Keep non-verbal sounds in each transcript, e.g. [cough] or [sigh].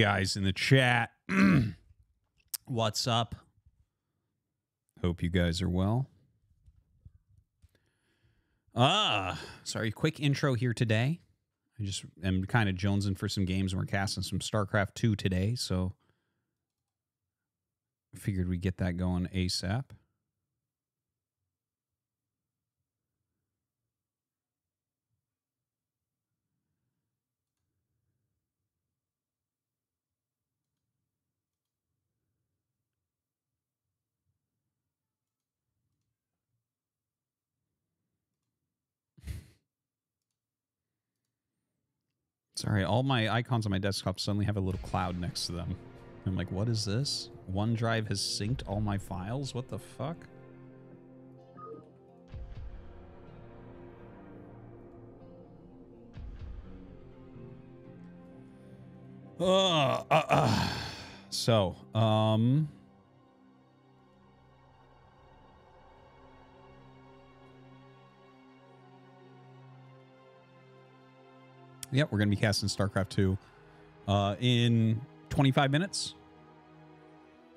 guys in the chat. [clears throat] What's up? Hope you guys are well. Ah, sorry, quick intro here today. I just am kind of jonesing for some games and we're casting some StarCraft 2 today, so figured we'd get that going ASAP. Sorry, all my icons on my desktop suddenly have a little cloud next to them. I'm like, what is this? OneDrive has synced all my files? What the fuck? Uh, uh, uh. So, um... Yep, we're going to be casting StarCraft 2 uh, in 25 minutes.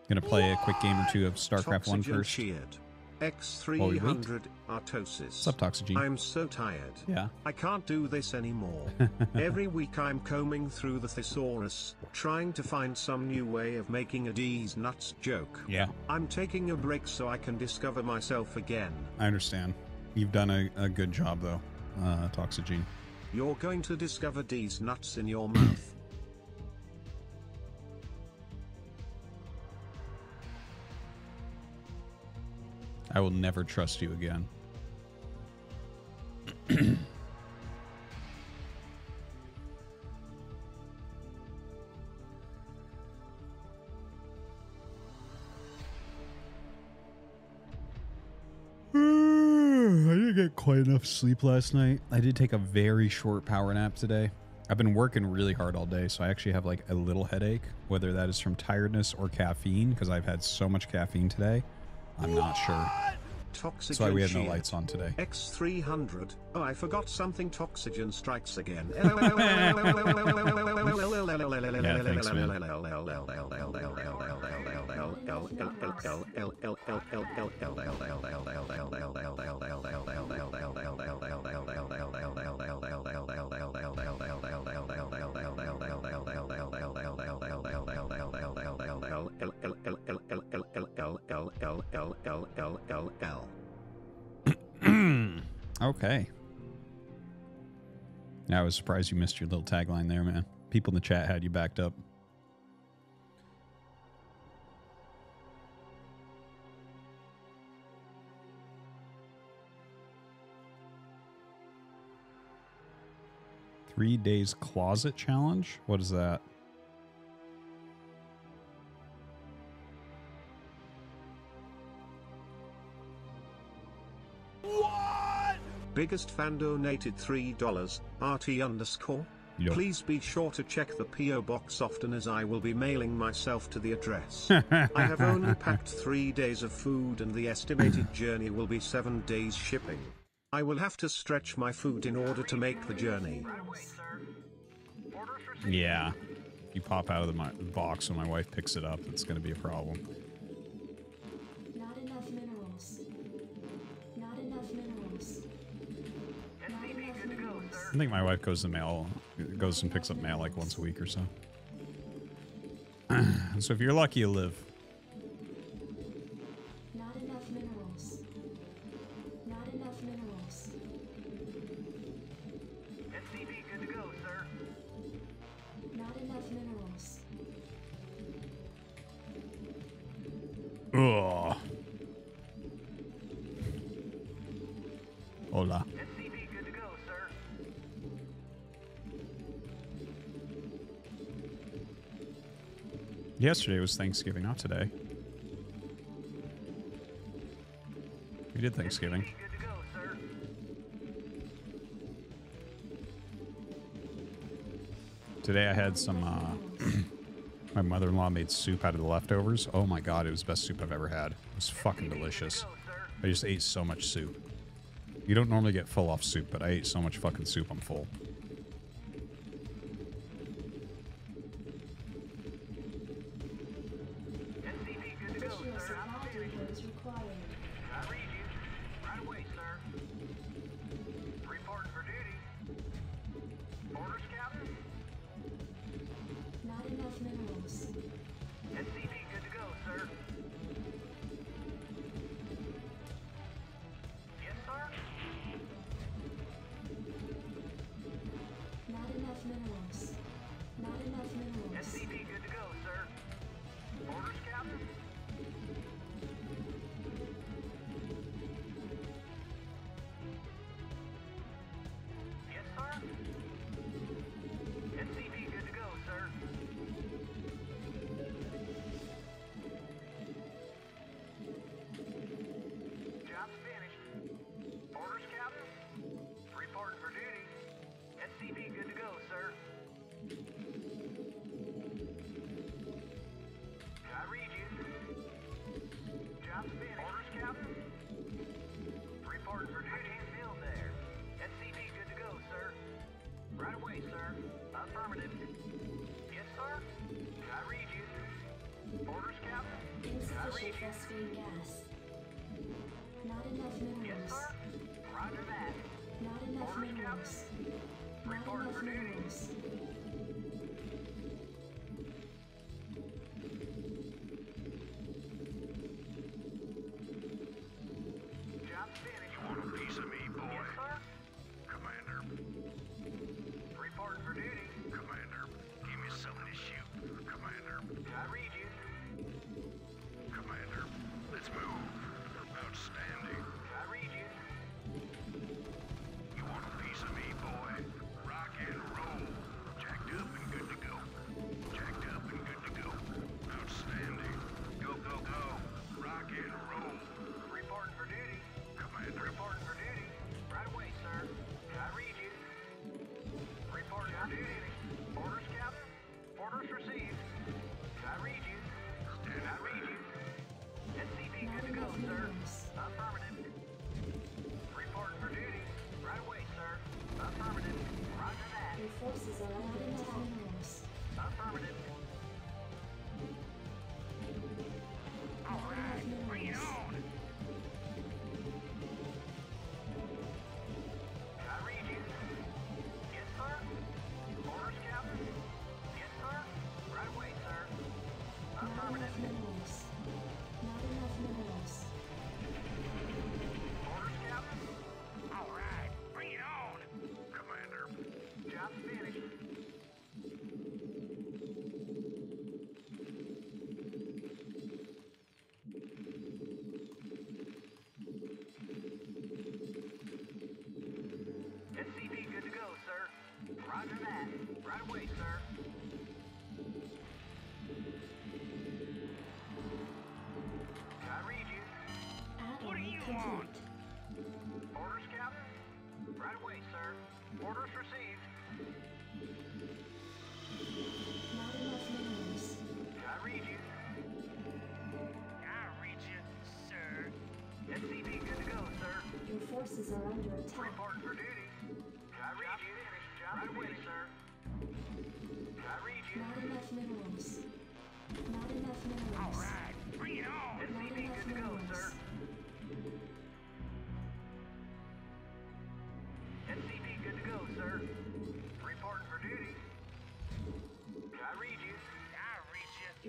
Going to play a quick game or two of StarCraft 1 first. Cheered. X300 Artosis. What's up, Toxigene? I'm so tired. Yeah. I can't do this anymore. [laughs] Every week I'm combing through the thesaurus, trying to find some new way of making a D's nuts joke. Yeah. I'm taking a break so I can discover myself again. I understand. You've done a, a good job, though, uh. You're going to discover these nuts in your mouth. I will never trust you again. [clears throat] quite enough sleep last night. I did take a very short power nap today. I've been working really hard all day, so I actually have like a little headache, whether that is from tiredness or caffeine, because I've had so much caffeine today. I'm not sure. Toxigen That's why we have no lights on today. X300. Oh, I forgot something. Toxygen strikes again. [laughs] [laughs] [clears throat] Okay. Yeah, I was surprised you missed your little tagline there, man. People in the chat had you backed up. Three days closet challenge? What is that? Biggest fan donated $3, RT underscore. Yo. Please be sure to check the P.O. box often as I will be mailing myself to the address. [laughs] I have only packed three days of food and the estimated [laughs] journey will be seven days shipping. I will have to stretch my food in order to make the journey. Yeah. You pop out of the box when my wife picks it up, it's going to be a problem. I think my wife goes to mail, goes and picks up mail like once a week or so. [clears throat] so if you're lucky, you live. Yesterday was Thanksgiving, not today. We did Thanksgiving. Today I had some, uh, [clears throat] my mother-in-law made soup out of the leftovers. Oh my god, it was the best soup I've ever had. It was fucking delicious. I just ate so much soup. You don't normally get full off soup, but I ate so much fucking soup, I'm full. on. Orders, Captain? Right away, sir. Orders received. Not. I read you. I read you, sir. SCV good to go, sir. Your forces are under attack. Report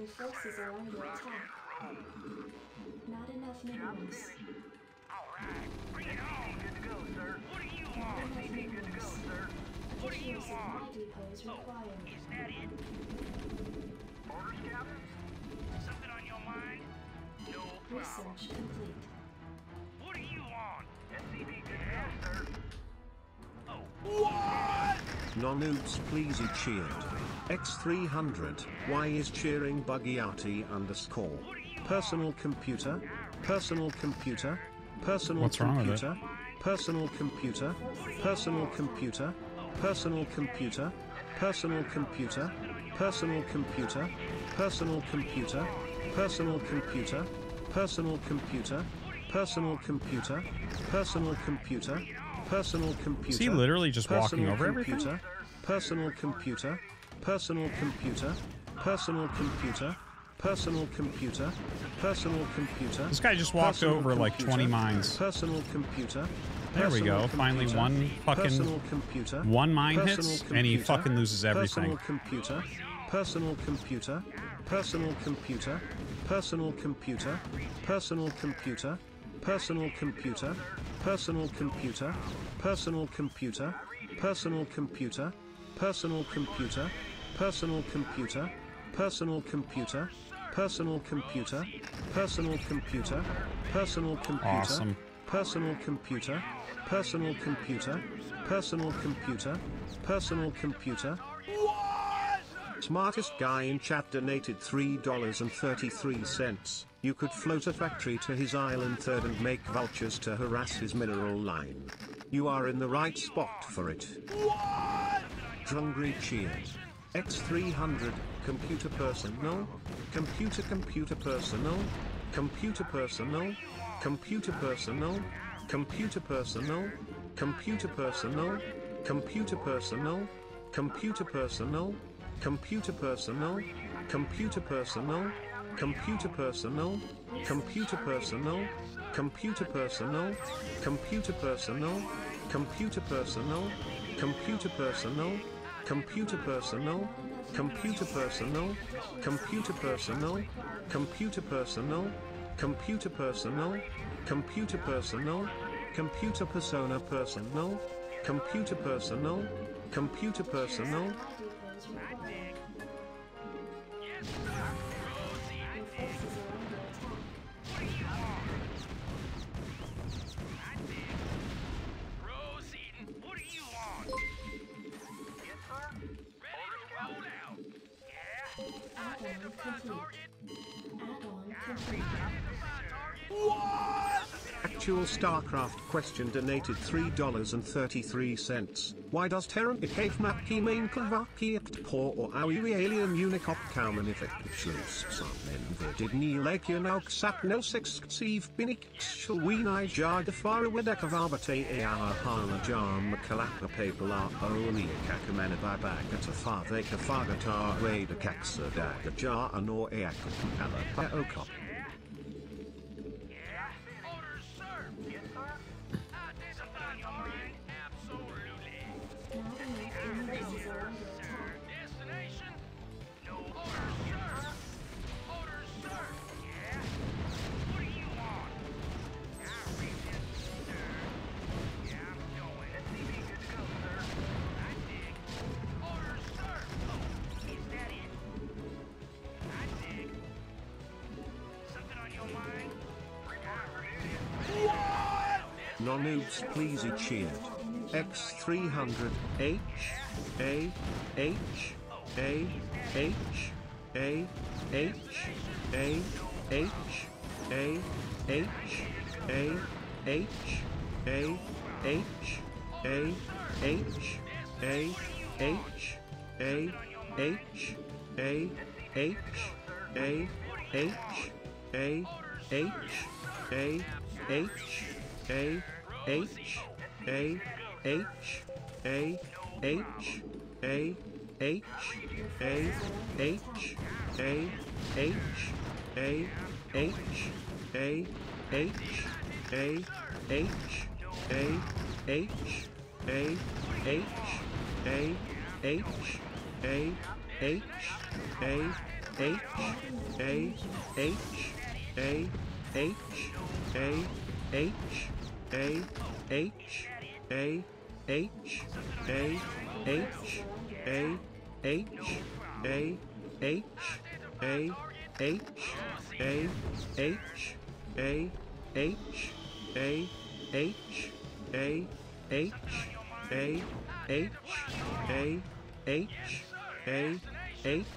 enemy forces are under attack. Not enough minerals. What do you want? Oh, required. Is that it? Something on your mind? No problem. Research complete. What do you want? SCV good to go, sir. Oh. What? Non-oops, please, he cheered. X300, why is cheering Bugiati underscore? Personal computer? Personal computer? Personal What's computer? Personal computer? Personal computer? Personal computer? Personal computer? Personal computer? Personal computer? Personal computer? Personal computer? Personal computer? Personal computer? Personal computer? Is he literally just walking over everything? Personal computer? personal computer, personal computer, personal computer, personal computer. This guy just walked over computer, like 20 mines. Personal computer. There we go. Finally, one fucking computer, one mine hits, computer, and he fucking loses everything. Personal computer, personal computer, personal computer, personal computer, personal computer, personal computer, personal computer, personal computer, personal computer, personal computer, personal computer personal computer, personal computer, personal computer, personal computer, personal computer, Awesome. personal computer, personal computer, personal computer, personal computer. Smartest guy in chat donated $3.33. You could float a factory to his island third and make vultures to harass his mineral line. You are in the right spot for it. What? Drungry cheers. X300, computer personal, computer computer personal, computer personal, computer personal, computer personal, computer personal, computer personal, computer personal, computer personal, computer personal, computer personal, computer personal, computer personal, computer personal, computer personal, computer personal, computer personal, computer personal, computer personal, computer personal, computer personal, computer personal, computer persona personal, computer personal, computer personal, Actual StarCraft question donated $3.33. Why does Terran behave key main kavaki poor or awi alien unicop kauman effect shoes something that did ni lekian auk sap no six sieve binik shall we ni jar defara wedekavabate aara hala jar makalapa papal ar oni kakamana babagata fave kafagata wade kaksa dagajar anor aakakamala paokop. Non-oops please it cheered. X300 H A H A H A H A H A H A H A H A H A H A H A H A H A H A H A H A H A H A H A H A H A H A H A H A H A H A H A H A H A H A H A H A H A H A H A H A H A H A H A H A H A H A H A H A H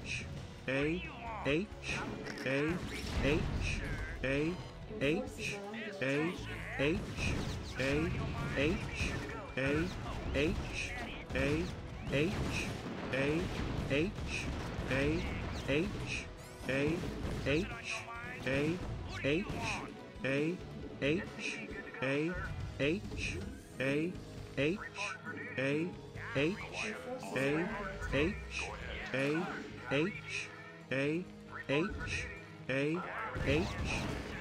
A H A H A H A H A H A H A H A H A H A H A H A H A H A H A H A H A H A H A H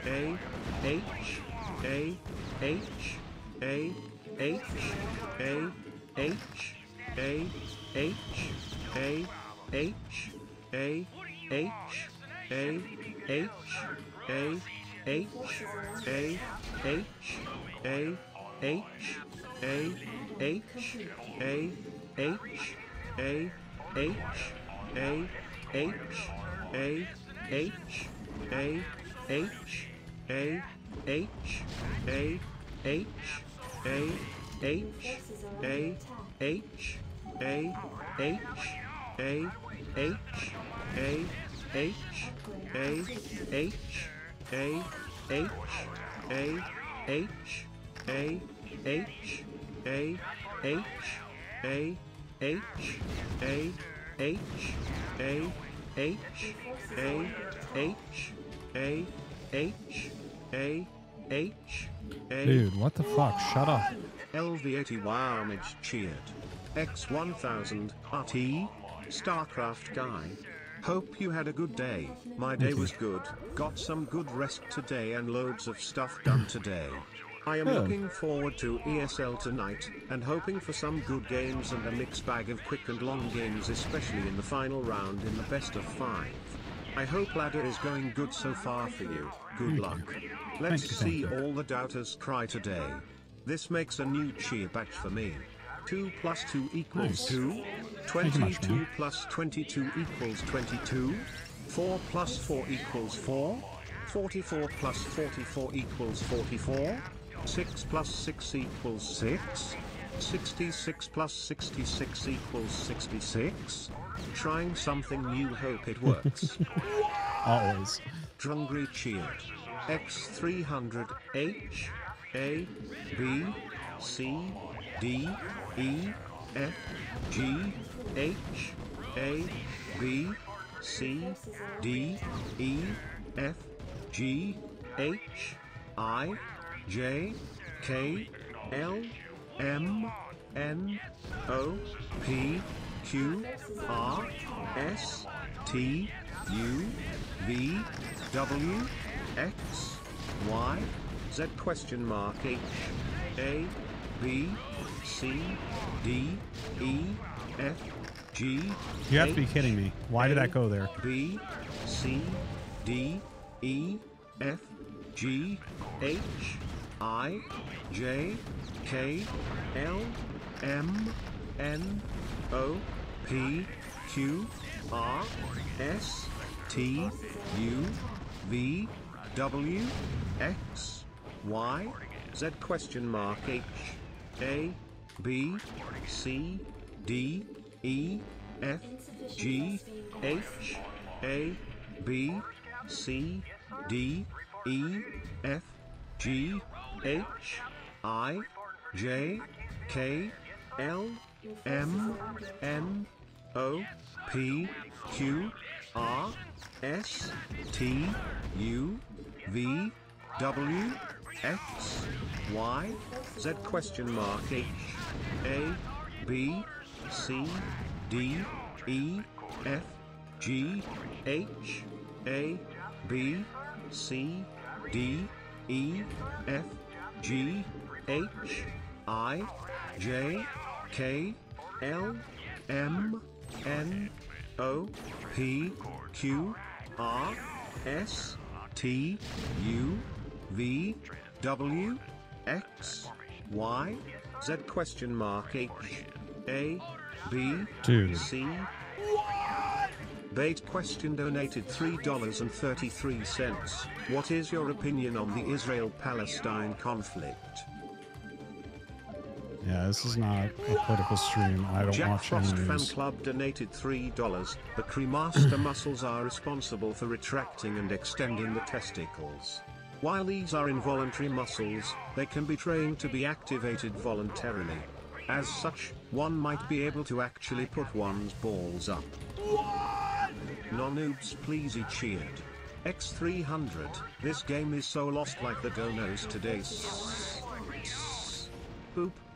A H A H A H A H A H A H A H A H A H A H A H A H A H A H A H A H A H A H A H A H A H A H A H A H A H A H A H A H A H A H A H A H A H A H A H A Dude, what the fuck? Shut up. LV80 Wowmage cheered. X1000 RT StarCraft guy. Hope you had a good day. My day was good. Got some good rest today and loads of stuff done [clears throat] today. I am Good. looking forward to ESL tonight and hoping for some good games and a mixed bag of quick and long games, especially in the final round in the best of five. I hope ladder is going good so far for you. Good luck. You, thank see all the doubters cry today. This makes a new cheer batch for me. 2 plus 2 equals Nice. 2. you much, 22 plus 22 equals 22. 4 plus 4 equals 4. 44 plus 44 equals 44. 6 plus 6 equals 6. 66 plus 66 equals 66. Trying something new, hope it works. [laughs] Always. Drungry cheered. X300 H A B C D E F G H A B C D E F G H I J K L M N O P Q R S T U V W X Y Z question mark H A B C D E F G You have to be kidding me. Why did that go there? B C D E F G H I J K L M N O P Q R S T U V W X Y Z question mark H A B C D E F G H A B C D E F G H I J K L M N O P Q R S T U V W X Y Z question mark H A B C D E F G H A B C D E F G H I J K L M N O P Q R S T U V W X Y Z question mark H A B Dude. C Bait question donated $3.33. What is your opinion on the Israel-Palestine conflict? Yeah, this is not a political stream. I don't Jack watch any Frost Fan. Club donated $3. The cremaster [clears throat] muscles are responsible for retracting and extending the testicles. While these are involuntary muscles, they can be trained to be activated voluntarily. As such, one might be able to actually put one's balls up. Non-noobs please he cheered. X300, this game is so lost like the donos today. S-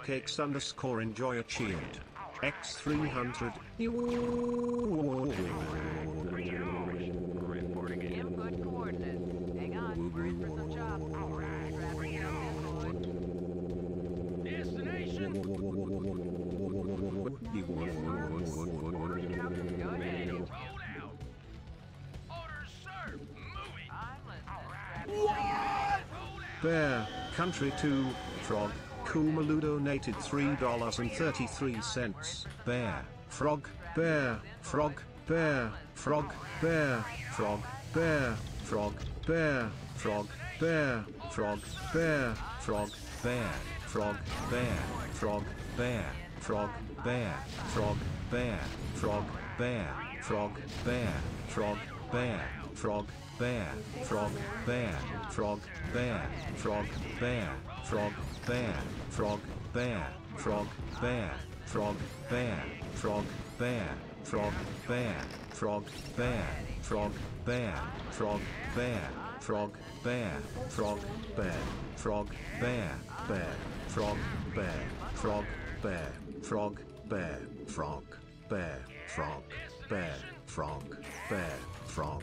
pancakes underscore enjoy achieved. X300. Reporting Alright! Bear, Country 2, Frog, Kumalu donated $3.33. Bear, Frog, Bear, Frog, Bear, Frog, Bear, Frog, Bear, Frog, Bear, Frog, Bear, Frog, Bear, Frog, Bear, Frog, Bear, Frog, Bear, Frog, Bear, Frog, Bear, Frog, Bear, Frog, Bear, Frog, Bear, Frog, Bear, Frog, Bear, Frog, Bear, Frog, Bear, Frog, Bear, Frog, Bear, Frog, Bear, Frog, Bear, Frog, Bear, Frog, Bear, Frog, Bear, Frog, Bear, Frog, Bear, Frog, Bear, Frog, Bear, Frog, Bear, Bear, Frog, Bear, Frog, Bear, Frog, Bear, Frog, Bear, Frog, Bear, Frog, Bear, Frog,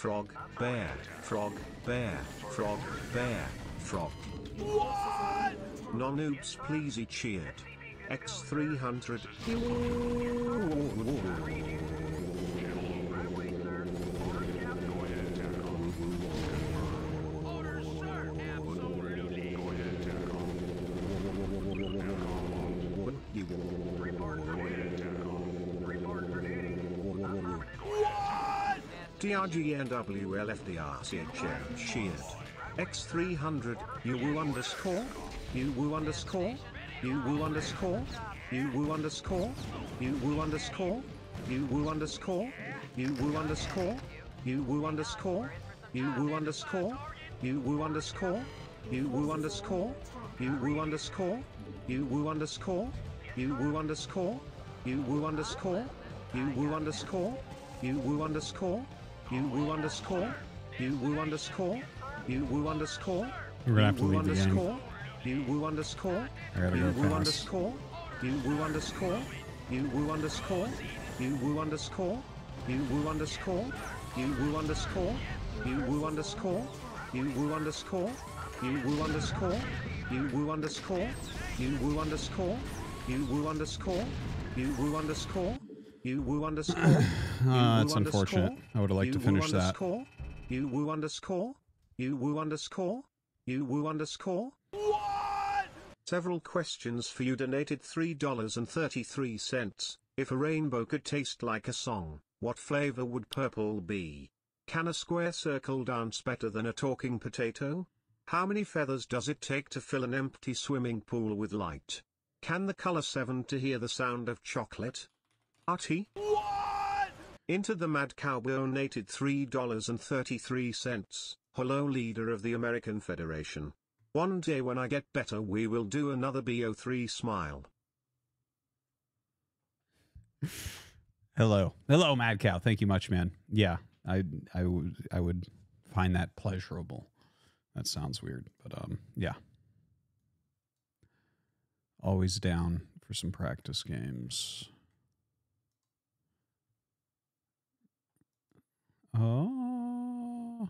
Frog, Bear, Frog, Bear, Frog, Bear, Frog. No noobs please he cheered. X300. DRGNWLFDRCHM cheered. X300, UWU underscore, UWU underscore, UWU underscore, UWU underscore, UWU underscore, UWU underscore, UWU underscore, UWU underscore, UWU underscore, UWU underscore, UWU underscore, UWU underscore, UWU underscore, UWU underscore, UWU underscore, UWU underscore, UWU underscore, UWU underscore, UWU underscore, UWU underscore, We're gonna have to leave the game. underscore, UWU underscore, I gotta go fast. underscore, You woo underscore? You woo underscore? You woo underscore? You woo underscore? You woo underscore? You woo underscore? You woo underscore? You woo underscore? You woo underscore? You woo underscore? You woo underscore? You woo underscore? You woo underscore? [sighs] Uh, woo it's unfortunate. I would have liked to finish that. underscore? You woo underscore? You woo underscore? You woo underscore? What? Several questions for you donated $3.33. If a rainbow could taste like a song, what flavor would purple be? Can a square circle dance better than a talking potato? How many feathers does it take to fill an empty swimming pool with light? Can the color 7 to hear the sound of chocolate? Artie? What? Into the Mad Cow donated $3.33. Hello leader of the American Federation. One day when I get better we will do another BO3 smile. Hello, hello, Mad Cow. Thank you much, man. Yeah, I I would I would find that pleasurable. That sounds weird, but um, yeah. Always down for some practice games. Oh.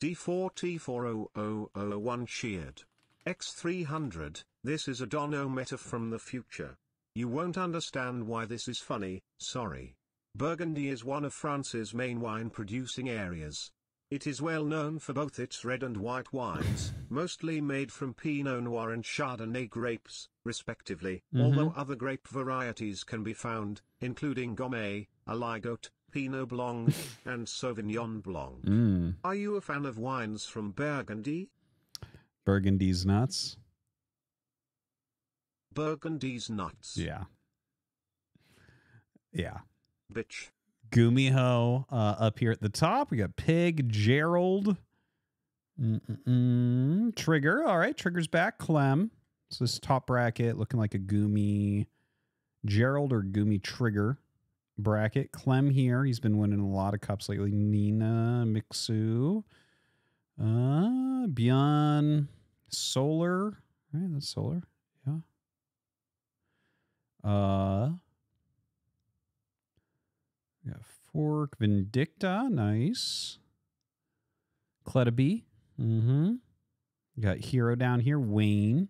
D4T40001 cheered. X300, this is a Dono meta from the future. You won't understand why this is funny, sorry. Burgundy is one of France's main wine producing areas. It is well known for both its red and white wines, mostly made from Pinot Noir and Chardonnay grapes, respectively, although other grape varieties can be found, including Gamay, Aligoté, Pinot Blanc, [laughs] and Sauvignon Blanc. Mm. Are you a fan of wines from Burgundy? Burgundy's nuts. Burgundy's nuts. Yeah. Yeah. Bitch. Gumiho uh, up here at the top. We got Pig, Gerald, Mm-mm-mm. Trigger. All right, Trigger's back. Clem. So this top bracket looking like a Gumi Gerald or Gumi Trigger bracket. Clem here. He's been winning a lot of cups lately. Nina Mixu. Uh, Beyond Solar. Right, that's Solar. Yeah. Uh, we got Fork, Vindicta, nice. Cletaby, mm-hmm. Got Hero down here, Wayne.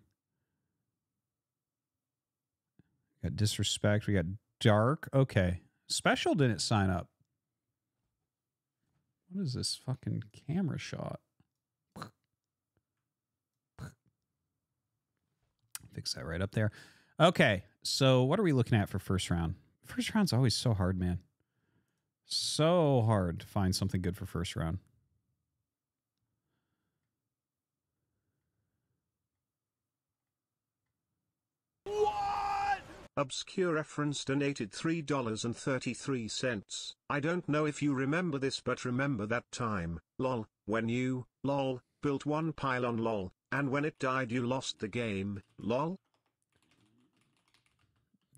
Got Disrespect, we got Dark. Okay. Special didn't sign up. What is this fucking camera shot? Fix that right up there. Okay, so what are we looking at for first round? First round's always so hard, man. So hard to find something good for first round. Obscure reference donated $3.33. I don't know if you remember this but remember that time, lol, when you, lol, built one pylon lol, and when it died you lost the game, lol?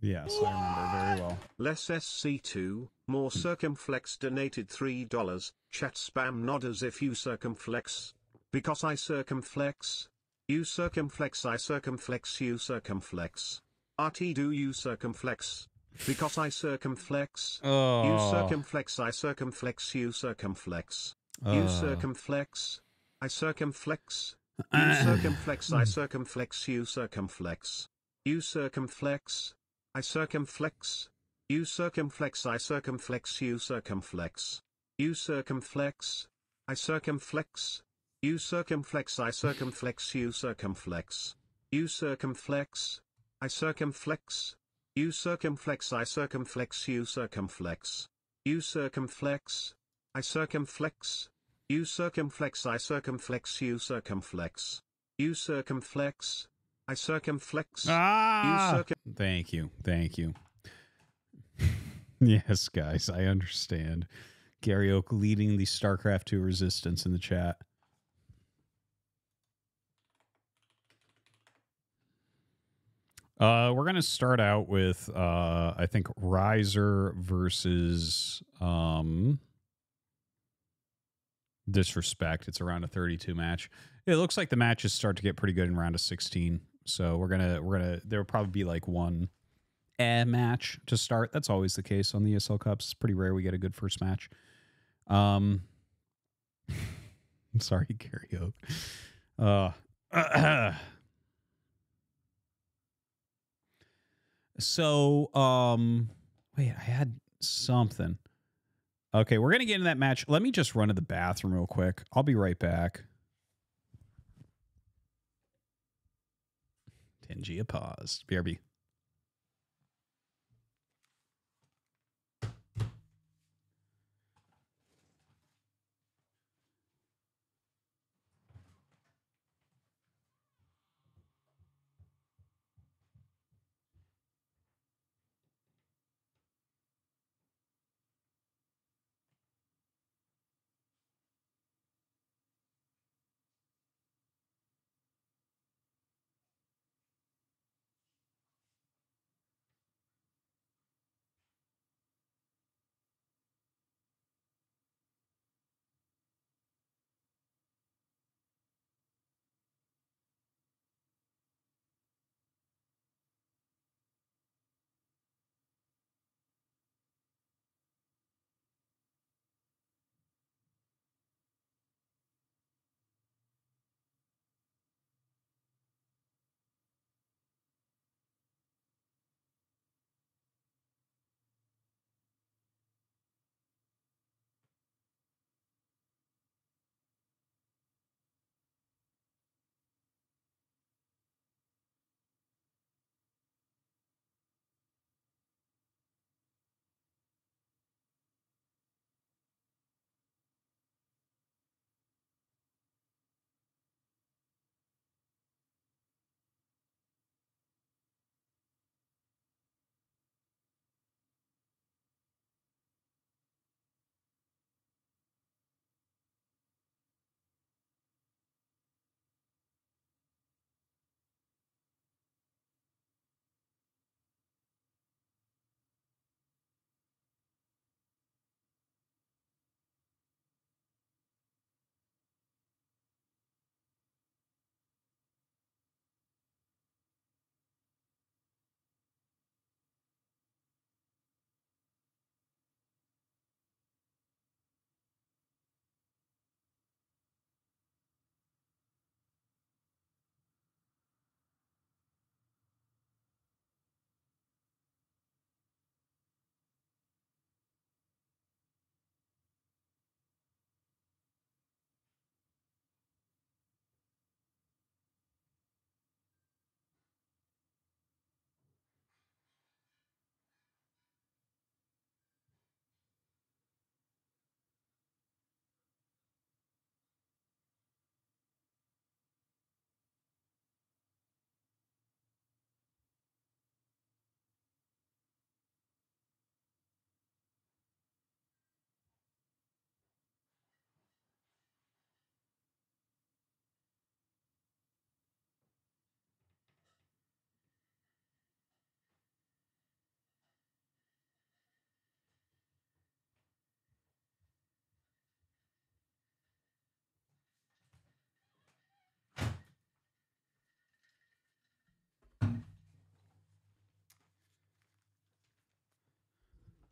Yes, I remember very well. Less SC2, more hmm. circumflex donated $3, chat spam nod as if you circumflex. Because I circumflex. You circumflex I circumflex you circumflex. RT do you circumflex. Because I circumflex. Oh, You circumflex I circumflex you circumflex. You circumflex. I circumflex. You circumflex I circumflex you circumflex. You circumflex. I circumflex. You circumflex I circumflex you circumflex. You circumflex. I circumflex. You circumflex I circumflex you circumflex. You circumflex. I circumflex. You circumflex I circumflex you circumflex. You circumflex. I circumflex. You circumflex I circumflex you circumflex. You circumflex. I circumflex. Ah! circum- Thank you. Thank you. [laughs] yes, guys, I understand. Gary Oak leading the StarCraft 2 resistance in the chat. Uh, we're gonna start out with uh, I think Riser versus um, disrespect. It's around a 32 match. It looks like the matches start to get pretty good in round of 16. So we're gonna we're gonna there will probably be like one a match to start. That's always the case on the ESL Cups. It's pretty rare we get a good first match. Um, I'm [laughs] sorry, Gary Oak. Uh, [clears throat] so um, wait, I had something. Okay, we're gonna get into that match. Let me just run to the bathroom real quick. I'll be right back. Tangia paused. BRB.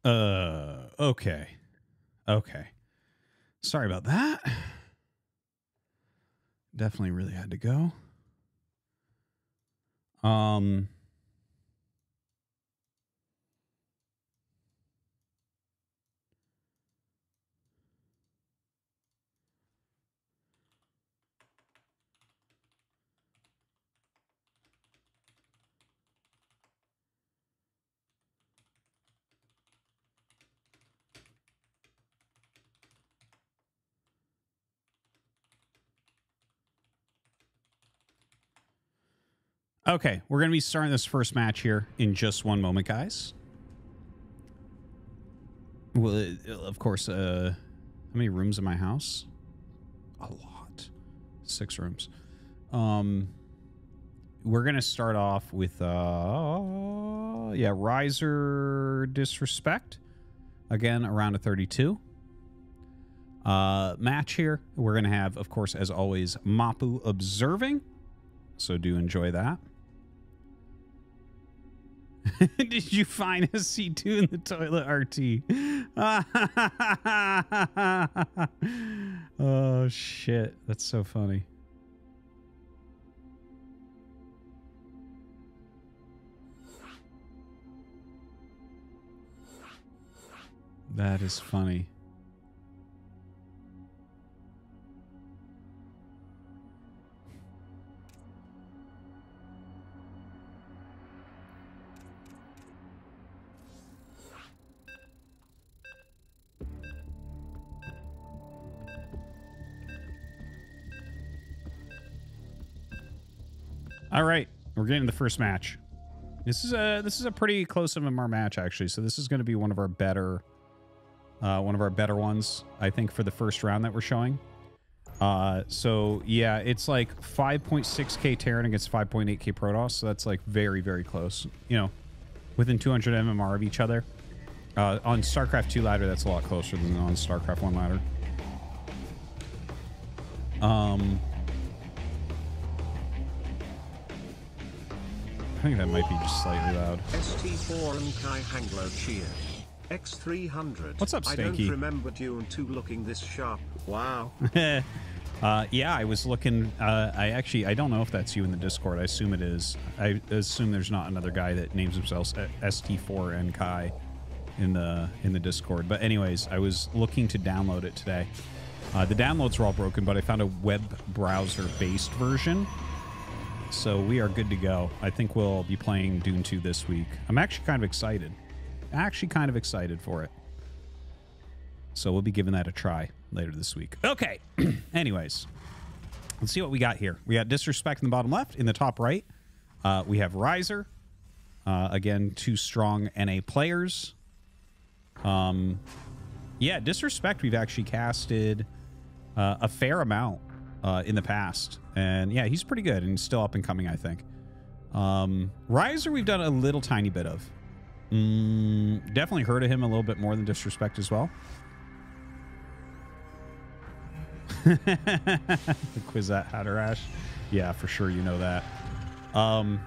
Uh, okay. Okay. Sorry about that. Definitely really had to go. Um Okay, we're going to be starting this first match here in just one moment, guys. Well, it- of course, uh, how many rooms in my house? A lot. Six rooms. Um, we're going to start off with, uh, yeah, Riser Disrespect. Again, around a 32. uh, match here. We're going to have, of course, as always, Mapu observing. So do enjoy that. [laughs] Did you find a C2 in the toilet, RT? [laughs] oh, shit. That's so funny. That is funny. All right, we're getting the first match. This is a this is a pretty close MMR match actually. So this is going to be one of our better uh, one of our better ones, I think, for the first round that we're showing. Uh, so yeah, it's like 5.6k Terran against 5.8k Protoss, so that's like very very close. You know, within 200 MMR of each other. Uh, on StarCraft 2 ladder, that's a lot closer than on StarCraft 1 ladder. Um, think that might be just slightly loud. ST4 and Kai Hanglo cheer. X300. What's up, I Stanky? don't remember Dune 2 looking this sharp. Wow. [laughs] uh, yeah, I was looking. Uh, I actually, I don't know if that's you in the Discord. I assume it is. I assume there's not another guy that names himself ST4 and Kai in the in the Discord. But anyways, I was looking to download it today. Uh, the downloads were all broken, but I found a web browser based version. So we are good to go. I think we'll be playing Dune 2 this week. I'm actually kind of excited. Actually, kind of excited for it. So we'll be giving that a try later this week. Okay. [clears throat] Anyways, let's see what we got here. We got Disrespect in the bottom left. In the top right, uh, we have Riser. Uh, again, two strong NA players. Um, yeah, Disrespect we've actually casted uh, a fair amount uh, in the past. And yeah, he's pretty good and still up and coming, I think. Um, Riser we've done a little tiny bit of. Mm, definitely heard of him a little bit more than Disrespect as well. [laughs] Kwisatz Haderach. Yeah, for sure you know that. Um,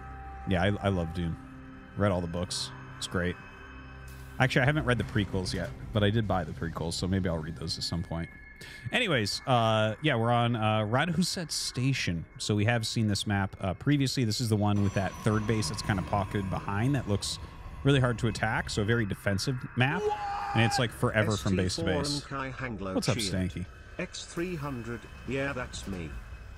yeah, I, I love Dune. Read all the books. It's great. Actually, I haven't read the prequels yet, but I did buy the prequels, so maybe I'll read those at some point. Anyways, uh, yeah, we're on uh, Radhuset Station. So we have seen this map uh, previously. This is the one with that third base that's kind of pocketed behind that looks really hard to attack. So a very defensive map. And it's like forever from base to base. and Kai Hanglo What's up. Stanky? X300, yeah, that's me.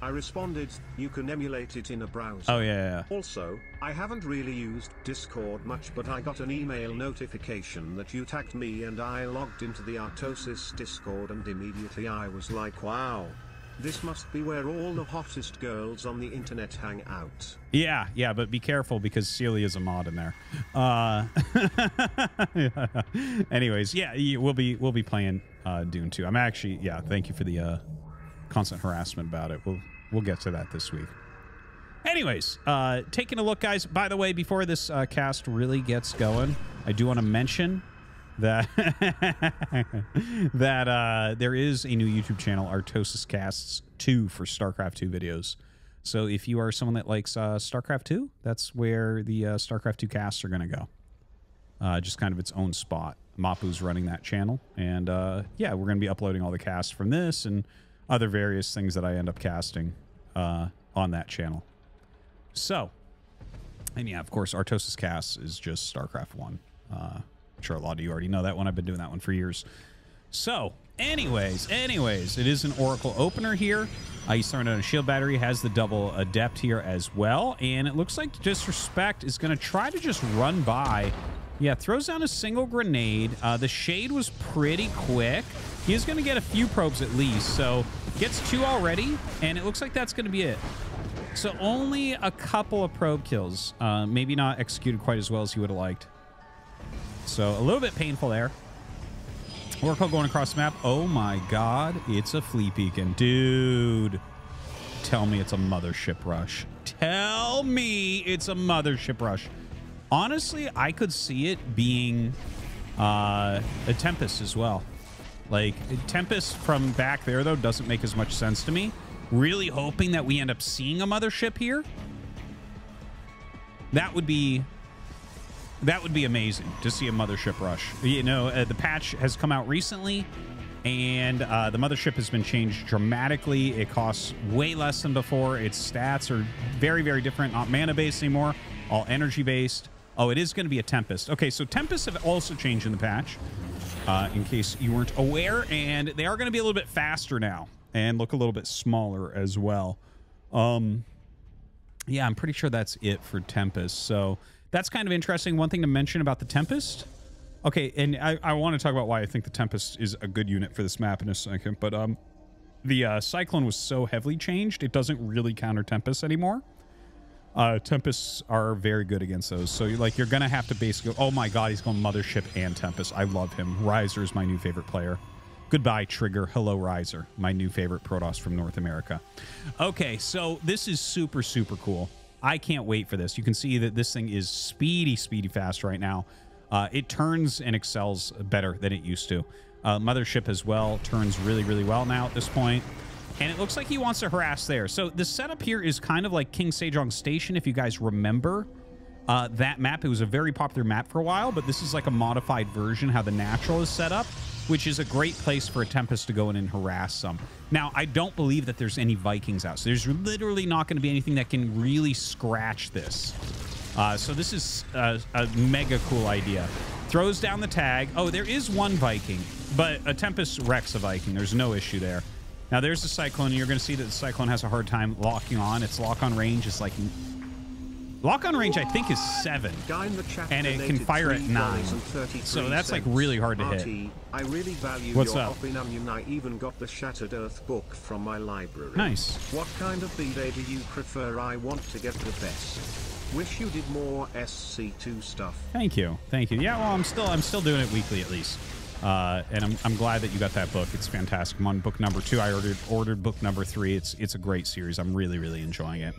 I responded, you can emulate it in a browser. Oh, yeah, yeah, yeah. Also, I haven't really used Discord much, but I got an email notification that you tagged me and I logged into the Artosis Discord and immediately I was like, wow. This must be where all the hottest girls on the internet hang out. Yeah, yeah, but be careful because Celia's a mod in there. Uh, [laughs] anyways, yeah, we'll be we'll be playing uh, Dune 2. I'm actually yeah. Thank you for the uh, constant harassment about it. We'll we'll get to that this week. Anyways, uh, taking a look, guys. By the way, before this uh, cast really gets going, I do want to mention that [laughs] that uh, there is a new YouTube channel, Artosis Casts 2 for StarCraft 2 videos. So if you are someone that likes uh, StarCraft 2, that's where the uh, StarCraft 2 casts are going to go. Uh, just kind of its own spot. Mapu's running that channel. And uh, yeah, we're going to be uploading all the casts from this and other various things that I end up casting uh, on that channel. So, and yeah, of course, Artosis Cast is just StarCraft 1. Uh, I'm sure a lot of you already know that one. I've been doing that one for years. So, anyways, anyways, it is an Oracle opener here. Uh, he's throwing down a shield battery, has the double adept here as well. And it looks like Disrespect is going to try to just run by. Yeah, throws down a single grenade. Uh, the shade was pretty quick. He is going to get a few probes at least. So, gets two already. And it looks like that's going to be it. So, only a couple of probe kills. Uh, maybe not executed quite as well as he would have liked. So, a little bit painful there. Oracle going across the map. Oh my god, it's a fleet beacon. Dude, tell me it's a mothership rush. Tell me it's a mothership rush. Honestly, I could see it being uh, a Tempest as well. Like Tempest from back there though doesn't make as much sense to me. Really hoping that we end up seeing a mothership here. That would be that would be amazing to see a mothership rush. You know, uh, the patch has come out recently, and uh, the mothership has been changed dramatically. It costs way less than before. Its stats are very, very different. Not mana based anymore, all energy based. Oh, it is going to be a Tempest. Okay, so Tempests have also changed in the patch, uh, in case you weren't aware, and they are going to be a little bit faster now and look a little bit smaller as well. Um, yeah, I'm pretty sure that's it for Tempest. So that's kind of interesting. One thing to mention about the Tempest. Okay, and I, I want to talk about why I think the Tempest is a good unit for this map in a second, but um, the uh, Cyclone was so heavily changed, it doesn't really counter Tempest anymore. Uh, Tempests are very good against those. So, like, you're going to have to basically... Oh, my God, he's going Mothership and Tempest. I love him. Riser is my new favorite player. Goodbye, Trigger. Hello, Riser. My new favorite Protoss from North America. Okay, so this is super, super cool. I can't wait for this. You can see that this thing is speedy, speedy fast right now. Uh, it turns and excels better than it used to. Uh, Mothership as well turns really, really well now at this point. And it looks like he wants to harass there. So the setup here is kind of like King Sejong Station, if you guys remember uh, that map. It was a very popular map for a while, but this is like a modified version how the natural is set up, which is a great place for a Tempest to go in and harass some. Now, I don't believe that there's any Vikings out, so there's literally not going to be anything that can really scratch this. Uh, so this is a, a mega cool idea. Throws down the tag. Oh, there is one Viking, but a Tempest wrecks a Viking. There's no issue there. Now there's the Cyclone. And you're going to see that the Cyclone has a hard time locking on. Its lock on range is like lock on range. I think is seven, Guy in the chat and it can fire at nine. $3.33. So that's like really hard to hit. I really value What's your up? opinion. I even got the Shattered Earth book from my library. Nice. What kind of B-Day do you prefer? I want to get the best. Wish you did more SC2 stuff. Thank you, thank you. Yeah, well, I'm still I'm still doing it weekly at least, uh, and I'm, I'm glad that you got that book. It's fantastic. I'm on book number two. I ordered ordered book number three. It's it's a great series. I'm really really enjoying it.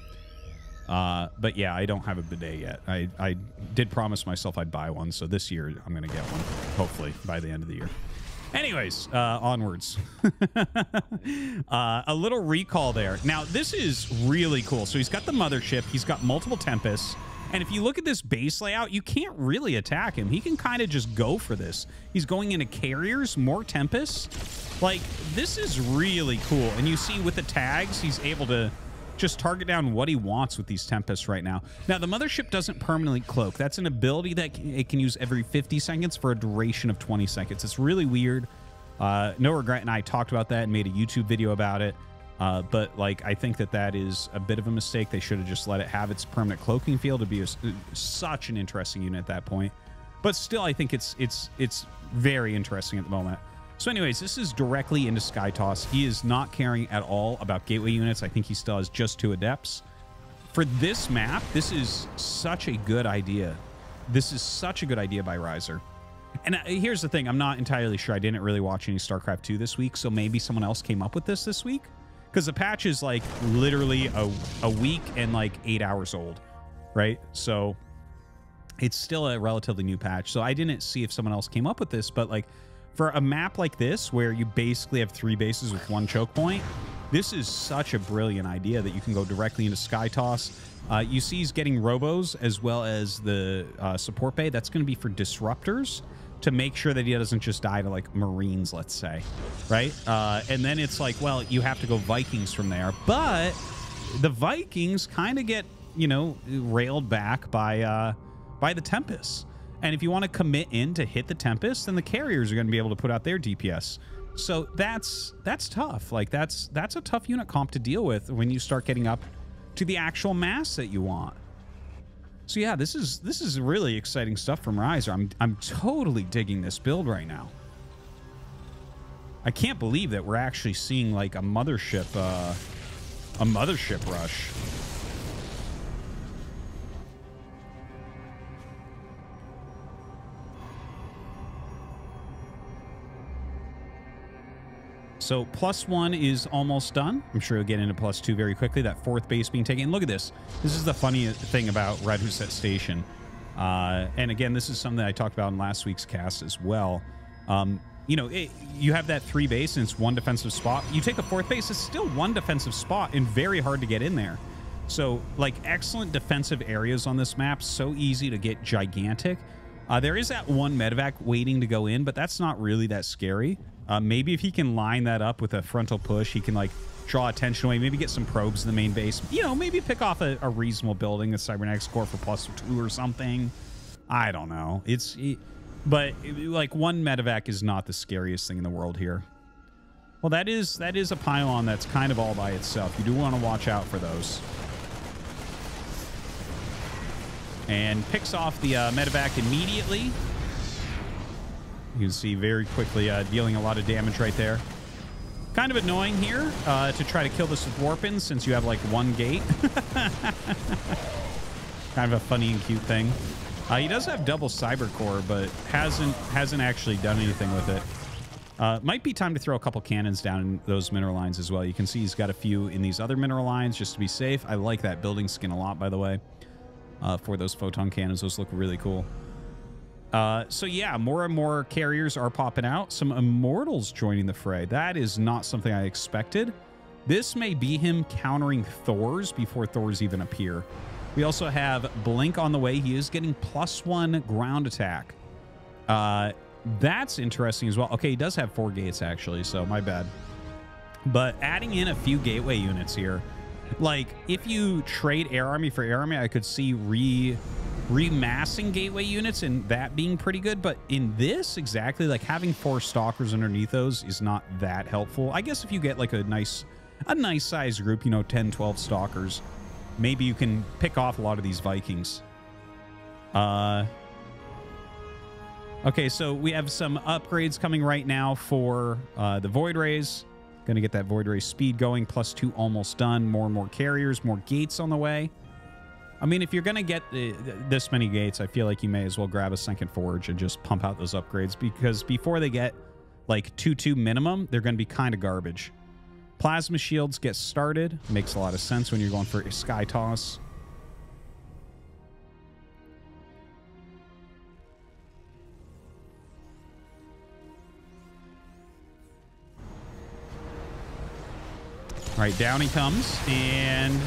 Uh, but yeah, I don't have a bidet yet. I, I did promise myself I'd buy one, so this year I'm gonna get one, hopefully by the end of the year. Anyways, uh, onwards. [laughs] uh, a little recall there. Now, this is really cool. So he's got the mothership. He's got multiple Tempests. And if you look at this base layout, you can't really attack him. He can kind of just go for this. He's going into carriers, more Tempests. Like, this is really cool. And you see with the tags, he's able to just target down what he wants with these Tempests right now. Now, the Mothership doesn't permanently cloak. That's an ability that it can use every 50 seconds for a duration of 20 seconds. It's really weird. Uh, no Regret and I talked about that and made a YouTube video about it. Uh, but, like, I think that that is a bit of a mistake. They should have just let it have its permanent cloaking field to be a s such an interesting unit at that point. But still, I think it's it's it's very interesting at the moment. So, anyways, this is directly into Sky Toss. He is not caring at all about gateway units. I think he still has just two adepts. For this map, this is such a good idea. This is such a good idea by Riser. And uh, here's the thing I'm not entirely sure. I didn't really watch any StarCraft 2 this week, so maybe someone else came up with this this week. Because the patch is like literally a, a week and like eight hours old, right? So it's still a relatively new patch. So I didn't see if someone else came up with this, but like for a map like this where you basically have three bases with one choke point, this is such a brilliant idea that you can go directly into Sky Toss. Uh, you see he's getting robos as well as the uh, support bay. That's going to be for disruptors to make sure that he doesn't just die to like Marines, let's say, right? Uh, and then it's like, well, you have to go Vikings from there, but the Vikings kind of get you know railed back by uh, by the Tempest. And if you want to commit in to hit the Tempest, then the carriers are going to be able to put out their DPS. So that's that's tough. Like that's that's a tough unit comp to deal with when you start getting up to the actual mass that you want. So yeah, this is this is really exciting stuff from Riser. I'm I'm totally digging this build right now. I can't believe that we're actually seeing like a mothership uh a mothership rush. So plus one is almost done. I'm sure you'll get into plus two very quickly. That fourth base being taken. And look at this. This is the funny thing about Radhuset Station. Uh, and again, this is something I talked about in last week's cast as well. Um, you know, it, you have that three base and it's one defensive spot. You take a fourth base, it's still one defensive spot and very hard to get in there. So, like, excellent defensive areas on this map. So easy to get gigantic. Uh, there is that one medevac waiting to go in, but that's not really that scary. Uh, maybe if he can line that up with a frontal push, he can, like, draw attention away, maybe get some probes in the main base. You know, maybe pick off a, a reasonable building, a cybernetics core for plus two or something. I don't know. It's... It, but, like, one medevac is not the scariest thing in the world here. Well, that is that is a pylon that's kind of all by itself. You do want to watch out for those. And picks off the uh, medevac immediately. You can see very quickly uh, dealing a lot of damage right there. Kind of annoying here uh, to try to kill this with Warpins since you have like one gate. [laughs] kind of a funny and cute thing. Uh, he does have double cyber core, but hasn't hasn't actually done anything with it. Uh, might be time to throw a couple cannons down in those mineral lines as well. You can see he's got a few in these other mineral lines just to be safe. I like that building skin a lot, by the way, uh, for those photon cannons. Those look really cool. Uh, so yeah, more and more carriers are popping out. Some immortals joining the fray. That is not something I expected. This may be him countering Thors before Thors even appear. We also have Blink on the way. He is getting plus one ground attack. Uh, that's interesting as well. Okay, he does have four gates, actually, so my bad. But adding in a few gateway units here, like if you trade Air Army for Air Army, I could see re remassing gateway units and that being pretty good. But in this, exactly, like having four stalkers underneath those is not that helpful. I guess if you get like a nice, a nice size group, you know, 10, 12 stalkers, maybe you can pick off a lot of these Vikings. Uh, Okay, so we have some upgrades coming right now for uh, the Void Rays. Going to get that Void Ray speed going. Plus two almost done. More and more carriers, more gates on the way. I mean, if you're going to get this many gates, I feel like you may as well grab a second forge and just pump out those upgrades because before they get like 2-2 minimum, they're going to be kind of garbage. Plasma shields get started. Makes a lot of sense when you're going for a Sky Toss. All right, down he comes, and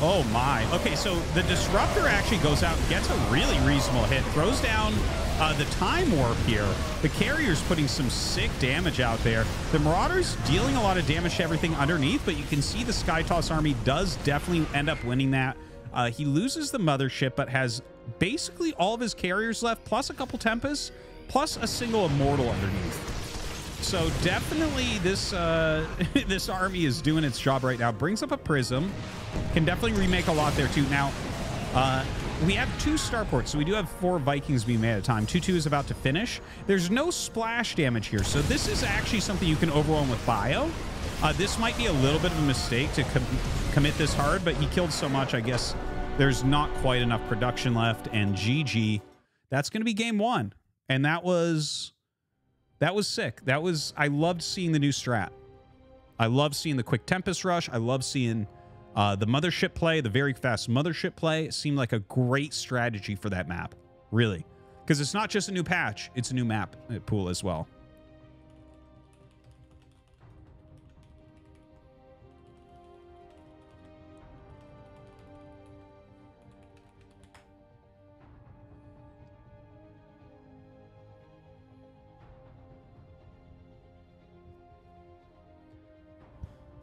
oh my. Okay, so the disruptor actually goes out, gets a really reasonable hit, throws down uh, the time warp here. The carrier's putting some sick damage out there. The Marauders dealing a lot of damage to everything underneath, but you can see the Skytoss army does definitely end up winning that. Uh, he loses the mothership, but has basically all of his carriers left, plus a couple Tempests, plus a single Immortal underneath. So definitely this uh, [laughs] this army is doing its job right now. Brings up a prism. Can definitely remake a lot there too. Now, uh, we have two starports, so we do have four Vikings being made at a time. 2-2 is about to finish. There's no splash damage here, so this is actually something you can overwhelm with Bio. Uh, this might be a little bit of a mistake to com commit this hard, but he killed so much, I guess there's not quite enough production left. And GG, that's going to be game one. And that was that was sick. That was I loved seeing the new strat. I love seeing the quick Tempest Rush. I love seeing uh, the Mothership play, the very fast Mothership play. It seemed like a great strategy for that map, really. Because it's not just a new patch, it's a new map uh, pool as well.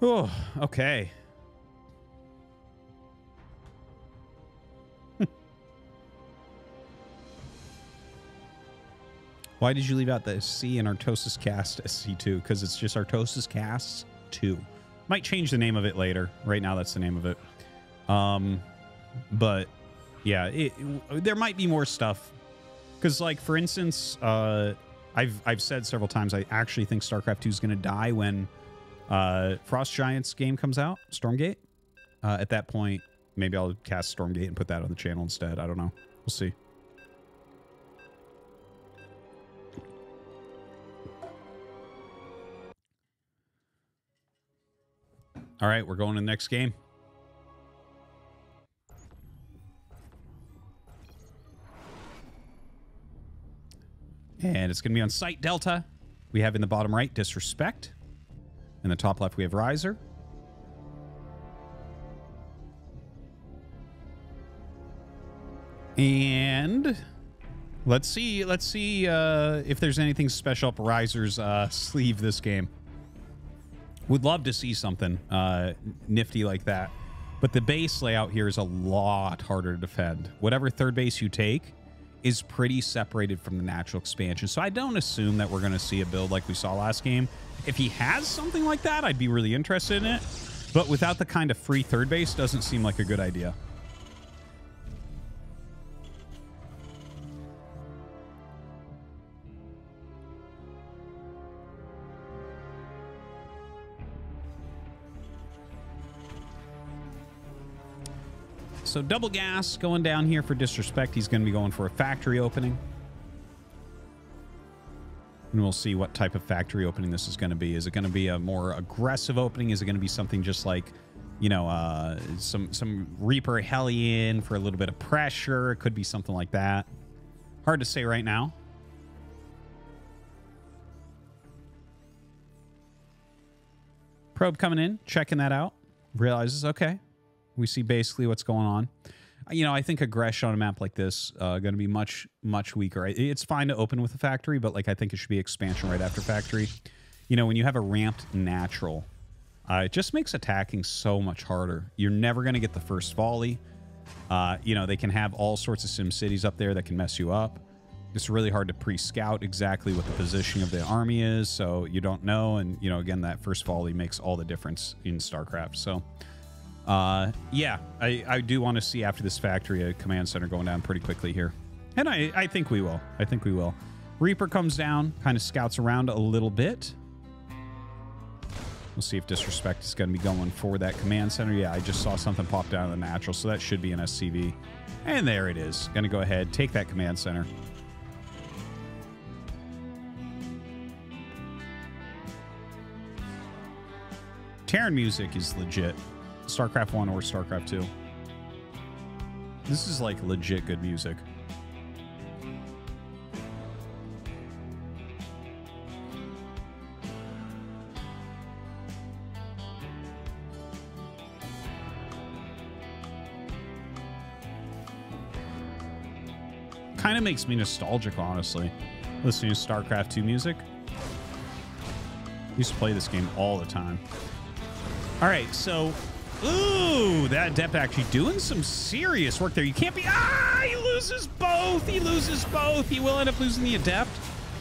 Oh, okay. [laughs] Why did you leave out the C in Artosis Cast SC2? Because it's just Artosis Casts 2. Might change the name of it later. Right now, that's the name of it. Um, but yeah, it, there might be more stuff. Because, like, for instance, uh, I've I've said several times I actually think StarCraft 2 is going to die when uh, Frost Giants game comes out, Stormgate. Uh, at that point, maybe I'll cast Stormgate and put that on the channel instead. I don't know. We'll see. All right, we're going to the next game. And it's going to be on Site Delta. we have in the bottom right Disrespect. In the top left, we have Riser. And let's see, let's see uh, if there's anything special up Riser's uh, sleeve this game. Would love to see something uh, nifty like that. But the base layout here is a lot harder to defend. Whatever third base you take is pretty separated from the natural expansion. So I don't assume that we're going to see a build like we saw last game. If he has something like that, I'd be really interested in it. But without the kind of free third base, doesn't seem like a good idea. So double gas going down here for disrespect. He's going to be going for a factory opening. And we'll see what type of factory opening this is going to be. Is it going to be a more aggressive opening? Is it going to be something just like, you know, uh, some some Reaper Hellion for a little bit of pressure? It could be something like that. Hard to say right now. Probe coming in, checking that out. Realizes, okay, we see basically what's going on. You know, I think aggression on a map like this uh, going to be much much weaker. It's fine to open with a factory, but like I think it should be expansion right after factory. You know, when you have a ramped natural, uh, it just makes attacking so much harder. You're never going to get the first volley. Uh, you know, they can have all sorts of sim cities up there that can mess you up. It's really hard to pre-scout exactly what the positioning of the army is, so you don't know. And you know, again, that first volley makes all the difference in StarCraft. So. Uh, yeah, I, I do want to see after this factory a command center going down pretty quickly here. And I, I think we will. I think we will. Reaper comes down, kind of scouts around a little bit. We'll see if Disrespect is going to be going for that command center. Yeah, I just saw something pop down in the natural, so that should be an SCV. And there it is. Going to go ahead, take that command center. Terran music is legit. StarCraft 1 or StarCraft 2. This is like legit good music. Kind of makes me nostalgic, honestly, listening to StarCraft 2 music. used to play this game all the time. All right, so Ooh, that Adept actually doing some serious work there. You can't be... Ah, he loses both. He loses both. He will end up losing the Adept.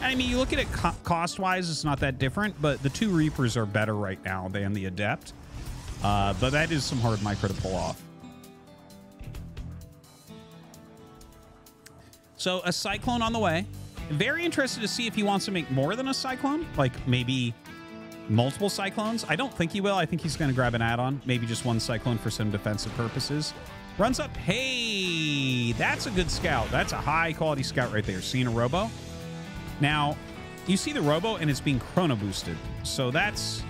I mean, you look at it co cost-wise, it's not that different, but the two Reapers are better right now than the Adept. Uh, but that is some hard micro to pull off. So a Cyclone on the way. Very interested to see if he wants to make more than a Cyclone. Like maybe multiple Cyclones. I don't think he will. I think he's going to grab an add-on. Maybe just one Cyclone for some defensive purposes. Runs up. Hey, that's a good scout. That's a high-quality scout right there. Seeing a Robo. Now, you see the Robo, and it's being chrono boosted. So that's...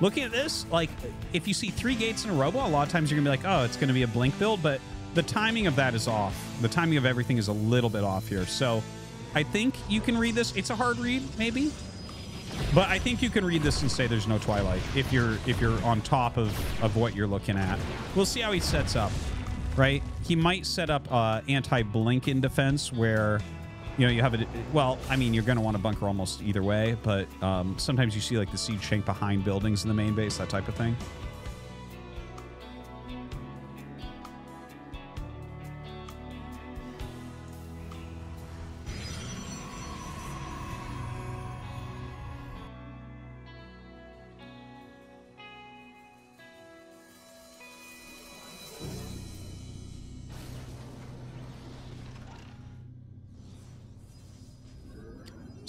Looking at this, like, if you see three gates in a Robo, a lot of times you're going to be like, oh, it's going to be a Blink build, but the timing of that is off. The timing of everything is a little bit off here. So I think you can read this. It's a hard read, maybe. But I think you can read this and say there's no Twilight if you're if you're on top of, of what you're looking at. We'll see how he sets up, right? He might set up uh, anti-blink in defense where, you know, you have a... Well, I mean, you're going to want to bunker almost either way, but um, sometimes you see like the siege tank behind buildings in the main base, that type of thing.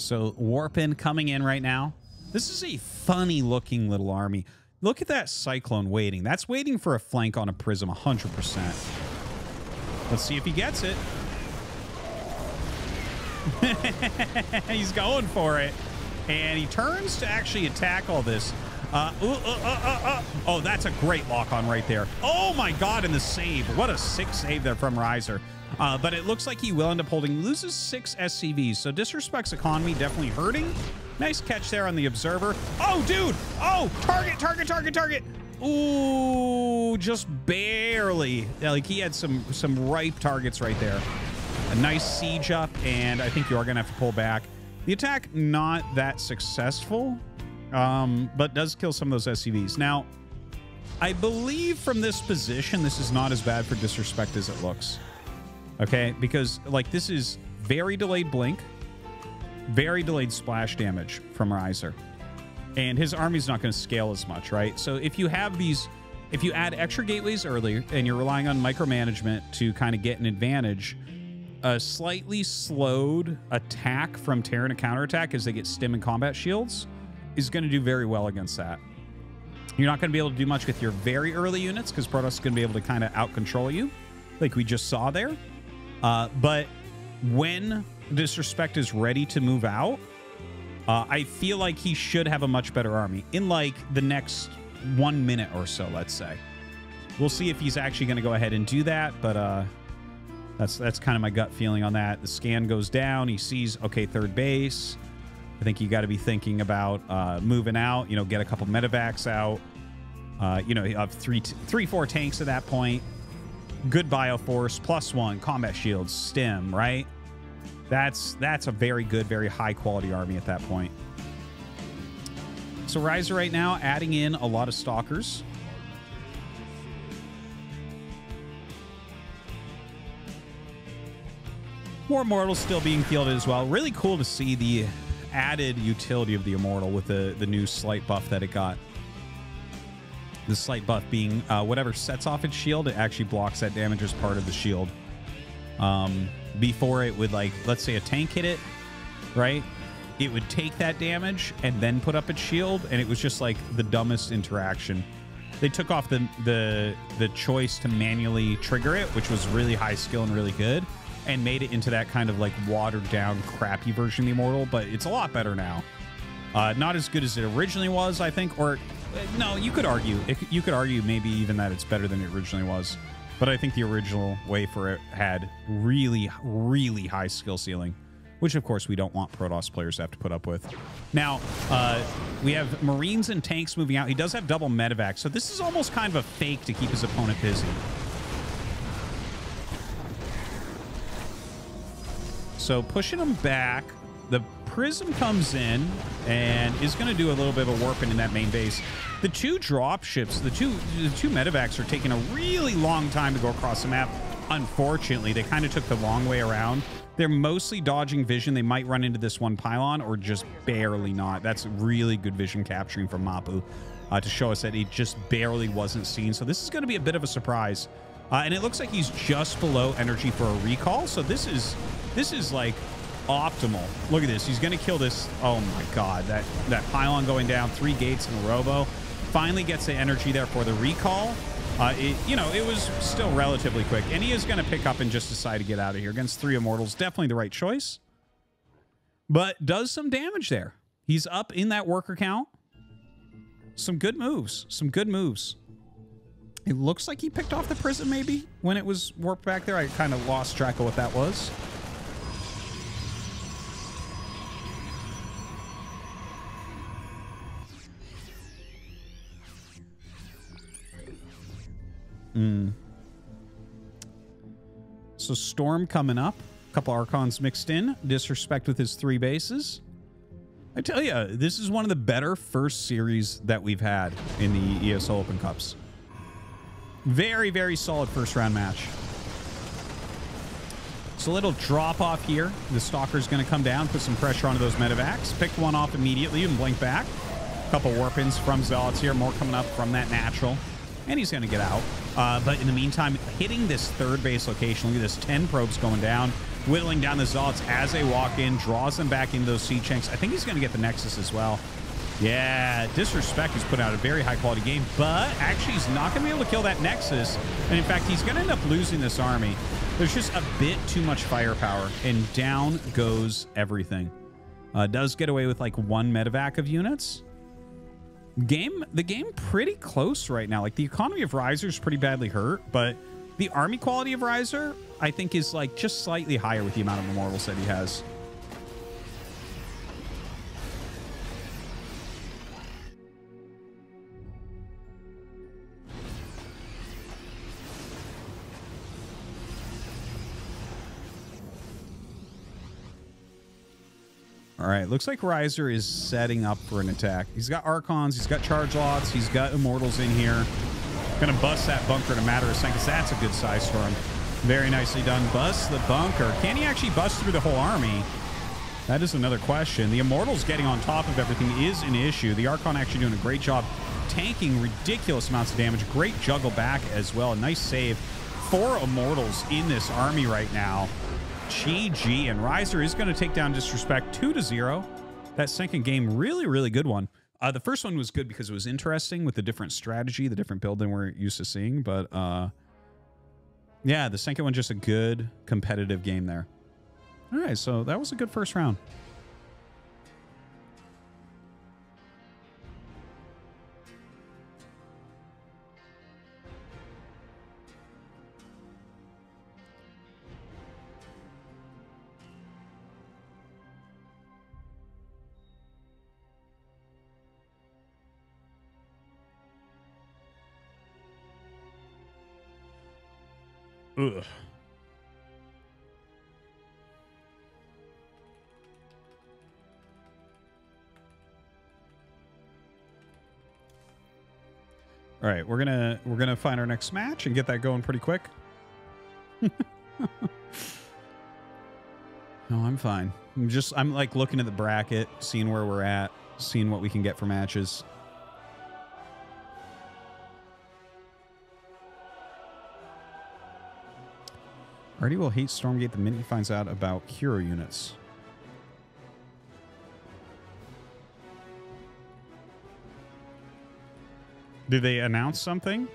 So Warpin coming in right now. This is a funny looking little army. Look at that Cyclone waiting. That's waiting for a flank on a Prism 100%. Let's see if he gets it. [laughs] He's going for it. And he turns to actually attack all this. Uh, ooh, uh, uh, uh, uh. Oh, that's a great lock on right there. Oh my God, and the save. What a sick save there from Riser. Uh, but it looks like he will end up holding, loses six SCVs. So disrespects economy, definitely hurting. Nice catch there on the observer. Oh, dude. Oh, target, target, target, target. Ooh, just barely. Yeah, Like he had some some ripe targets right there. A nice siege up, and I think you are going to have to pull back. The attack, not that successful, um, but does kill some of those SCVs. Now, I believe from this position, this is not as bad for disrespect as it looks. Okay, because like this is very delayed blink, very delayed splash damage from Riser. And his army's not going to scale as much, right? So if you have these, if you add extra gateways early and you're relying on micromanagement to kind of get an advantage, a slightly slowed attack from Terran to counterattack as they get stim and combat shields is going to do very well against that. You're not going to be able to do much with your very early units because Protoss is going to be able to kind of out control you, like we just saw there. Uh, but when Disrespect is ready to move out, uh, I feel like he should have a much better army in like the next one minute or so, let's say. We'll see if he's actually going to go ahead and do that, but uh, that's that's kind of my gut feeling on that. The scan goes down. He sees, okay, third base. I think you got to be thinking about uh, moving out, you know, get a couple medevacs out. Uh, you know, you have three, three, four tanks at that point. Good bioforce, plus one, combat shields, stim, right? That's that's a very good, very high quality army at that point. So Riser right now adding in a lot of stalkers. More Immortals still being fielded as well. Really cool to see the added utility of the Immortal with the, the new slight buff that it got. The slight buff being uh, whatever sets off its shield, it actually blocks that damage as part of the shield. Um, before it would like, let's say a tank hit it, right? It would take that damage and then put up its shield, and it was just like the dumbest interaction. They took off the the the choice to manually trigger it, which was really high skill and really good, and made it into that kind of like watered down, crappy version of the Immortal. But it's a lot better now. Uh, not as good as it originally was, I think. Or uh, no, you could argue. It, you could argue maybe even that it's better than it originally was. But I think the original way for it had really, really high skill ceiling, which of course we don't want Protoss players to have to put up with. Now, uh, we have Marines and tanks moving out. He does have double medevac, so this is almost kind of a fake to keep his opponent busy. So pushing him back, the Prism comes in and is going to do a little bit of a warping in that main base. The two drop ships, the two the two medevacs are taking a really long time to go across the map. Unfortunately, they kind of took the long way around. They're mostly dodging vision. They might run into this one pylon or just barely not. That's really good vision capturing from Mapu uh, to show us that he just barely wasn't seen. So this is going to be a bit of a surprise. Uh, and it looks like he's just below energy for a recall. So this is this is like optimal. Look at this. He's going to kill this. Oh my God. That, that pylon going down, three gates in a robo. Finally gets the energy there for the recall. Uh, it, you know, it was still relatively quick. And he is going to pick up and just decide to get out of here against three Immortals. Definitely the right choice. But does some damage there. He's up in that worker count. Some good moves. Some good moves. It looks like he picked off the Prism maybe when it was warped back there. I kind of lost track of what that was. Mm. So Storm coming up. A couple Archons mixed in. Disrespect with his three bases. I tell you, this is one of the better first series that we've had in the ESL Open Cups. Very, very solid first round match. So a little drop off here. The Stalker's going to come down, put some pressure onto those medevacs. Pick one off immediately and blink back. A couple warp-ins from Zealots here. More coming up from that natural. And he's going to get out. Uh, but in the meantime, hitting this third base location, look at this, 10 probes going down, whittling down the Zealots as they walk in, draws them back into those sea chinks. I think he's going to get the Nexus as well. Yeah, Disrespect has put out a very high-quality game, but actually he's not going to be able to kill that Nexus. And in fact, he's going to end up losing this army. There's just a bit too much firepower, and down goes everything. Uh, does get away with like one medevac of units. Game the game pretty close right now. Like the economy of Riser is pretty badly hurt, but the army quality of Riser I think is like just slightly higher with the amount of immortals that he has. All right, looks like Riser is setting up for an attack. He's got Archons, he's got Charge Lots, he's got Immortals in here. Gonna bust that bunker in a matter of seconds. That's a good size for him. Very nicely done. Bust the bunker. Can he actually bust through the whole army? That is another question. The Immortals getting on top of everything is an issue. The Archon actually doing a great job tanking ridiculous amounts of damage. Great juggle back as well. A nice save. Four Immortals in this army right now. GG. And Riser is going to take down Disrespect 2 to 0. That second game, really, really good one. Uh, the first one was good because it was interesting with the different strategy, the different build than we're used to seeing. But uh, yeah, the second one, just a good competitive game there. All right, so that was a good first round. Ugh. All right, we're gonna we're gonna find our next match and get that going pretty quick. [laughs] no, I'm fine. I'm just I'm like looking at the bracket, seeing where we're at, seeing what we can get for matches. Artie will hate Stormgate the minute he finds out about hero units. Did they announce something?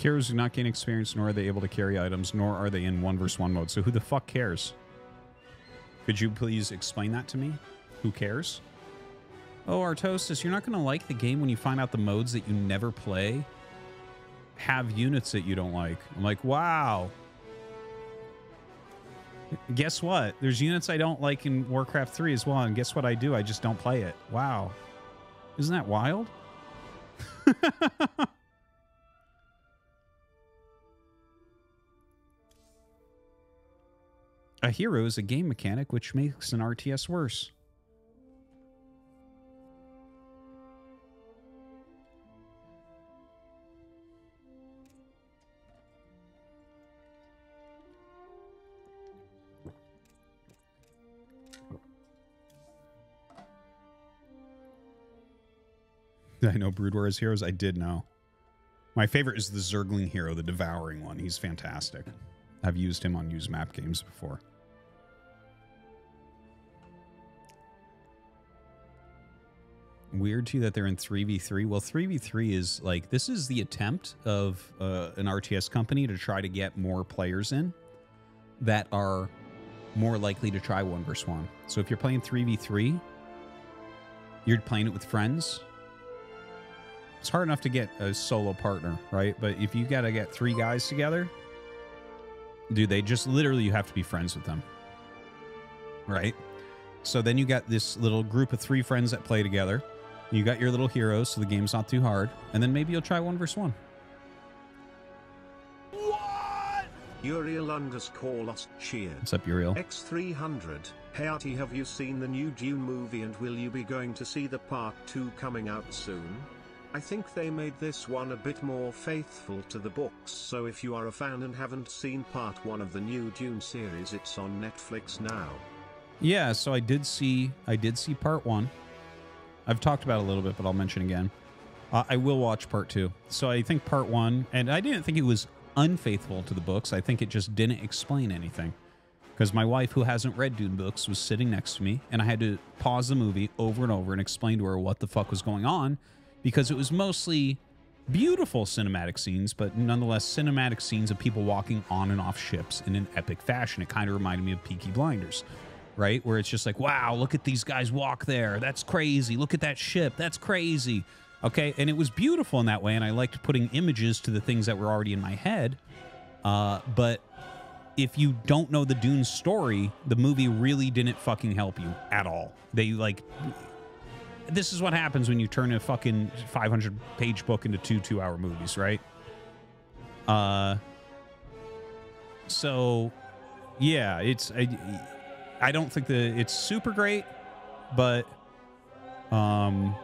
Heroes do not gain experience, nor are they able to carry items, nor are they in one versus one mode. So who the fuck cares? Could you please explain that to me? Who cares? Oh, Artosis, you're not going to like the game when you find out the modes that you never play have units that you don't like. I'm like, wow. Guess what? There's units I don't like in Warcraft 3 as well, and guess what I do? I just don't play it. Wow. Isn't that wild? [laughs] A hero is a game mechanic which makes an RTS worse. [laughs] I know Brood War is heroes. I did know. My favorite is the Zergling hero, the Devouring one. He's fantastic. I've used him on use map games before. Weird too that they're in 3v3. Well, 3v3 is like this is the attempt of uh, an RTS company to try to get more players in that are more likely to try one versus one. So if you're playing 3v3, you're playing it with friends. It's hard enough to get a solo partner, right? But if you got to get three guys together, dude, they just literally you have to be friends with them, right? So then you got this little group of three friends that play together. You got your little heroes, so the game's not too hard, and then maybe you'll try one versus one. Uriel underscore lost cheer. What's up, Uriel? X300, hey Artie have you seen the new Dune movie and will you be going to see the part 2 coming out soon? I think they made this one a bit more faithful to the books so if you are a fan and haven't seen part 1 of the new Dune series it's on Netflix now. Yeah, so I did see I did see part one. I've talked about it a little bit, but I'll mention again. Uh, I will watch part two. So I think part one, and I didn't think it was unfaithful to the books. I think it just didn't explain anything. Because my wife, who hasn't read Dune books, was sitting next to me, and I had to pause the movie over and over and explain to her what the fuck was going on, because it was mostly beautiful cinematic scenes, but nonetheless cinematic scenes of people walking on and off ships in an epic fashion. It kind of reminded me of Peaky Blinders, right? Where it's just like, wow, look at these guys walk there. That's crazy. Look at that ship. That's crazy. Okay. And it was beautiful in that way. And I liked putting images to the things that were already in my head. Uh, but if you don't know the Dune story, the movie really didn't fucking help you at all. They like this is what happens when you turn a fucking 500 page book into two two hour movies, right? Uh, so yeah, it's I, I don't think that it's super great, but um,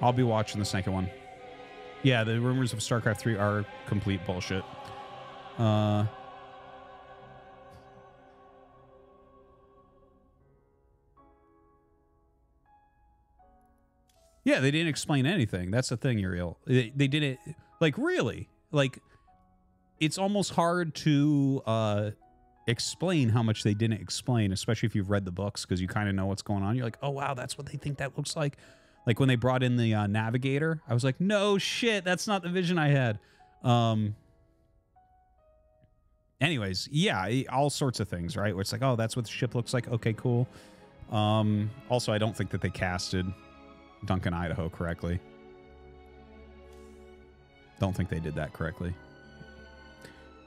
I'll be watching the second one. Yeah, the rumors of StarCraft 3 are complete bullshit. Uh, Yeah, they didn't explain anything. That's the thing, Uriel. They, they didn't like really like. It's almost hard to uh, explain how much they didn't explain, especially if you've read the books because you kind of know what's going on. You're like, oh wow, that's what they think that looks like. Like when they brought in the uh, navigator, I was like, no shit, that's not the vision I had. Um. Anyways, yeah, all sorts of things, right? Where it's like, oh, that's what the ship looks like. Okay, cool. Um. Also, I don't think that they casted Duncan, Idaho correctly. Don't think they did that correctly.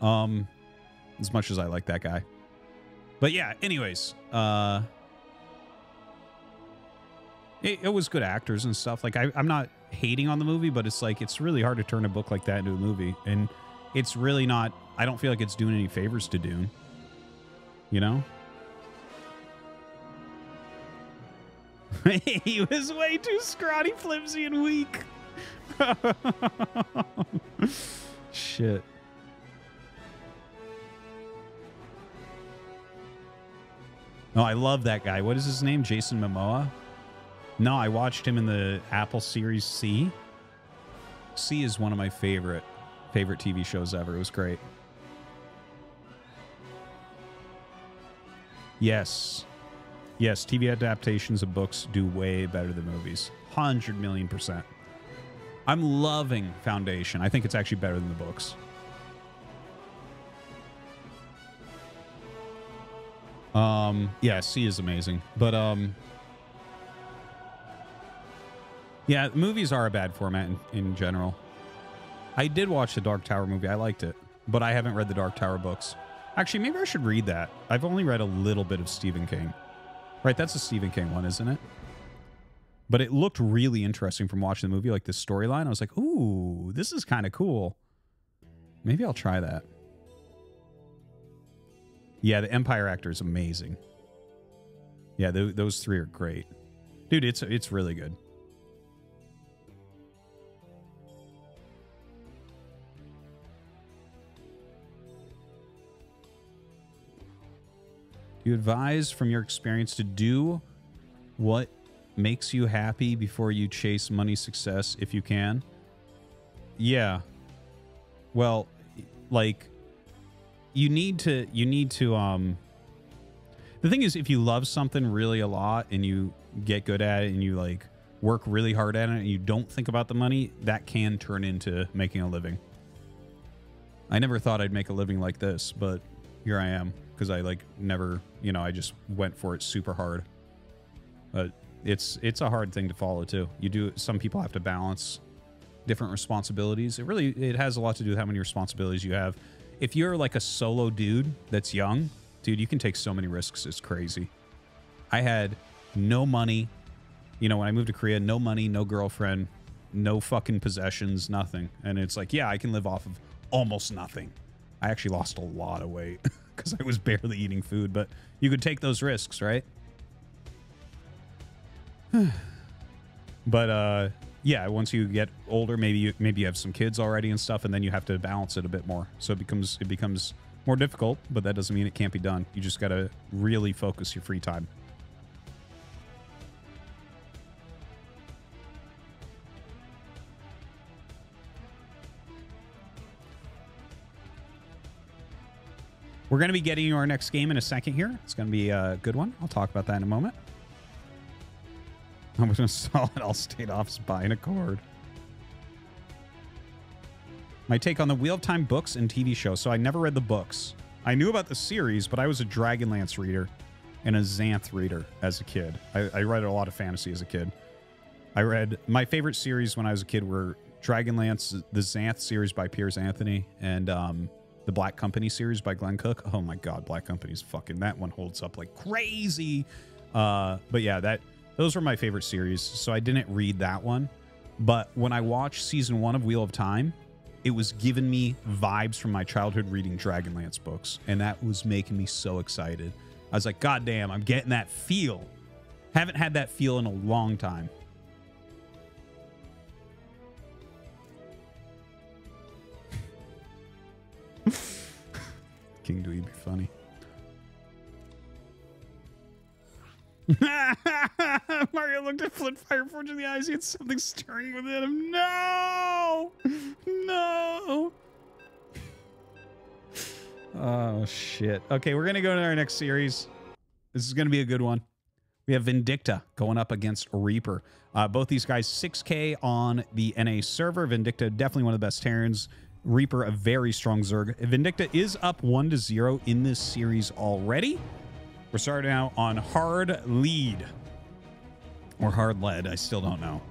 Um, as much as I like that guy, but yeah. Anyways, uh, it, it was good actors and stuff. Like I, I'm not hating on the movie, but it's like it's really hard to turn a book like that into a movie, and it's really not. I don't feel like it's doing any favors to Dune. You know. [laughs] he was way too scrawny, flimsy, and weak. [laughs] Shit. No, I love that guy. What is his name? Jason Momoa? No, I watched him in the Apple Series See. See is one of my favorite favorite TV shows ever. It was great. Yes. Yes, TV adaptations of books do way better than movies. 100 million percent. I'm loving Foundation. I think it's actually better than the books. Um, yeah, See is amazing. But um Yeah, movies are a bad format in, in general. I did watch the Dark Tower movie. I liked it, but I haven't read the Dark Tower books. Actually, maybe I should read that. I've only read a little bit of Stephen King. Right, that's a Stephen King one, isn't it? But it looked really interesting from watching the movie, like the storyline. I was like, ooh, this is kind of cool. Maybe I'll try that. Yeah, the Empire actor is amazing. Yeah, th- those three are great. Dude, it's it's really good. Do you advise from your experience to do what makes you happy before you chase money success if you can? Yeah. Well, like you need to you need to um the thing is if you love something really a lot and you get good at it and you like work really hard at it and you don't think about the money, that can turn into making a living. I never thought I'd make a living like this, but here I am because I like never, you know, I just went for it super hard. But it's it's a hard thing to follow too. You do some people have to balance different responsibilities. It really it has a lot to do with how many responsibilities you have. If you're like a solo dude that's young, dude, you can take so many risks. It's crazy. I had no money. You know, when I moved to Korea, no money, no girlfriend, no fucking possessions, nothing. And it's like, yeah, I can live off of almost nothing. I actually lost a lot of weight [laughs] because I was barely eating food, but you could take those risks, right? [sighs] but uh yeah, once you get older, maybe you maybe you have some kids already and stuff, and then you have to balance it a bit more. So it becomes it becomes more difficult, but that doesn't mean it can't be done. You just got to really focus your free time. We're going to be getting you our next game in a second here. It's going to be a good one. I'll talk about that in a moment. I'm going to it. I'll state office buying a cord. My take on the Wheel of Time books and TV show. So I never read the books. I knew about the series, but I was a Dragonlance reader and a Xanth reader as a kid. I, I read a lot of fantasy as a kid. I read my favorite series when I was a kid were Dragonlance, the Xanth series by Piers Anthony, and um, the Black Company series by Glenn Cook. Oh my God, Black Company's fucking that one holds up like crazy. Uh, but yeah, that those were my favorite series. So I didn't read that one, but when I watched season one of Wheel of Time, it was giving me vibes from my childhood reading Dragonlance books, and that was making me so excited. I was like, God damn, I'm getting that feel. Haven't had that feel in a long time. [laughs] King Dweeb be funny. [laughs] Mario looked at Flint Fireforge in the eyes. He had something stirring within him. No! No! [laughs] Oh, shit. Okay, we're going to go to our next series. This is going to be a good one. We have Vindicta going up against Reaper. Uh, both these guys 6k on the NA server. Vindicta definitely one of the best Terrans. Reaper a very strong Zerg. Vindicta is up 1 to 0 in this series already. We're starting out on hard lead or hard lead. I still don't know.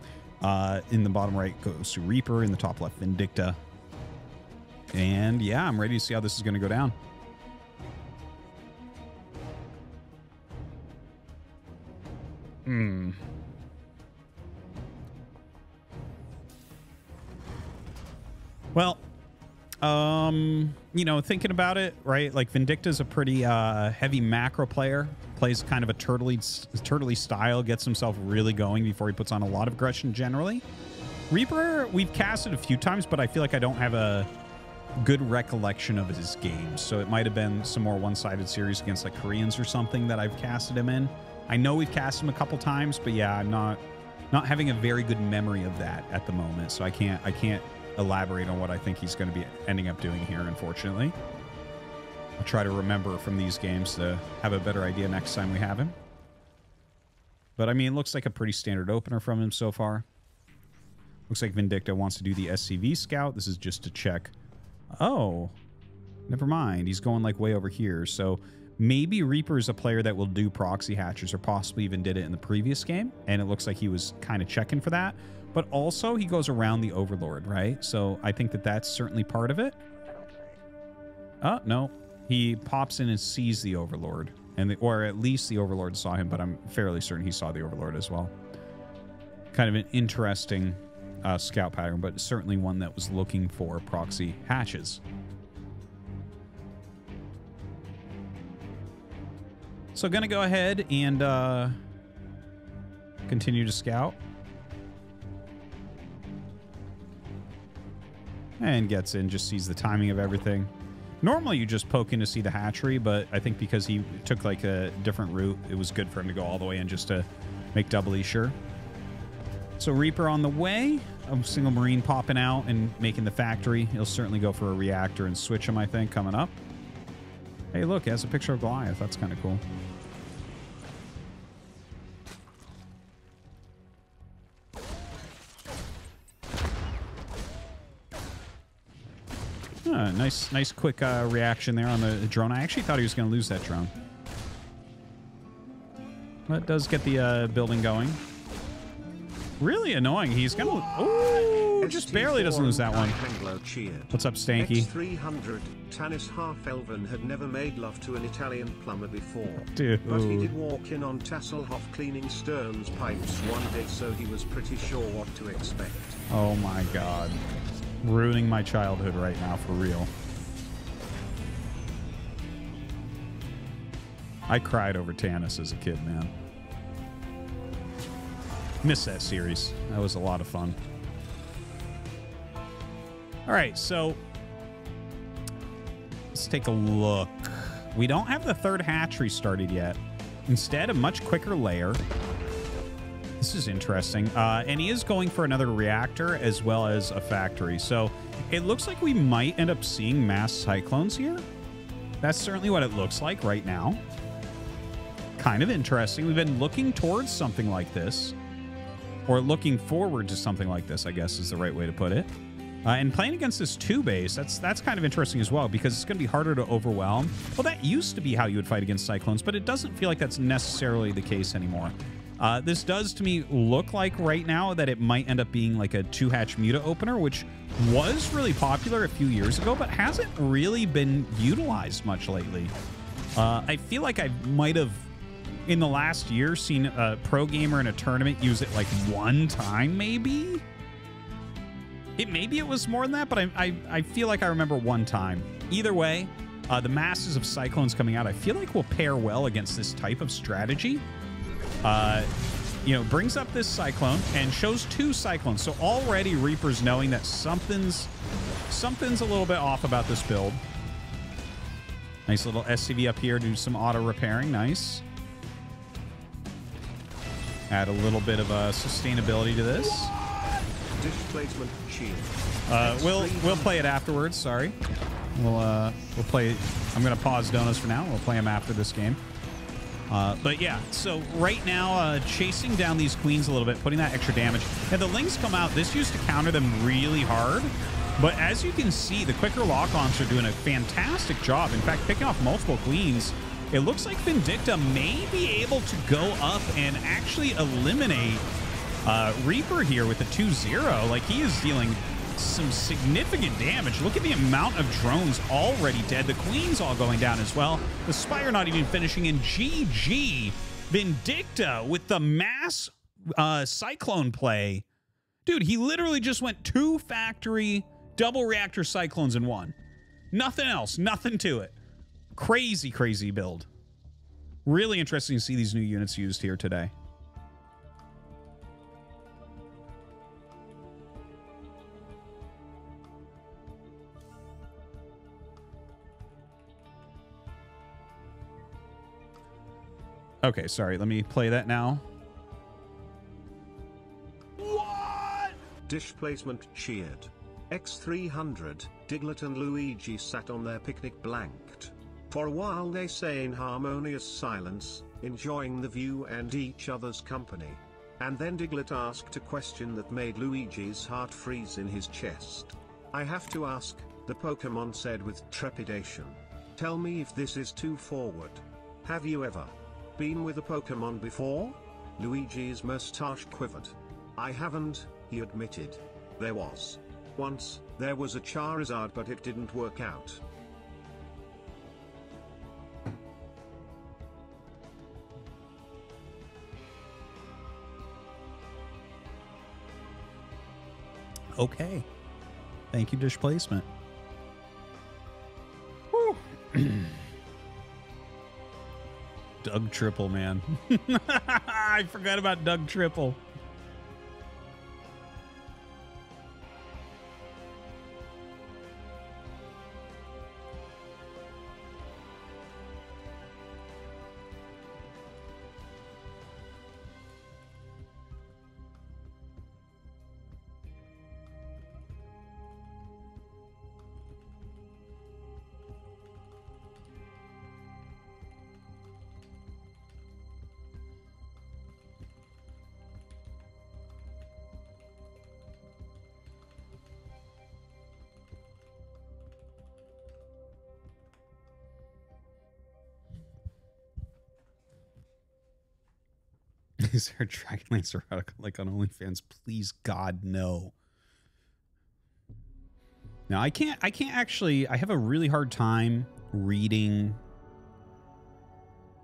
Uh, in the bottom right goes Reaper. In the top left, Vindicta. And yeah, I'm ready to see how this is going to go down. Hmm. Well, um, you know, thinking about it, right? Like Vindicta's a pretty uh, heavy macro player. Plays kind of a turtley, turtley style. Gets himself really going before he puts on a lot of aggression. Generally, Reaper we've casted a few times, but I feel like I don't have a good recollection of his games. So it might have been some more one-sided series against like Koreans or something that I've casted him in. I know we've cast him a couple times, but yeah, I'm not not having a very good memory of that at the moment. So I can't I can't elaborate on what I think he's going to be ending up doing here, unfortunately. I'll try to remember from these games to have a better idea next time we have him. But I mean, looks like a pretty standard opener from him so far. Looks like Vindicta wants to do the SCV scout. This is just to check. Oh, never mind. He's going like way over here. So maybe Reaper is a player that will do proxy hatches or possibly even did it in the previous game. And it looks like he was kind of checking for that. But also he goes around the Overlord, right? So I think that that's certainly part of it. Oh, no. He pops in and sees the Overlord. and the, Or at least the Overlord saw him, but I'm fairly certain he saw the Overlord as well. Kind of an interesting uh, scout pattern, but certainly one that was looking for proxy hatches. So going to go ahead and uh, continue to scout. And gets in, just sees the timing of everything. Normally you just poke in to see the hatchery, but I think because he took like a different route, it was good for him to go all the way in just to make doubly sure. So Reaper on the way. A single Marine popping out and making the factory. He'll certainly go for a reactor and switch him, I think, coming up. Hey, look, it has a picture of Goliath. That's kind of cool. Ah, nice, nice quick uh, reaction there on the drone. I actually thought he was going to lose that drone. That does get the uh, building going. Really annoying. He's going to... Oh, just barely doesn't lose that one. What's up, Stanky? X300, Tanis Half-Elven had never made love to an Italian plumber before. Dude. But he did walk in on Tasslehoff cleaning Sturm's pipes one day so he was pretty sure what to expect. Oh my god. Ruining my childhood right now, for real. I cried over Tanis as a kid, man. Miss that series. That was a lot of fun. All right, so let's take a look. We don't have the third hatchery started yet. Instead, a much quicker layer. This is interesting. Uh, and he is going for another reactor as well as a factory. So it looks like we might end up seeing mass cyclones here. That's certainly what it looks like right now. Kind of interesting. We've been looking towards something like this, or looking forward to something like this, I guess is the right way to put it. Uh, and playing against this two base, that's that's kind of interesting as well because it's going to be harder to overwhelm. Well, that used to be how you would fight against cyclones, but it doesn't feel like that's necessarily the case anymore. Uh, this does to me look like right now that it might end up being like a two hatch muta opener, which was really popular a few years ago, but hasn't really been utilized much lately. Uh, I feel like I might have in the last year seen a pro gamer in a tournament use it like one time, maybe. It maybe it was more than that, but I I, I feel like I remember one time. Either way, uh, the masses of cyclones coming out, I feel like will pair well against this type of strategy. Uh, you know, brings up this cyclone and shows two cyclones. So already Reaper's knowing that something's something's a little bit off about this build. Nice little SCV up here, do some auto repairing. Nice. Add a little bit of uh, sustainability to this. Dish placement cheer. Uh, we'll we'll play it afterwards. Sorry, we'll uh, we'll play. I'm gonna pause donuts for now. We'll play them after this game. Uh, but yeah, so right now, uh, chasing down these queens a little bit, putting that extra damage. And the lings come out. This used to counter them really hard. But as you can see, the quicker lock-ons are doing a fantastic job. In fact, picking off multiple queens, it looks like Vindicta may be able to go up and actually eliminate uh, Reaper here with a 2-0. Like, he is dealing some significant damage. Look at the amount of drones already dead. The Queen's all going down as well. The Spire not even finishing. And GG Vindicta with the mass uh, Cyclone play. Dude, he literally just went two factory double reactor Cyclones in one. Nothing else. Nothing to it. Crazy, crazy build. Really interesting to see these new units used here today. Okay, sorry. Let me play that now. What? Dish placement cheered. X300, Diglett and Luigi sat on their picnic blanked. For a while they say in harmonious silence, enjoying the view and each other's company. And then Diglett asked a question that made Luigi's heart freeze in his chest. I have to ask, the Pokemon said with trepidation. Tell me if this is too forward. Have you ever been with a Pokemon before? Luigi's moustache quivered. I haven't, he admitted. There was. Once, there was a Charizard but it didn't work out. Okay. Thank you, dish placement. [clears throat] Dugtrio, man. [laughs] I forgot about Dugtrio. Is there a Dragonlance erotica like on OnlyFans? Please, God, no. Now I can't. I can't actually. I have a really hard time reading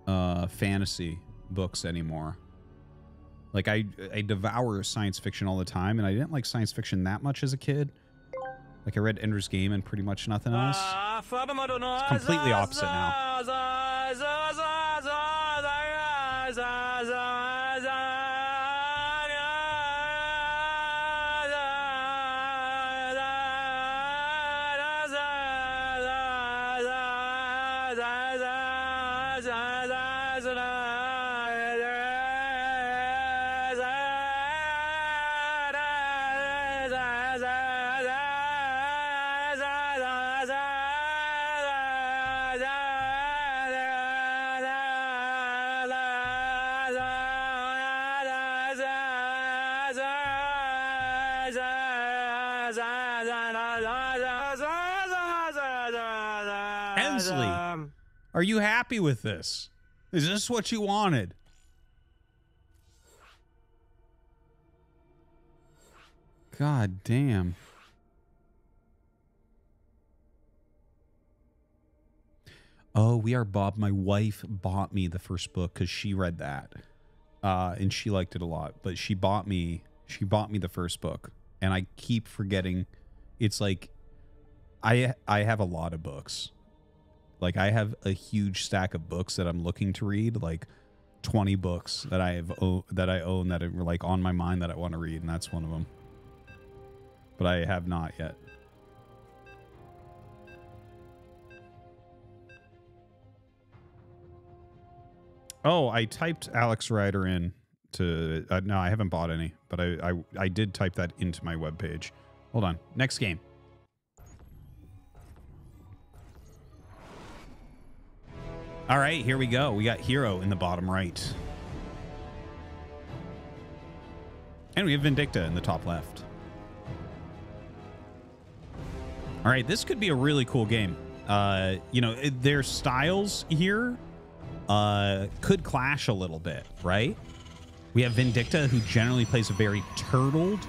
uh, fantasy books anymore. Like I, I devour science fiction all the time, and I didn't like science fiction that much as a kid. Like I read Ender's Game and pretty much nothing else. It's completely opposite now. Are you happy with this? Is this what you wanted? God damn. Oh, we are Bob. My wife bought me the first book because she read that, uh, and she liked it a lot. But she bought me, she bought me the first book, and I keep forgetting. It's like, I I have a lot of books. Like I have a huge stack of books that I'm looking to read, like 20 books that I have o- that I own that are like on my mind that I want to read, and that's one of them. But I have not yet. Oh, I typed Alex Rider in to. Uh, no, I haven't bought any, but I, I I did type that into my webpage. Hold on. Next game. All right, here we go. We got Hero in the bottom right. And we have Vindicta in the top left. All right, this could be a really cool game. Uh, you know, their styles here uh, could clash a little bit, right? We have Vindicta, who generally plays a very turtled,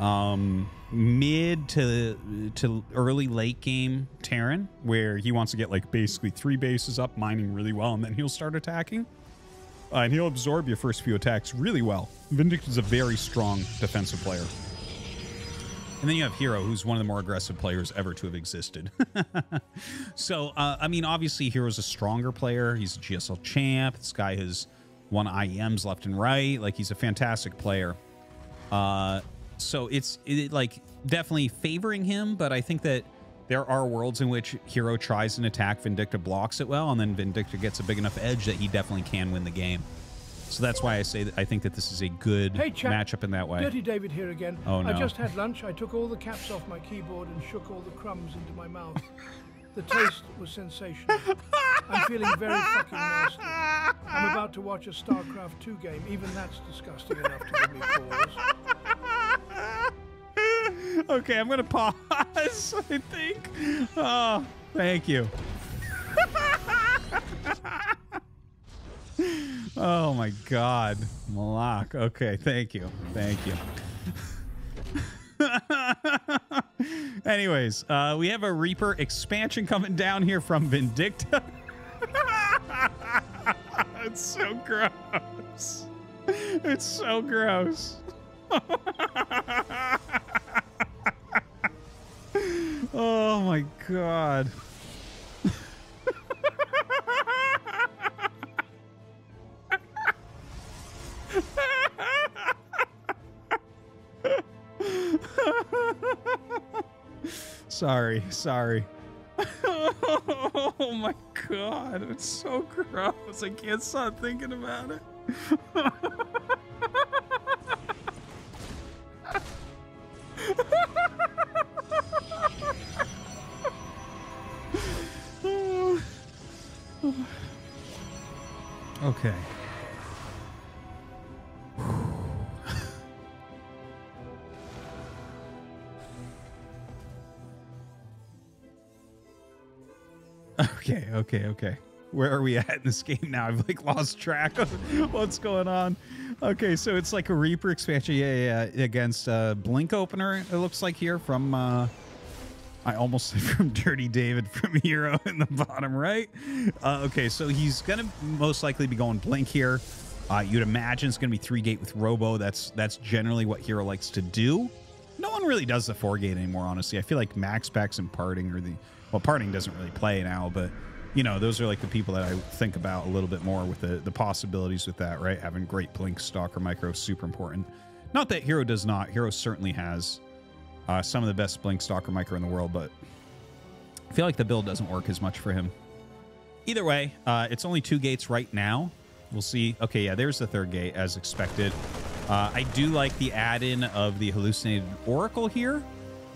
um, mid to to early late game Terran, where he wants to get like basically three bases up, mining really well, and then he'll start attacking. Uh, and he'll absorb your first few attacks really well. Vindicta's a very strong defensive player. And then you have Hero, who's one of the more aggressive players ever to have existed. [laughs] so, uh, I mean, obviously, Hero's a stronger player. He's a GSL champ. This guy has won IEMs left and right. Like, he's a fantastic player. Uh, so it's it, like definitely favoring him, but I think that there are worlds in which Hero tries an attack, Vindicta blocks it well, and then Vindicta gets a big enough edge that he definitely can win the game. So that's why I say that I think that this is a good Hey, chap. matchup in that way. Dirty David here again. Oh, no. I just had lunch. I took all the caps off my keyboard and shook all the crumbs into my mouth. [laughs] The taste was sensational. I'm feeling very fucking nasty. I'm about to watch a StarCraft 2 game. Even that's disgusting enough to give me pause. okay, I'm gonna pause. [laughs] I think. Oh, thank you. [laughs] oh my God, Malak. Okay, thank you, thank you. [laughs] Anyways, uh, we have a Reaper expansion coming down here from Vindicta. [laughs] it's so gross. It's so gross. [laughs] oh my god. Sorry, sorry. oh my god, it's so gross. I can't stop thinking about it. okay. [laughs] Okay, okay, okay. Where are we at in this game now? I've like lost track of [laughs] what's going on. Okay, so it's like a Reaper expansion, yeah, yeah, against uh, Blink Opener. It looks like here from uh, I almost [laughs] said from Dirty David from Hero in the bottom right. Uh, okay, so he's gonna most likely be going Blink here. Uh, you'd imagine it's gonna be three gate with Robo. That's that's generally what Hero likes to do. No one really does the four gate anymore, honestly. I feel like MaxPax and Parting are the well, Parting doesn't really play now, but you know, those are like the people that I think about a little bit more with the the possibilities with that, right? Having great Blink Stalker Micro super important. Not that Hero does not. Hero certainly has uh, some of the best Blink Stalker Micro in the world, but I feel like the build doesn't work as much for him. Either way, uh, it's only two gates right now. We'll see. Okay, yeah, there's the third gate as expected. Uh, I do like the add-in of the hallucinated oracle here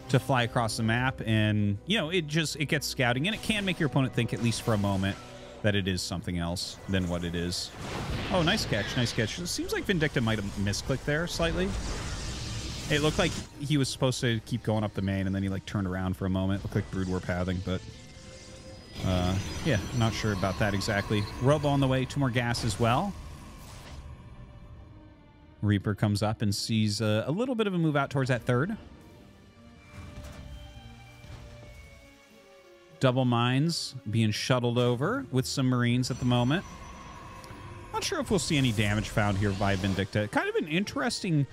to fly across the map, and you know it just it gets scouting, and it can make your opponent think at least for a moment that it is something else than what it is. Oh, nice catch, nice catch. It seems like Vindicta might have misclicked there slightly. It looked like he was supposed to keep going up the main, and then he like turned around for a moment. Looked like Brood War pathing, but Uh, yeah, not sure about that exactly. Robo on the way, two more gas as well. Reaper comes up and sees a little bit of a move out towards that third. Double mines being shuttled over with some Marines at the moment. Not sure if we'll see any damage found here by Vindicta. Kind of an interesting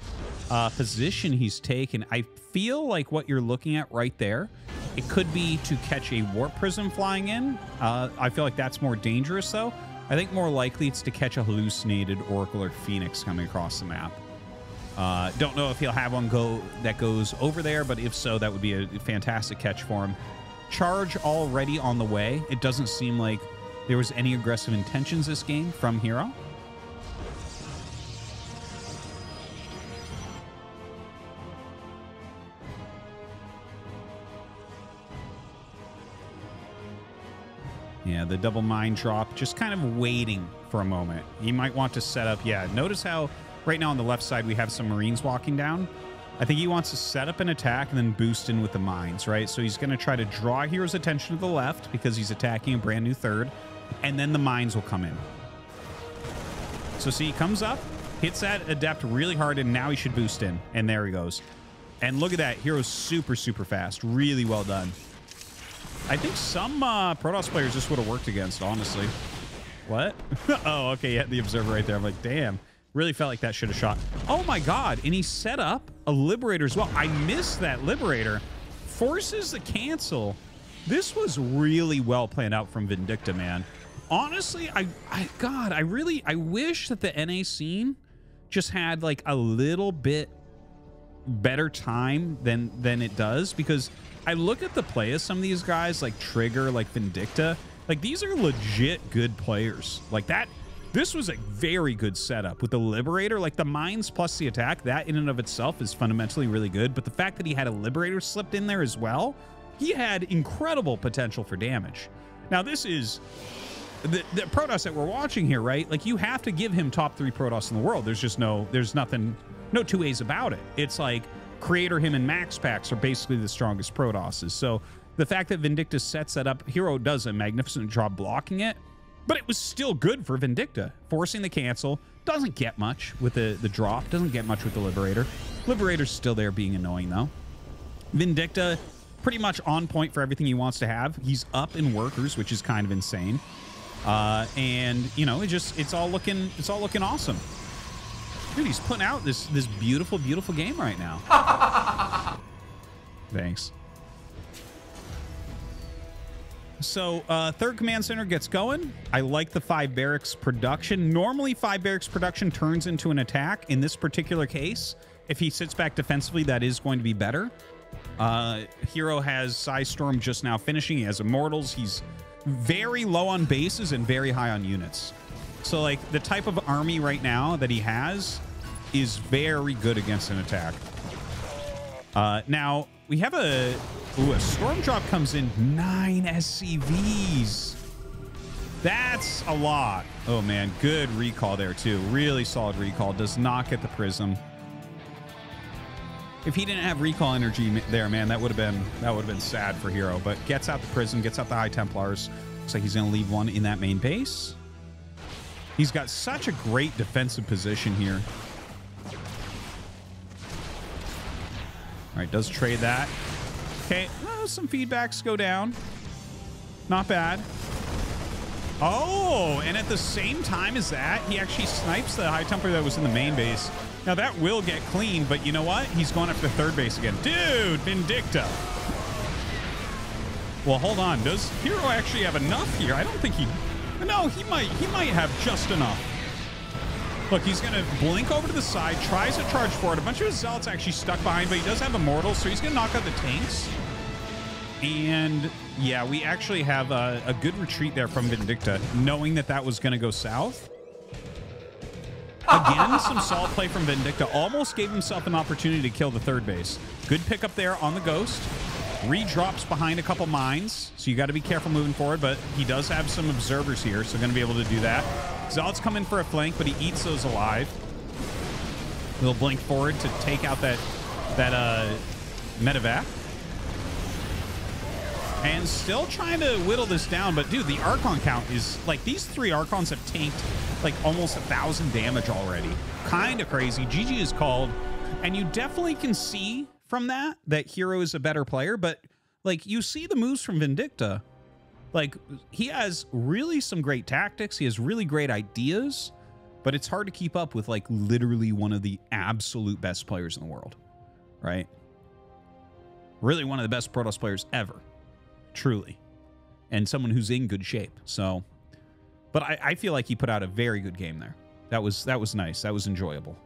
uh, position he's taken. I feel like what you're looking at right there, it could be to catch a Warp Prism flying in. Uh, I feel like that's more dangerous, though. I think more likely it's to catch a hallucinated Oracle or Phoenix coming across the map. Uh, don't know if he'll have one go that goes over there, but if so, that would be a fantastic catch for him. Charge already on the way. It doesn't seem like there was any aggressive intentions this game from Hero. Yeah, the double mine drop, just kind of waiting for a moment. You might want to set up. Yeah, notice how right now on the left side we have some Marines walking down. I think he wants to set up an attack and then boost in with the mines, right? So he's going to try to draw Hero's attention to the left because he's attacking a brand new third, and then the mines will come in. So see, he comes up, hits that adept really hard, and now he should boost in. And there he goes. And look at that. Hero's super, super fast. Really well done. I think some uh, Protoss players this would have worked against, honestly. What? [laughs] oh, okay. Yeah, the observer right there. I'm like, damn. Really felt like that should have shot. Oh my god. And he set up a Liberator as well. I missed that Liberator. Forces the cancel. This was really well planned out from Vindicta, man. Honestly, I, I God, I really, I wish that the NA scene just had like a little bit better time than than it does because I look at the play of some of these guys like Trigger, like Vindicta, like these are legit good players. Like that this was a very good setup with the Liberator, like the mines plus the attack, that in and of itself is fundamentally really good, but the fact that he had a Liberator slipped in there as well, he had incredible potential for damage. Now this is the, the Protoss that we're watching here, right? Like you have to give him top three Protoss in the world. There's just no, there's nothing, no two ways about it. It's like Creator, him, and MaxPax are basically the strongest Protosses. So the fact that Vindictus sets that up, Hero does a magnificent job blocking it, but it was still good for Vindicta. Forcing the cancel doesn't get much with the, the drop, doesn't get much with the Liberator. Liberator's still there being annoying though. Vindicta, pretty much on point for everything he wants to have. He's up in workers, which is kind of insane. Uh, and you know, it just it's all looking it's all looking awesome. Dude, he's putting out this this beautiful, beautiful game right now. [laughs] Thanks. So, uh, third command center gets going. I like the five barracks production. Normally, five barracks production turns into an attack. In this particular case, if he sits back defensively, that is going to be better. Uh, Hero has Storm just now finishing. He has Immortals. He's very low on bases and very high on units. So, like, the type of army right now that he has is very good against an attack. Uh, now, we have a... Ooh, a Storm Drop comes in. Nine SCVs. That's a lot. Oh, man. Good recall there, too. Really solid recall. Does not get the Prism. If he didn't have recall energy there, man, that would have been that would have been sad for Hero. But gets out the Prism, gets out the High Templars. Looks like he's going to leave one in that main base. He's got such a great defensive position here. All right, does trade that. Okay, some feedbacks go down. Not bad. Oh, and at the same time as that, he actually snipes the High Templar that was in the main base. Now, that will get clean, but you know what? He's going after third base again. Dude, Vindicta. Well, hold on. Does Hero actually have enough here? I don't think he... No, he might he might have just enough. Look, he's going to blink over to the side, tries to charge forward. A bunch of his Zealots actually stuck behind, but he does have Immortals, so he's going to knock out the tanks. And, yeah, we actually have a, a good retreat there from Vindicta, knowing that that was going to go south. Again, [laughs] some solid play from Vindicta. Almost gave himself an opportunity to kill the third base. Good pickup there on the Ghost. Redrops behind a couple mines, so you got to be careful moving forward, but he does have some observers here, so going to be able to do that. Zealots come in for a flank, but he eats those alive. He'll blink forward to take out that that uh, medevac. And still trying to whittle this down, but dude, the Archon count is like these three Archons have tanked like almost a thousand damage already. Kind of crazy. GG is called, and you definitely can see from that that Hero is a better player, but like you see the moves from Vindicta. Like he has really some great tactics, he has really great ideas, but it's hard to keep up with like literally one of the absolute best players in the world, right? Really one of the best Protoss players ever truly, and someone who's in good shape. So, but I, I feel like he put out a very good game there. That was that was nice. That was enjoyable.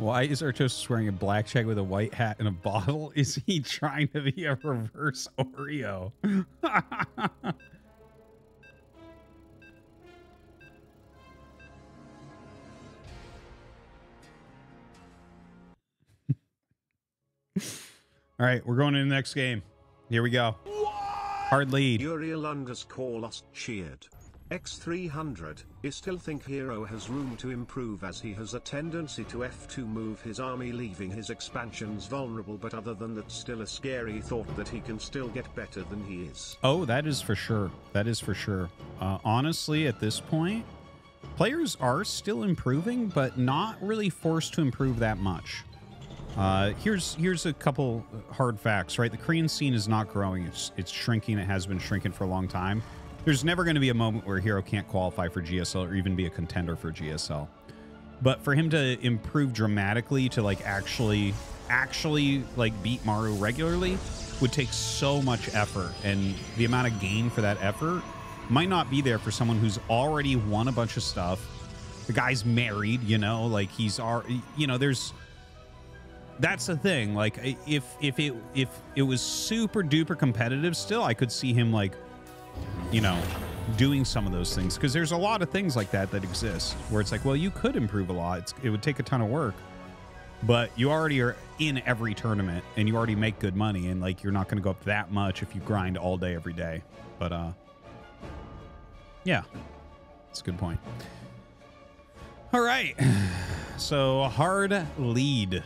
Why is Artosis wearing a black check with a white hat and a bottle? [laughs] Is he trying to be a reverse Oreo? [laughs] All right, we're going to the next game. Here we go. Hard lead. Uriel underscore lost cheered. X300, I still think Hero has room to improve as he has a tendency to F2 move his army leaving his expansions vulnerable but other than that still a scary thought that he can still get better than he is. Oh, that is for sure. That is for sure. Uh, honestly, at this point, players are still improving, but not really forced to improve that much. Uh, here's here's a couple hard facts, right? The Korean scene is not growing; it's it's shrinking. It has been shrinking for a long time. There's never going to be a moment where Hero can't qualify for GSL or even be a contender for GSL. But for him to improve dramatically to like actually actually like beat Maru regularly would take so much effort and the amount of gain for that effort might not be there for someone who's already won a bunch of stuff. The guy's married, you know, like he's already, you know, there's that's the thing. Like if if it if it was super duper competitive still, I could see him like you know, doing some of those things because there's a lot of things like that that exist where it's like, well, you could improve a lot. It's, it would take a ton of work, but you already are in every tournament and you already make good money and like you're not going to go up that much if you grind all day every day. But uh, yeah, that's a good point. All right, [sighs] so hard lead.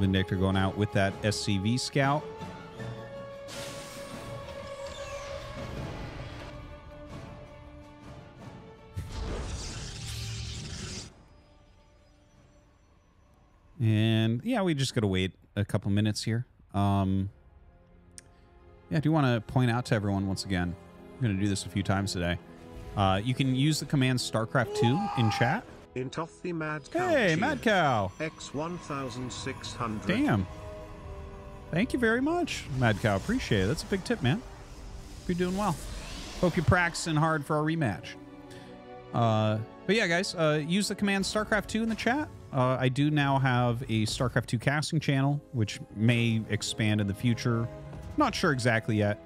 Vindicta going out with that SCV scout. Yeah, we just got to wait a couple minutes here. Um, yeah, I do want to point out to everyone once again, I'm going to do this a few times today. Uh, you can use the command StarCraft 2 in chat. In Mad Cow. Hey. Mad Cow. X1600. Damn. Thank you very much, Mad Cow. Appreciate it. That's a big tip, man. You're doing well. Hope you're practicing hard for our rematch. Uh, but yeah, guys, uh, use the command StarCraft 2 in the chat. Uh, I do now have a StarCraft 2 casting channel, which may expand in the future. Not sure exactly yet.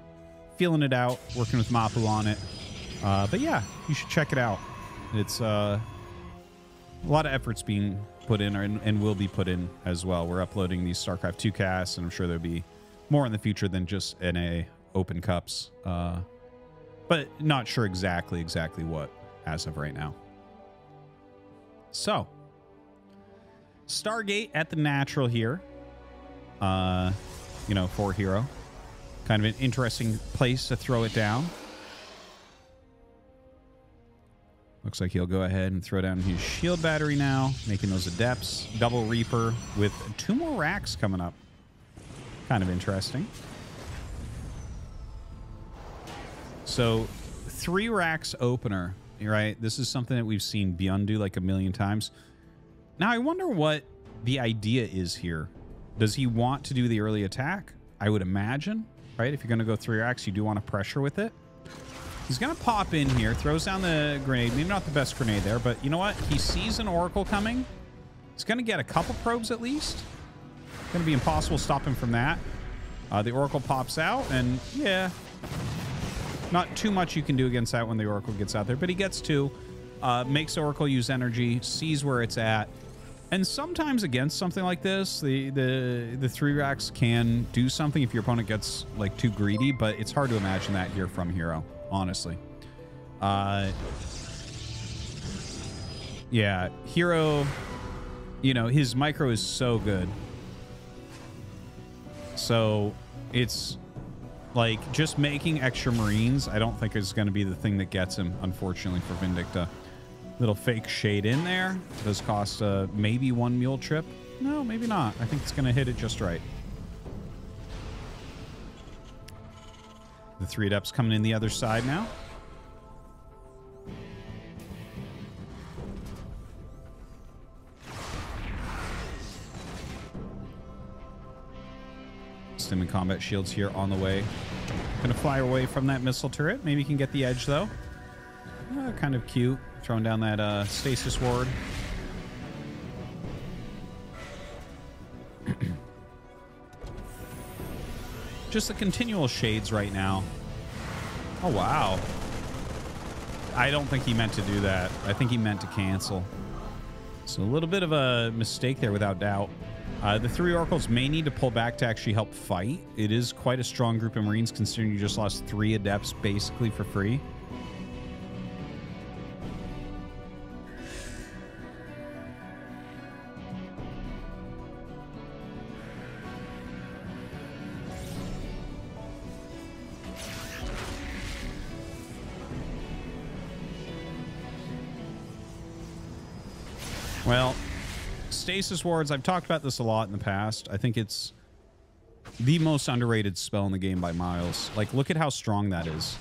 Feeling it out, working with Mapu on it. Uh, but yeah, you should check it out. It's uh, a lot of efforts being put in and, and will be put in as well. We're uploading these StarCraft 2 casts, and I'm sure there'll be more in the future than just NA Open Cups. Uh, but not sure exactly, exactly what as of right now. So, Stargate at the natural here. Uh, you know, for hero. Kind of an interesting place to throw it down. Looks like he'll go ahead and throw down his shield battery now, making those adepts. Double Reaper with two more racks coming up. Kind of interesting. So, three racks opener, right? This is something that we've seen Beyond do like a million times. Now, I wonder what the idea is here. Does he want to do the early attack? I would imagine. right? If you're going to go three racks, you do want to pressure with it. He's going to pop in here, throws down the grenade. Maybe not the best grenade there, but you know what? He sees an Oracle coming. He's going to get a couple probes at least. It's Going to be impossible to stop him from that. Uh, the Oracle pops out, and yeah, not too much you can do against that when the Oracle gets out there, but he gets two. Uh, makes Oracle use energy, sees where it's at. And sometimes against something like this, the, the, the three racks can do something if your opponent gets like too greedy, but it's hard to imagine that here from Hero, honestly. Uh, yeah, Hero, you know, his micro is so good. So it's like just making extra Marines, I don't think is going to be the thing that gets him, unfortunately, for Vindicta. Little fake shade in there. Does cost uh, maybe one mule trip. No, maybe not. I think it's going to hit it just right. The three adepts coming in the other side now. Stim and combat shields here on the way. Gonna fly away from that missile turret. Maybe you can get the edge though. Uh, kind of cute. Throwing down that uh, stasis ward. [clears throat] Just the continual shades right now. Oh, wow. I don't think he meant to do that. I think he meant to cancel. So a little bit of a mistake there without doubt. Uh, the three oracles may need to pull back to actually help fight. It is quite a strong group of marines considering you just lost three adepts basically for free. Well, stasis wards, I've talked about this a lot in the past. I think it's the most underrated spell in the game by miles. Like, look at how strong that is.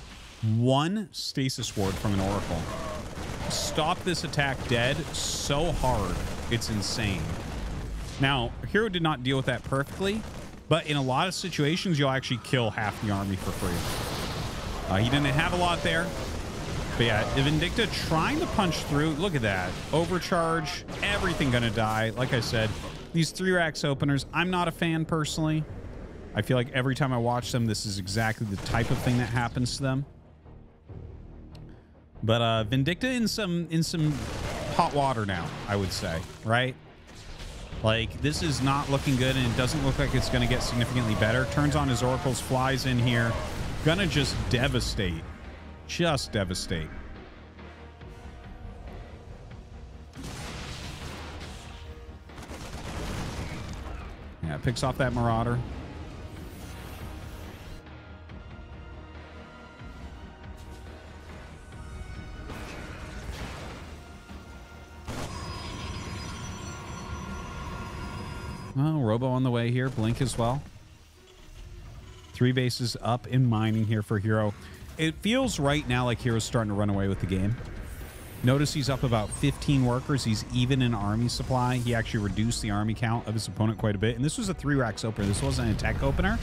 One stasis ward from an oracle. Stop this attack dead so hard. It's insane. Now, Hero did not deal with that perfectly, but in a lot of situations, you'll actually kill half the army for free. Uh, he didn't have a lot there. But yeah, Vindicta trying to punch through. Look at that. Overcharge. Everything gonna die. Like I said, these three racks openers, I'm not a fan personally. I feel like every time I watch them, this is exactly the type of thing that happens to them. But uh, Vindicta in some in some hot water now, I would say, right? Like, this is not looking good, and it doesn't look like it's going to get significantly better. Turns on his oracles, flies in here. Gonna just devastate. Just devastate. Yeah, picks off that Marauder. Oh, Robo on the way here. Blink as well. Three bases up in mining here for Hero. It feels right now like Hero's starting to run away with the game. Notice he's up about 15 workers. He's even in army supply. He actually reduced the army count of his opponent quite a bit. And this was a three racks opener. This wasn't a tech opener.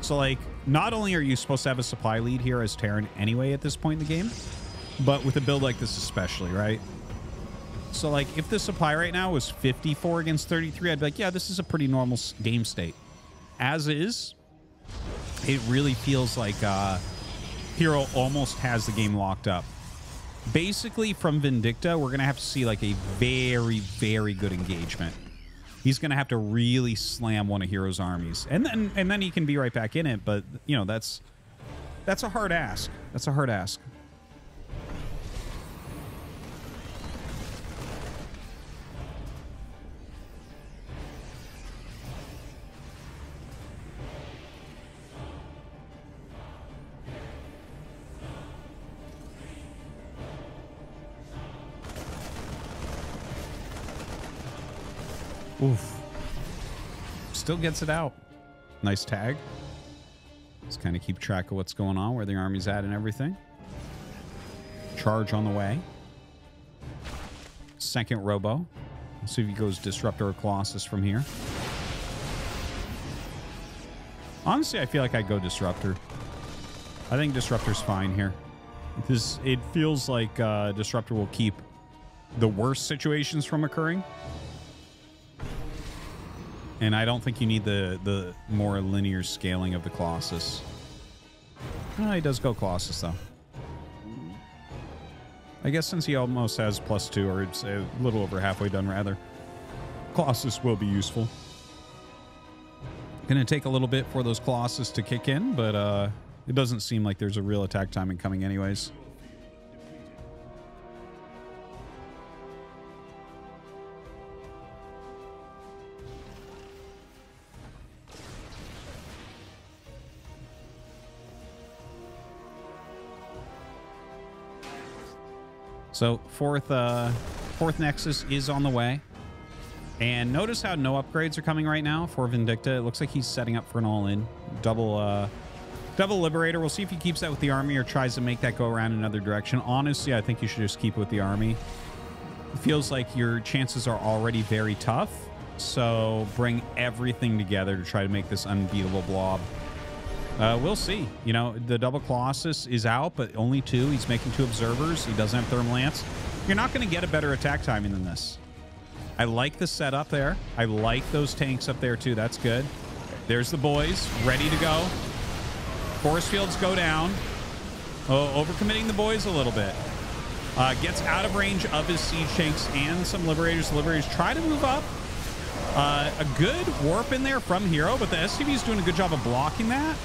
So, like, not only are you supposed to have a supply lead here as Terran anyway at this point in the game, but with a build like this especially, right? So, like, if the supply right now was 54 against 33, I'd be like, yeah, this is a pretty normal game state. As is, it really feels like uh, Hero almost has the game locked up. Basically, from Vindicta, we're going to have to see, like, a very, very good engagement. He's going to have to really slam one of Hero's armies. And then, and then he can be right back in it, but, you know, that's... That's a hard ask. That's a hard ask. Oof. Still gets it out. Nice tag. Let's kind of keep track of what's going on, where the army's at and everything. Charge on the way. Second Robo. Let's see if he goes Disruptor or Colossus from here. Honestly, I feel like I'd go Disruptor. I think Disruptor's fine here. This it feels like uh, Disruptor will keep the worst situations from occurring. And I don't think you need the the more linear scaling of the Colossus. Oh, he does go Colossus though. I guess since he almost has plus two, or it's a little over halfway done rather, Colossus will be useful. Going to take a little bit for those Colossus to kick in, but uh, it doesn't seem like there's a real attack timing coming anyways. So fourth, uh, fourth Nexus is on the way. And notice how no upgrades are coming right now for Vindicta. It looks like he's setting up for an all-in. Double, uh, double Liberator. We'll see if he keeps that with the army or tries to make that go around another direction. Honestly, I think you should just keep it with the army. It feels like your chances are already very tough. So bring everything together to try to make this unbeatable blob. Uh, we'll see. You know, the double Colossus is out, but only two. He's making two observers. He doesn't have Thermal Lance. You're not going to get a better attack timing than this. I like the setup there. I like those tanks up there, too. That's good. There's the boys ready to go. Force fields go down. Oh, overcommitting the boys a little bit. Uh, gets out of range of his siege tanks and some liberators. Liberators try to move up. Uh, a good warp in there from Hero, but the SCV is doing a good job of blocking that.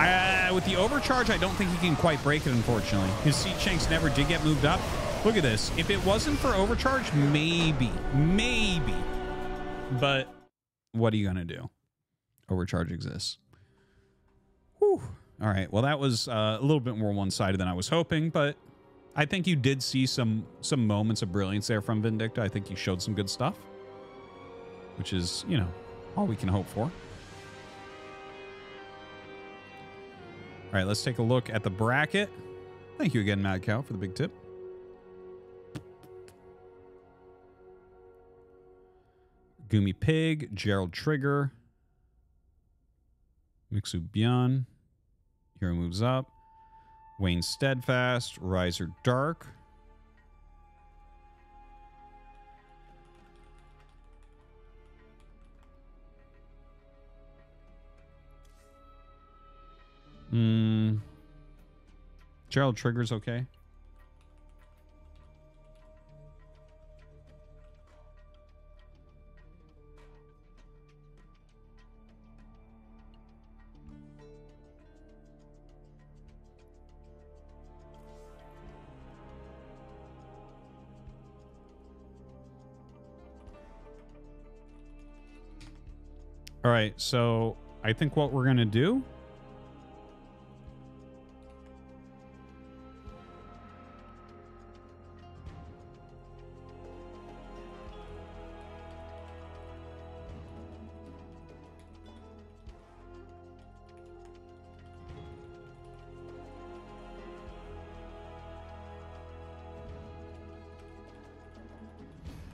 Uh, with the overcharge, I don't think he can quite break it, unfortunately. His siege tanks never did get moved up. Look at this. If it wasn't for overcharge, maybe, maybe. But what are you going to do? Overcharge exists. Whew. All right. Well, that was uh, a little bit more one-sided than I was hoping, but I think you did see some some moments of brilliance there from Vindicta. I think he showed some good stuff, which is, you know, all we can hope for. All right, let's take a look at the bracket. Thank you again, Mad Cow, for the big tip. Gumi Pig, Gerald Trigger, Mixu ByuN. Hero moves up. Wayne Steadfast, Riser Dark. Hmm. Gerald Trigger's okay. All right, so I think what we're going to do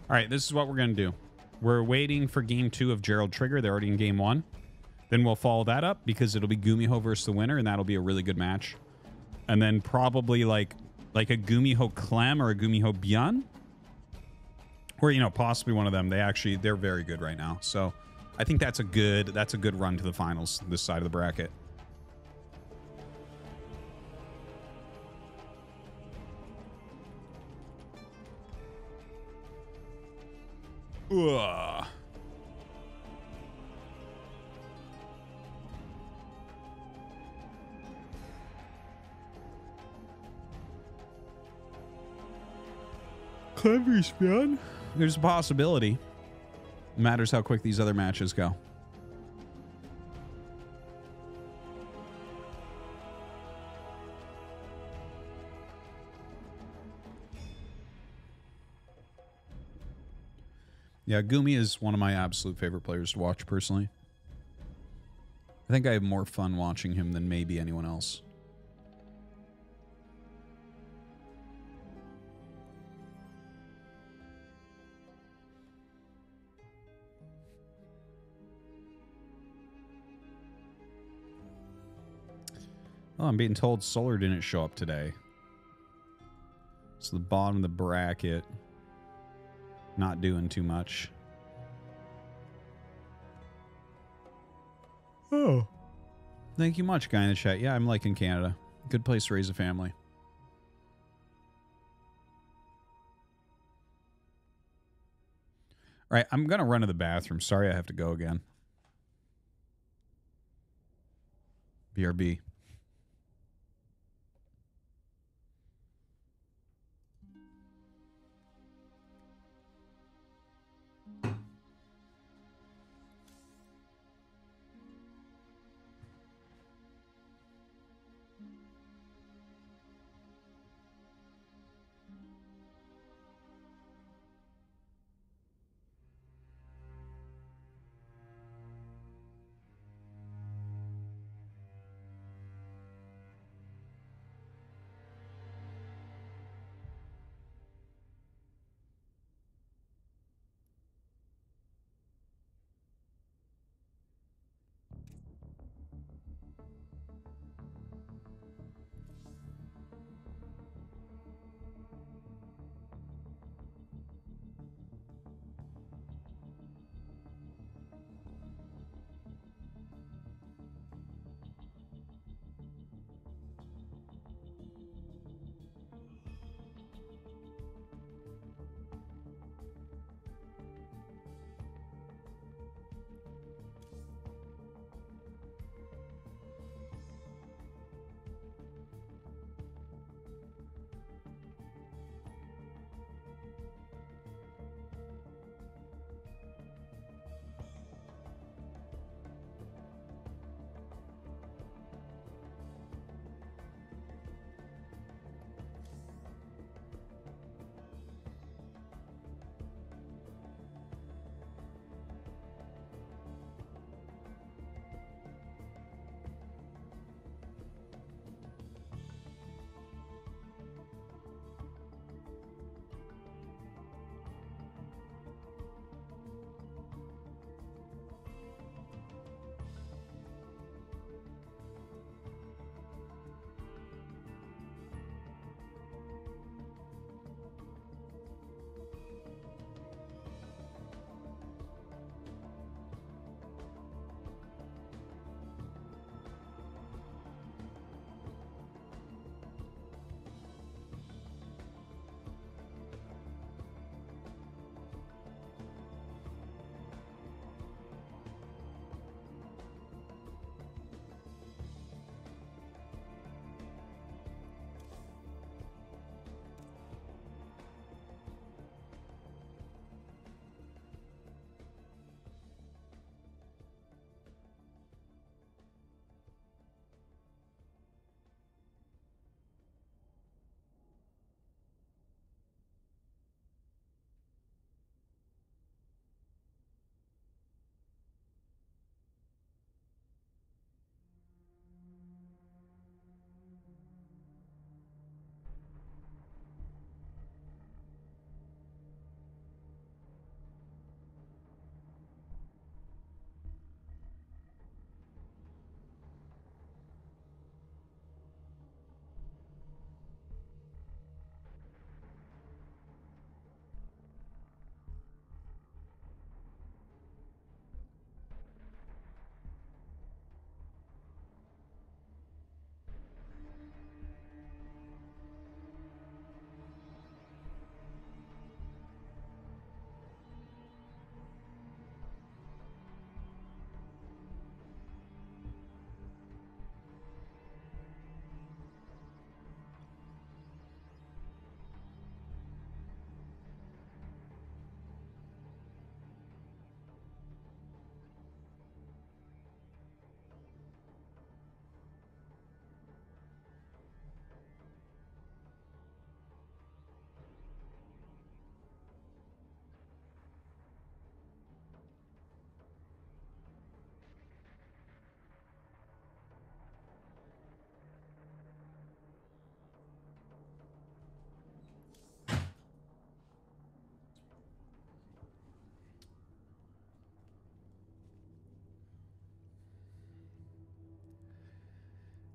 All right, this is what we're going to do. We're waiting for game two of Gerald Trigger. They're already in game one. Then we'll follow that up because it'll be Gumiho versus the winner, and that'll be a really good match. And then probably like like a Gumiho Clem or a Gumiho ByuN. Or, you know, possibly one of them. They actually they're very good right now. So I think that's a good that's a good run to the finals this side of the bracket. Clever man. There's a possibility. It Matters how quick these other matches go. Yeah, Gumi is one of my absolute favorite players to watch personally. I think I have more fun watching him than maybe anyone else. Oh, I'm being told solar didn't show up today. So the bottom of the bracket not doing too much. Oh. Thank you much, guy in the chat. Yeah, I'm liking Canada. Good place to raise a family. All right, I'm going to run to the bathroom. Sorry I have to go again. BRB.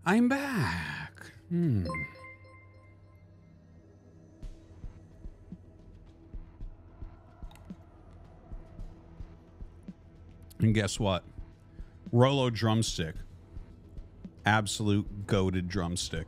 I'm back. Hmm. And guess what? Rolo drumstick. Absolute goaded drumstick.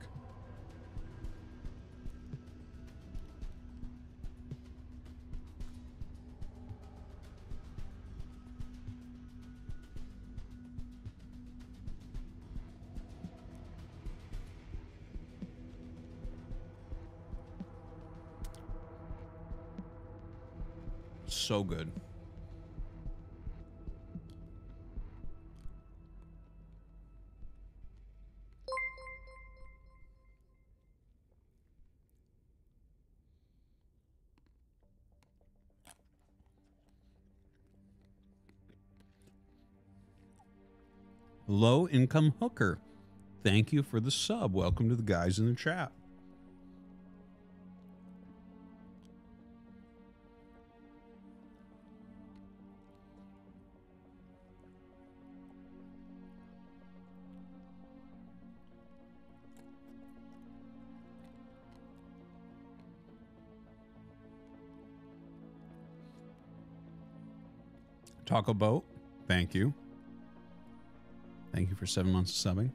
So good. Low income hooker. Thank you for the sub. Welcome to the guys in the chat. Taco Boat, thank you. Thank you for seven months of subbing.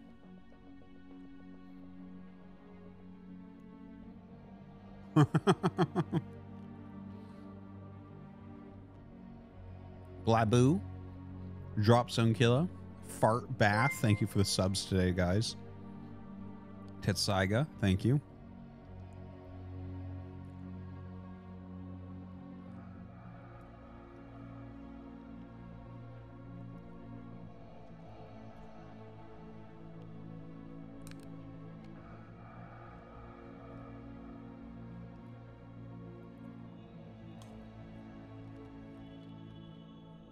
[laughs] Blaboo, Drop Zone Killer, Fart Bath, thank you for the subs today, guys. Tetsaiga, thank you.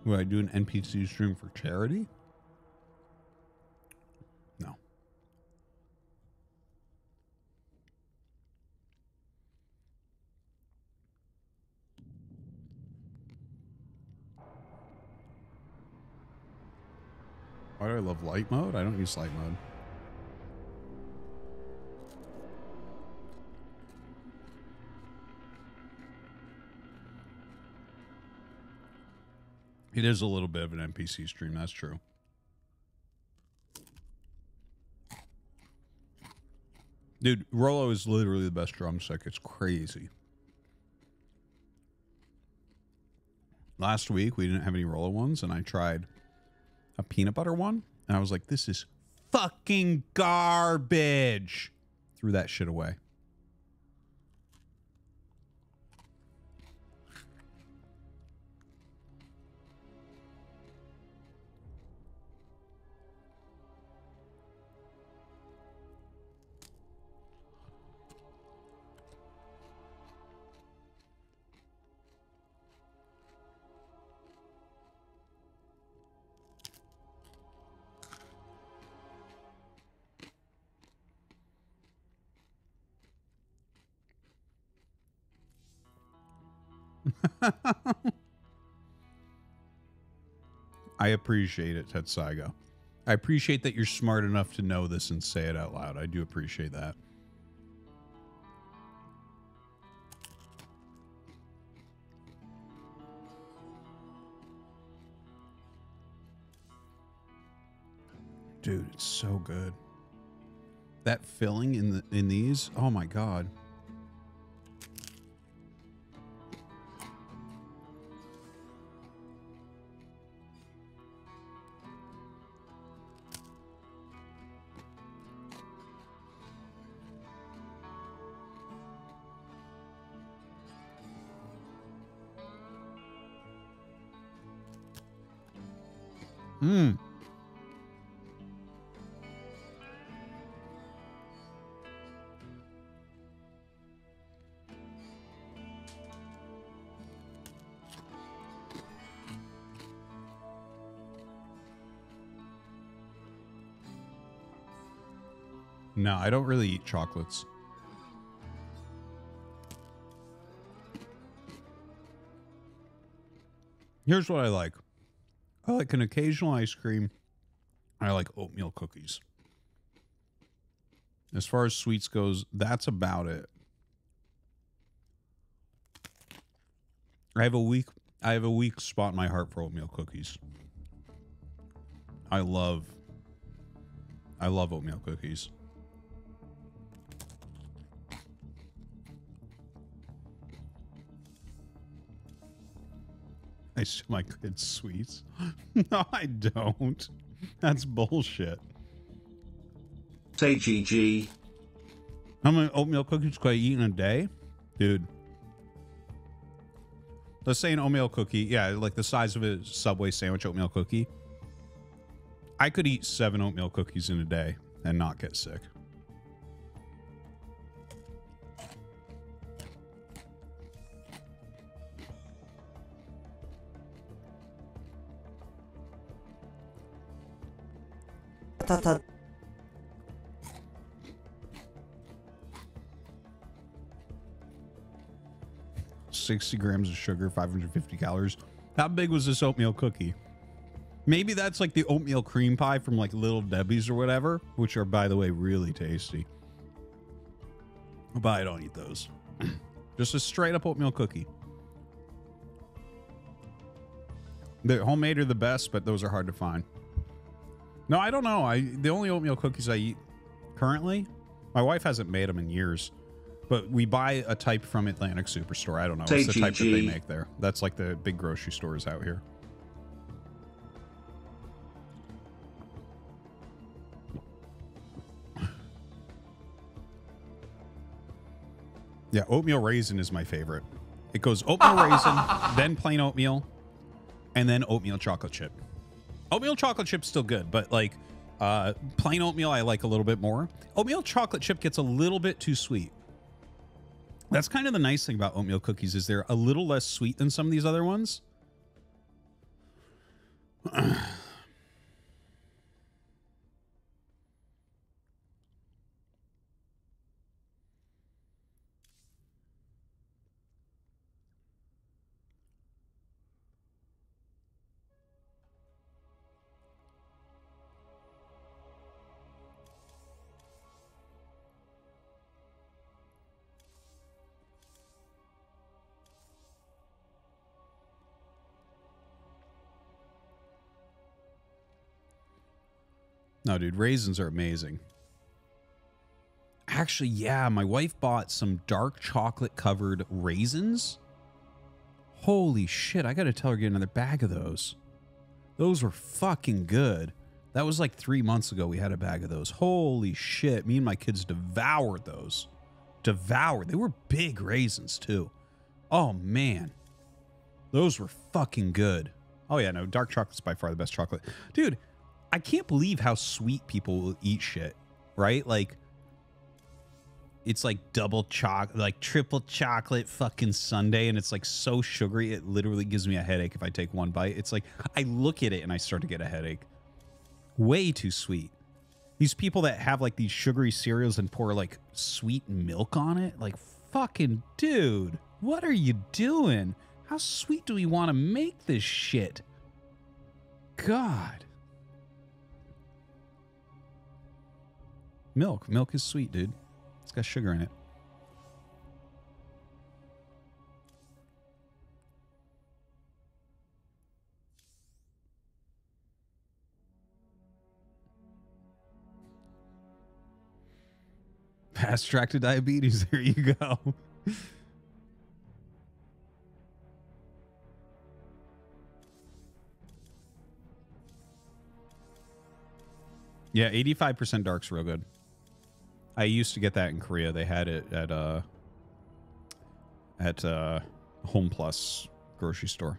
Would I do an NPC stream for charity? No. Why do I love light mode? I don't use light mode. It is a little bit of an NPC stream, that's true. Dude, Rolo is literally the best drumstick. It's crazy. Last week we didn't have any Rolo ones, and I tried a peanut butter one, and I was like, this is fucking garbage. Threw that shit away. [laughs] I appreciate it, Tetsaiga. I appreciate that you're smart enough to know this and say it out loud. I do appreciate that. Dude, it's so good. That filling in the in these, oh my god. Hmm. No, I don't really eat chocolates. Here's what I like. Like an occasional ice cream. I like oatmeal cookies. As far as sweets goes, that's about it. I have a weak I have a weak spot in my heart for oatmeal cookies. I love I love oatmeal cookies. [laughs] I show my kids sweets. [laughs] no, I don't. That's bullshit. Say GG. How many oatmeal cookies could I eat in a day? Dude. Let's say an oatmeal cookie, yeah, like the size of a Subway sandwich oatmeal cookie. I could eat seven oatmeal cookies in a day and not get sick. Sixty grams of sugar, 550 calories. How big was this oatmeal cookie? Maybe that's like the oatmeal cream pie from like Little Debbie's or whatever, which are, by the way, really tasty. But I don't eat those. [clears throat] Just a straight up oatmeal cookie. The homemade are the best, but those are hard to find. No, I don't know. I the only oatmeal cookies I eat currently, my wife hasn't made them in years, but we buy a type from Atlantic Superstore. I don't know. It's the type that they make there. That's like the big grocery stores out here. [sighs] Yeah, oatmeal raisin is my favorite. It goes oatmeal raisin, [laughs] then plain oatmeal, and then oatmeal chocolate chip. Oatmeal chocolate chip's still good, but like uh, plain oatmeal, I like a little bit more. Oatmeal chocolate chip gets a little bit too sweet. That's kind of the nice thing about oatmeal cookies is they're a little less sweet than some of these other ones. [clears throat] No, dude, raisins are amazing. Actually, yeah, my wife bought some dark chocolate covered raisins. Holy shit, I gotta tell her get another bag of those. Those were fucking good. That was like three months ago we had a bag of those. Holy shit, me and my kids devoured those. Devoured. They were big raisins too. Oh man. Those were fucking good. Oh yeah, no, dark chocolate's by far the best chocolate. Dude, I can't believe how sweet people will eat shit, right? Like it's like double chocolate, like triple chocolate fucking sundae, and it's like so sugary. It literally gives me a headache if I take one bite. It's like I look at it and I start to get a headache. Way too sweet. These people that have like these sugary cereals and pour like sweet milk on it, like fucking dude, what are you doing? How sweet do we want to make this shit? God. Milk. Milk is sweet, dude. It's got sugar in it. [laughs] Fast track to diabetes. [laughs] There you go. yeah, 85% dark's real good. I used to get that in Korea. They had it at uh at uh Home Plus grocery store.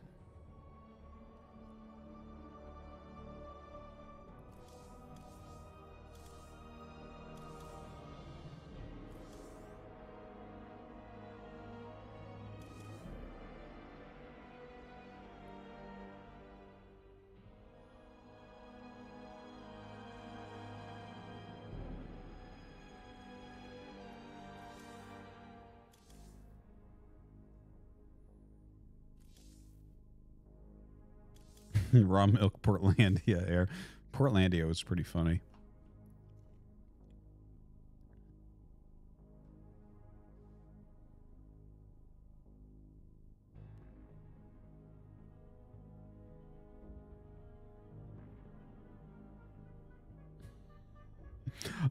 [laughs] Raw Milk Portlandia air. Portlandia was pretty funny.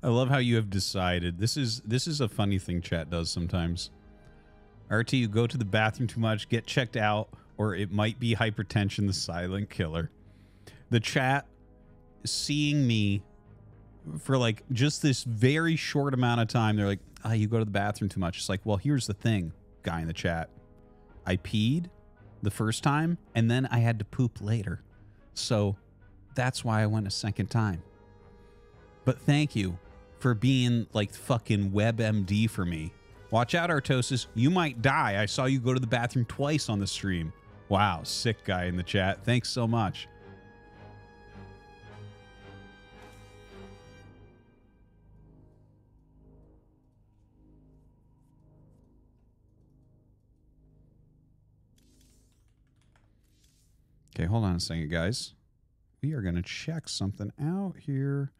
I love how you have decided. This is this is a funny thing chat does sometimes. RT, you go to the bathroom too much, get checked out, or it might be hypertension, the silent killer. The chat seeing me for like just this very short amount of time, they're like, ah, you go to the bathroom too much. It's like, well, here's the thing, guy in the chat. I peed the first time and then I had to poop later. So that's why I went a second time. But thank you for being like fucking WebMD for me. Watch out, Artosis. You might die. I saw you go to the bathroom twice on the stream. Wow, sick guy in the chat. Thanks so much. Okay, hold on a second, guys. We are going to check something out here.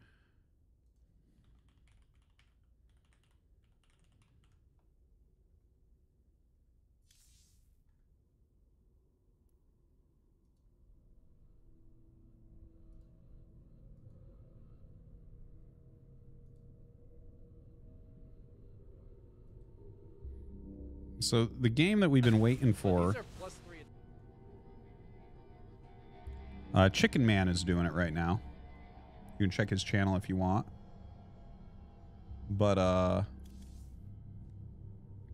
So the game that we've been waiting for, uh, Chicken Man is doing it right now. You can check his channel if you want. But uh,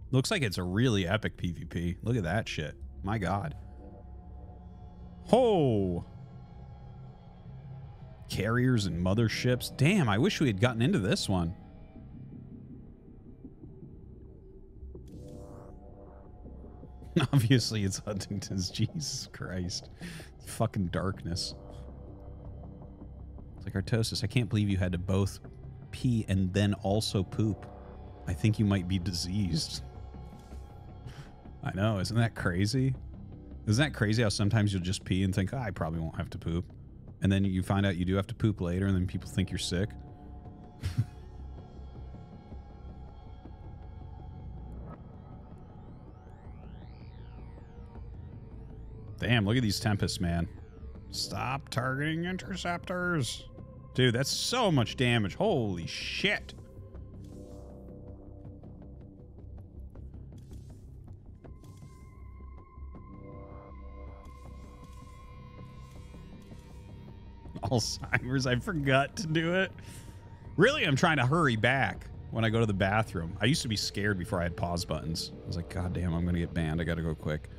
looks like it's a really epic PvP. Look at that shit. My God. Ho! Carriers and motherships. Damn, I wish we had gotten into this one. [laughs] Obviously, it's Huntington's. Jesus Christ. Fucking darkness. It's like Artosis, I can't believe you had to both pee and then also poop. I think you might be diseased. I know, isn't that crazy? Isn't that crazy how sometimes you'll just pee and think, oh, I probably won't have to poop. And then you find out you do have to poop later and then people think you're sick. [laughs] Damn, look at these Tempests, man. Stop targeting interceptors. Dude, that's so much damage. Holy shit. [laughs] Alzheimer's, I forgot to do it. Really, I'm trying to hurry back when I go to the bathroom. I used to be scared before I had pause buttons. I was like, God damn, I'm going to get banned. I got to go quick.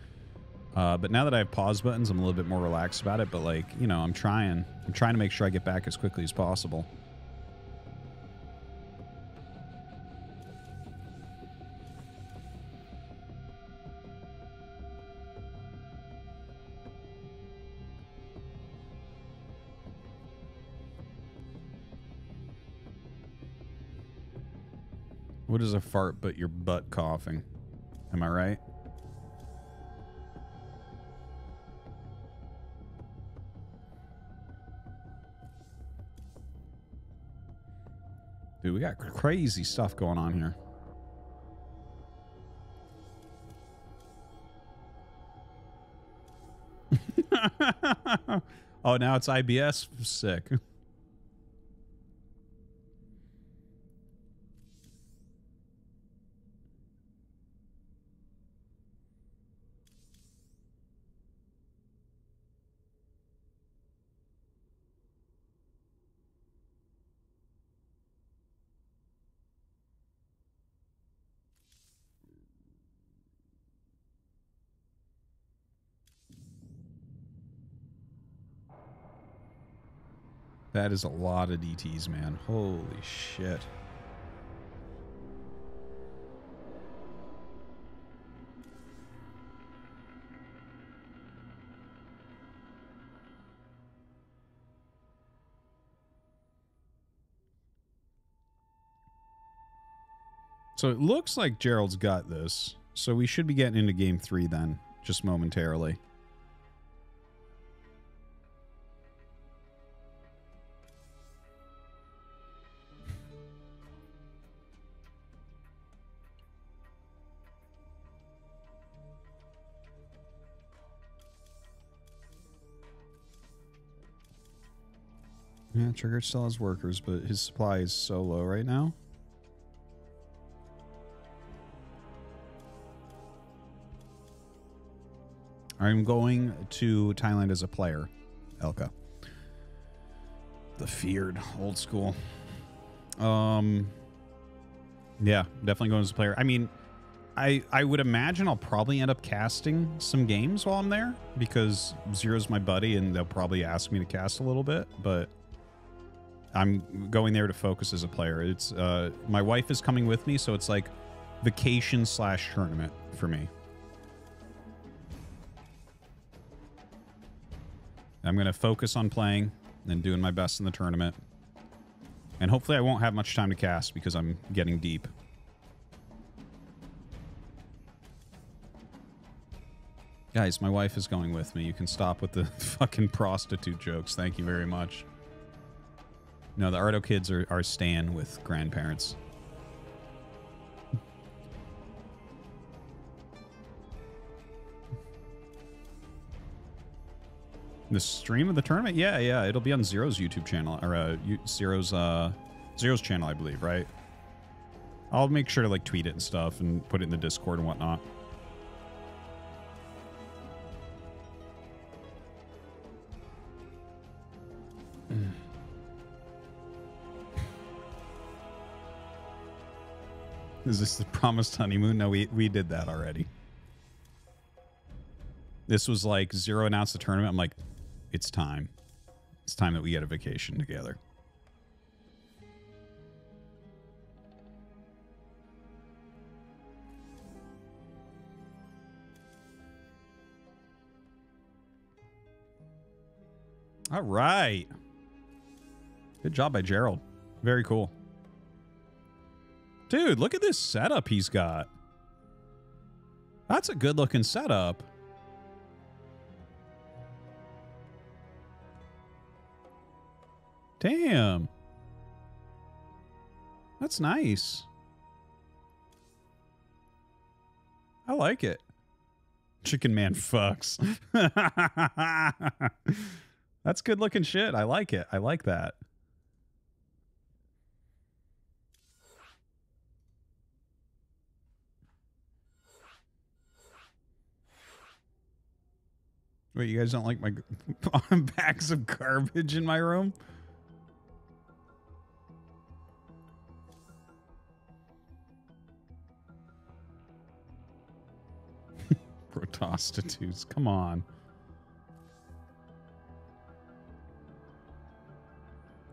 Uh, but now that I have pause buttons, I'm a little bit more relaxed about it. But like, you know, I'm trying. I'm trying to make sure I get back as quickly as possible. What is a fart but your butt coughing? Am I right? Dude, we got crazy stuff going on here. [laughs] oh, now it's IBS? Sick. That is a lot of DTs, man. Holy shit. So it looks like Gerald's got this. So we should be getting into game three then, just momentarily. Yeah, Trigger still has workers, but his supply is so low right now. I'm going to Thailand as a player, Elka. The feared old school. Um yeah, definitely going as a player. I mean, I I would imagine I'll probably end up casting some games while I'm there because Zero's my buddy and they'll probably ask me to cast a little bit, but I'm going there to focus as a player. It's uh my wife is coming with me, so it's like vacation slash tournament for me. I'm gonna focus on playing and doing my best in the tournament. And hopefully I won't have much time to cast because I'm getting deep. Guys, my wife is going with me. You can stop with the [laughs] fucking prostitute jokes. Thank you very much. No, the Ardo kids are, are staying with grandparents. The stream of the tournament? Yeah, yeah. It'll be on Zero's YouTube channel or uh, Zero's uh, Zero's channel, I believe, right? I'll make sure to like tweet it and stuff and put it in the Discord and whatnot. Is this the promised honeymoon? No, we we did that already. This was like zero announced the tournament. I'm like, it's time. It's time that we get a vacation together. All right. Good job by Gerald. Very cool. Dude, look at this setup he's got. That's a good looking setup. Damn. That's nice. I like it. Chicken Man fucks. [laughs] That's good looking shit. I like it. I like that. Wait, you guys don't like my [laughs] bags of garbage in my room? [laughs] Prostitutes, come on.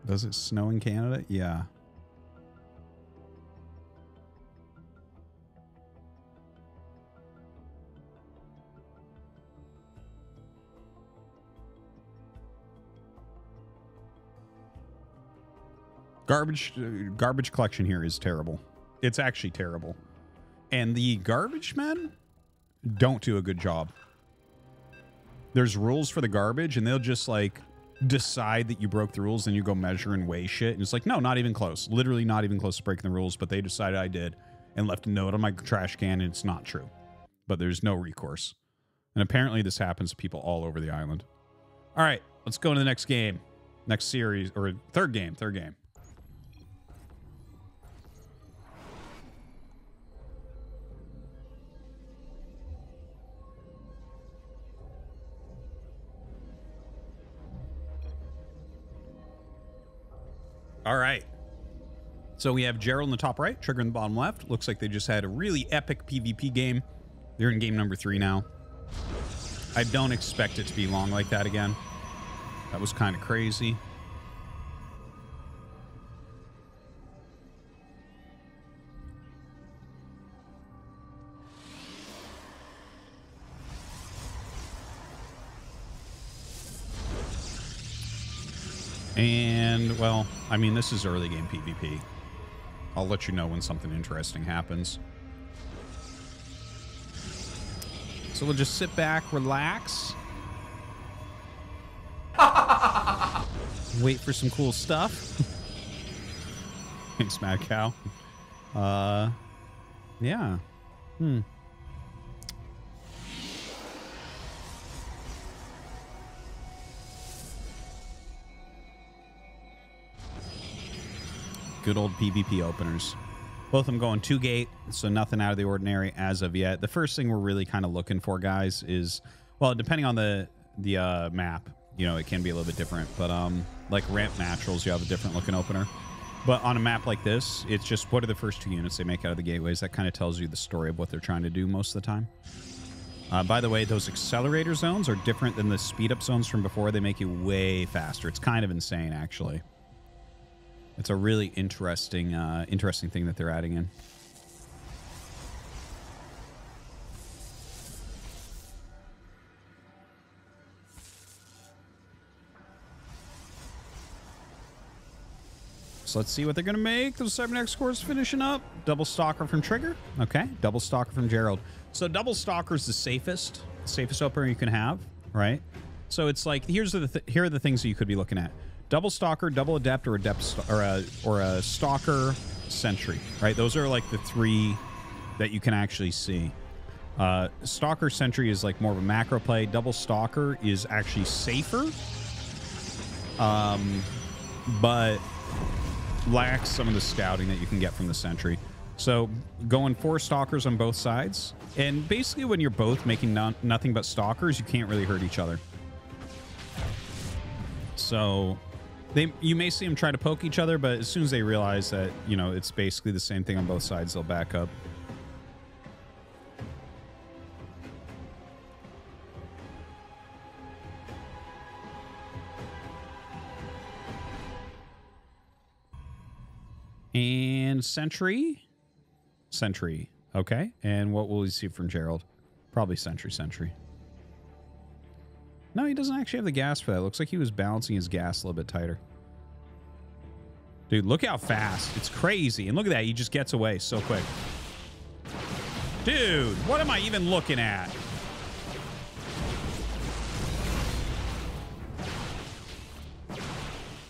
Does it snow in Canada? Yeah. Garbage uh, garbage collection here is terrible. It's actually terrible. And the garbage men don't do a good job. There's rules for the garbage and they'll just like decide that you broke the rules and you go measure and weigh shit and it's like no, not even close. Literally not even close to breaking the rules, but they decided I did and left a note on my trash can and it's not true. But there's no recourse. And apparently this happens to people all over the island. All right, let's go to the next game. Next series or third game, third game. All right. So we have Gerald in the top right, Trigger in the bottom left. Looks like they just had a really epic PvP game. They're in game number three now. I don't expect it to be long like that again. That was kind of crazy. And, well, I mean, this is early game PvP. I'll let you know when something interesting happens. So we'll just sit back, relax. [laughs] Wait for some cool stuff. [laughs] Thanks, Mad Cow. Uh, yeah. Hmm. Good old PvP openers. Both of them going two gate, so nothing out of the ordinary as of yet. The first thing we're really kind of looking for, guys, is well, depending on the the uh, map, you know, it can be a little bit different. But um, like ramp naturals, you have a different looking opener. But on a map like this, it's just what are the first two units they make out of the gateways. That kind of tells you the story of what they're trying to do most of the time. Uh, by the way, those accelerator zones are different than the speed up zones from before. They make you way faster. It's kind of insane, actually. It's a really interesting, uh, interesting thing that they're adding in. So let's see what they're going to make. Those Cybernetics Cores finishing up. Double Stalker from Trigger. Okay. Double Stalker from Gerald. So Double Stalker is the safest, safest opener you can have, right? So it's like, here's the th here are the things that you could be looking at. Double Stalker, Double Adept, or Adept, or a, or a Stalker Sentry, right? Those are like the three that you can actually see. Uh, Stalker Sentry is like more of a macro play. Double Stalker is actually safer, um, but lacks some of the scouting that you can get from the Sentry. So going four Stalkers on both sides, and basically when you're both making no nothing but Stalkers, you can't really hurt each other. So they you may see them try to poke each other, but as soon as they realize that you know it's basically the same thing on both sides, they'll back up. And Sentry. Sentry. Okay. And what will we see from Gerald? Probably Sentry, Sentry. No, he doesn't actually have the gas for that. Looks like he was balancing his gas a little bit tighter. Dude, look how fast. It's crazy. And look at that. He just gets away so quick. Dude, what am I even looking at?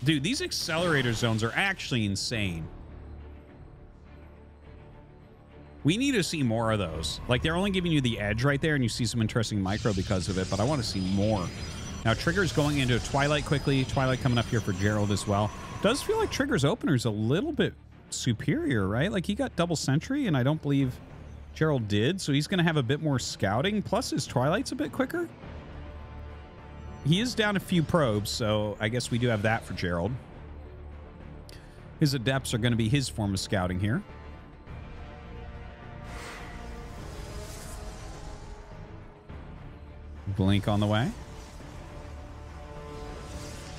Dude, these accelerator zones are actually insane. We need to see more of those. Like, they're only giving you the edge right there, and you see some interesting micro because of it, but I want to see more. Now, Trigger's going into Twilight quickly. Twilight coming up here for Gerald as well. Does feel like Trigger's opener's a little bit superior, right? Like, he got double sentry, and I don't believe Gerald did, so he's going to have a bit more scouting. Plus, his Twilight's a bit quicker. He is down a few probes, so I guess we do have that for Gerald. His Adepts are going to be his form of scouting here. Blink on the way.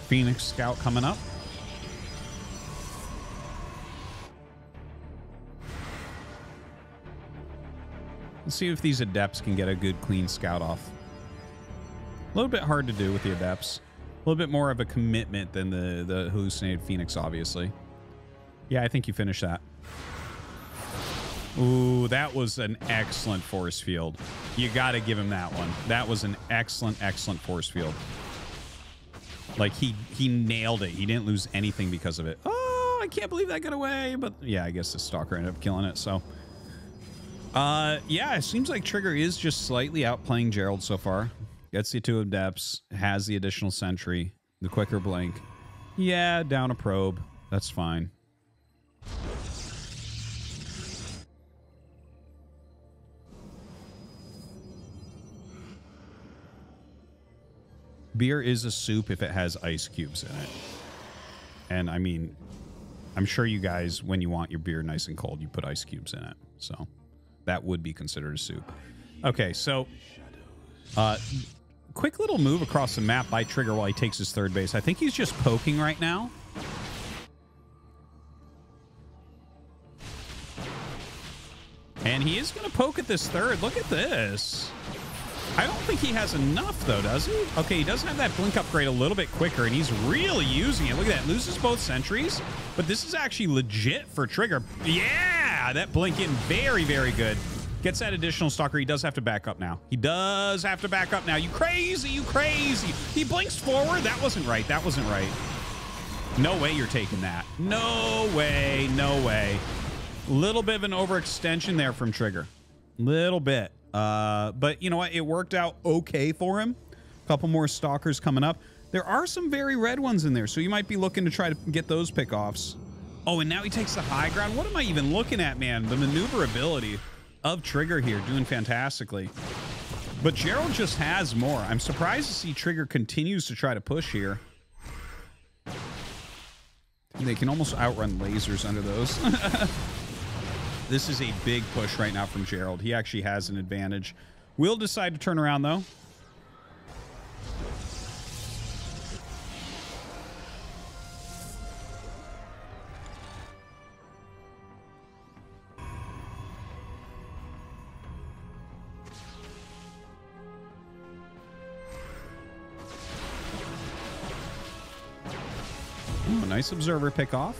Phoenix Scout coming up. Let's see if these Adepts can get a good clean scout off. A little bit hard to do with the Adepts. A little bit more of a commitment than the, the Hallucinated Phoenix, obviously. Yeah, I think you finished that. Ooh, that was an excellent force field. You got to give him that one. That was an excellent, excellent force field. Like, he, he nailed it. He didn't lose anything because of it. Oh, I can't believe that got away. But, yeah, I guess the Stalker ended up killing it, so... Uh, yeah, it seems like Trigger is just slightly outplaying Gerald so far. Gets the two adepts, has the additional sentry, the quicker blink. Yeah, down a probe. That's fine. Beer is a soup if it has ice cubes in it. And I mean, I'm sure you guys, when you want your beer nice and cold, you put ice cubes in it. So that would be considered a soup. Okay, so uh, quick little move across the map by Trigger while he takes his third base. I think he's just poking right now. And he is going to poke at this third. Look at this. I don't think he has enough, though, does he? Okay, he does have that blink upgrade a little bit quicker, and he's really using it. Look at that. Loses both sentries, but this is actually legit for Trigger. Yeah, that blink in very, very good. Gets that additional stalker. He does have to back up now. He does have to back up now. You crazy, you crazy. He blinks forward. That wasn't right. That wasn't right. No way you're taking that. No way. No way. Little bit of an overextension there from Trigger. Little bit. Uh, but you know what? It worked out okay for him. A couple more stalkers coming up. There are some very red ones in there, so you might be looking to try to get those pickoffs. Oh, and now he takes the high ground. What am I even looking at, man? The maneuverability of Trigger here doing fantastically. But Gerald just has more. I'm surprised to see Trigger continues to try to push here. They can almost outrun lasers under those. [laughs] this is a big push right now from Gerald. He actually has an advantage. Will decide to turn around, though. Ooh, nice observer pick off.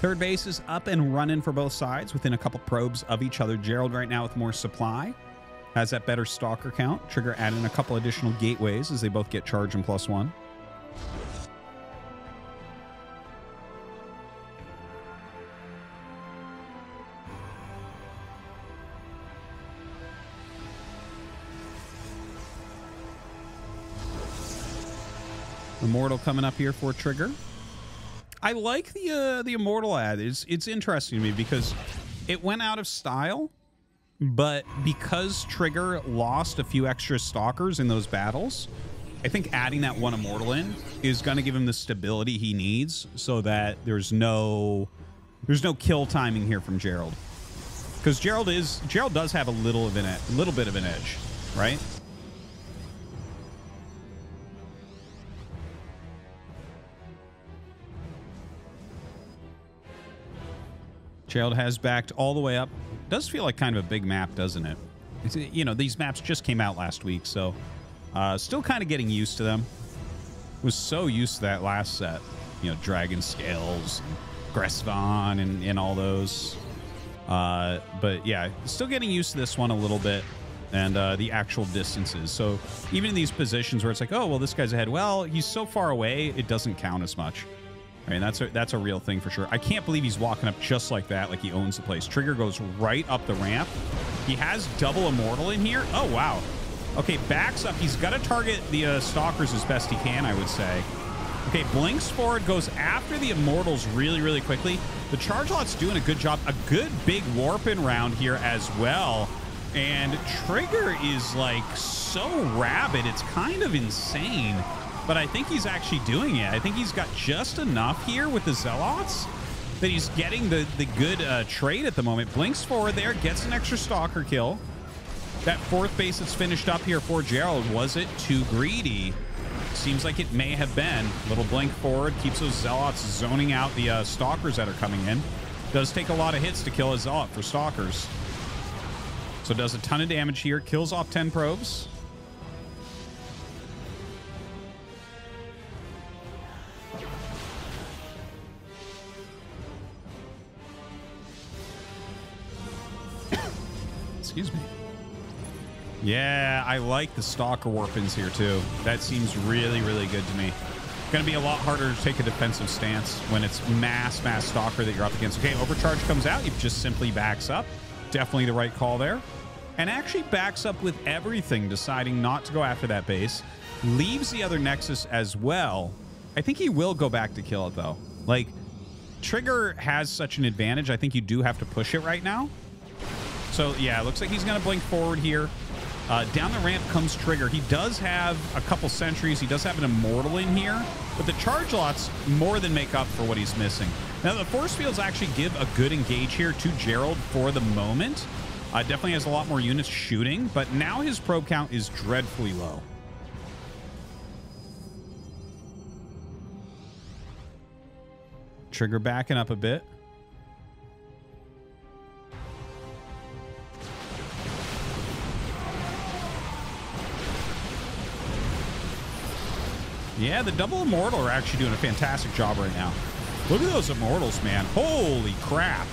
Third base is up and running for both sides within a couple probes of each other. Gerald right now with more supply. Has that better stalker count. Trigger adding a couple additional gateways as they both get charge and plus one. Immortal coming up here for Trigger. I like the uh, the Immortal ad. It's it's interesting to me because it went out of style, but because Trigger lost a few extra stalkers in those battles, I think adding that one Immortal in is going to give him the stability he needs, so that there's no there's no kill timing here from Gerald. Because Gerald is Gerald does have a little of an a little bit of an edge, right? Gerald has backed all the way up. Does feel like kind of a big map, doesn't it? It's, you know, these maps just came out last week, so uh, still kind of getting used to them. Was so used to that last set. You know, Dragon Scales, Gresvan, and, and all those. Uh, but yeah, still getting used to this one a little bit and uh, the actual distances. So even in these positions where it's like, oh, well, this guy's ahead. Well, he's so far away, it doesn't count as much. I mean, that's a, that's a real thing for sure. I can't believe he's walking up just like that, like he owns the place. Trigger goes right up the ramp. He has double immortal in here. Oh, wow. Okay, backs up. He's got to target the uh, stalkers as best he can, I would say. Okay, blinks forward, goes after the immortals really, really quickly. The charge lot's doing a good job. A good big warping round here as well. And Trigger is like so rabid. It's kind of insane but I think he's actually doing it. I think he's got just enough here with the Zealots that he's getting the, the good uh, trade at the moment. Blinks forward there, gets an extra Stalker kill. That fourth base that's finished up here for Gerald, was it too greedy? Seems like it may have been. Little blink forward, keeps those Zealots zoning out the uh, Stalkers that are coming in. Does take a lot of hits to kill a Zealot for Stalkers. So does a ton of damage here, kills off 10 probes. Excuse me. Yeah, I like the Stalker Warpins here too. That seems really, really good to me. Going to be a lot harder to take a defensive stance when it's mass, mass Stalker that you're up against. Okay, Overcharge comes out. He just simply backs up. Definitely the right call there. And actually backs up with everything, deciding not to go after that base. Leaves the other Nexus as well. I think he will go back to kill it, though. Like, Trigger has such an advantage. I think you do have to push it right now. So, yeah, looks like he's going to blink forward here. Uh, down the ramp comes Trigger. He does have a couple sentries. He does have an Immortal in here. But the charge lots more than make up for what he's missing. Now, the force fields actually give a good engage here to Gerald for the moment. Uh, definitely has a lot more units shooting. But now his probe count is dreadfully low. Trigger backing up a bit. Yeah, the double immortal are actually doing a fantastic job right now. Look at those immortals, man. Holy crap.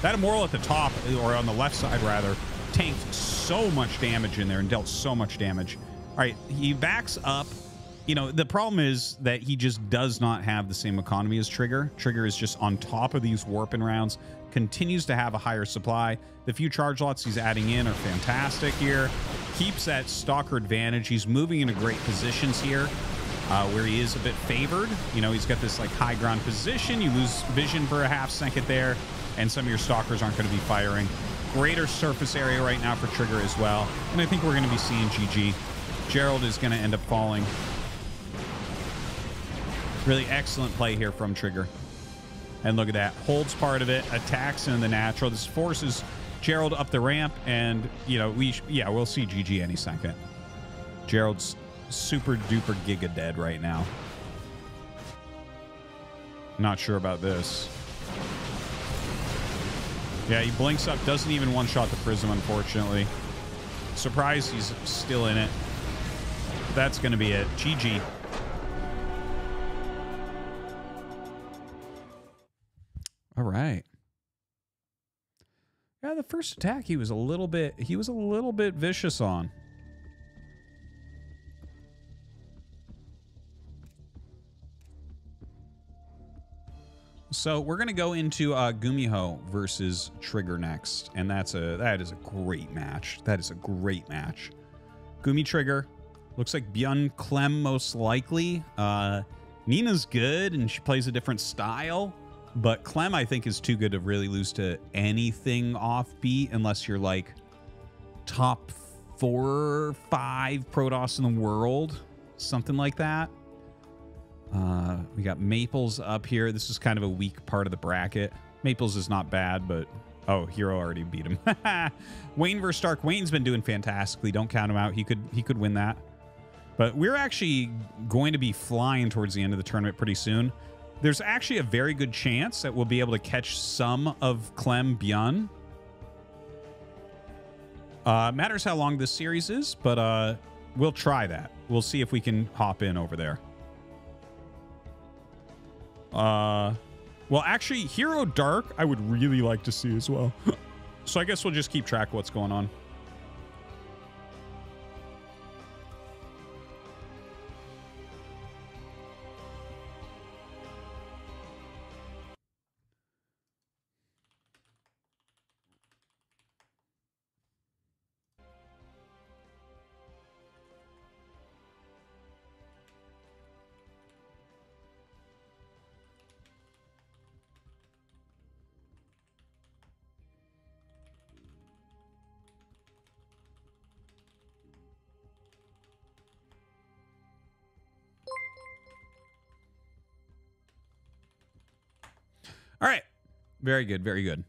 That immortal at the top, or on the left side rather, tanked so much damage in there and dealt so much damage. All right, he backs up. You know, the problem is that he just does not have the same economy as Trigger. Trigger is just on top of these warping rounds, continues to have a higher supply. The few charge lots he's adding in are fantastic here. Keeps that stalker advantage. He's moving into great positions here. Uh, where he is a bit favored. You know, he's got this like high ground position. You lose vision for a half second there, and some of your stalkers aren't going to be firing. Greater surface area right now for Trigger as well. And I think we're going to be seeing GG. Gerald is going to end up falling. Really excellent play here from Trigger. And look at that. Holds part of it, attacks into the natural. This forces Gerald up the ramp, and, you know, we, yeah, we'll see GG any second. Gerald's super duper giga dead right now. Not sure about this. Yeah, he blinks up, doesn't even one shot the prism, unfortunately. Surprised he's still in it. That's going to be it. GG. All right. Yeah, the first attack he was a little bit he was a little bit vicious on. So we're gonna go into uh, Gumiho versus Trigger next, and that's a that is a great match. That is a great match. Gumi Trigger looks like ByuN Clem most likely. Uh, Nina's good, and she plays a different style, but Clem I think is too good to really lose to anything offbeat unless you're like top four five Protoss in the world, something like that. Uh, we got Maples up here. This is kind of a weak part of the bracket. Maples is not bad, but oh, Hero already beat him. [laughs] Wayne versus Dark. Wayne's been doing fantastically. Don't count him out. He could he could win that. But we're actually going to be flying towards the end of the tournament pretty soon. There's actually a very good chance that we'll be able to catch some of Clem ByuN. Uh, matters how long this series is, but uh, we'll try that. We'll see if we can hop in over there. Uh, well, actually, Hero Dark, I would really like to see as well. [laughs] so I guess we'll just keep track of what's going on. Very good. Very good.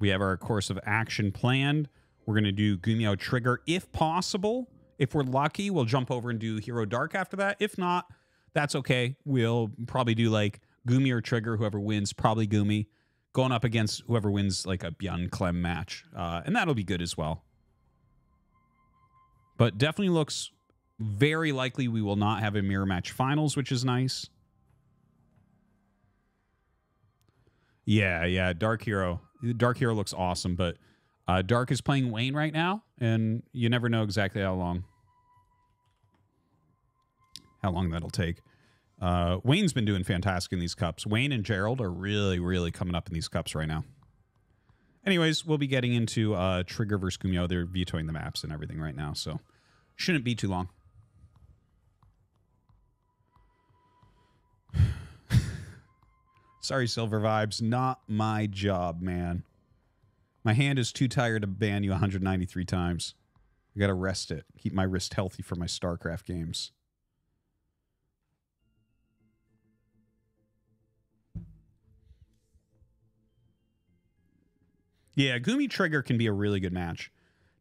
We have our course of action planned. We're going to do Gumiho Trigger if possible. If we're lucky, we'll jump over and do Hero Dark after that. If not, that's okay. We'll probably do like Gumi or Trigger. Whoever wins, probably Gumi, going up against whoever wins like a ByuN Clem match. Uh, and that'll be good as well. But definitely looks very likely we will not have a mirror match finals, which is nice. Yeah, yeah. Dark Hero. Dark Hero looks awesome, but uh, Dark is playing Wayne right now, and you never know exactly how long. How long that'll take. Uh, Wayne's been doing fantastic in these cups. Wayne and Gerald are really, really coming up in these cups right now. Anyways, we'll be getting into uh, Trigger versus Gumiho. They're vetoing the maps and everything right now, so shouldn't be too long. Sorry, Silver Vibes. Not my job, man. My hand is too tired to ban you 193 times. I gotta rest it. Keep my wrist healthy for my StarCraft games. Yeah, Gumi Trigger can be a really good match.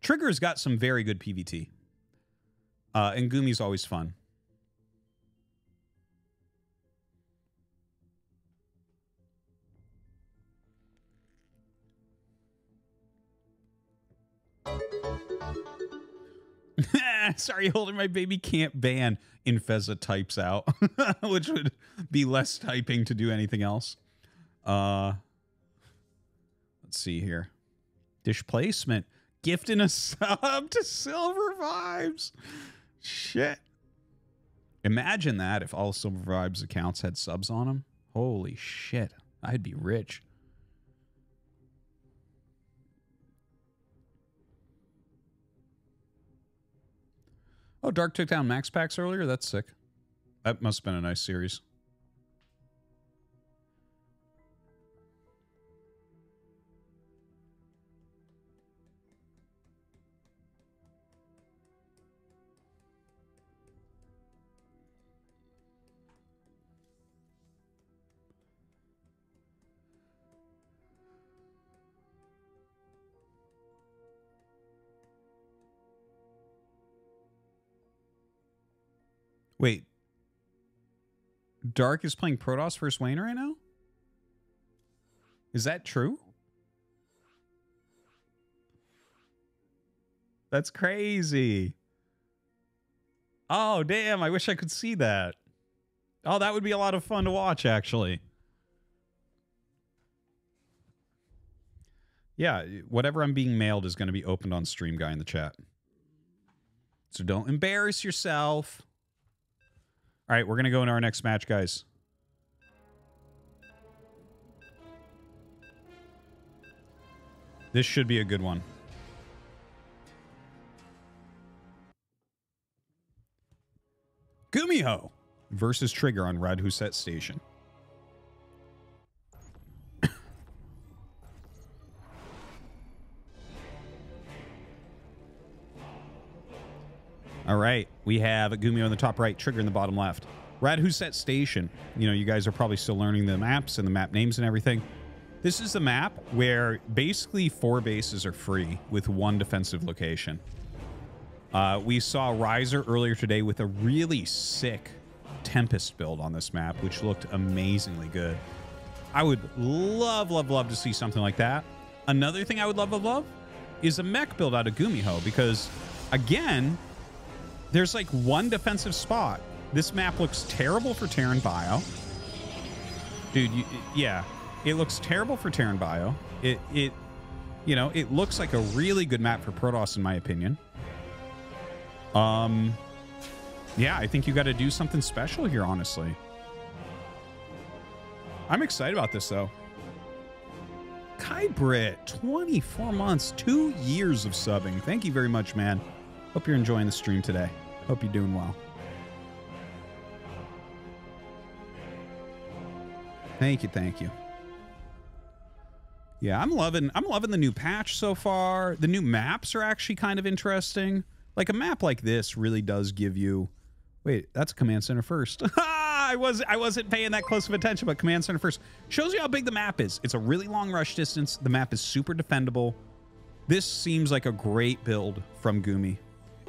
Trigger's got some very good PVT. Uh, and Gumi's always fun. [laughs] Sorry, holding my baby can't ban. Infeza types out, [laughs] which would be less typing to do anything else. Uh, let's see here. Dish placement. Gifting a [laughs] sub to Silver Vibes. Shit. Imagine that if all Silver Vibes accounts had subs on them. Holy shit. I'd be rich. Oh, Dark took down MaxPax earlier? That's sick. That must have been a nice series. Wait. Dark is playing Protoss versus Wayne right now? Is that true? That's crazy. Oh, damn. I wish I could see that. Oh, that would be a lot of fun to watch, actually. Yeah, whatever I'm being mailed is going to be opened on stream, guy in the chat. So don't embarrass yourself. All right, we're going to go into our next match, guys. This should be a good one. Gumiho versus Trigger on Radhuset Station. All right, we have a on the top right, Trigger in the bottom left. Radhuset Station. You know, you guys are probably still learning the maps and the map names and everything. This is the map where basically four bases are free with one defensive location. Uh, we saw Riser earlier today with a really sick Tempest build on this map, which looked amazingly good. I would love, love, love to see something like that. Another thing I would love, love, love is a mech build out of Gumiho because, again, there's like one defensive spot. This map looks terrible for Terran Bio. Dude, you, yeah, it looks terrible for Terran Bio. It, it, you know, it looks like a really good map for Protoss, in my opinion. Um, yeah, I think you got to do something special here, honestly. I'm excited about this, though. Kai Britt, 24 months, two years of subbing. Thank you very much, man. Hope you're enjoying the stream today. Hope you're doing well. Thank you, thank you. Yeah, I'm loving I'm loving the new patch so far. The new maps are actually kind of interesting. Like a map like this really does give you Wait, that's command center first. [laughs] I was I wasn't paying that close of attention, but command center first shows you how big the map is. It's a really long rush distance. The map is super defendable. This seems like a great build from Gumi.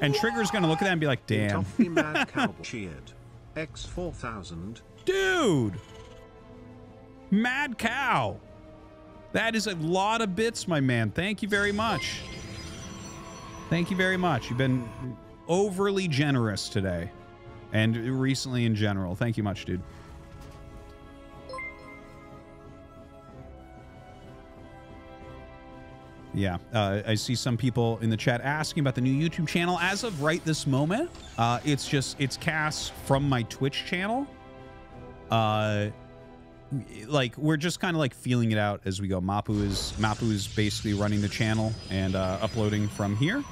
And Trigger's going to look at that and be like, damn. Toffee [laughs] Mad Cow cheered. X4000. Dude. Mad Cow. That is a lot of bits, my man. Thank you very much. Thank you very much. You've been overly generous today. And recently in general. Thank you much, dude. Yeah, uh, I see some people in the chat asking about the new YouTube channel. As of right this moment, uh, it's just it's cast from my Twitch channel. Uh, like we're just kind of like feeling it out as we go. Mapu is Mapu is basically running the channel and uh, uploading from here.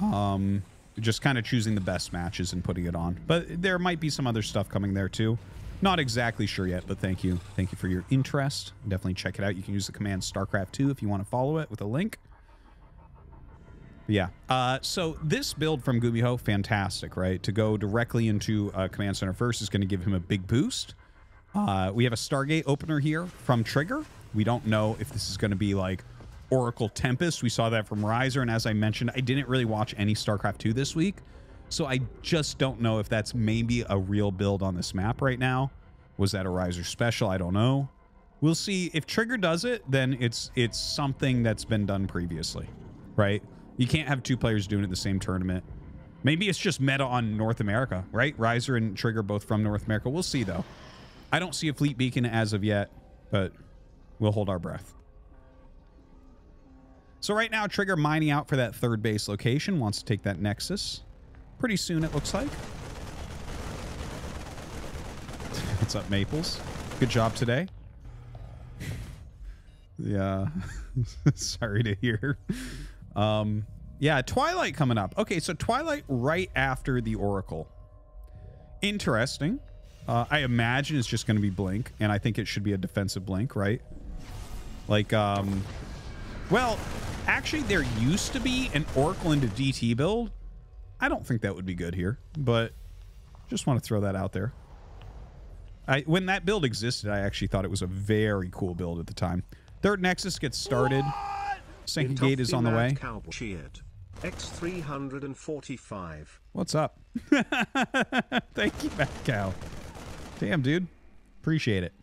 Um, just kind of choosing the best matches and putting it on. But there might be some other stuff coming there too. Not exactly sure yet, but thank you. Thank you for your interest. Definitely check it out. You can use the command StarCraft 2 if you want to follow it with a link. But yeah. Uh, so this build from Gumiho, fantastic, right? To go directly into uh, Command Center first is going to give him a big boost. Uh, we have a Stargate opener here from Trigger. We don't know if this is going to be like Oracle Tempest. We saw that from Riser. And as I mentioned, I didn't really watch any StarCraft 2 this week. So I just don't know if that's maybe a real build on this map right now. Was that a Riser special? I don't know. We'll see. If Trigger does it, then it's it's something that's been done previously, right? You can't have two players doing it in the same tournament. Maybe it's just meta on North America, right? Riser and Trigger both from North America. We'll see, though. I don't see a fleet beacon as of yet, but we'll hold our breath. So right now, Trigger mining out for that third base location. Wants to take that Nexus pretty soon, it looks like. What's up, Maples? Good job today. yeah. [laughs] Sorry to hear. Um, yeah, Twilight coming up. Okay, so Twilight right after the Oracle Interesting. Uh, I imagine it's just going to be Blink, and I think it should be a defensive Blink, right? Like, um, well, actually, there used to be an Oracle into DT build. I don't think that would be good here, but just want to throw that out there. I when that build existed, I actually thought it was a very cool build at the time. Third Nexus gets started. Second gate is on the way. Cheered. X345. What's up? [laughs] Thank you, Mad Cow. Damn, dude. Appreciate it.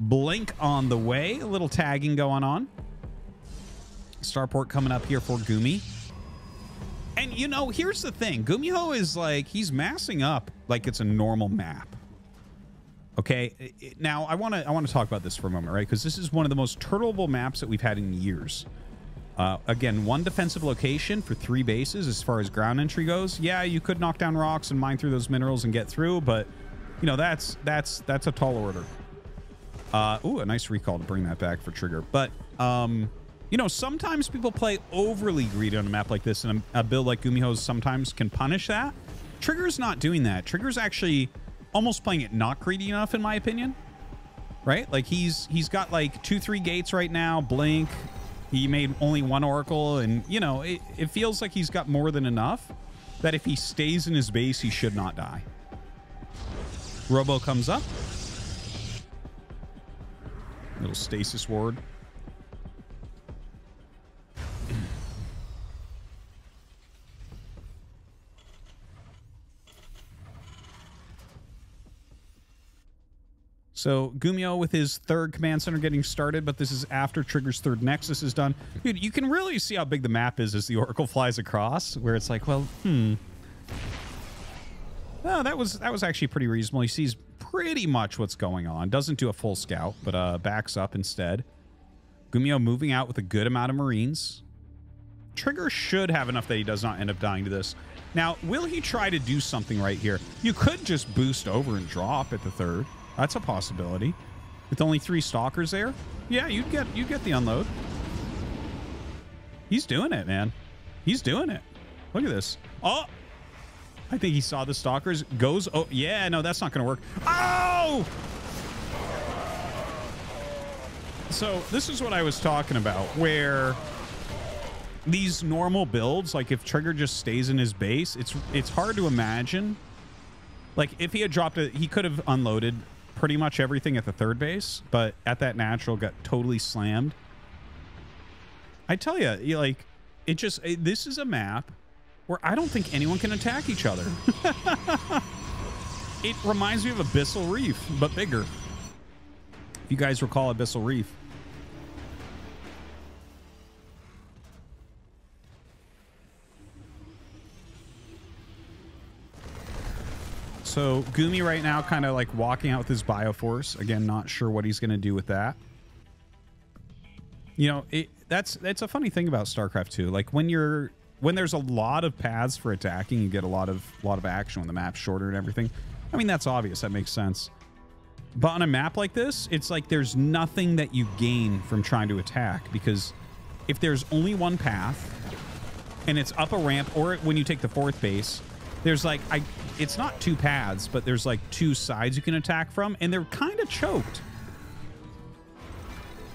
Blink on the way. A little tagging going on. Starport coming up here for Gumi. And you know, here's the thing. Gumiho is like he's massing up like it's a normal map. Okay, now I want to I want to talk about this for a moment, right? Because this is one of the most turtleable maps that we've had in years. Uh, again, one defensive location for three bases as far as ground entry goes. Yeah, you could knock down rocks and mine through those minerals and get through, but you know that's that's that's a tall order. Uh, ooh, a nice recall to bring that back for Trigger. But um, you know, sometimes people play overly greedy on a map like this, and a, build like Gumiho's sometimes can punish that. Trigger's not doing that. Trigger's actually almost playing it not greedy enough, in my opinion. Right? Like he's he's got like two, three gates right now. Blink. He made only one oracle, and you know, it, it feels like he's got more than enough. That if he stays in his base, he should not die. Robo comes up. Little stasis ward. So Gumiho with his third command center getting started, but this is after Trigger's third Nexus is done. Dude, you can really see how big the map is as the Oracle [laughs] flies across, where it's like, well, hmm. No, that was that was actually pretty reasonable. He sees pretty much what's going on. Doesn't do a full scout, but uh, backs up instead. Gumiho moving out with a good amount of Marines. Trigger should have enough that he does not end up dying to this. Now, will he try to do something right here? You could just boost over and drop at the third. That's a possibility. With only three stalkers there, yeah, you'd get you get the unload. He's doing it, man. He's doing it. Look at this. Oh, I think he saw the stalkers. Goes. Oh, yeah. No, that's not to work. Oh. So this is what I was talking about, where these normal builds, like if Trigger just stays in his base, it's it's hard to imagine. Like if he had dropped it, he could have unloaded pretty much everything at the third base, but at that natural got totally slammed. I tell you, like it just it, this is a map where I don't think anyone can attack each other. [laughs] it reminds me of Abyssal Reef, but bigger. If you guys recall Abyssal Reef. So Gumi right now kind of like walking out with his Bioforce. Again, not sure what he's going to do with that. You know, it, that's that's a funny thing about StarCraft 2. Like when you're when there's a lot of paths for attacking, you get a lot of lot of action when the map's shorter and everything. I mean, that's obvious. That makes sense. But on a map like this, it's like there's nothing that you gain from trying to attack because if there's only one path and it's up a ramp or when you take the fourth base, there's like I it's not two paths, but there's like two sides you can attack from and they're kind of choked.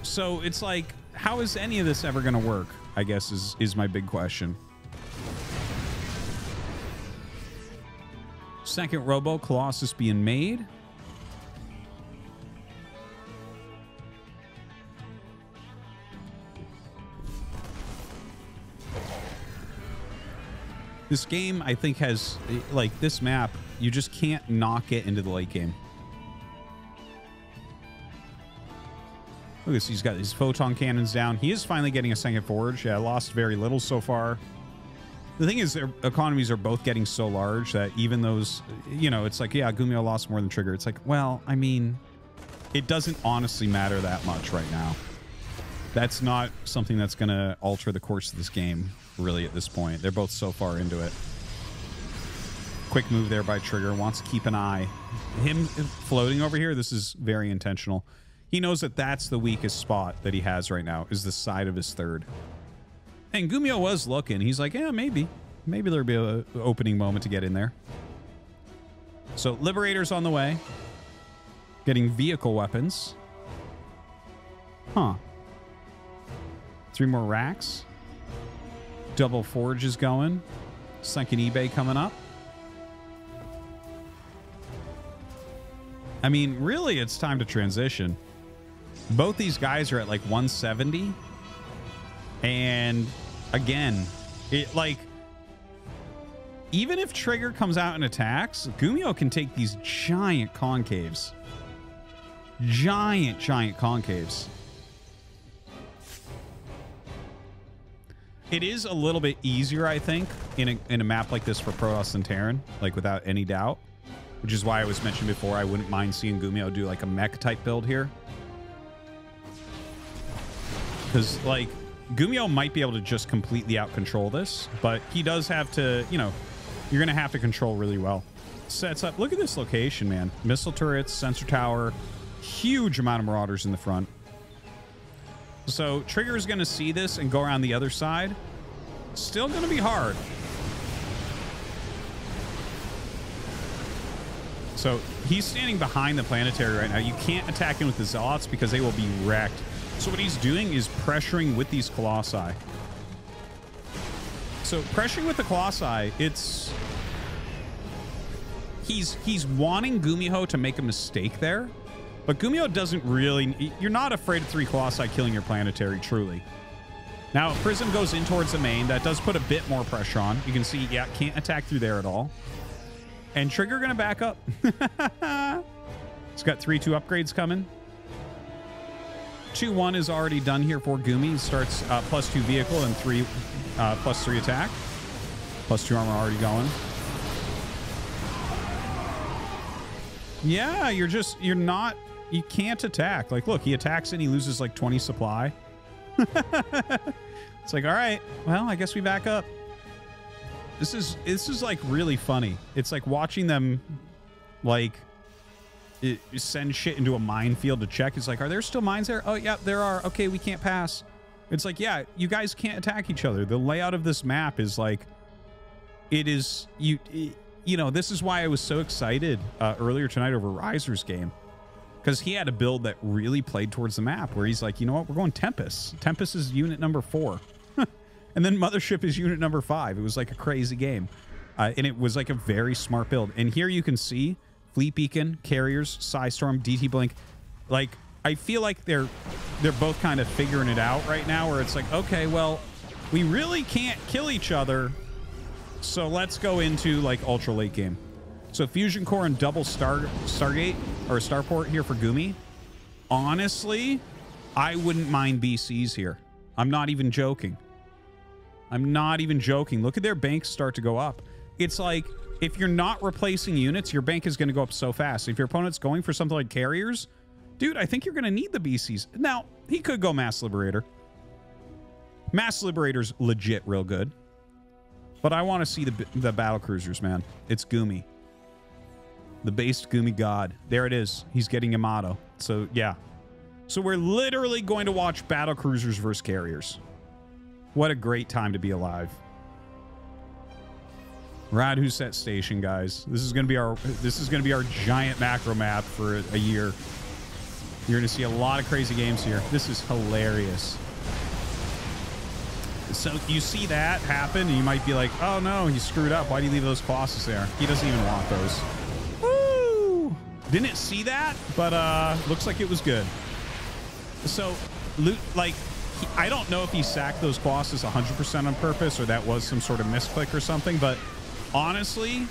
So it's like how is any of this ever going to work? I guess is is my big question. Second Robo Colossus being made. This game, I think, has like this map. You just can't knock it into the late game. Look at this. He's got his photon cannons down. He is finally getting a second forge. Yeah, lost very little so far. The thing is, their economies are both getting so large that even those, you know, it's like, yeah, Gumiho lost more than Trigger. It's like, well, I mean, it doesn't honestly matter that much right now. That's not something that's going to alter the course of this game, really, at this point. They're both so far into it. Quick move there by Trigger. Wants to keep an eye. Him floating over here, this is very intentional. He knows that that's the weakest spot that he has right now, is the side of his third. And Gumiho was looking. He's like, yeah, maybe. Maybe there'll be an opening moment to get in there. So Liberator's on the way. Getting vehicle weapons. Huh. Three more racks. Double Forge is going. Sunken eBay coming up. I mean, really, it's time to transition. Both these guys are at like 170. And again, it like even if Trigger comes out and attacks, Gumiho can take these giant concaves. Giant, giant concaves. It is a little bit easier, I think, in a, in a map like this for Protoss and Terran, like without any doubt. Which is why I was mentioned before, I wouldn't mind seeing Gumiho do like a mech type build here. Because, like, Gumiho might be able to just completely out control this, but he does have to, you know, you're going to have to control really well. Sets up, look at this location, man. Missile turrets, sensor tower, huge amount of marauders in the front. So Trigger's going to see this and go around the other side. Still going to be hard. So he's standing behind the planetary right now. You can't attack him with the zealots because they will be wrecked. So what he's doing is pressuring with these colossi. So pressuring with the colossi, it's he's he's wanting Gumiho to make a mistake there, but Gumiho doesn't really. You're not afraid of three colossi killing your planetary, truly. Now Prism goes in towards the main. That does put a bit more pressure on. You can see, yeah, can't attack through there at all. And Trigger gonna back up. [laughs] it's got three two upgrades coming. 2-1 is already done here for Gumi. Starts uh, plus 2 vehicle and 3 uh, plus 3 attack. Plus 2 armor already going. Yeah, you're just, you're not, you can't attack. Like, look, he attacks and he loses like 20 supply. [laughs] it's like, all right, well, I guess we back up. This is, this is like really funny. It's like watching them like it, send shit into a minefield to check. It's like, are there still mines there? Oh, yeah, there are. Okay, we can't pass. It's like, yeah, you guys can't attack each other. The layout of this map is like, it is you. It, you know, this is why I was so excited uh, earlier tonight over Riser's game because he had a build that really played towards the map where he's like, you know what, we're going Tempest. Tempest is unit number four, [laughs] and then Mothership is unit number five. It was like a crazy game, uh, and it was like a very smart build. And here you can see Fleet Beacon, Carriers, Psystorm, DT Blink. Like, I feel like they're they're both kind of figuring it out right now where it's like, okay, well, we really can't kill each other. So let's go into like ultra late game. So Fusion Core and double Star Stargate or Starport here for Gumi. Honestly, I wouldn't mind BCs here. I'm not even joking. I'm not even joking. Look at their banks start to go up. It's like if you're not replacing units, your bank is going to go up so fast. If your opponent's going for something like carriers, dude, I think you're going to need the BCs. Now, he could go Mass Liberator. Mass Liberator's legit real good. But I want to see the, the battle cruisers, man. It's Gumi. The based Gumi god. There it is. He's getting Yamato. So, yeah. So we're literally going to watch battle cruisers versus carriers. What a great time to be alive. Radhuset station, guys. This is gonna be our this is gonna be our giant macro map for a, a year. You're gonna see a lot of crazy games here. This is hilarious. So you see that happen, and you might be like, "Oh no, he screwed up. Why do you leave those Colossus there? He doesn't even want those." Didn't see that, but uh, looks like it was good. So, loot like he, I don't know if he sacked those bosses 100% on purpose, or that was some sort of misclick or something, but honestly,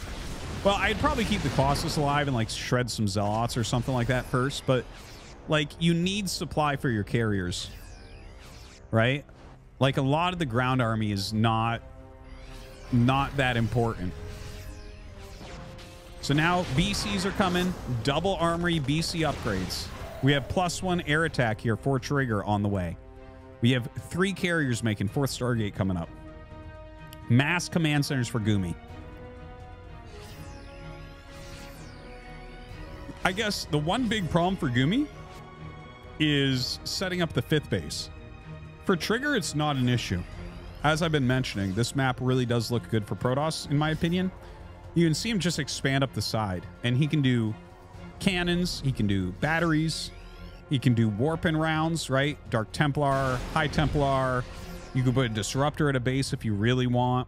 well, I'd probably keep the Colossus alive and like shred some Zealots or something like that first, but like you need supply for your carriers, right? Like a lot of the ground army is not not that important. So now BCs are coming, double armory BC upgrades. We have plus one air attack here for Trigger on the way. We have three carriers making fourth Stargate coming up. Mass command centers for Gumi. I guess the one big problem for Gumi is setting up the fifth base. For Trigger, it's not an issue. As I've been mentioning, this map really does look good for Protoss, in my opinion. You can see him just expand up the side. And he can do cannons, he can do batteries, he can do warping rounds, right? Dark Templar, High Templar. You can put a disruptor at a base if you really want.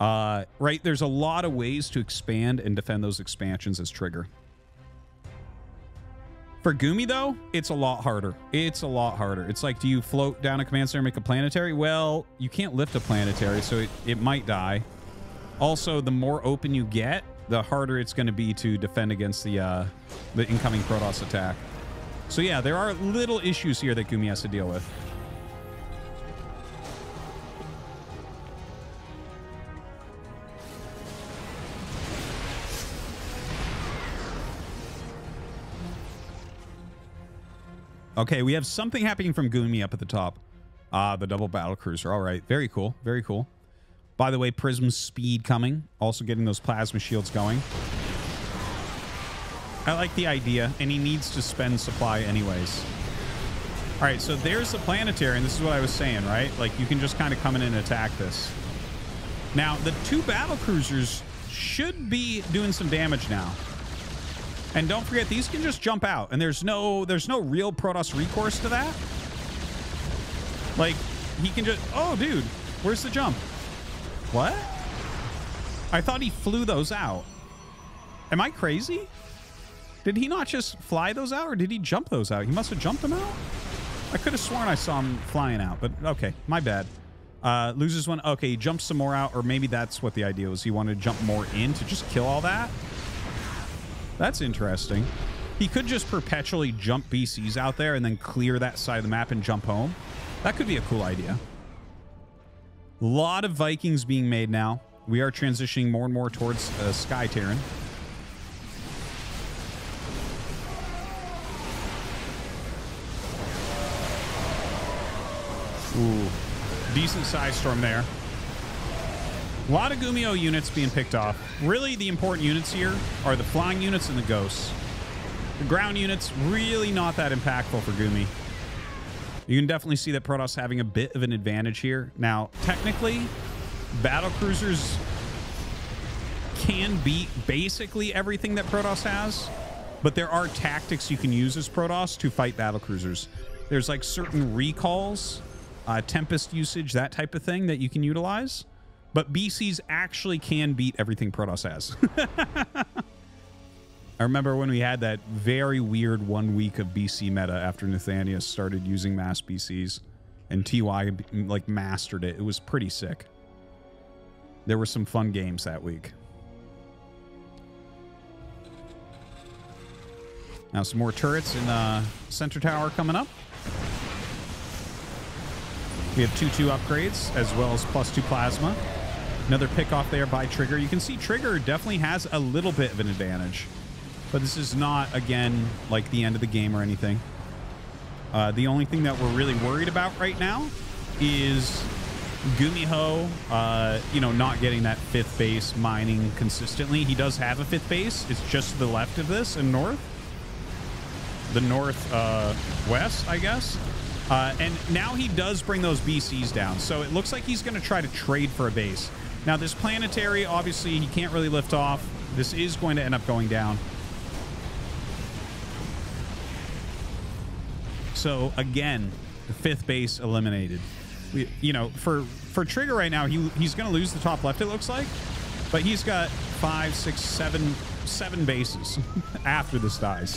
Uh, right? There's a lot of ways to expand and defend those expansions as trigger. For Gumi, though, it's a lot harder. It's a lot harder. It's like, do you float down a command center and make a planetary? Well, you can't lift a planetary, so it, it might die. Also, the more open you get, the harder it's going to be to defend against the uh, the incoming Protoss attack. So yeah, there are little issues here that Gumi has to deal with. Okay, we have something happening from Gumi up at the top. Ah, the double battle cruiser. All right, very cool, very cool. By the way, Prism's speed coming, also getting those plasma shields going. I like the idea, and he needs to spend supply anyways. All right, so there's the planetary, and this is what I was saying, right? Like, you can just kind of come in and attack this. Now, the two battle cruisers should be doing some damage now. And don't forget, these can just jump out, and there's no there's no real Protoss recourse to that. Like, he can just... Oh, dude, where's the jump? What? I thought he flew those out. Am I crazy? Did he not just fly those out, or did he jump those out? He must have jumped them out? I could have sworn I saw him flying out, but okay, my bad. Uh, loses one. Okay, he jumps some more out, or maybe that's what the idea was. He wanted to jump more in to just kill all that. That's interesting. He could just perpetually jump BCs out there and then clear that side of the map and jump home. That could be a cool idea. Lot of Vikings being made now. We are transitioning more and more towards uh, Sky Terran. Ooh, decent size storm there. A lot of Gumiho units being picked off. Really, the important units here are the flying units and the ghosts. The ground units, really not that impactful for Gumi. You can definitely see that Protoss having a bit of an advantage here. Now, technically, battle cruisers can beat basically everything that Protoss has, but there are tactics you can use as Protoss to fight battle cruisers. There's like certain recalls, uh, Tempest usage, that type of thing that you can utilize. But BCs actually can beat everything Protoss has. [laughs] I remember when we had that very weird one week of BC meta after Nathanias started using mass BCs and TY like mastered it. It was pretty sick. There were some fun games that week. Now some more turrets in uh, sensor tower coming up. We have 2-2 upgrades as well as plus 2 plasma. Another pick off there by Trigger. You can see Trigger definitely has a little bit of an advantage. But this is not, again, like the end of the game or anything. Uh, the only thing that we're really worried about right now is Gumiho, uh, you know, not getting that fifth base mining consistently. He does have a fifth base. It's just to the left of this and north. The north uh, west, I guess. Uh, and now he does bring those BCs down. So it looks like he's going to try to trade for a base. Now, this planetary, obviously, he can't really lift off. This is going to end up going down. So, again, the fifth base eliminated. We, you know, for, for Trigger right now, he, he's going to lose the top left, it looks like. But he's got five, six, seven, seven bases [laughs] after this dies.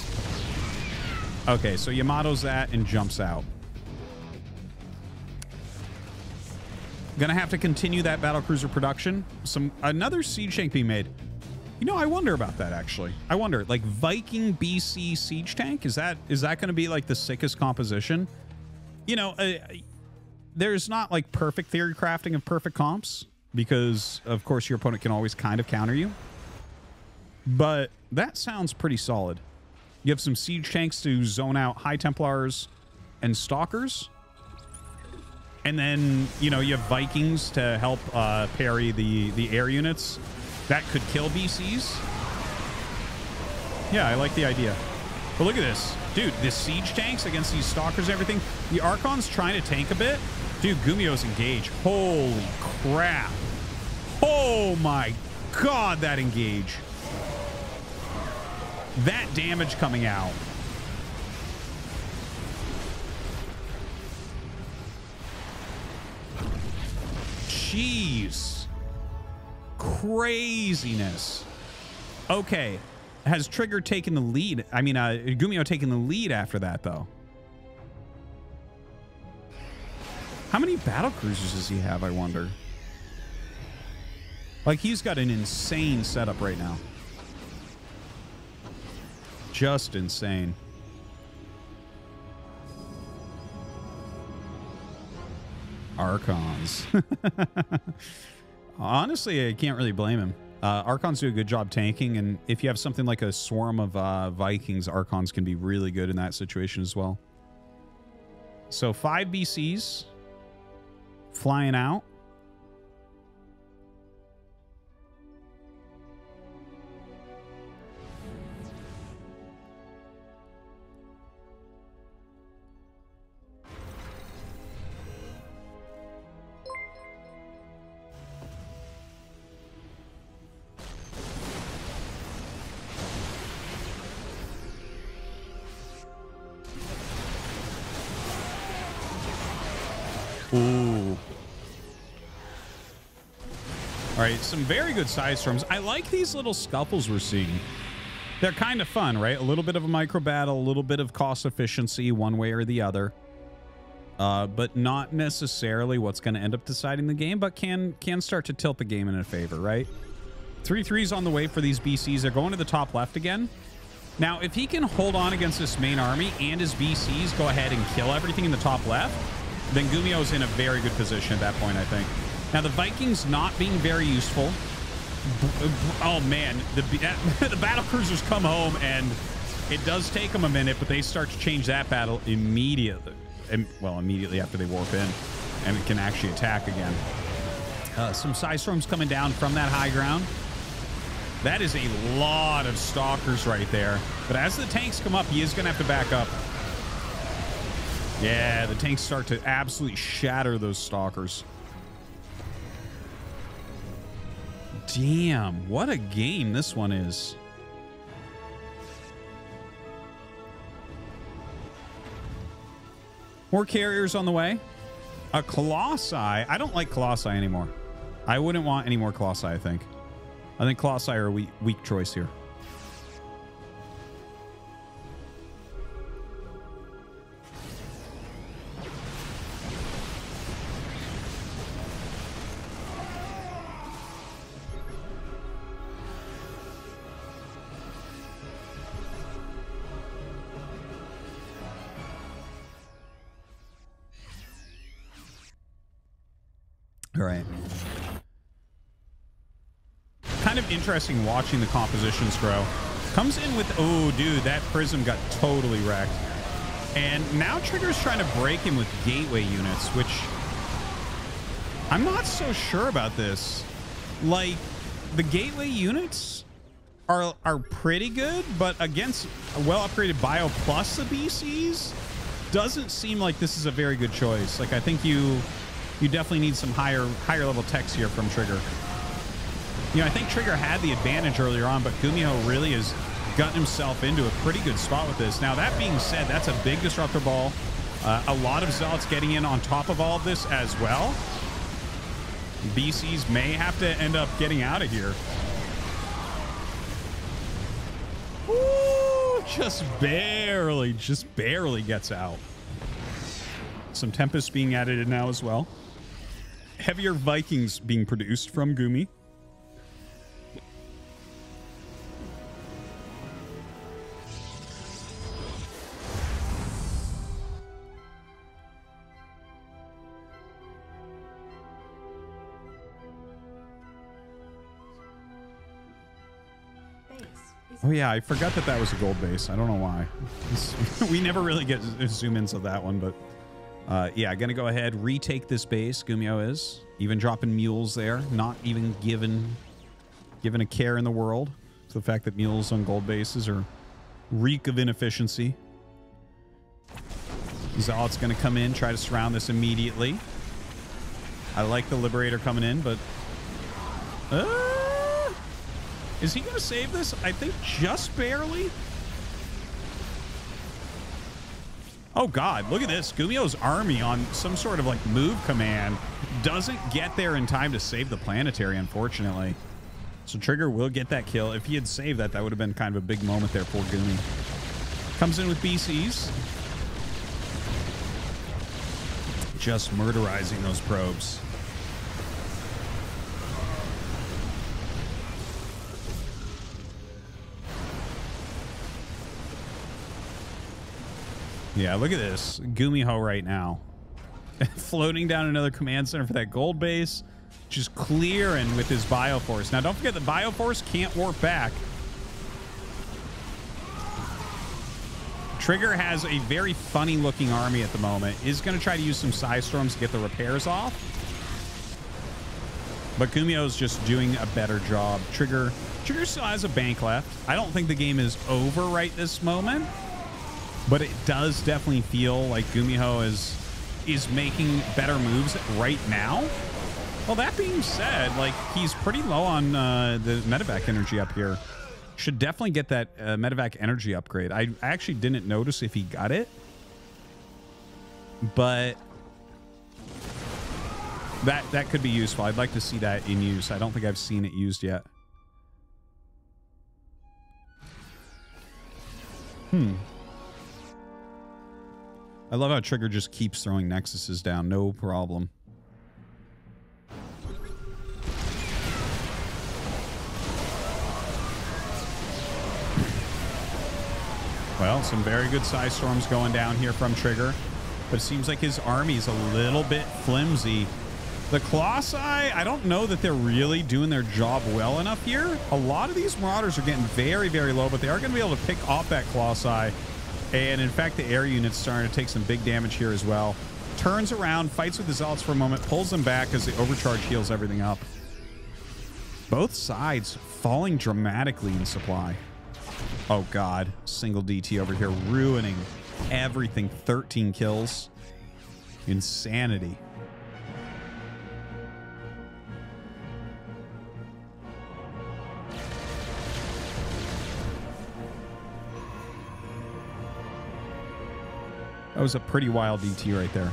Okay, so Yamato's that and jumps out. Gonna have to continue that battle cruiser production. Some another siege tank being made. You know, I wonder about that actually. I wonder, like Viking BC siege tank is that is that going to be like the sickest composition? You know, uh, there's not like perfect theory crafting of perfect comps because of course your opponent can always kind of counter you. But that sounds pretty solid. You have some siege tanks to zone out high templars and stalkers. And then, you know, you have Vikings to help uh, parry the, the air units. That could kill BCs. Yeah, I like the idea. But look at this. Dude, this siege tanks against these stalkers everything. The Archon's trying to tank a bit. Dude, Gumiho's engaged. Holy crap. Oh my God, that engage. That damage coming out. Jeez. Craziness. Okay. Has Trigger taken the lead? I mean, uh, Gumiho taken the lead after that, though. How many battle cruisers does he have, I wonder? Like, he's got an insane setup right now. Just insane. Archons. [laughs] Honestly, I can't really blame him. Uh, Archons do a good job tanking, and if you have something like a swarm of uh, Vikings, Archons can be really good in that situation as well. So five BCs flying out. All right, some very good Psy Storms. I like these little scuffles we're seeing. They're kind of fun, right? A little bit of a micro battle, a little bit of cost efficiency one way or the other. Uh, but not necessarily what's going to end up deciding the game, but can can start to tilt the game in a favor, right? Three threes on the way for these BCs. They're going to the top left again. Now, if he can hold on against this main army and his BCs go ahead and kill everything in the top left, then Gumiho's in a very good position at that point, I think. Now, the Vikings not being very useful. Oh, man. The, [laughs] the battle cruisers come home, and it does take them a minute, but they start to change that battle immediately. Well, immediately after they warp in, and it can actually attack again. Uh, some Psy Storms coming down from that high ground. That is a lot of Stalkers right there. But as the tanks come up, he is going to have to back up. Yeah, the tanks start to absolutely shatter those Stalkers. Damn, what a game this one is. More carriers on the way. A Colossi. I don't like Colossi anymore. I wouldn't want any more Colossi, I think. I think Colossi are a weak, weak choice here. Right. Kind of interesting watching the compositions grow. Comes in with, oh, dude, that Prism got totally wrecked. And now Trigger's trying to break him with gateway units, which I'm not so sure about this. Like, the gateway units are are pretty good, but against a well upgraded bio plus the BCs, doesn't seem like this is a very good choice. Like, I think you you definitely need some higher higher level techs here from Trigger. You know, I think Trigger had the advantage earlier on, but Gumiho really has gotten himself into a pretty good spot with this. Now, that being said, that's a big disruptor ball. Uh, a lot of Zealots getting in on top of all of this as well. BCs may have to end up getting out of here. Ooh, just barely, just barely gets out. Some Tempest being added in now as well. Heavier Vikings being produced from Gumi. Oh yeah, I forgot that that was a gold base. I don't know why. [laughs] we never really get zoom ins of that one, but uh, yeah, gonna go ahead retake this base. Gumiho is even dropping mules there, not even given given a care in the world the fact that mules on gold bases are reek of inefficiency. Zealot's gonna come in, try to surround this immediately. I like the Liberator coming in, but uh, Is he to save this? I think just barely. Oh God, look at this. Gumiho's army on some sort of like move command doesn't get there in time to save the planetary, unfortunately. So Trigger will get that kill. If he had saved that, that would have been kind of a big moment there for Gumi. Comes in with BCs. Just murderizing those probes. Yeah, look at this. Gumiho right now. [laughs] Floating down another command center for that gold base. Just clearing with his Bioforce. Now, don't forget the Bioforce can't warp back. Trigger has a very funny looking army at the moment. Is going to try to use some Psy Storms to get the repairs off. But Gumiho is just doing a better job. Trigger Trigger still has a bank left. I don't think the game is over right this moment. But it does definitely feel like Gumiho is is making better moves right now. Well, that being said, like he's pretty low on uh, the medevac energy up here. Should definitely get that uh, medevac energy upgrade. I actually didn't notice if he got it, but that that could be useful. I'd like to see that in use. I don't think I've seen it used yet. Hmm. I love how Trigger just keeps throwing Nexuses down. No problem. Well, some very good Psy Storms going down here from Trigger. But it seems like his army is a little bit flimsy. The Colossi, I don't know that they're really doing their job well enough here. A lot of these Marauders are getting very, very low, but they are going to be able to pick off that Colossi. And in fact, the air unit's starting to take some big damage here as well. Turns around, fights with the Zealots for a moment, pulls them back as the overcharge heals everything up. Both sides falling dramatically in supply. Oh god, single DT over here ruining everything. 13 kills. Insanity. That was a pretty wild DT right there.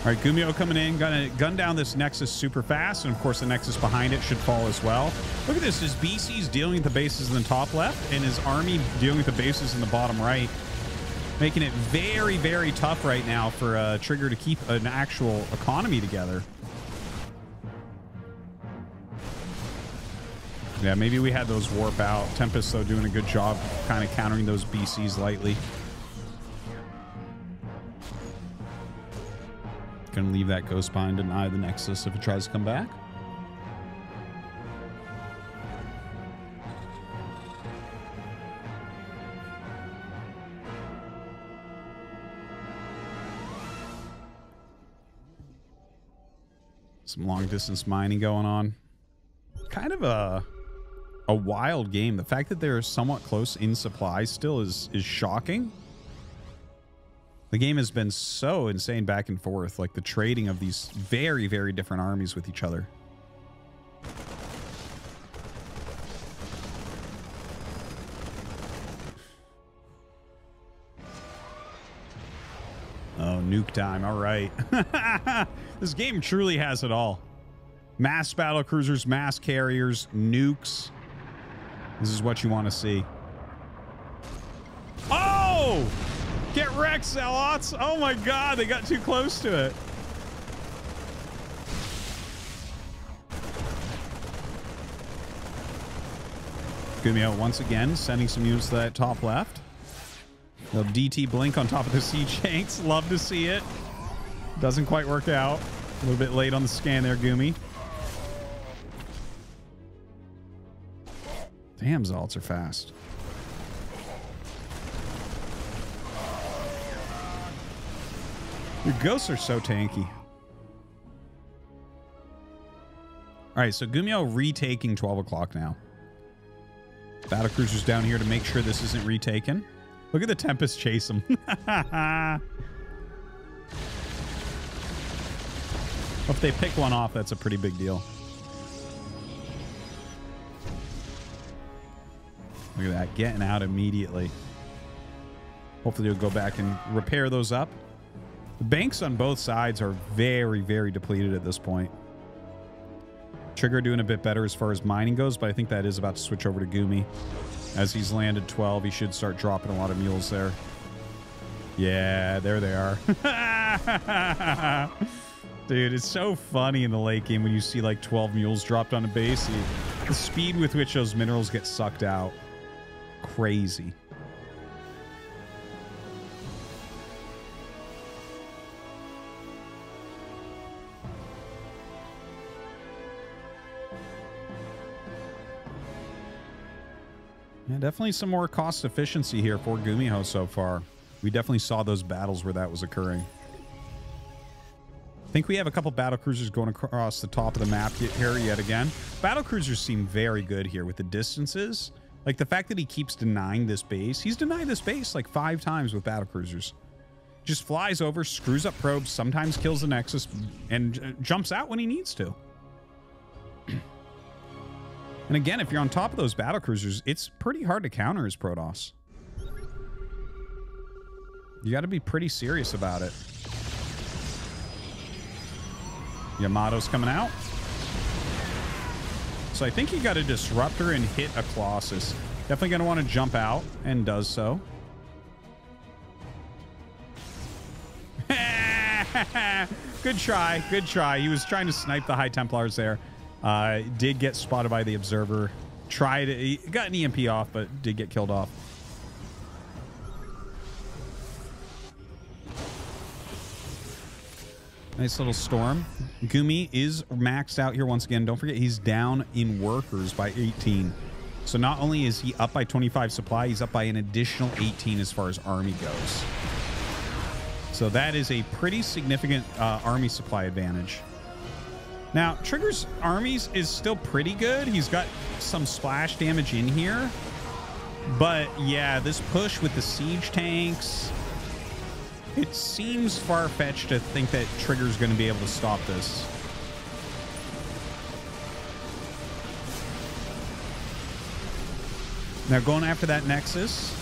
All right, Gumiho coming in, gonna gun down this Nexus super fast, and of course the Nexus behind it should fall as well. Look at this, his BC's dealing with the bases in the top left, and his army dealing with the bases in the bottom right, making it very, very tough right now for uh, Trigger to keep an actual economy together. Yeah, maybe we had those warp out. Tempest, though, doing a good job kind of countering those BCs lightly. Gonna leave that Ghost Bind deny the Nexus if it tries to come back. Some long distance mining going on. Kind of a a wild game. The fact that they're somewhat close in supply still is is shocking. The game has been so insane back and forth, like the trading of these very, very different armies with each other. Oh, nuke time. All right. [laughs] this game truly has it all. Mass battle cruisers, mass carriers, nukes. This is what you want to see. Oh! Get wrecked, Zealots! Oh my god, they got too close to it. Gumiho once again sending some units to that top left. The DT blink on top of the [laughs] siege tanks. Love to see it. Doesn't quite work out. A little bit late on the scan there, Gumi. Damn, Zealots are fast. Your ghosts are so tanky. All right, so Gumiho retaking 12 o'clock now. Battle cruisers down here to make sure this isn't retaken. Look at the Tempest chase him. [laughs] If they pick one off, that's a pretty big deal. Look at that, getting out immediately. Hopefully, you'll go back and repair those up. The banks on both sides are very, very depleted at this point. Trigger doing a bit better as far as mining goes, but I think that is about to switch over to Gumi. As he's landed 12, he should start dropping a lot of mules there. Yeah, there they are. [laughs] Dude, it's so funny in the late game when you see like 12 mules dropped on a base. The speed with which those minerals get sucked out. Crazy. Yeah, definitely some more cost efficiency here for Gumiho so far. We definitely saw those battles where that was occurring. I think we have a couple battle cruisers going across the top of the map here yet again. Battle cruisers seem very good here with the distances. Like the fact that he keeps denying this base. He's denied this base like five times with battle cruisers. Just flies over, screws up probes, sometimes kills the Nexus, and jumps out when he needs to. [clears throat] and again, if you're on top of those battle cruisers, it's pretty hard to counter his Protoss. You got to be pretty serious about it. Yamato's coming out. So I think he got a Disruptor and hit a Colossus. Definitely going to want to jump out and does so. [laughs] good try. Good try. He was trying to snipe the High Templars there. Uh, did get spotted by the Observer. Tried, he got an EMP off, but did get killed off. Nice little storm. Gumi is maxed out here once again. Don't forget he's down in workers by 18. So not only is he up by 25 supply, he's up by an additional 18 as far as army goes. So that is a pretty significant uh, army supply advantage. Now, Trigger's armies is still pretty good. He's got some splash damage in here. But yeah, this push with the siege tanks, it seems far-fetched to think that Trigger's going to be able to stop this. Now going after that Nexus,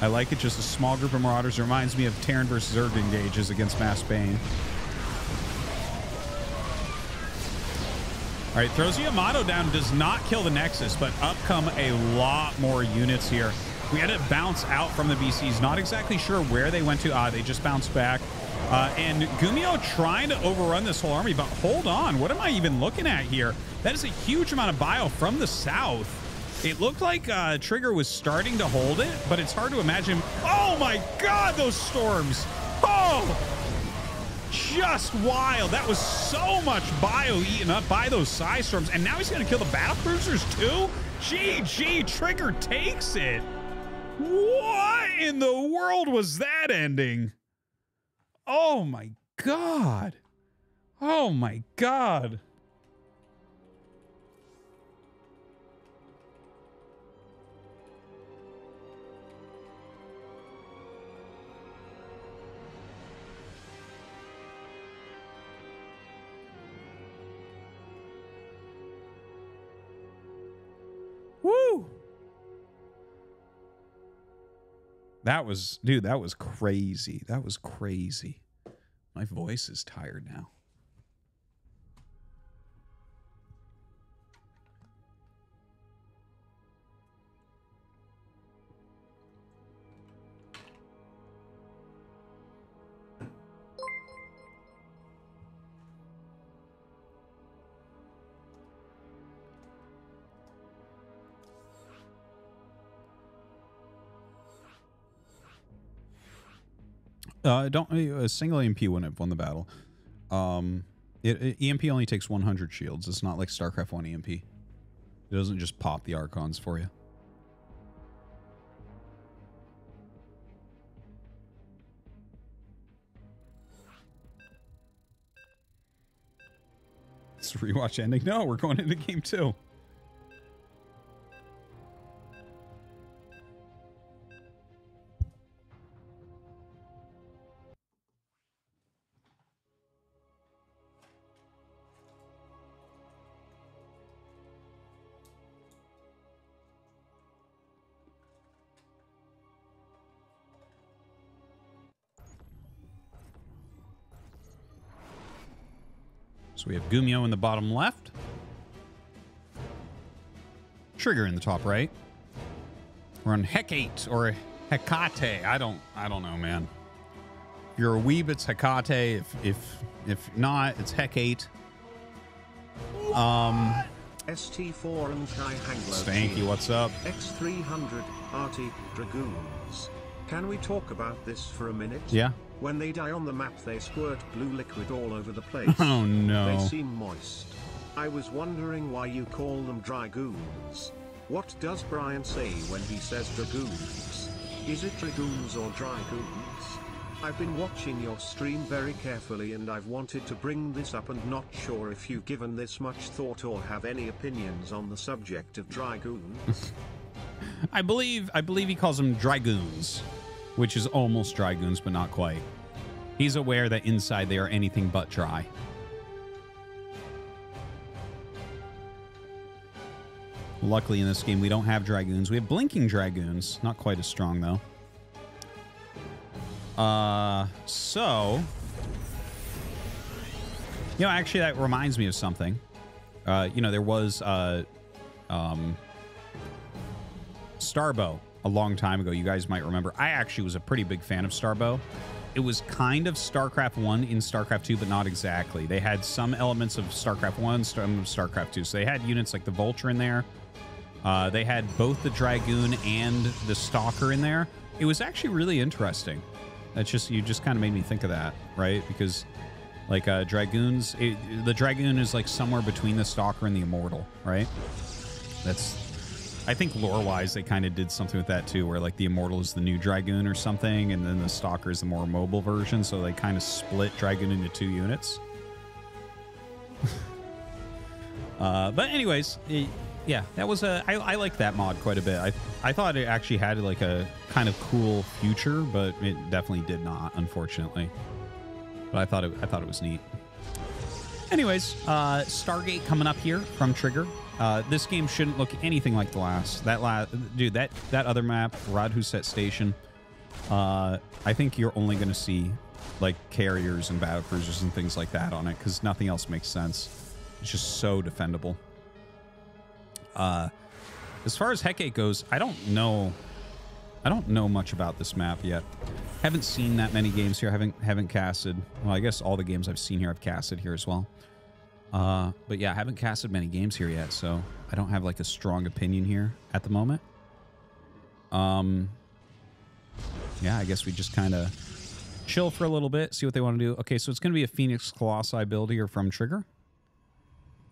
I like it. Just a small group of Marauders. It reminds me of Terran versus Zerg engages against Mass Bane. All right, throws Yamato down, does not kill the Nexus, but up come a lot more units here. We had to bounce out from the BCs. Not exactly sure where they went to. Ah, they just bounced back. Uh, and Gumio trying to overrun this whole army, but hold on. What am I even looking at here? That is a huge amount of bio from the south. It looked like uh, Trigger was starting to hold it, but it's hard to imagine. Oh my God, those storms. Oh, just wild. That was so much bio eaten up by those side storms. And now he's going to kill the battle cruisers too? GG, Trigger takes it. What in the world was that ending? Oh my God. Oh my God. Woo! That was, dude, that was crazy. That was crazy. My voice is tired now. Uh, don't a single EMP wouldn't have won the battle. Um, it, it- EMP only takes 100 shields. It's not like StarCraft One EMP. It doesn't just pop the Archons for you. It's rewatch ending. No, we're going into game two. We have Gumio in the bottom left. Trigger in the top right. We're on Hecate or Hecate. I don't I don't know, man. If you're a weeb, it's Hecate. If if if not, it's Hecate. Um ST4 and Kai Hanglo. Stanky, what's up? X300 Arty Dragoons. Can we talk about this for a minute? Yeah. When they die on the map, they squirt blue liquid all over the [laughs] place. Oh no. They seem moist. I was wondering why you call them dragoons. What does Brian say when he says dragoons? Is it dragoons or dragoons? I've been watching your stream very carefully and I've wanted to bring this up and not sure if you've given this much thought or have any opinions on the subject of dragoons. [laughs] I believe I believe he calls them dragoons, which is almost dragoons, but not quite. He's aware that inside they are anything but dry. Luckily, in this game, we don't have dragoons. We have blinking dragoons. Not quite as strong, though. Uh, so... You know, actually, that reminds me of something. Uh, you know, there was... Uh, um, Starbow a long time ago. You guys might remember. I actually was a pretty big fan of Starbow. It was kind of StarCraft 1 in StarCraft 2, but not exactly. They had some elements of StarCraft 1, some of StarCraft 2. So they had units like the Vulture in there. Uh, they had both the Dragoon and the Stalker in there. It was actually really interesting. That's just, you just kind of made me think of that, right? Because like uh, Dragoons, it, the Dragoon is like somewhere between the Stalker and the Immortal, right? That's I think lore wise, they kind of did something with that too, where like the Immortal is the new Dragoon or something, and then the Stalker is the more mobile version. So they kind of split Dragoon into two units. [laughs] uh, but anyways, it, yeah, that was a. I, I like that mod quite a bit. I I thought it actually had like a kind of cool future, but it definitely did not, unfortunately. But I thought it I thought it was neat. Anyways, uh, Stargate coming up here from Trigger. Uh, this game shouldn't look anything like the last. That last dude, that that other map, Radhuset Station. Uh, I think you're only going to see like carriers and battle cruisers and things like that on it because nothing else makes sense. It's just so defendable. Uh, as far as Hecate goes, I don't know. I don't know much about this map yet. Haven't seen that many games here. Haven't haven't casted. Well, I guess all the games I've seen here I've casted here as well. Uh, but yeah, I haven't casted many games here yet, so I don't have like a strong opinion here at the moment. Um, yeah, I guess we just kind of chill for a little bit, see what they want to do. Okay, so it's going to be a Phoenix Colossi build here from Trigger.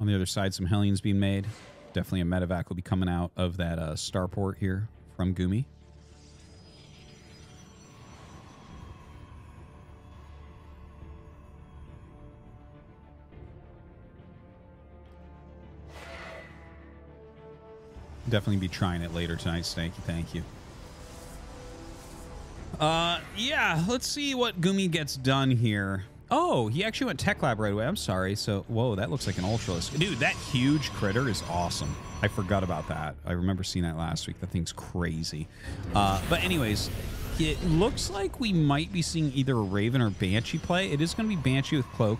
On the other side, some Hellions being made. Definitely a medevac will be coming out of that uh, starport here from Gumi. Definitely be trying it later tonight, Stanky. Thank you. Uh, yeah, let's see what Gumi gets done here. Oh, he actually went Tech Lab right away. I'm sorry. So, whoa, that looks like an Ultralisk. Dude, that huge critter is awesome. I forgot about that. I remember seeing that last week. That thing's crazy. Uh, but anyways, it looks like we might be seeing either a Raven or Banshee play. It is going to be Banshee with Cloak.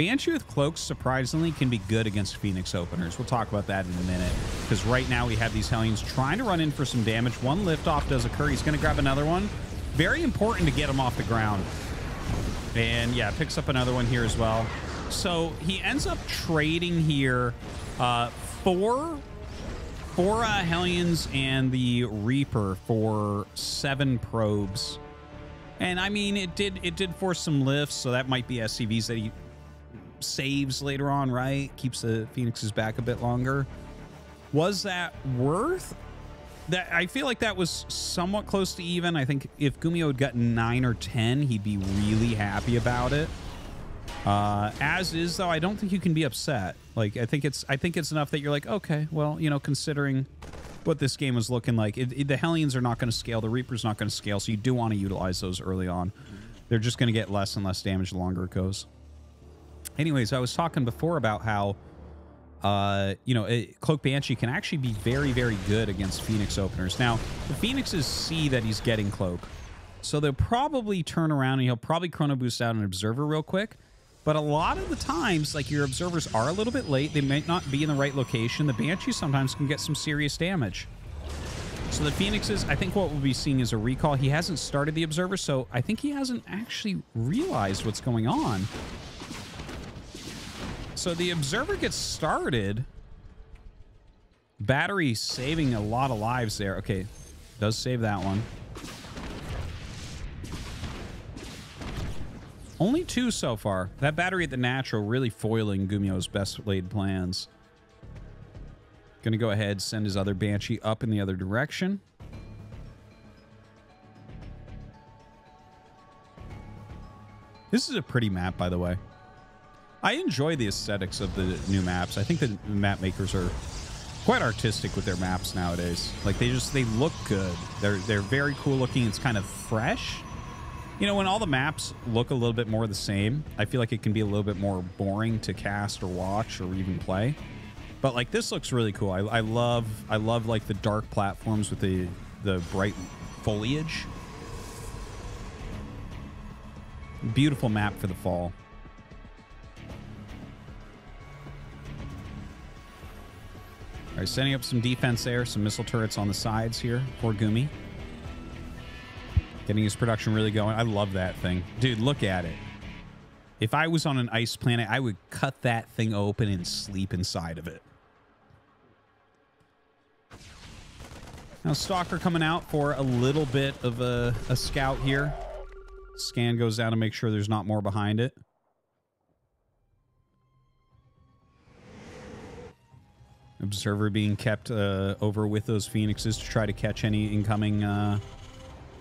Banshee with Cloaks, surprisingly, can be good against Phoenix openers. We'll talk about that in a minute. Because right now we have these Hellions trying to run in for some damage. One liftoff does occur. He's going to grab another one. Very important to get him off the ground. And yeah, picks up another one here as well. So he ends up trading here uh, four, four uh, Hellions and the Reaper for seven probes. And I mean, it did it did force some lifts, so that might be SCVs that he saves later on, right? Keeps the Phoenixes back a bit longer. Was that worth? That I feel like that was somewhat close to even. I think if Gumio had gotten nine or ten, he'd be really happy about it. Uh, as is though, I don't think you can be upset. Like I think it's I think it's enough that you're like, okay, well, you know, considering what this game was looking like, it, it, the Hellions are not going to scale, the Reaper's not going to scale, so you do want to utilize those early on. They're just going to get less and less damage the longer it goes. Anyways, I was talking before about how, uh, you know, a Cloak Banshee can actually be very, very good against Phoenix openers. Now, the Phoenixes see that he's getting Cloak, so they'll probably turn around and he'll probably Chrono Boost out an Observer real quick. But a lot of the times, like your observers are a little bit late. They might not be in the right location. The Banshee sometimes can get some serious damage. So the Phoenixes, I think what we'll be seeing is a recall. He hasn't started the observer, so I think he hasn't actually realized what's going on. So the observer gets started. Battery saving a lot of lives there. Okay, does save that one. Only two so far. That battery at the natural really foiling Gumio's best laid plans. Gonna go ahead, send his other Banshee up in the other direction. This is a pretty map, by the way. I enjoy the aesthetics of the new maps. I think the map makers are quite artistic with their maps nowadays. Like they just they look good. They're they're very cool looking. It's kind of fresh. You know, when all the maps look a little bit more the same, I feel like it can be a little bit more boring to cast or watch or even play. But like this looks really cool. I, I love I love like the dark platforms with the the bright foliage. Beautiful map for the fall. All right, setting up some defense there, some missile turrets on the sides here for Gumi. Getting his production really going. I love that thing. Dude, look at it. If I was on an ice planet, I would cut that thing open and sleep inside of it. Now, Stalker coming out for a little bit of a, a scout here. Scan goes down to make sure there's not more behind it. Observer being kept uh, over with those phoenixes to try to catch any incoming. Uh...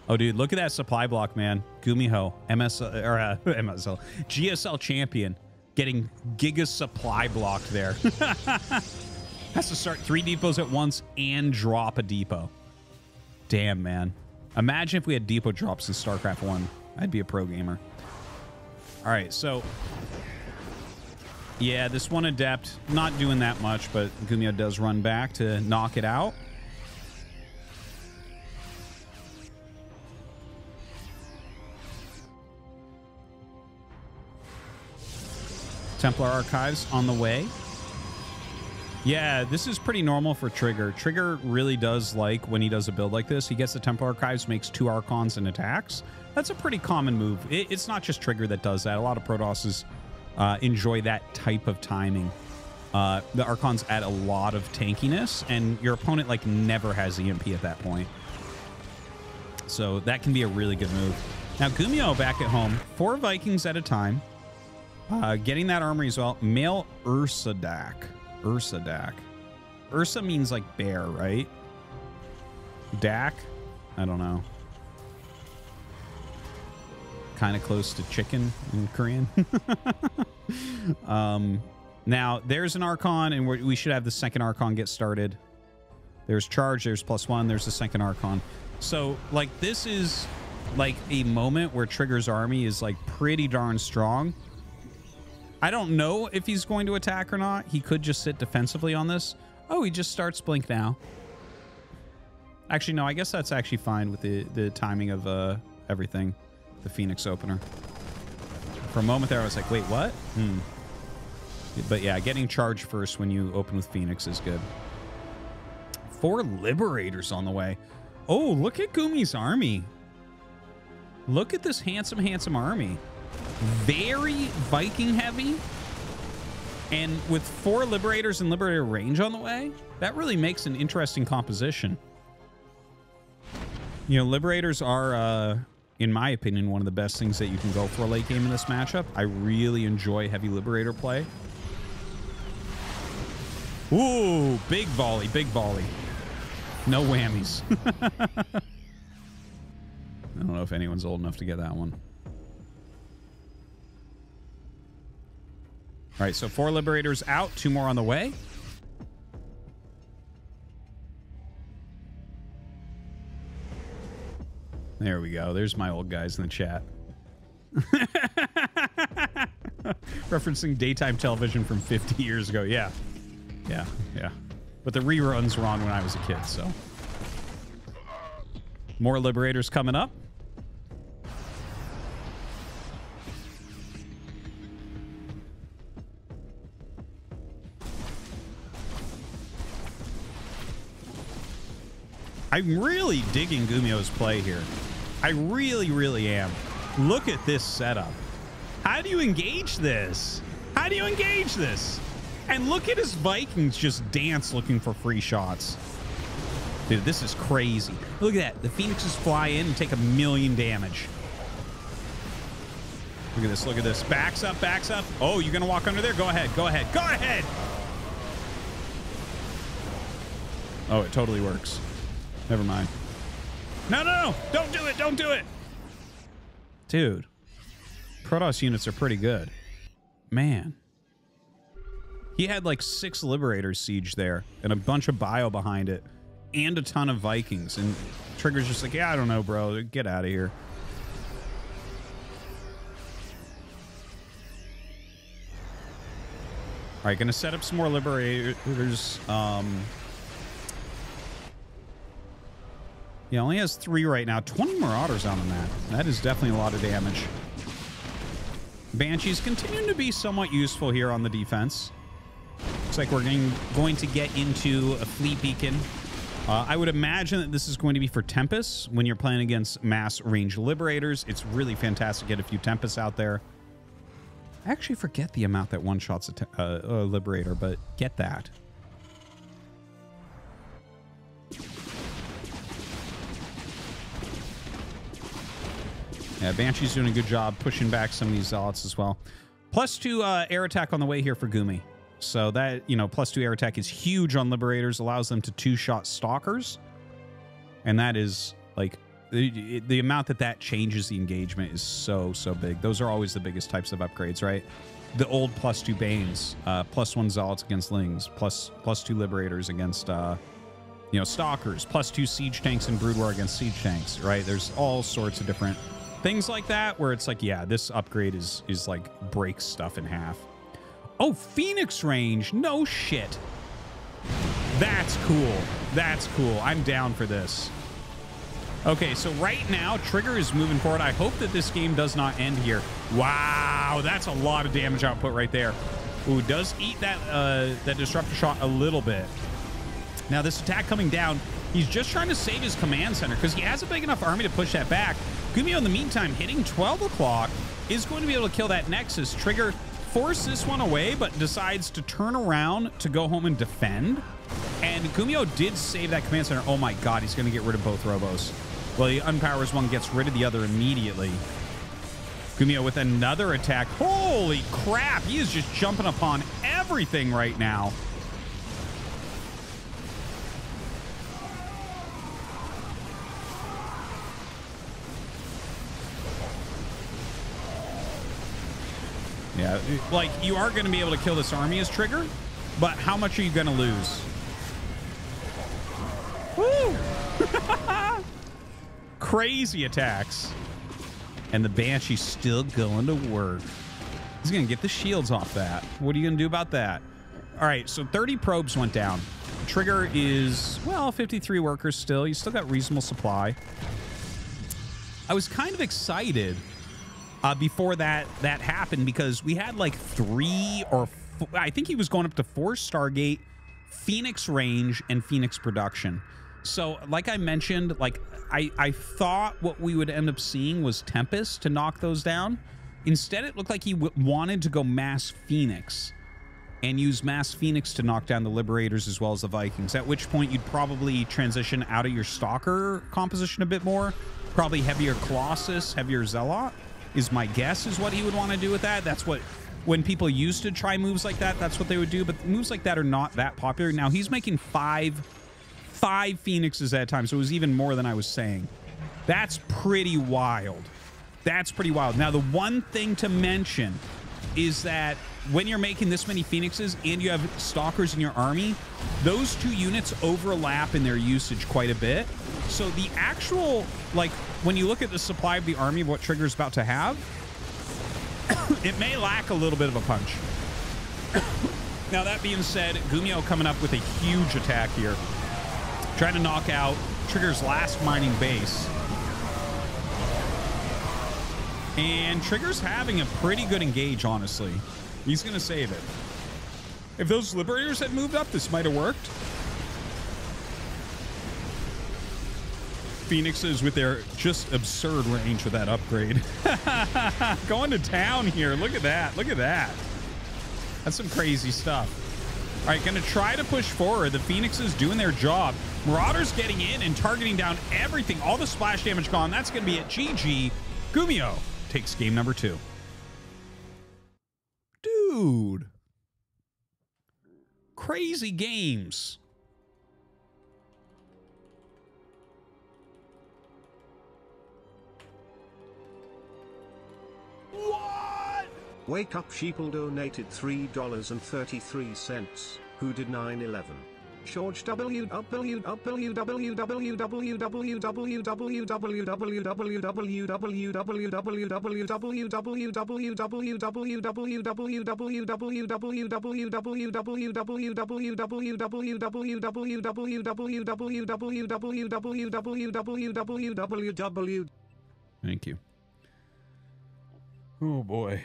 Oh, dude, look at that supply block, man. Gumiho, MSL or uh, [laughs] MSL, GSL champion, getting Giga supply blocked there. [laughs] Has to start three depots at once and drop a depot. Damn, man. Imagine if we had depot drops in StarCraft 1. I'd be a pro gamer. All right, so... Yeah, this one Adept, not doing that much, but Gumio does run back to knock it out. Templar Archives on the way. Yeah, this is pretty normal for Trigger. Trigger really does like when he does a build like this. He gets the Templar Archives, makes two Archons and attacks. That's a pretty common move. It, it's not just Trigger that does that. A lot of Protosses uh, enjoy that type of timing. Uh, the Archons add a lot of tankiness, and your opponent like never has EMP at that point. So that can be a really good move. Now Gumio back at home, four Vikings at a time. Uh, getting that armory as well. Male Ursadak. Ursadak. Ursa means like bear, right? Dak? I don't know. Kind of close to chicken in Korean. [laughs] um, now, there's an Archon, and we should have the second Archon get started. There's charge, there's plus one, there's the second Archon. So, like, this is like a moment where Trigger's army is like pretty darn strong. I don't know if he's going to attack or not. He could just sit defensively on this. Oh, he just starts Blink now. Actually, no, I guess that's actually fine with the, the timing of uh, everything. The Phoenix opener. For a moment there, I was like, wait, what? Hmm. But yeah, getting charged first when you open with Phoenix is good. Four Liberators on the way. Oh, look at Gumi's army. Look at this handsome, handsome army very Viking heavy. And with four Liberators and Liberator range on the way, that really makes an interesting composition. You know, Liberators are, uh, in my opinion, one of the best things that you can go for a late game in this matchup. I really enjoy heavy Liberator play. Ooh, big volley, big volley. No whammies. [laughs] I don't know if anyone's old enough to get that one. All right, so four Liberators out, two more on the way. There we go. There's my old guys in the chat. [laughs] Referencing daytime television from 50 years ago. Yeah. Yeah. Yeah. But the reruns were on when I was a kid, so. More Liberators coming up. I'm really digging Gumio's play here. I really, really am. Look at this setup. How do you engage this? How do you engage this? And look at his Vikings just dance looking for free shots. Dude, this is crazy. Look at that. The Phoenixes fly in and take a million damage. Look at this. Look at this. Backs up, backs up. Oh, you're going to walk under there? Go ahead. Go ahead. Go ahead. Oh, it totally works. Never mind. No, no, no. Don't do it. Don't do it. Dude. Protoss units are pretty good. Man. He had like six Liberators siege there and a bunch of bio behind it and a ton of Vikings. And Trigger's just like, yeah, I don't know, bro. Get out of here. All right, gonna set up some more Liberators. Um, yeah, only has three right now. 20 Marauders on the map. That is definitely a lot of damage. Banshees continuing to be somewhat useful here on the defense. Looks like we're going, going to get into a fleet beacon. Uh, I would imagine that this is going to be for Tempest when you're playing against mass range liberators. It's really fantastic to get a few Tempests out there. I actually forget the amount that one shots a, uh, a liberator, but get that. Yeah, Banshee's doing a good job pushing back some of these zealots as well. Plus two uh, air attack on the way here for Gumi. So that, you know, plus two air attack is huge on Liberators, allows them to two-shot Stalkers. And that is, like, the, the amount that that changes the engagement is so, so big. Those are always the biggest types of upgrades, right? The old plus two Banes, uh, plus one Zealots against Lings, plus plus two Liberators against, uh, you know, Stalkers, plus two Siege Tanks and Brood War against Siege Tanks, right? There's all sorts of different things like that where it's like, yeah, this upgrade is is like breaks stuff in half. Oh, Phoenix range. No shit. That's cool. That's cool. I'm down for this. Okay, so right now, Trigger is moving forward. I hope that this game does not end here. Wow, that's a lot of damage output right there. Ooh, does eat that uh, that disruptor shot a little bit. Now, this attack coming down, he's just trying to save his command center because he has a big enough army to push that back. Gumio, in the meantime, hitting 12 o'clock is going to be able to kill that Nexus. Trigger force this one away, but decides to turn around to go home and defend. And Gumio did save that command center. Oh my god, he's going to get rid of both Robos. Well, he unpowers one, gets rid of the other immediately. Gumio with another attack. Holy crap, he is just jumping upon everything right now. Yeah, like you are going to be able to kill this army as trigger, but how much are you going to lose? Woo! [laughs] Crazy attacks. And the Banshee's still going to work. He's going to get the shields off that. What are you going to do about that? All right, so 30 probes went down. Trigger is, well, 53 workers still. You still got reasonable supply. I was kind of excited uh, before that that happened because we had like three or I think he was going up to four Stargate, Phoenix range, and Phoenix production. So, like I mentioned, like I I thought what we would end up seeing was Tempest to knock those down. Instead, it looked like he wanted to go mass Phoenix and use mass Phoenix to knock down the Liberators as well as the Vikings. At which point, you'd probably transition out of your Stalker composition a bit more. Probably heavier Colossus, heavier Zealot is my guess is what he would want to do with that. That's what when people used to try moves like that, that's what they would do. But moves like that are not that popular. Now he's making five five phoenixes at a time, so it was even more than I was saying. That's pretty wild. That's pretty wild. Now the one thing to mention is that when you're making this many phoenixes and you have stalkers in your army, those two units overlap in their usage quite a bit. So the actual, like, when you look at the supply of the army of what Trigger's about to have, [coughs] it may lack a little bit of a punch. [coughs] now, that being said, Gumio coming up with a huge attack here. Trying to knock out Trigger's last mining base. And Trigger's having a pretty good engage, honestly. He's going to save it. If those Liberators had moved up, this might have worked. Phoenixes with their just absurd range with that upgrade. [laughs] Going to town here. Look at that. Look at that. That's some crazy stuff. All right, going to try to push forward. The Phoenixes doing their job. Marauders getting in and targeting down everything. All the splash damage gone. That's going to be at GG. Gumio takes game number two. Dude. Crazy games. Wake Up Sheeple donated $3.33. Who did 9-11? George W. W. W. W. Thank you. Oh boy.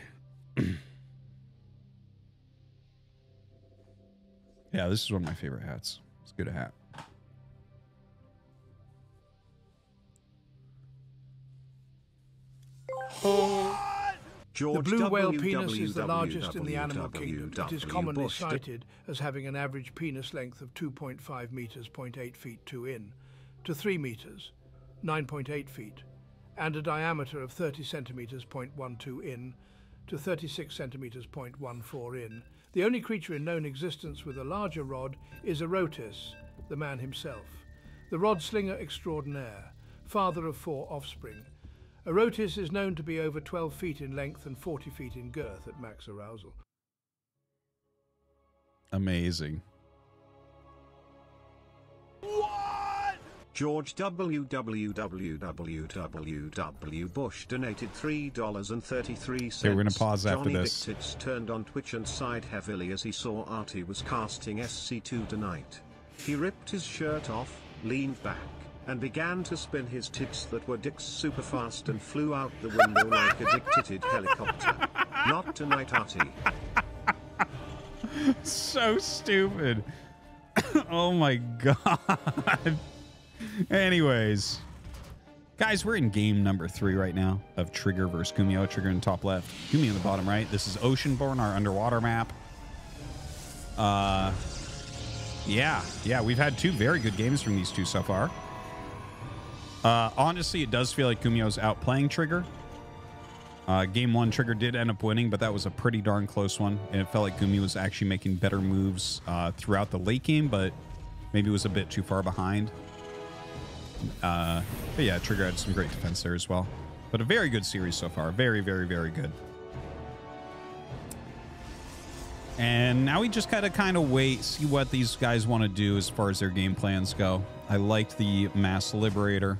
Yeah, this is one of my favorite hats. It's a good hat. George The blue whale W. penis W. is the W. largest in the animal W. kingdom. It is commonly Bush cited as having an average penis length of 2.5 meters, 0.8 feet 2 in, to 3 meters, 9.8 feet, and a diameter of 30 centimeters, 0.12 in, to 36 centimeters, 0.14 in. The only creature in known existence with a larger rod is Erotis, the man himself, the rod slinger extraordinaire, father of four offspring. Erotis is known to be over 12 feet in length and 40 feet in girth at max arousal. Amazing. George W. W. W. W. W. W. Bush donated $3.33. Okay, we're gonna pause after Johnny this. Dictits turned on Twitch and sighed heavily as he saw Artie was casting SC2 tonight. He ripped his shirt off, leaned back, and began to spin his tits that were dicks super fast and flew out the window like a dick-titted helicopter. Not tonight, Artie. [laughs] so stupid. [coughs] oh my [laughs] god. Anyways, guys, we're in game number three right now of Trigger versus Gumiho. Trigger in the top left, Gumiho in the bottom right. This is Oceanborn, our underwater map. Uh, yeah, yeah, we've had two very good games from these two so far. Uh, honestly, it does feel like Gumiho's outplaying Trigger. Uh, game one, Trigger did end up winning, but that was a pretty darn close one. And it felt like Gumi was actually making better moves uh, throughout the late game, but maybe was a bit too far behind. Uh, but yeah, Trigger had some great defense there as well. But a very good series so far. Very, very, very good. And now we just gotta kind of wait, see what these guys want to do as far as their game plans go. I liked the Mass Liberator.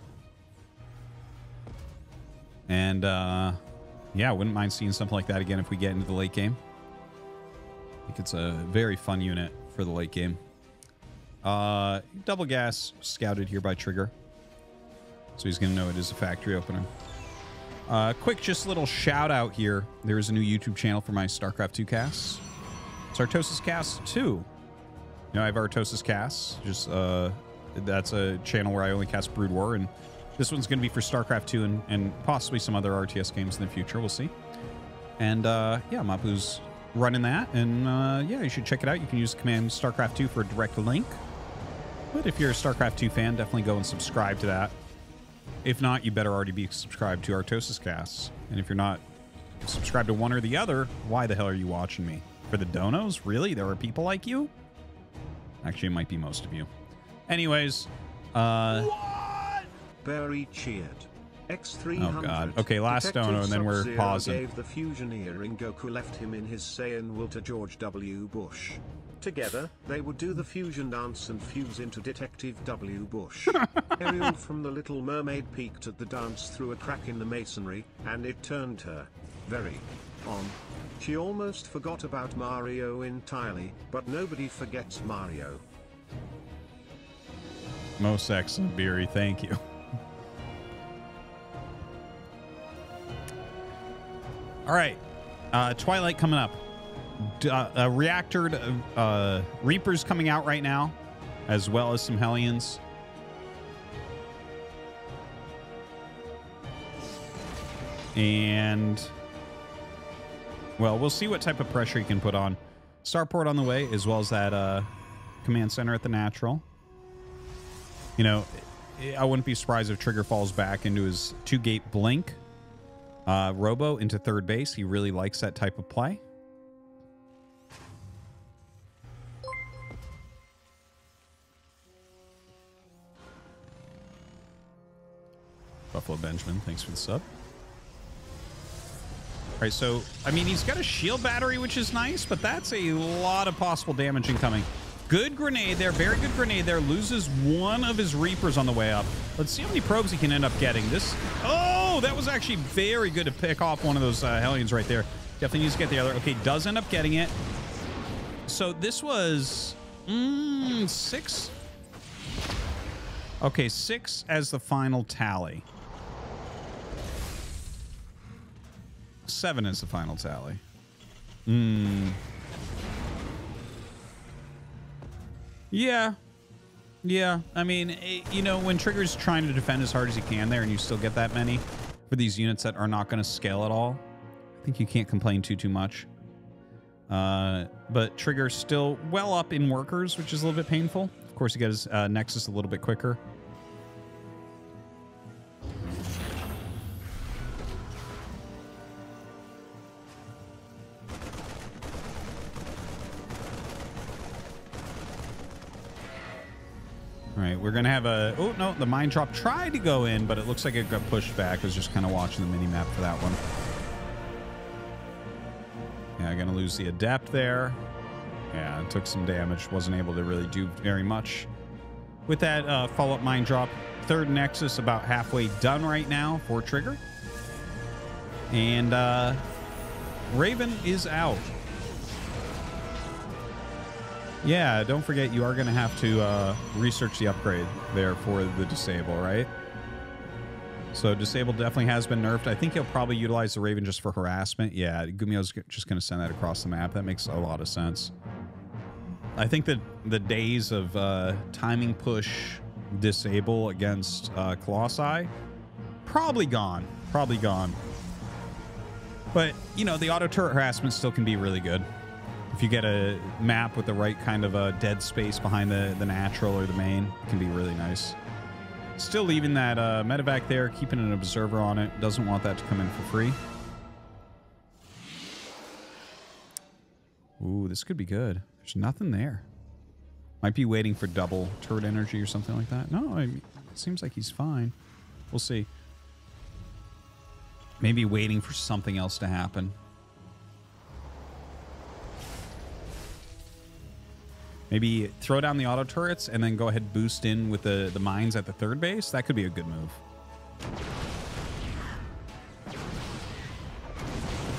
And uh, yeah, wouldn't mind seeing something like that again if we get into the late game. I think it's a very fun unit for the late game. Uh, double gas scouted here by Trigger. So he's going to know it is a factory opener. Uh, quick, just little shout out here. There is a new YouTube channel for my StarCraft 2 casts. It's Artosis Cast 2. You know, I have Artosis Casts. Just, uh, that's a channel where I only cast Brood War, and this one's going to be for StarCraft 2 and, and possibly some other RTS games in the future. We'll see. And uh, yeah, Mapu's running that. And uh, yeah, you should check it out. You can use command StarCraft 2 for a direct link. But if you're a StarCraft 2 fan, definitely go and subscribe to that. If not, you better already be subscribed to Artosis Casts. And if you're not subscribed to one or the other, why the hell are you watching me? For the donos? Really? There are people like you? Actually, it might be most of you. Anyways, uh, Barry cheered. X300. Oh, God. Okay, last Detective dono, and then we're pausing. gave the fusion Goku left him in his Saiyan will to George W. Bush. Together, they would do the fusion dance and fuse into Detective W. Bush. [laughs] Ariel from The Little Mermaid peeked at the dance through a crack in the masonry, and it turned her very on. She almost forgot about Mario entirely, but nobody forgets Mario. most excellent, Beery. Thank you. All right. Uh, Twilight coming up uh, uh, reactor uh, reapers coming out right now, as well as some Hellions. And well, we'll see what type of pressure you can put on. Starport on the way, as well as that uh, command center at the natural. You know, I wouldn't be surprised if Trigger falls back into his two gate blink. Uh, Robo into third base. He really likes that type of play. Benjamin, thanks for the sub. All right, so, I mean, he's got a shield battery, which is nice, but that's a lot of possible damage incoming. Good grenade there, very good grenade there. Loses one of his Reapers on the way up. Let's see how many probes he can end up getting. This, oh, that was actually very good to pick off one of those uh, Hellions right there. Definitely needs to get the other. Okay, does end up getting it. So this was mm, six. Okay, six as the final tally. Seven is the final tally. Hmm. Yeah. Yeah. I mean, eh, you know, when Trigger's trying to defend as hard as he can there and you still get that many for these units that are not going to scale at all, I think you can't complain too, too much. Uh, but Trigger's still well up in workers, which is a little bit painful. Of course, he gets uh, Nexus a little bit quicker. Right, we're gonna have a. Oh no, the mine drop tried to go in, but it looks like it got pushed back. I was just kind of watching the mini map for that one. Yeah, I'm gonna lose the adept there. Yeah, it took some damage. Wasn't able to really do very much with that uh, follow-up mine drop. Third Nexus about halfway done right now for Trigger, and uh, Raven is out. Yeah, don't forget you are going to have to uh, research the upgrade there for the disable, right? So disable definitely has been nerfed. I think he'll probably utilize the Raven just for harassment. Yeah, Gumio's just going to send that across the map. That makes a lot of sense. I think that the days of uh, timing push disable against uh, Colossi probably gone. Probably gone. But, you know, the auto turret harassment still can be really good if you get a map with the right kind of a dead space behind the, the natural or the main, it can be really nice. Still leaving that uh, medevac there, keeping an observer on it. Doesn't want that to come in for free. Ooh, this could be good. There's nothing there. Might be waiting for double turret energy or something like that. No, I mean, it seems like he's fine. We'll see. Maybe waiting for something else to happen. Maybe throw down the auto turrets and then go ahead boost in with the, the mines at the third base. That could be a good move.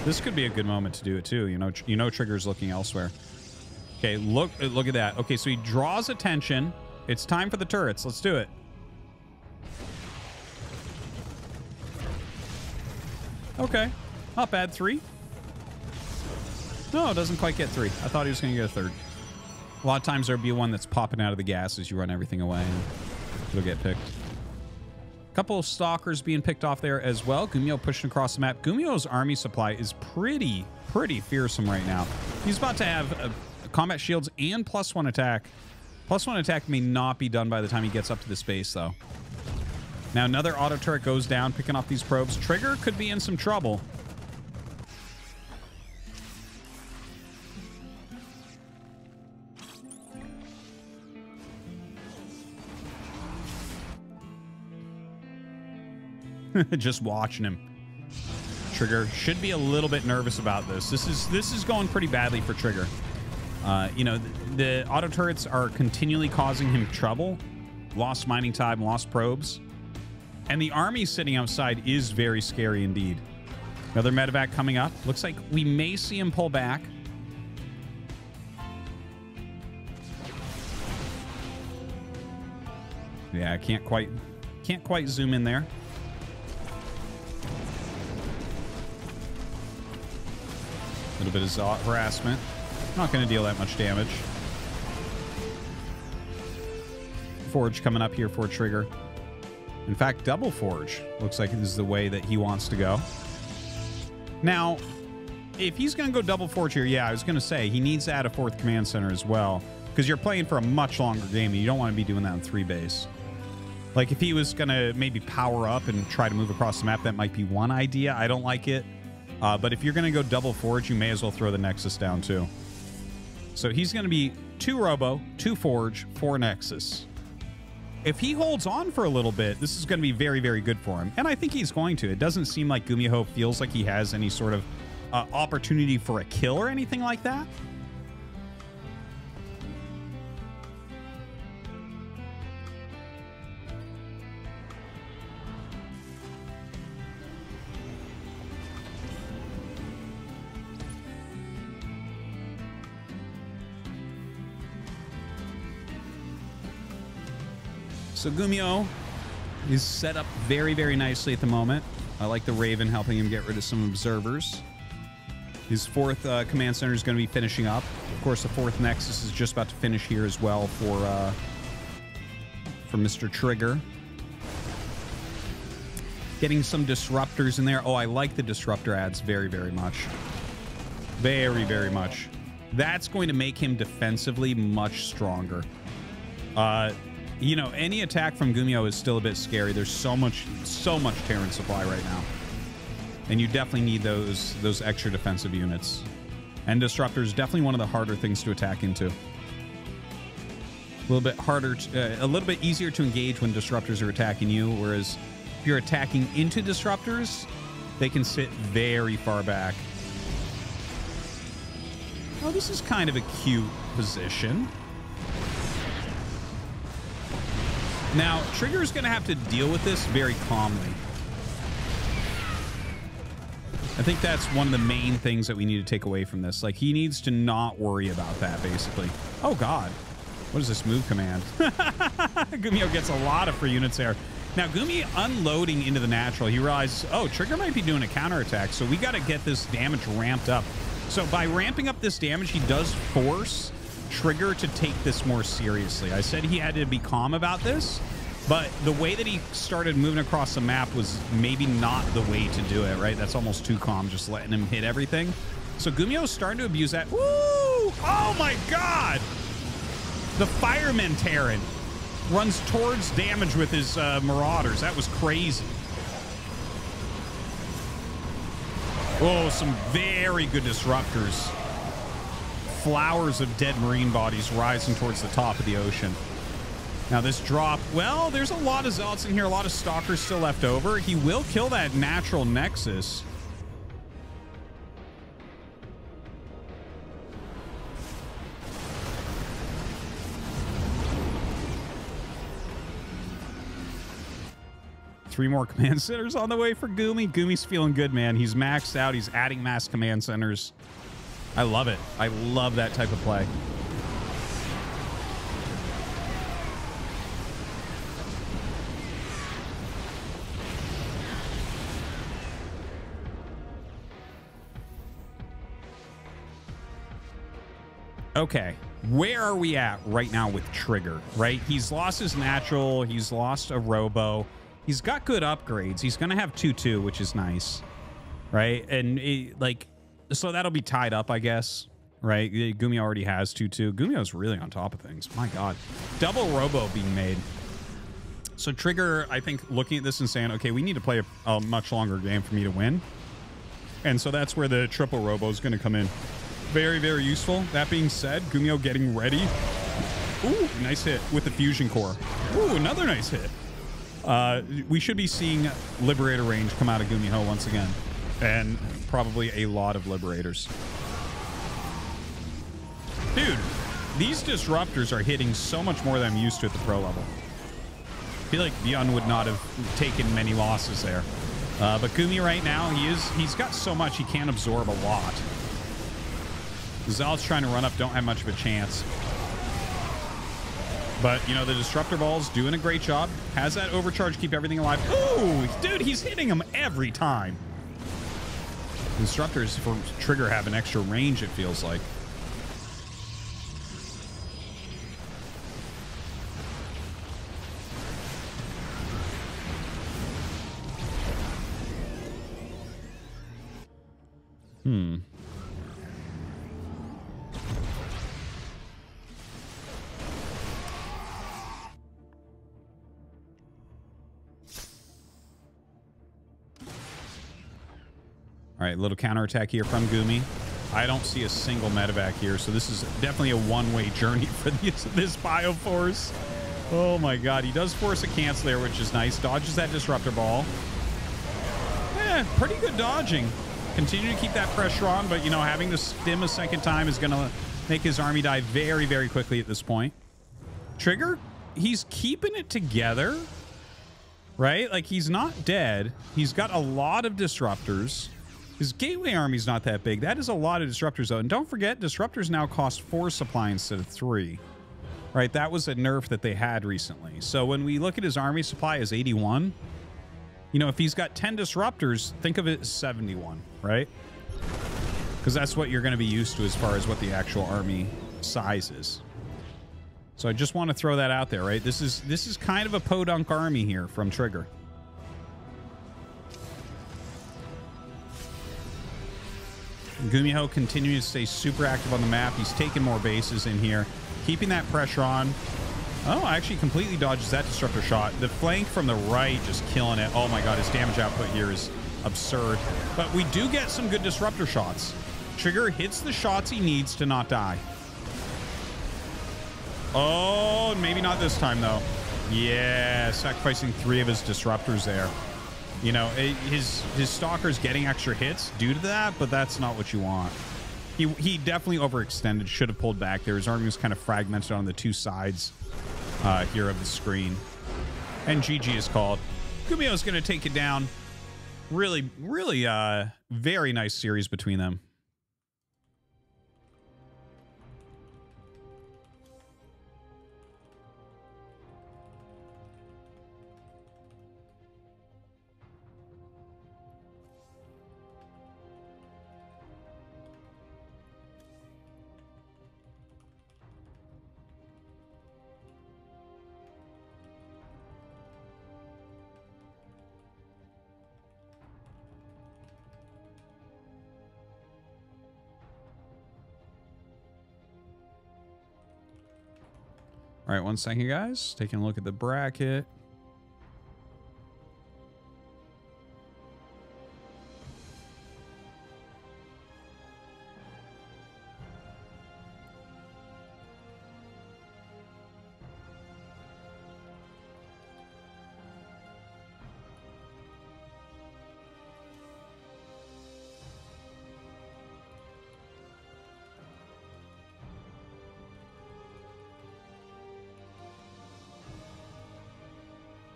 This could be a good moment to do it too. You know, you know, Trigger's looking elsewhere. Okay, look, uh, look at that. Okay, so he draws attention. It's time for the turrets. Let's do it. Okay, not bad. Three. No, doesn't quite get three. I thought he was going to get a third. A lot of times there'll be one that's popping out of the gas as you run everything away and it'll get picked. A couple of stalkers being picked off there as well. Gumio pushing across the map. Gumio's army supply is pretty, pretty fearsome right now. He's about to have uh, combat shields and plus one attack. Plus one attack may not be done by the time he gets up to the space, though. Now another auto turret goes down, picking off these probes. Trigger could be in some trouble. [laughs] just watching him. Trigger should be a little bit nervous about this. This is this is going pretty badly for Trigger. Uh, you know, the, the auto turrets are continually causing him trouble. Lost mining time, lost probes. And the army sitting outside is very scary indeed. Another medevac coming up. Looks like we may see him pull back. Yeah, I can't quite can't quite zoom in there. A little bit of Zot harassment. Not going to deal that much damage. Forge coming up here for Trigger. In fact, double Forge looks like is the way that he wants to go. Now, if he's going to go double forge here, yeah, I was going to say he needs to add a fourth command center as well because you're playing for a much longer game and you don't want to be doing that on three base. Like if he was going to maybe power up and try to move across the map, that might be one idea. I don't like it. Uh, but if you're going to go double forge, you may as well throw the Nexus down too. So he's going to be two Robo, two Forge, four Nexus. If he holds on for a little bit, this is going to be very, very good for him. And I think he's going to. It doesn't seem like Gumiho feels like he has any sort of uh, opportunity for a kill or anything like that. So Gumiho is set up very, very nicely at the moment. I like the Raven helping him get rid of some observers. His fourth uh, command center is going to be finishing up. Of course, the fourth Nexus is just about to finish here as well for uh, for Mr. Trigger. Getting some disruptors in there. Oh, I like the disruptor ads very, very much. Very, very much. That's going to make him defensively much stronger. Uh, you know, any attack from Gumiho is still a bit scary. There's so much, so much Terran supply right now, and you definitely need those those extra defensive units. And disruptor is definitely one of the harder things to attack into. A little bit harder, to, uh, a little bit easier to engage when disruptors are attacking you. Whereas if you're attacking into disruptors, they can sit very far back. Oh, this is kind of a cute position. Now, Trigger's going to have to deal with this very calmly. I think that's one of the main things that we need to take away from this. Like, he needs to not worry about that, basically. Oh, God. What is this move command? [laughs] Gumiho gets a lot of free units there. Now, Gumi unloading into the natural, he realizes, oh, Trigger might be doing a counterattack, so we got to get this damage ramped up. So by ramping up this damage, he does force Trigger to take this more seriously. I said he had to be calm about this, but the way that he started moving across the map was maybe not the way to do it, right? That's almost too calm, just letting him hit everything. So Gumiho's starting to abuse that. Oh my god! The Fireman Terran runs towards damage with his uh, Marauders. That was crazy. Oh, some very good disruptors flowers of dead marine bodies rising towards the top of the ocean. Now this drop, well, there's a lot of zealots in here, a lot of stalkers still left over. He will kill that natural nexus. Three more [laughs] command centers on the way for Gumi. Gumi's feeling good, man. He's maxed out. He's adding mass command centers. I love it. I love that type of play. Okay, where are we at right now with Trigger, right? He's lost his natural, he's lost a robo. He's got good upgrades. He's going to have 2-2, which is nice, right? And, it, like, so that'll be tied up, I guess, right? Gumi already has 2-2. Gumiho's really on top of things. My God. Double robo being made. So Trigger, I think, looking at this and saying, okay, we need to play a, a much longer game for me to win. And so that's where the triple robo is going to come in. Very, very useful. That being said, Gumiho getting ready. Ooh, nice hit with the fusion core. Ooh, another nice hit. Uh, we should be seeing Liberator range come out of Gumiho once again. And probably a lot of Liberators. Dude, these disruptors are hitting so much more than I'm used to at the pro level. I feel like ByuN would not have taken many losses there. Uh, but Gumi right now, he is he's got so much he can't absorb a lot. Zal's trying to run up, don't have much of a chance. But, you know, the Disruptor Ball's doing a great job. Has that overcharge keep everything alive. Ooh, dude, he's hitting him every time. Disruptors for Trigger have an extra range, it feels like. Hmm. All right, little counterattack here from Gumi. I don't see a single medevac here, so this is definitely a one-way journey [laughs] for this, this Bioforce. Oh my god, he does force a cancel there, which is nice. Dodges that Disruptor Ball. Yeah, pretty good dodging. Continue to keep that pressure on, but, you know, having to stim a second time is going to make his army die very, very quickly at this point. Trigger, he's keeping it together, right? Like, he's not dead. He's got a lot of disruptors. His gateway army's not that big. That is a lot of disruptors, though. And don't forget, disruptors now cost four supply instead of three. Right? That was a nerf that they had recently. So when we look at his army supply as 81, you know, if he's got 10 disruptors, think of it as 71, right? Because that's what you're going to be used to as far as what the actual army size is. So I just want to throw that out there, right? This is this is kind of a podunk army here from Trigger. Gumiho continuing to stay super active on the map. He's taking more bases in here, keeping that pressure on. Oh, actually completely dodges that disruptor shot. The flank from the right just killing it. Oh my god, his damage output here is absurd. But we do get some good disruptor shots. Trigger hits the shots he needs to not die. Oh, maybe not this time though. Yeah, sacrificing three of his disruptors there. You know, it, his his stalker's getting extra hits due to that, but that's not what you want. He he definitely overextended. Should have pulled back there. His army was kind of fragmented on the two sides uh, here of the screen. And GG is called. Gumiho's going to take it down. Really, really uh, very nice series between them. All right, one second, guys. Taking a look at the bracket.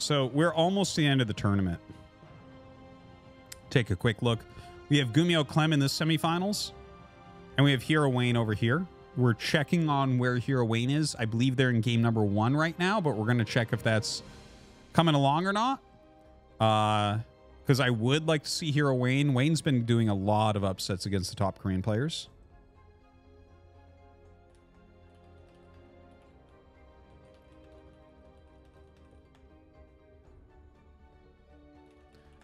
So we're almost to the end of the tournament. Take a quick look. We have Gumiho Clem in the semifinals, and we have Hero Wayne over here. We're checking on where Hero Wayne is. I believe they're in game number one right now, but we're going to check if that's coming along or not. Uh, because I would like to see Hero Wayne. Wayne's been doing a lot of upsets against the top Korean players.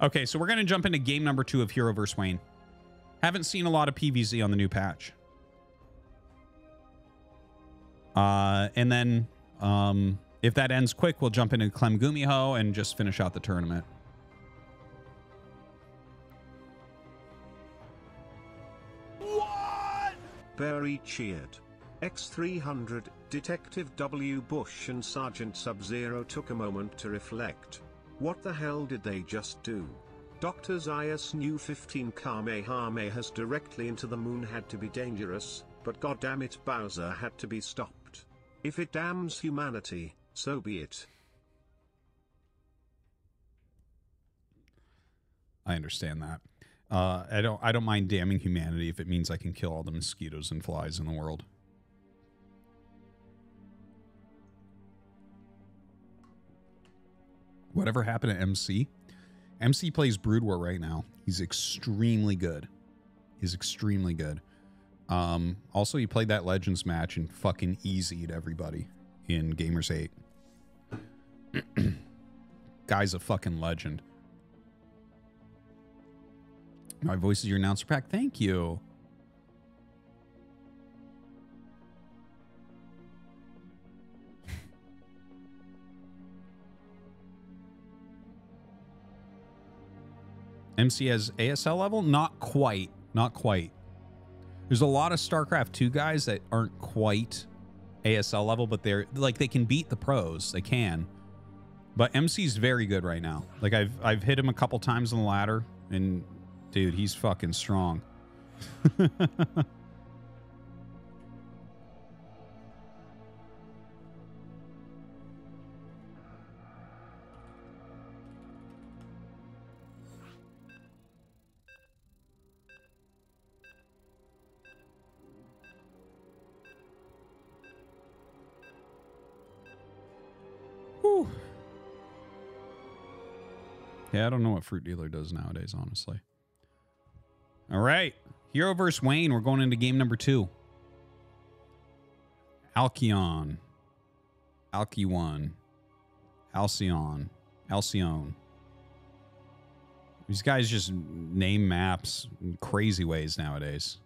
Okay, so we're going to jump into game number two of Hero vs. Wayne. Haven't seen a lot of PVZ on the new patch. Uh, and then um, if that ends quick, we'll jump into Clem Gumiho and just finish out the tournament. Barry cheered. X300, Detective W. Bush and Sergeant Sub-Zero took a moment to reflect. What the hell did they just do? Dr. Zaius knew 15 Kamehameha's directly into the moon had to be dangerous, but goddammit Bowser had to be stopped. If it damns humanity, so be it. I understand that. Uh, I don't. I don't mind damning humanity if it means I can kill all the mosquitoes and flies in the world. Whatever happened to MC? MC plays Brood War right now. He's extremely good. He's extremely good. Um, also, he played that Legends match and fucking easied everybody in Gamers 8. [clears throat] Guy's a fucking legend. My voice is your announcer pack. Thank you. MC has ASL level? Not quite. Not quite. There's a lot of StarCraft 2 guys that aren't quite ASL level, but they're like they can beat the pros. They can. But MC's very good right now. Like I've I've hit him a couple times on the ladder and dude, he's fucking strong. [laughs] Yeah, I don't know what Fruit Dealer does nowadays, honestly. All right. Hero versus Wayne. We're going into game number two. Alkion. Alki1. Alcyon. Alcyon. These guys just name maps in crazy ways nowadays.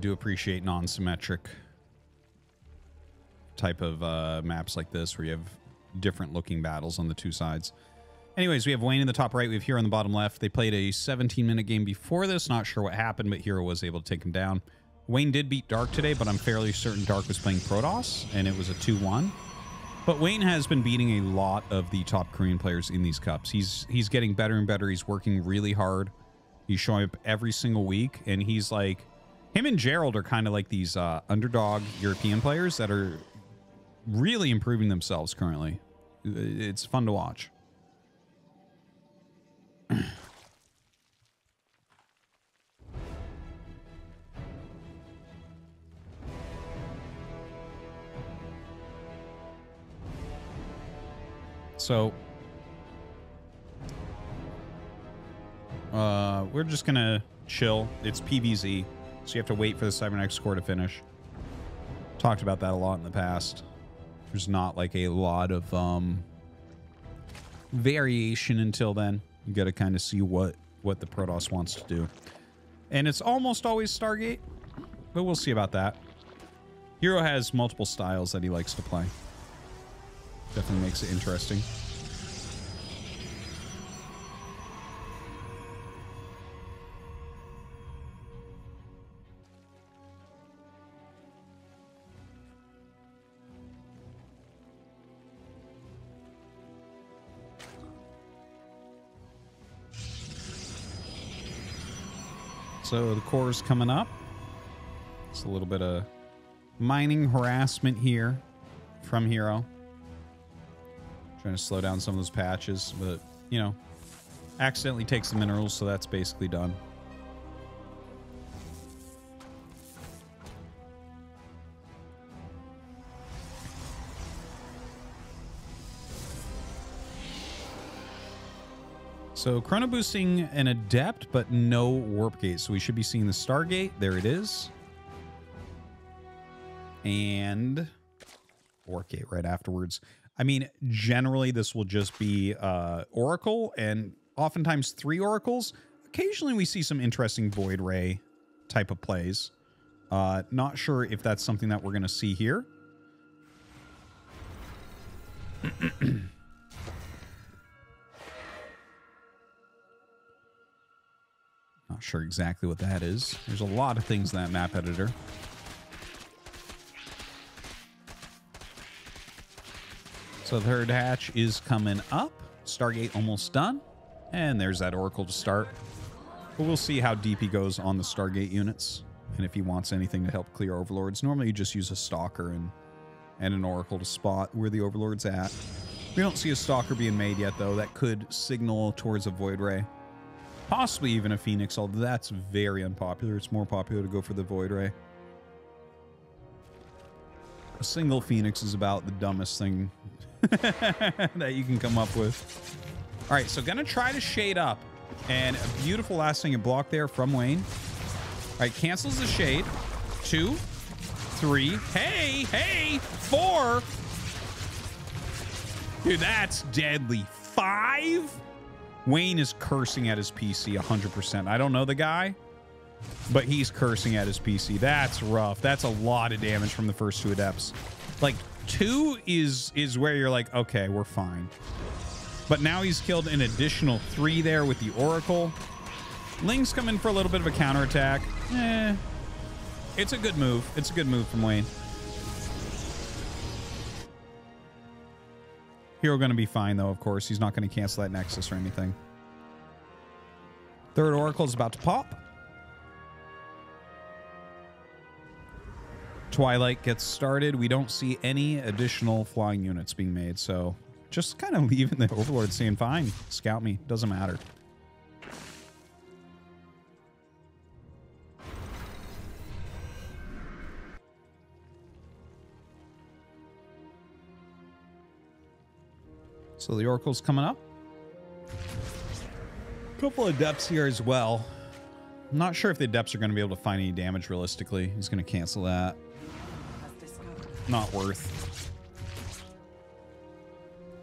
do appreciate non-symmetric type of uh, maps like this where you have different looking battles on the two sides. Anyways, we have Wayne in the top right. We have Hero in the bottom left. They played a 17 minute game before this. Not sure what happened, but Hero was able to take him down. Wayne did beat Dark today, but I'm fairly certain Dark was playing Protoss, and it was a 2-1. But Wayne has been beating a lot of the top Korean players in these cups. He's he's getting better and better. He's working really hard. He's showing up every single week, and he's like him and Gerald are kind of like these uh, underdog European players that are really improving themselves currently. It's fun to watch. [clears throat] so uh, we're just gonna chill. It's PVZ. So you have to wait for the Cybernetics core to finish. Talked about that a lot in the past. There's not like a lot of um, variation until then. You got to kind of see what what the Protoss wants to do. And it's almost always Stargate, but we'll see about that. Hero has multiple styles that he likes to play. Definitely makes it interesting. So the core is coming up. It's a little bit of mining harassment here from Hero. Trying to slow down some of those patches, but, you know, accidentally takes the minerals, so that's basically done. So chrono boosting an adept, but no warp gate. So we should be seeing the Stargate. There it is. And warp gate right afterwards. I mean, generally this will just be uh, Oracle and oftentimes three Oracles. Occasionally we see some interesting Void Ray type of plays. Uh, not sure if that's something that we're going to see here. [clears throat] Not sure exactly what that is. There's a lot of things in that map editor. So the third hatch is coming up. Stargate almost done. And there's that Oracle to start. But we'll see how deep he goes on the Stargate units. And if he wants anything to help clear Overlords. Normally you just use a Stalker and, and an Oracle to spot where the Overlord's at. We don't see a Stalker being made yet, though. That could signal towards a Void Ray. Possibly even a Phoenix, although that's very unpopular. It's more popular to go for the Void Ray. A single Phoenix is about the dumbest thing [laughs] that you can come up with. All right, so gonna try to shade up. And a beautiful last second block there from Wayne. All right, cancels the shade. Two, three, hey, hey, four. Dude, that's deadly. Five? Wayne is cursing at his PC 100%. I don't know the guy, but he's cursing at his PC. That's rough. That's a lot of damage from the first two adepts. Like, two is is where you're like, okay, we're fine. But now he's killed an additional three there with the Oracle. Ling's coming for a little bit of a counterattack. Eh. It's a good move. It's a good move from Wayne. Hero going to be fine, though, of course. He's not going to cancel that Nexus or anything. Third Oracle is about to pop. Twilight gets started. We don't see any additional flying units being made, so just kind of [laughs] leaving the Overlord saying, fine, scout me. Doesn't matter. So the Oracle's coming up. Couple of depths here as well. I'm not sure if the depths are going to be able to find any damage realistically. He's going to cancel that. Not worth.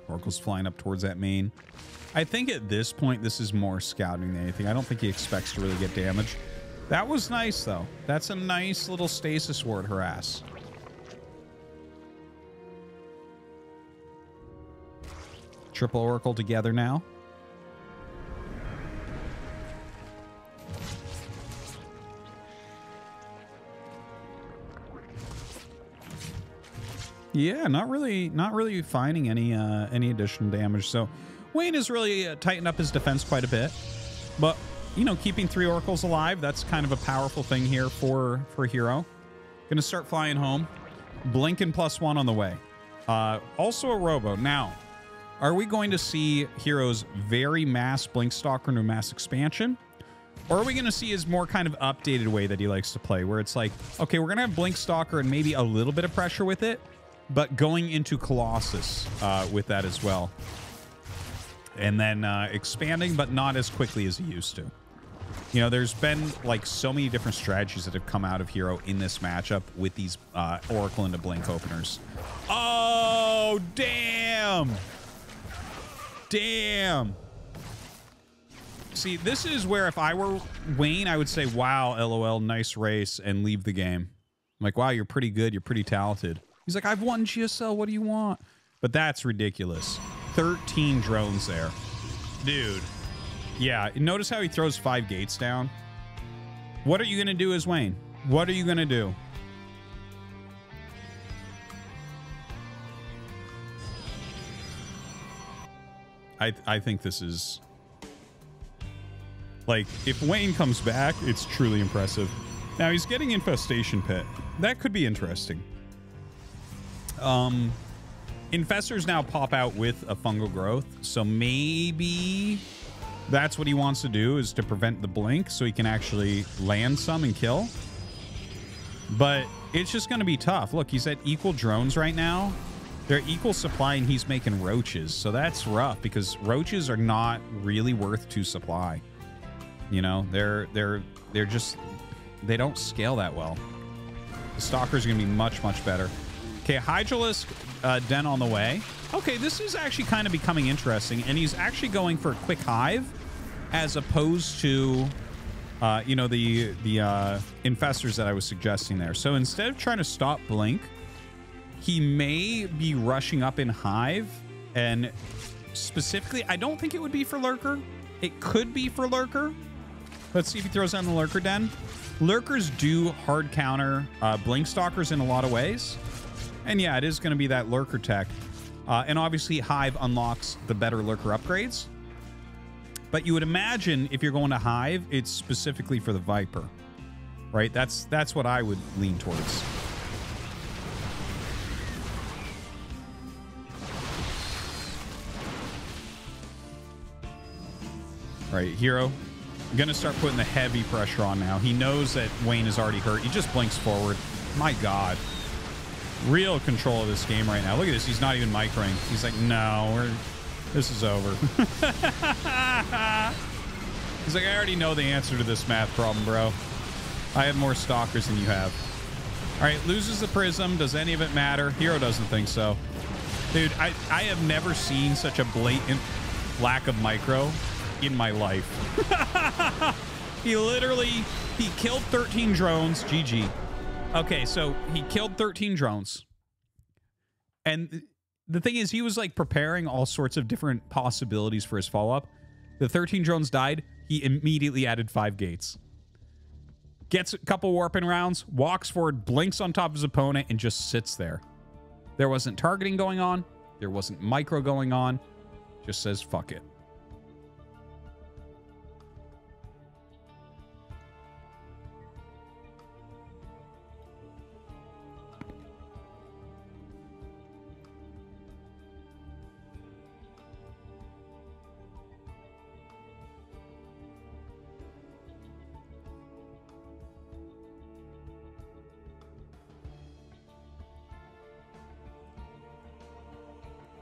Oracle's flying up towards that main. I think at this point, this is more scouting than anything. I don't think he expects to really get damage. That was nice, though. That's a nice little stasis ward harass. Triple Oracle together now. Yeah, not really, not really finding any uh, any additional damage. So Wayne has really uh, tightened up his defense quite a bit, but you know, keeping three oracles alive that's kind of a powerful thing here for for hero. Gonna start flying home. Blinking plus one on the way. Uh, also a robo. Now, are we going to see Hero's very mass Blink Stalker into mass expansion? Or are we going to see his more kind of updated way that he likes to play, where it's like, okay, we're going to have Blink Stalker and maybe a little bit of pressure with it, but going into Colossus uh, with that as well. And then uh, expanding, but not as quickly as he used to. You know, there's been like so many different strategies that have come out of Hero in this matchup with these uh, Oracle into Blink openers. Oh, damn! Damn! See, this is where if I were Wayne, I would say, wow, LOL, nice race, and leave the game. I'm like, wow, you're pretty good. You're pretty talented. He's like, I've won GSL. What do you want? But that's ridiculous. 13 drones there. Dude. Yeah, notice how he throws five gates down? What are you going to do as Wayne? What are you going to do? I, I think this is... Like, if Wayne comes back, it's truly impressive. Now, he's getting Infestation Pit. That could be interesting. Um, Infestors now pop out with a fungal growth, so maybe that's what he wants to do is to prevent the blink so he can actually land some and kill. But it's just going to be tough. Look, he's at equal drones right now. They're equal supply and he's making roaches. So that's rough because roaches are not really worth two supply. You know, they're they're they're just they don't scale that well. The stalkers to be much much better. Okay, Hydralisk uh, Den on the way. Okay, this is actually kind of becoming interesting, and he's actually going for a quick hive as opposed to, uh, you know, the the uh, infestors that I was suggesting there. So instead of trying to stop Blink, he may be rushing up in hive, and specifically, I don't think it would be for Lurker. It could be for Lurker. Let's see if he throws down the Lurker Den. Lurkers do hard counter uh, Blink Stalkers in a lot of ways. And yeah, it is going to be that Lurker tech. Uh, and obviously, Hive unlocks the better Lurker upgrades. But you would imagine if you're going to Hive, it's specifically for the Viper. Right? That's that's what I would lean towards. Right, Hero. I'm going to start putting the heavy pressure on now. He knows that Wayne is already hurt. He just blinks forward. My God real control of this game right now. Look at this. He's not even microing. He's like, no, we're this is over. [laughs] He's like, I already know the answer to this math problem, bro. I have more stalkers than you have. All right, loses the prism. Does any of it matter? Hero doesn't think so. Dude, I, I have never seen such a blatant lack of micro in my life. [laughs] he literally he killed 13 drones. GG. Okay, so he killed 13 drones. And the thing is, he was like preparing all sorts of different possibilities for his follow up. The 13 drones died. He immediately added five gates. Gets a couple warping rounds, walks forward, blinks on top of his opponent, and just sits there. There wasn't targeting going on. There wasn't micro going on. Just says, fuck it.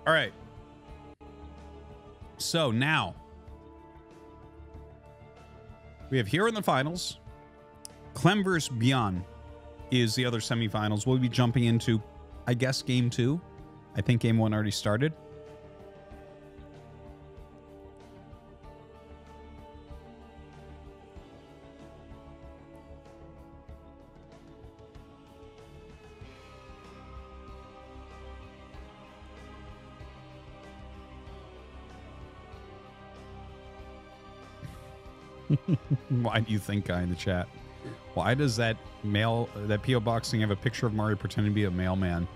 All right. So now we have here in the finals. Clem versus is the other semifinals. We'll be jumping into, I guess, game two. I think game one already started. [laughs] Why do you think guy in the chat? Why does that mail that PO box thing have a picture of Mario pretending to be a mailman?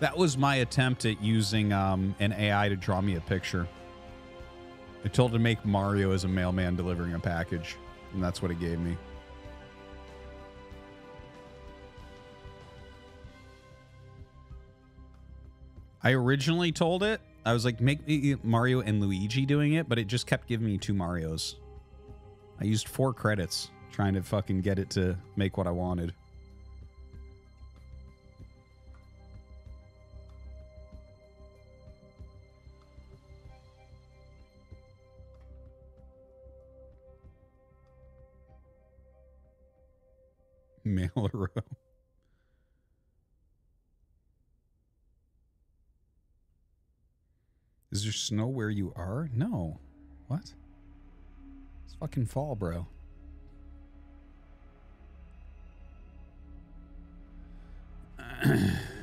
That was my attempt at using um, an AI to draw me a picture. I told it to make Mario as a mailman delivering a package, and that's what it gave me. I originally told it I was like, make Mario and Luigi doing it, but it just kept giving me two Marios. I used four credits trying to fucking get it to make what I wanted. [laughs] Mail row. Is there snow where you are? No. What? Fucking fall, bro. [clears throat]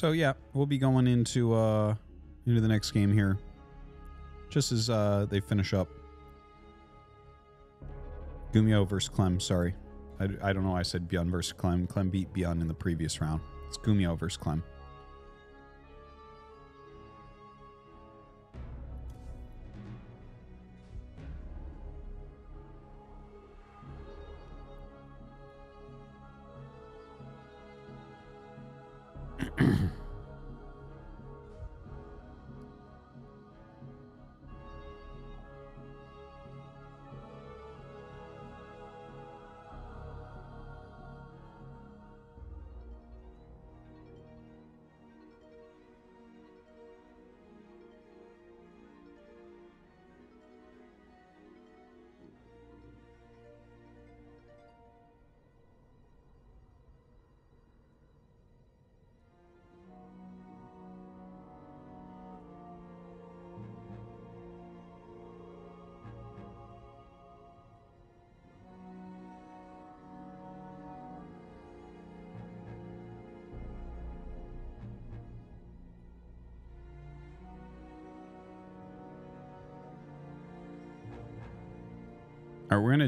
So yeah, we'll be going into uh into the next game here. Just as uh they finish up. Gumiho versus Clem, sorry. I, I don't know I said ByuN versus Clem. Clem beat ByuN in the previous round. It's Gumiho versus Clem.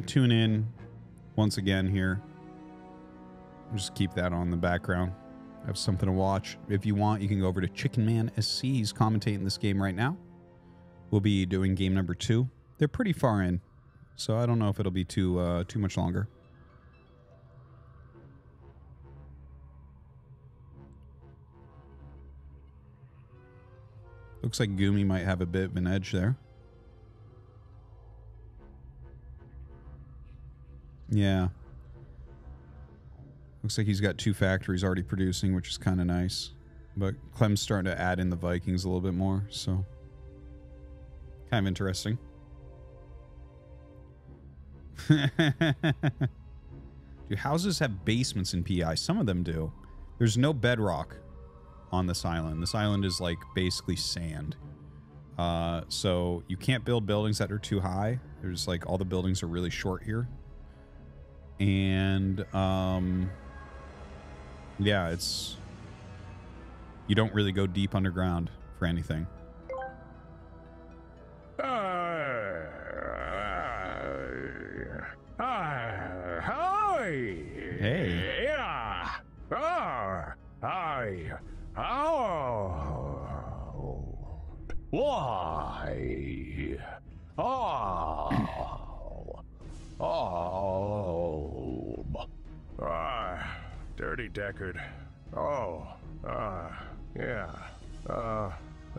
Tune in once again here. Just keep that on the background. I Have something to watch. If you want, you can go over to Chicken Man SC. He's commentating this game right now. We'll be doing game number two. They're pretty far in, so I don't know if it'll be too uh, too much longer. Looks like Gumi might have a bit of an edge there. Yeah. Looks like he's got two factories already producing, which is kind of nice. But Clem's starting to add in the Vikings a little bit more, so kind of interesting. [laughs] do houses have basements in PI? Some of them do. There's no bedrock on this island. This island is like basically sand. Uh, so you can't build buildings that are too high. There's like all the buildings are really short here. And um, yeah, it's you don't really go deep underground for anything. Hi. Hey. Yeah. Ah. Hi. Oh. Why? Oh. Oh. Ah. Dirty Deckard. Oh. Ah. Yeah. Uh.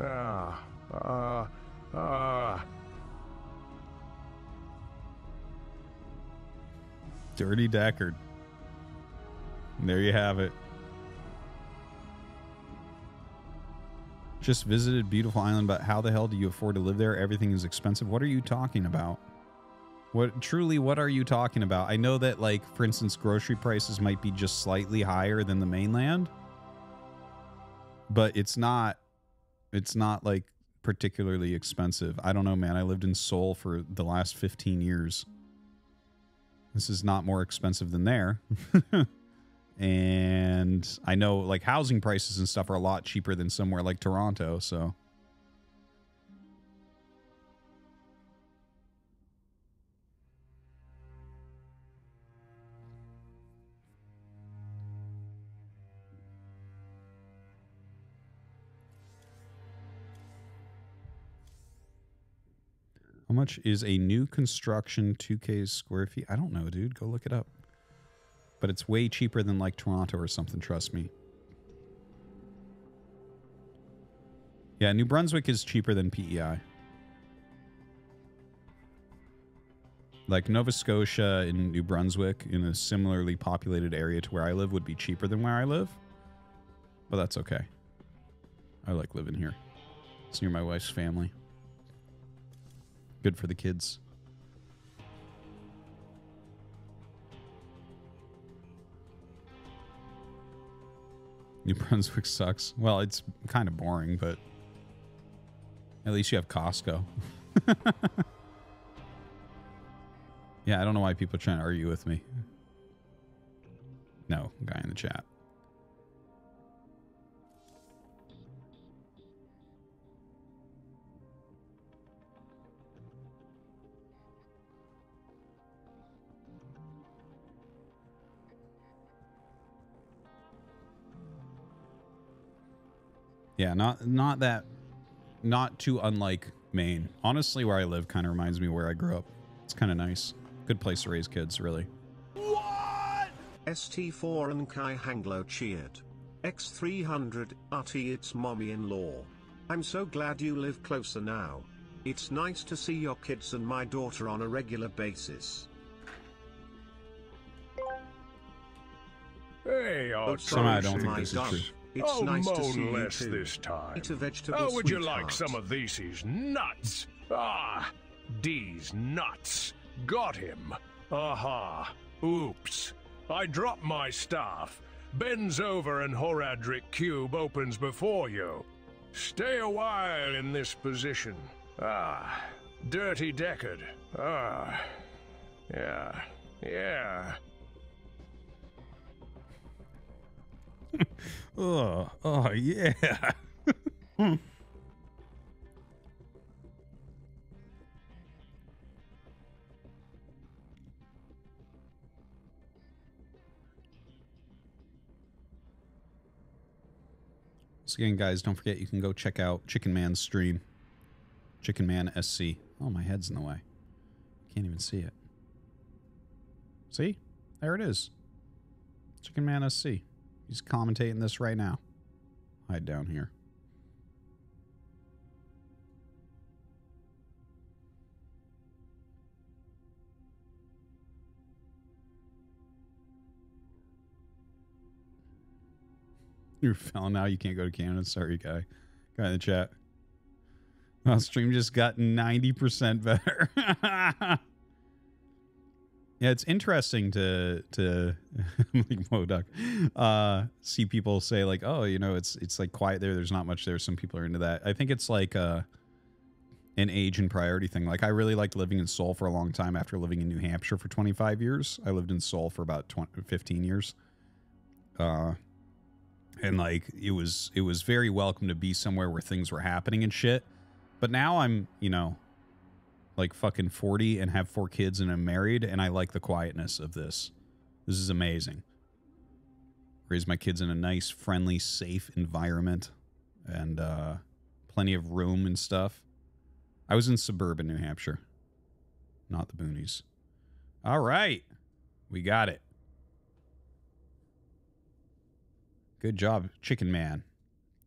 ah, Uh. Uh. Dirty Deckard. There you have it. Just visited beautiful island, but how the hell do you afford to live there? Everything is expensive. What are you talking about? What truly what are you talking about? I know that like for instance grocery prices might be just slightly higher than the mainland. But it's not it's not like particularly expensive. I don't know, man. I lived in Seoul for the last 15 years. This is not more expensive than there. [laughs] and I know like housing prices and stuff are a lot cheaper than somewhere like Toronto, so How much is a new construction 2K square feet? I don't know, dude. Go look it up. But it's way cheaper than like Toronto or something, trust me. Yeah, New Brunswick is cheaper than PEI. Like Nova Scotia and New Brunswick in a similarly populated area to where I live would be cheaper than where I live. But that's okay. I like living here. It's near my wife's family. Good for the kids. New Brunswick sucks. Well, it's kind of boring, but at least you have Costco. [laughs] yeah, I don't know why people are trying to argue with me. No, guy in the chat. Yeah, not not that not too unlike Maine. Honestly, where I live kind of reminds me of where I grew up. It's kind of nice. Good place to raise kids, really. ST4 and Kai Hanglo cheered. X300, Artie it's mommy in law. I'm so glad you live closer now. It's nice to see your kids and my daughter on a regular basis. Hey, Oh, Archie. Somehow I don't think my this is true. It's oh, nice to moan see you less too. this time. Eat a vegetable How would you like some of these nuts? Ah, D's nuts. Got him. Aha. Oops. I drop my staff. Bends over and Horadric Cube opens before you. Stay a while in this position. Ah, Dirty Deckard. Ah, yeah, yeah. [laughs] Oh, oh yeah. [laughs] Once again, guys, don't forget you can go check out Chicken Man's stream. Chicken Man SC. Oh, my head's in the way. Can't even see it. See? There it is. Chicken Man SC. He's commentating this right now. Hide down here. [laughs] You're felling now. You can't go to Canada. Sorry, guy. Guy in the chat. My stream just got 90% better. [laughs] yeah, it's interesting to to [laughs] like Moduck, uh see people say like, oh, you know, it's it's like quiet there. There's not much there. Some people are into that. I think it's like uh an age and priority thing. Like I really liked living in Seoul for a long time after living in New Hampshire for 25 years. I lived in Seoul for about 20, 15 years. Uh and like it was it was very welcome to be somewhere where things were happening and shit. But now I'm, you know, like fucking 40 and have four kids and I'm married and I like the quietness of this. This is amazing. Raise my kids in a nice, friendly, safe environment and uh plenty of room and stuff. I was in suburban New Hampshire, not the boonies. All right. We got it. Good job, Chicken Man,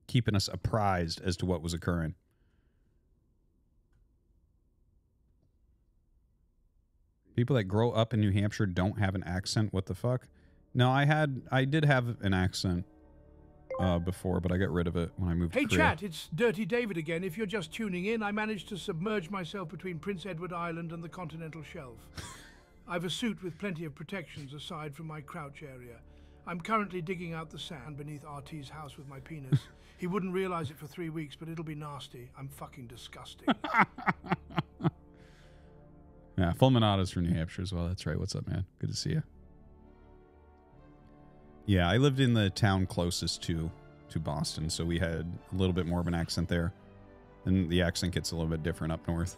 keeping us apprised as to what was occurring. People that grow up in New Hampshire don't have an accent. What the fuck? No, I had, I did have an accent uh, before, but I got rid of it when I moved Hey, to Korea. chat, it's Dirty David again. If you're just tuning in, I managed to submerge myself between Prince Edward Island and the continental shelf. [laughs] I've a suit with plenty of protections aside from my crouch area. I'm currently digging out the sand beneath RT's house with my penis. [laughs] he wouldn't realize it for three weeks, but it'll be nasty. I'm fucking disgusting. [laughs] Yeah, Fulminato's from New Hampshire as well. That's right. What's up, man? Good to see you. Yeah, I lived in the town closest to to Boston, so we had a little bit more of an accent there. And the accent gets a little bit different up north.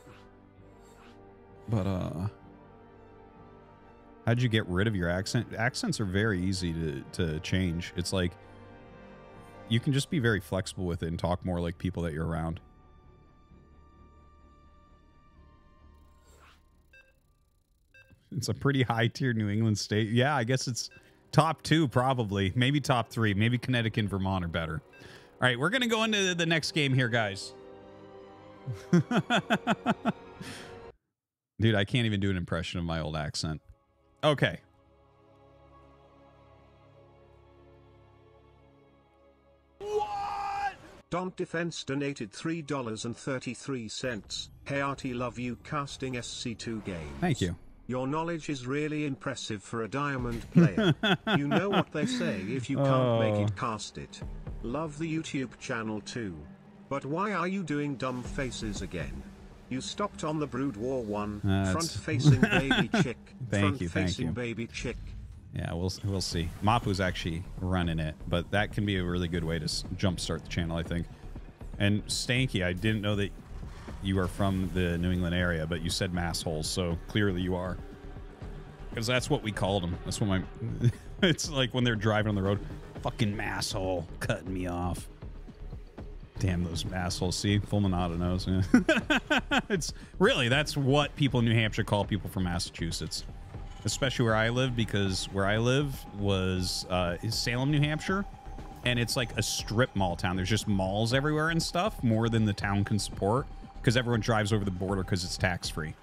But uh how'd you get rid of your accent? Accents are very easy to to change. It's like you can just be very flexible with it and talk more like people that you're around. It's a pretty high tier New England state. Yeah, I guess it's top two, probably. Maybe top three. Maybe Connecticut and Vermont are better. All right, we're going to go into the next game here, guys. [laughs] Dude, I can't even do an impression of my old accent. Okay. Don't Defense donated $3.33. Hey Artie love you casting SC2 games. Thank you. Your knowledge is really impressive for a diamond player. you know what they say if you can't make Oh. it cast it. Love the YouTube channel too. But why are you doing dumb faces again? You stopped on the Brood War 1, Uh, front facing baby [laughs] chick. Thank front you, thank facing you. baby chick. Yeah, we'll we'll see. Mapu's actually running it, but that can be a really good way to jumpstart the channel, I think. And Stanky, I didn't know that you are from the New England area, but you said massholes, so clearly you are. Because that's what we called them. That's what my. [laughs] it's like when they're driving on the road, fucking masshole, cutting me off. Damn those assholes. See, Fulminato knows. Yeah. [laughs] it's really that's what people in New Hampshire call people from Massachusetts, especially where I live, because where I live was uh, is Salem, New Hampshire, and it's like a strip mall town. There's just malls everywhere and stuff, more than the town can support, because everyone drives over the border because it's tax free.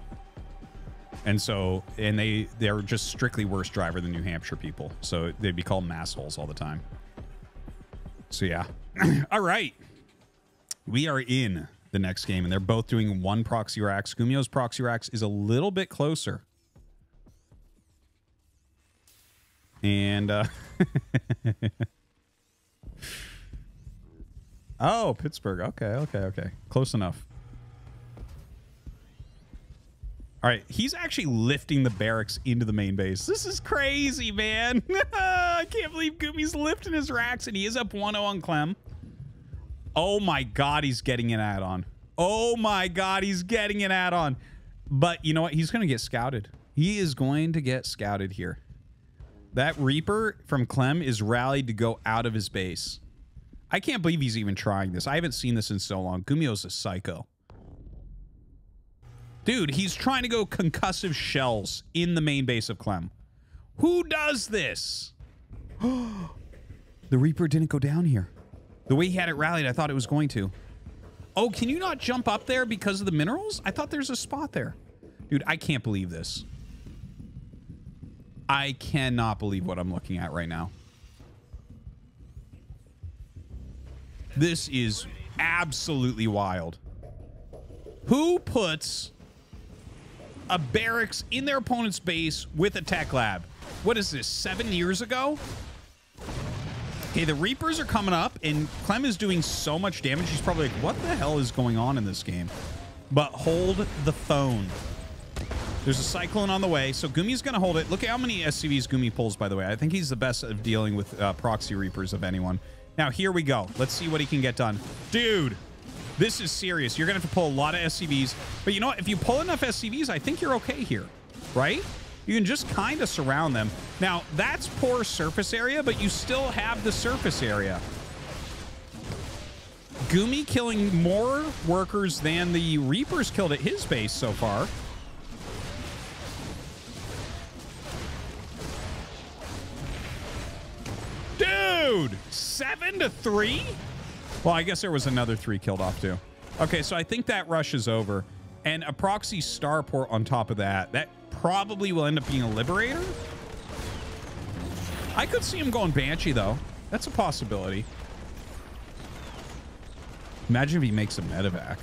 And so, and they they're just strictly worse driver than New Hampshire people, so they'd be called massholes all the time. So yeah, [clears throat] all right. We are in the next game, and they're both doing one proxy racks. Gumiho's proxy racks is a little bit closer. And uh [laughs] Oh, Pittsburgh. Okay, okay, okay. Close enough. All right, he's actually lifting the barracks into the main base. This is crazy, man. [laughs] I can't believe Gumi's lifting his racks, and he is up 1-0 on Clem. Oh my god, he's getting an add-on. Oh my god, he's getting an add-on. But you know what? He's going to get scouted. He is going to get scouted here. That Reaper from Clem is rallied to go out of his base. I can't believe he's even trying this. I haven't seen this in so long. Gumiho's a psycho. Dude, he's trying to go concussive shells in the main base of Clem. Who does this? [gasps] the Reaper didn't go down here. The way he had it rallied, I thought it was going to. Oh, can you not jump up there because of the minerals? I thought there's a spot there. Dude, I can't believe this. I cannot believe what I'm looking at right now. This is absolutely wild. Who puts a barracks in their opponent's base with a tech lab? What is this, seven years ago? Okay, the Reapers are coming up, and Clem is doing so much damage. He's probably like, what the hell is going on in this game? But hold the phone. There's a Cyclone on the way, so Gumi's going to hold it. Look at how many SCVs Gumi pulls, by the way. I think he's the best of dealing with uh, proxy Reapers of anyone. Now, here we go. Let's see what he can get done. Dude, this is serious. You're going to have to pull a lot of SCVs. But you know what? If you pull enough SCVs, I think you're okay here, right? You can just kind of surround them. Now, that's poor surface area, but you still have the surface area. Gumi killing more workers than the Reapers killed at his base so far. Dude, seven to three? Well, I guess there was another three killed off too. Okay, so I think that rush is over. And a proxy starport on top of that. That probably will end up being a liberator. I could see him going Banshee though. That's a possibility. Imagine if he makes a medevac.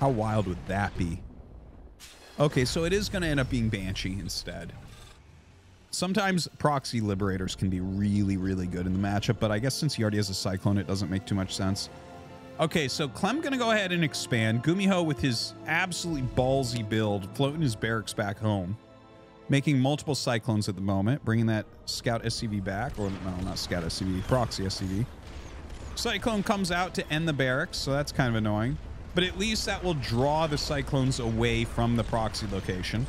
How wild would that be? Okay, so it is going to end up being Banshee instead. Sometimes proxy liberators can be really, really good in the matchup, but I guess since he already has a Cyclone, it doesn't make too much sense. Okay, so Clem to go ahead and expand. Gumiho with his absolutely ballsy build, floating his barracks back home, making multiple Cyclones at the moment, bringing that Scout SCV back, or no, not Scout SCV, Proxy SCV. Cyclone comes out to end the barracks, so that's kind of annoying. But at least that will draw the Cyclones away from the Proxy location.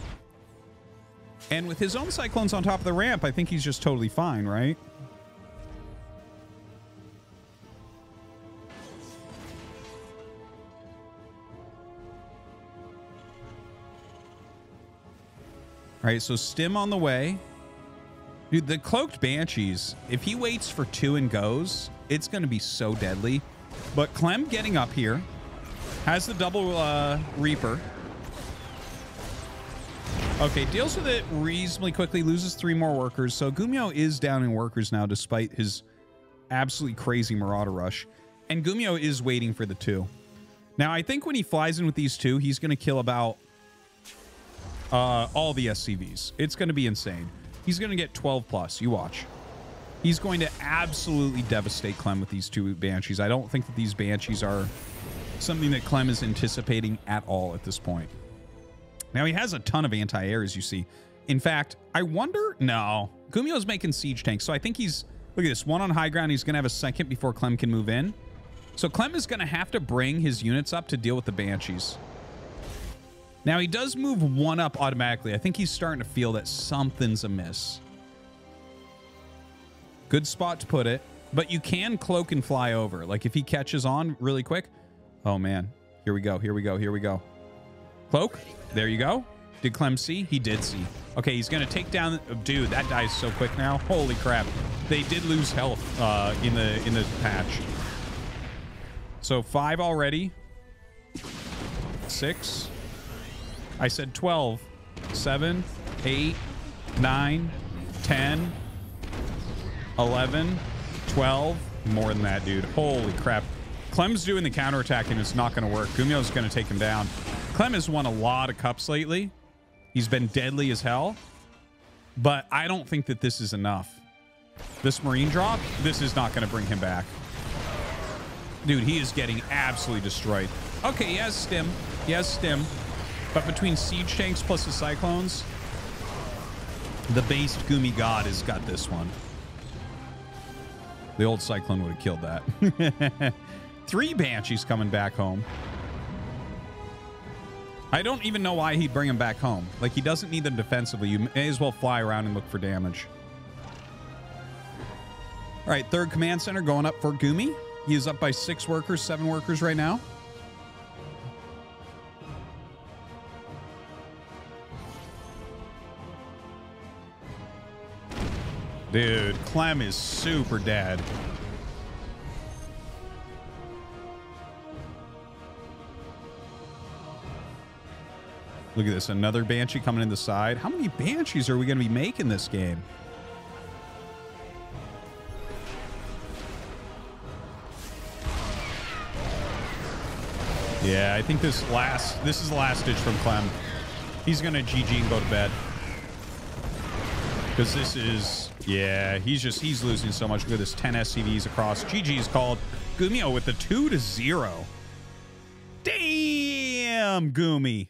And with his own Cyclones on top of the ramp, I think he's just totally fine, right? All right, so Stim on the way. Dude, the Cloaked Banshees, if he waits for two and goes, it's going to be so deadly. But Clem getting up here, has the double uh, Reaper. Okay, deals with it reasonably quickly, loses three more workers. So Gumiho is down in workers now despite his absolutely crazy Marauder rush. And Gumiho is waiting for the two. Now, I think when he flies in with these two, he's going to kill about uh, all the SCVs. It's going to be insane. He's going to get 12 plus. You watch. He's going to absolutely devastate Clem with these two Banshees. I don't think that these Banshees are something that Clem is anticipating at all at this point. Now, he has a ton of anti-air, as you see. In fact, I wonder... No. Gumiho's making siege tanks, so I think he's... Look at this. One on high ground. He's going to have a second before Clem can move in. So Clem is going to have to bring his units up to deal with the Banshees. Now, he does move one up automatically. I think he's starting to feel that something's amiss. Good spot to put it. But you can cloak and fly over. Like, if he catches on really quick. Oh, man. Here we go. Here we go. Here we go. Cloak. There you go. Did Clem see? He did see. Okay, he's going to take down... Dude, that dies so quick now. Holy crap. They did lose health uh, in the in the patch. So five already. Six. I said 12. 7, 8, 9, 10, 11, 12. More than that, dude. Holy crap. Clem's doing the counterattack and it's not going to work. Gumiho's going to take him down. Clem has won a lot of cups lately. He's been deadly as hell. But I don't think that this is enough. This Marine drop, this is not going to bring him back. Dude, he is getting absolutely destroyed. Okay, he has stim. He has stim. But between siege tanks plus the cyclones, the based Gumi God has got this one. The old cyclone would have killed that. [laughs] Three banshees coming back home. I don't even know why he'd bring them back home. Like, he doesn't need them defensively. You may as well fly around and look for damage. All right, third command center going up for Gumi. He is up by six workers, seven workers right now. Dude, Clem is super dead. Look at this. Another Banshee coming in the side. How many Banshees are we going to be making this game? Yeah, I think this last this is the last ditch from Clem. He's gonna GG and go to bed. Because this is yeah, he's just he's losing so much. Look at this 10 SCVs across. GG is called Gumiho with the two to zero. Damn, Gumi.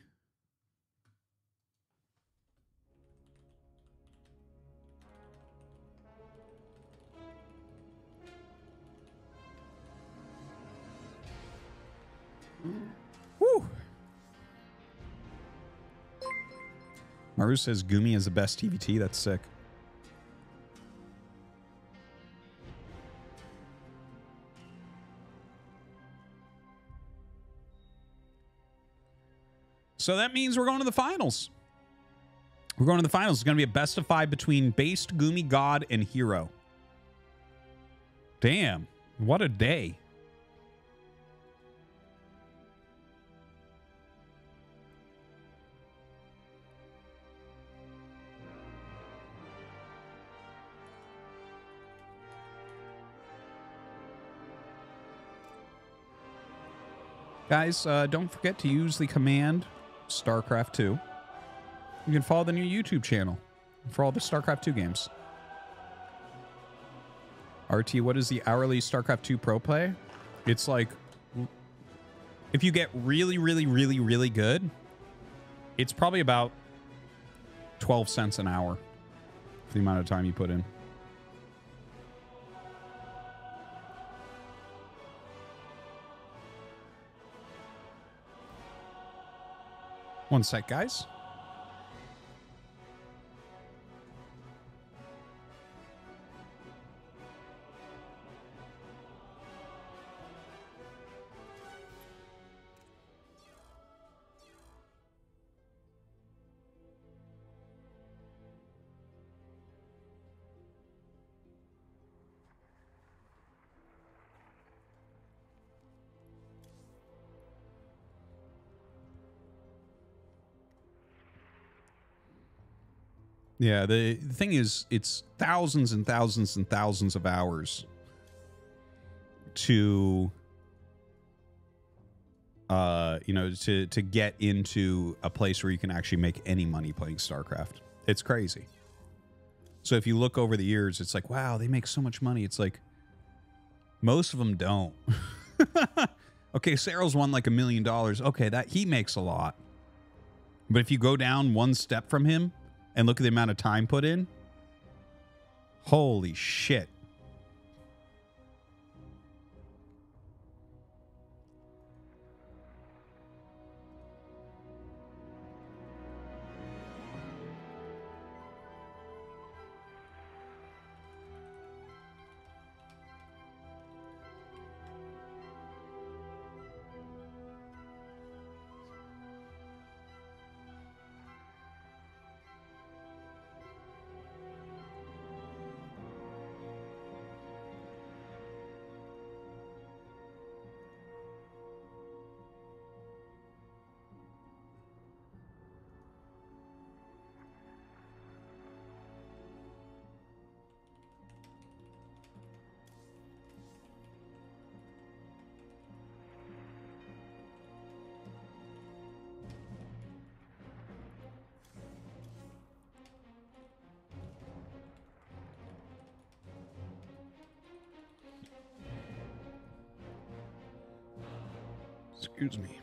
Maru says Gumi is the best TVT. That's sick. So that means we're going to the finals. We're going to the finals. It's going to be a best of five between Based, Gumi, God, and Hero. Damn. What a day. Guys, uh, don't forget to use the command StarCraft 2. You can follow the new YouTube channel for all the StarCraft 2 games. RT, what is the hourly StarCraft 2 pro play? It's like if you get really, really, really, really good, it's probably about 12 cents an hour for the amount of time you put in. One sec, guys. Yeah, the, thing is, it's thousands and thousands and thousands of hours to, uh, you know, to to get into a place where you can actually make any money playing StarCraft. It's crazy. So if you look over the years, it's like, wow, they make so much money. It's like most of them don't. [laughs] okay, Serral's won like a million dollars. Okay, that he makes a lot. But if you go down one step from him and look at the amount of time put in, holy shit. Excuse me.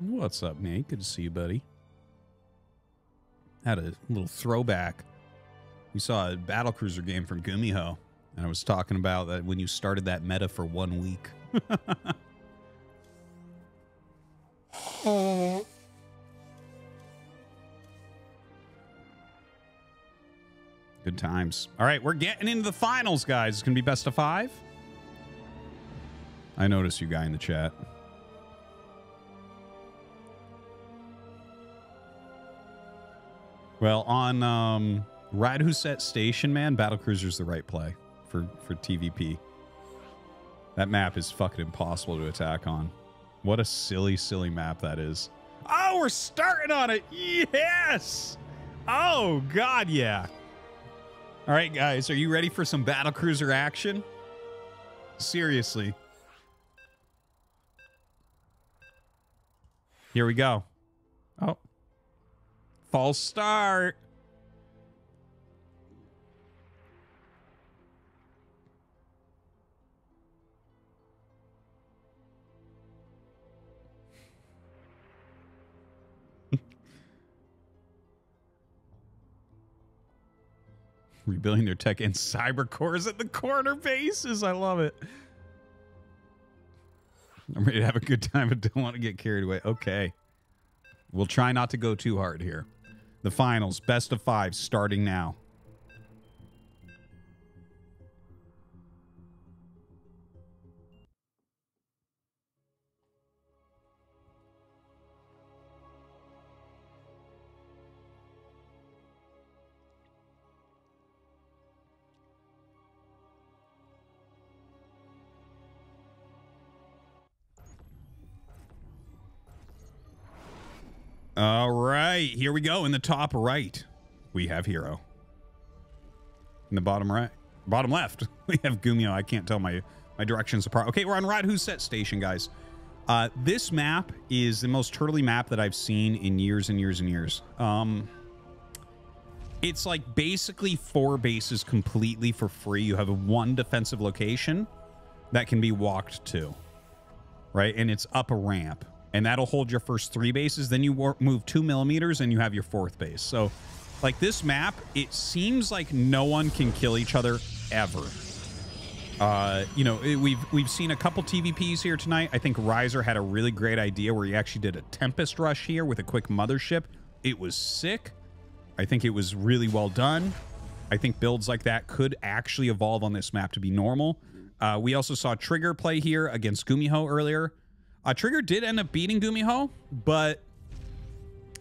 What's up, Nate? Good to see you, buddy. Had a little throwback. We saw a battle cruiser game from Gumiho, and I was talking about that when you started that meta for one week. [laughs] Good times. All right, we're getting into the finals, guys. It's gonna be best of five. I noticed you guy in the chat. Well, on um, Radhuset Station, man, Battlecruiser's the right play for, for TVP. That map is fucking impossible to attack on. What a silly, silly map that is. Oh, we're starting on it. Yes. Oh, God, yeah. All right, guys, are you ready for some Battlecruiser action? Seriously. Here we go. Oh. False start. [laughs] Rebuilding their tech and cyber cores at the corner bases. I love it. I'm ready to have a good time, but don't want to get carried away. Okay. We'll try not to go too hard here. The finals, best of five, starting now. All right, here we go. In the top right, we have Hero. In the bottom right, bottom left, [laughs] we have Gumiho. I can't tell my my directions apart. Okay, we're on Rad Set Station, guys. Uh, this map is the most turtly map that I've seen in years and years and years. Um, it's like basically four bases completely for free. You have one defensive location that can be walked to, right? And it's up a ramp and that'll hold your first three bases. Then you move two millimeters and you have your fourth base. So, like this map, it seems like no one can kill each other ever. Uh, you know, it, we've we've seen a couple TVPs here tonight. I think Riser had a really great idea where he actually did a Tempest Rush here with a quick mothership. It was sick. I think it was really well done. I think builds like that could actually evolve on this map to be normal. Uh, we also saw Trigger play here against Gumiho earlier. Uh, Trigger did end up beating Gumiho, but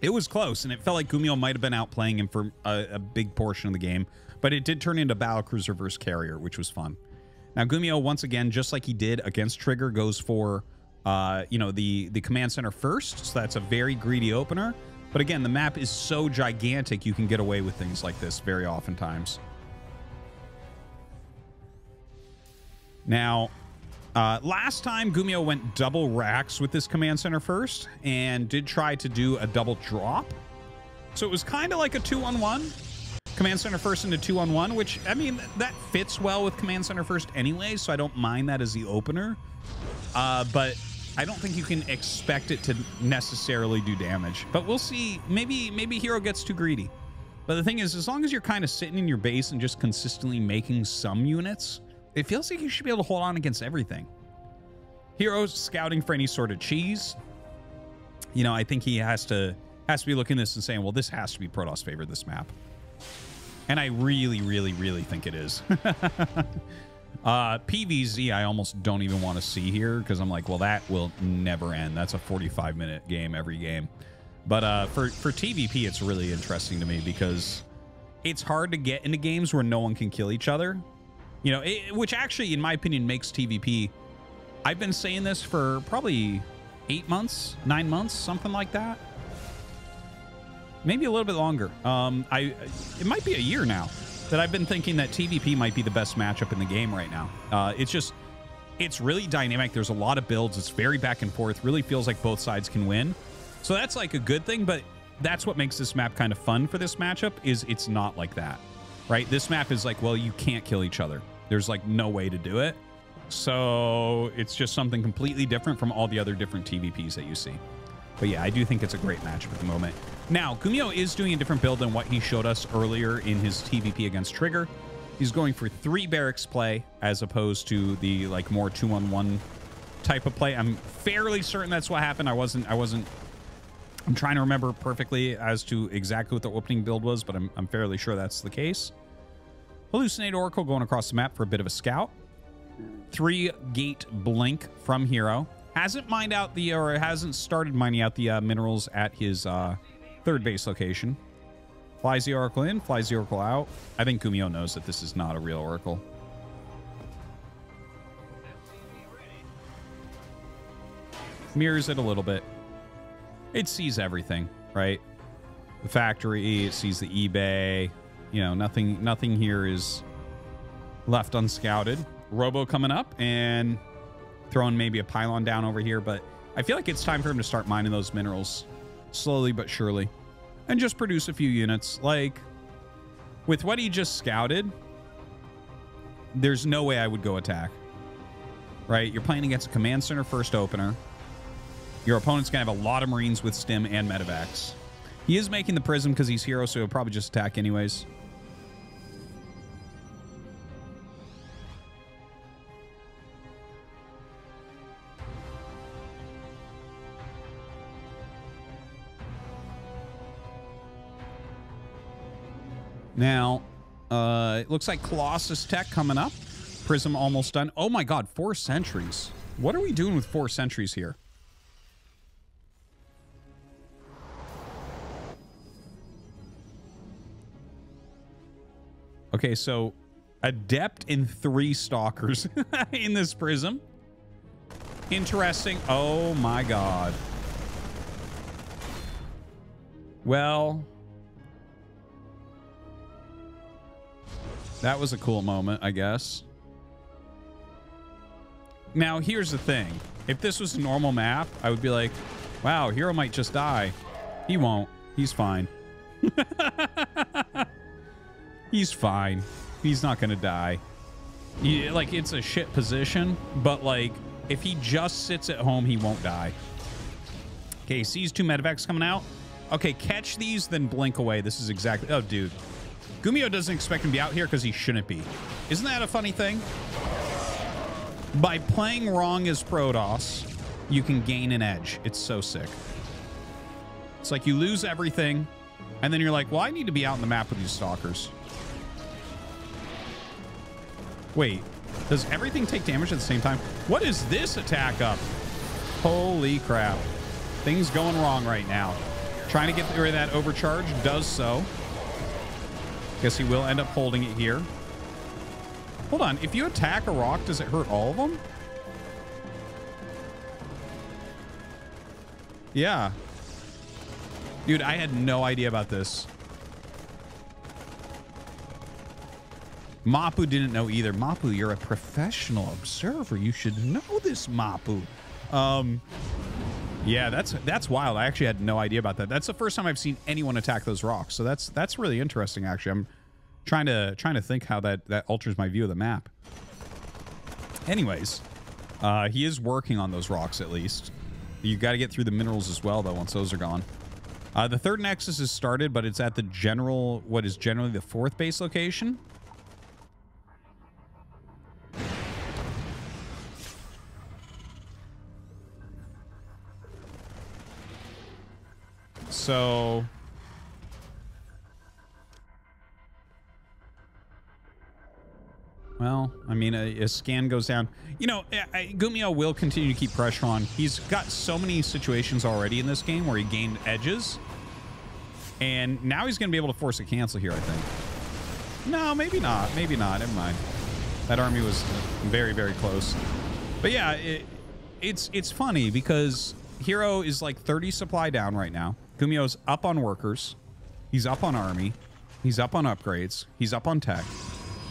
it was close, and it felt like Gumiho might have been outplaying him for a, a, big portion of the game. But it did turn into Battle Cruiser versus Carrier, which was fun. Now Gumiho, once again, just like he did against Trigger, goes for uh, you know the the command center first. So that's a very greedy opener. But again, the map is so gigantic, you can get away with things like this very oftentimes. Now, uh, last time, Gumiho went double racks with this command center first and did try to do a double drop. So it was kind of like a two on one. Command center first into two on one, which, I mean, that fits well with command center first anyway, so I don't mind that as the opener. Uh, but I don't think you can expect it to necessarily do damage. But we'll see. Maybe, maybe Hero gets too greedy. But the thing is, as long as you're kind of sitting in your base and just consistently making some units, it feels like you should be able to hold on against everything. Heroes scouting for any sort of cheese. You know, I think he has to has to be looking at this and saying, well, this has to be Protoss favored this map. And I really, really, really think it is. [laughs] uh, PVZ, I almost don't even want to see here because I'm like, well, that will never end. That's a 45 minute game every game. But uh, for, for TVP, it's really interesting to me because it's hard to get into games where no one can kill each other. You know, it, which actually, in my opinion, makes TVP. I've been saying this for probably eight months, nine months, something like that. Maybe a little bit longer. Um, I it might be a year now that I've been thinking that TVP might be the best matchup in the game right now. Uh, it's just it's really dynamic. There's a lot of builds. It's very back and forth. Really feels like both sides can win. So that's like a good thing. But that's what makes this map kind of fun for this matchup. Is it's not like that right? This map is like, well, you can't kill each other. There's like no way to do it. So it's just something completely different from all the other different TVPs that you see. But yeah, I do think it's a great matchup at the moment. Now, Gumiho is doing a different build than what he showed us earlier in his TVP against Trigger. He's going for three barracks play as opposed to the like more two on one type of play. I'm fairly certain that's what happened. I wasn't I wasn't I'm trying to remember perfectly as to exactly what the opening build was, but I'm, I'm fairly sure that's the case. Hallucinate Oracle going across the map for a bit of a scout. Three gate blink from Hero. Hasn't mined out the, or hasn't started mining out the uh, minerals at his uh, third base location. Flies the Oracle in, flies the Oracle out. I think Gumiho knows that this is not a real Oracle. Mirrors it a little bit. It sees everything, right? The factory, it sees the eBay. You know, nothing nothing here is left unscouted. Robo coming up and throwing maybe a pylon down over here, but I feel like it's time for him to start mining those minerals slowly but surely and just produce a few units. Like, with what he just scouted, there's no way I would go attack. Right? You're playing against a command center first opener. Your opponent's going to have a lot of Marines with Stim and Medivacs. He is making the Prism because he's hero, so he'll probably just attack anyways. Now, uh, it looks like Colossus Tech coming up. Prism almost done. Oh my god, four sentries. What are we doing with four sentries here? Okay, so adept in three stalkers [laughs] in this prism. Interesting. Oh my god. Well, that was a cool moment, I guess. Now, here's the thing. If this was a normal map, I would be like, wow, Hero might just die. He won't. He's fine. [laughs] He's fine. He's not going to die. He, like, it's a shit position, but, like, if he just sits at home, he won't die. Okay, sees two medevacs coming out. Okay, catch these, then blink away. This is exactly... Oh, dude. Gumiho doesn't expect him to be out here because he shouldn't be. Isn't that a funny thing? By playing wrong as Protoss, you can gain an edge. It's so sick. It's like you lose everything, and then you're like, well, I need to be out on the map with these stalkers. Wait, does everything take damage at the same time? What is this attack up? Holy crap. Things going wrong right now. Trying to get rid of that overcharge, does so. Guess he will end up holding it here. Hold on, if you attack a rock, does it hurt all of them? Yeah. Dude, I had no idea about this. Mapu didn't know either. Mapu, you're a professional observer. You should know this, Mapu. Um, yeah, that's that's wild. I actually had no idea about that. That's the first time I've seen anyone attack those rocks. So that's that's really interesting. Actually, I'm trying to trying to think how that that alters my view of the map. Anyways, uh, he is working on those rocks at least. You got to get through the minerals as well, though. Once those are gone. Uh, the third nexus is started, but it's at the general, what is generally the fourth base location. So... Well, I mean, a, a scan goes down. You know, I, Gumiho will continue to keep pressure on. He's got so many situations already in this game where he gained edges. And now he's going to be able to force a cancel here, I think. No, maybe not. Maybe not. Never mind. That army was very, very close. But yeah, it, it's it's funny because Hero is like 30 supply down right now. Gumiho's up on workers. He's up on army. He's up on upgrades. He's up on tech.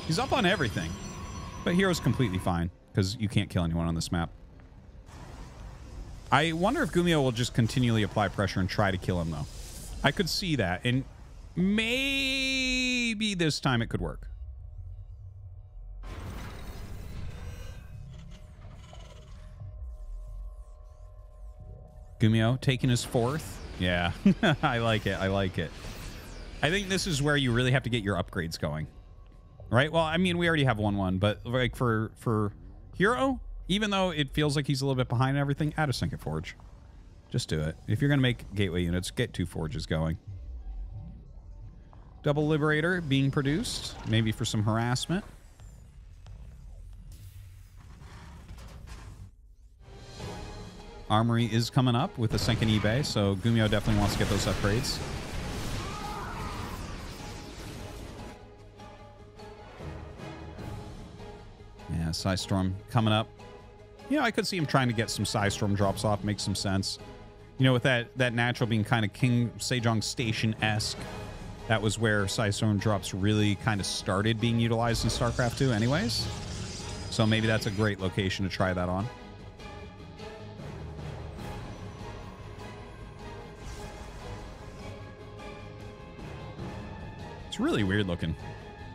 He's up on everything. But Hero's completely fine because you can't kill anyone on this map. I wonder if Gumiho will just continually apply pressure and try to kill him, though. I could see that. And maybe this time it could work. Gumiho taking his fourth. Yeah, [laughs] I like it. I like it. I think this is where you really have to get your upgrades going. Right? Well, I mean, we already have 1-1, but like for for Hero, even though it feels like he's a little bit behind everything, add a Syncate Forge. Just do it. If you're going to make gateway units, get two forges going. Double Liberator being produced, maybe for some harassment. Armory is coming up with the second eBay, so Gumiho definitely wants to get those upgrades. Yeah, Psystorm coming up. You know, I could see him trying to get some Psystorm drops off, makes some sense. You know, with that that natural being kind of King Sejong Station-esque, that was where Psystorm drops really kind of started being utilized in StarCraft 2 anyways. So maybe that's a great location to try that on. It's really weird looking.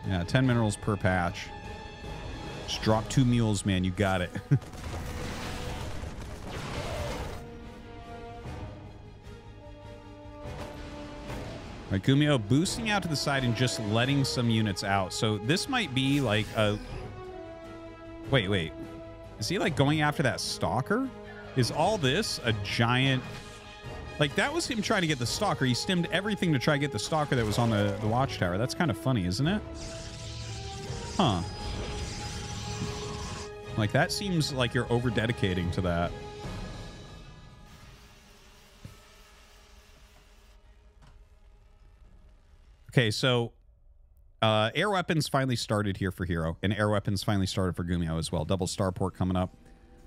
Yeah, 10 minerals per patch. Just drop two mules, man. You got it. [laughs] Right, Gumiho boosting out to the side and just letting some units out. So this might be like a... Wait, wait. Is he like going after that stalker? Is all this a giant... Like that was him trying to get the stalker. He stemmed everything to try to get the stalker that was on the, the watchtower. That's kind of funny, isn't it? Huh. Like that seems like you're over dedicating to that. Okay, so uh, air weapons finally started here for Hero, and air weapons finally started for Gumiho as well. Double starport coming up.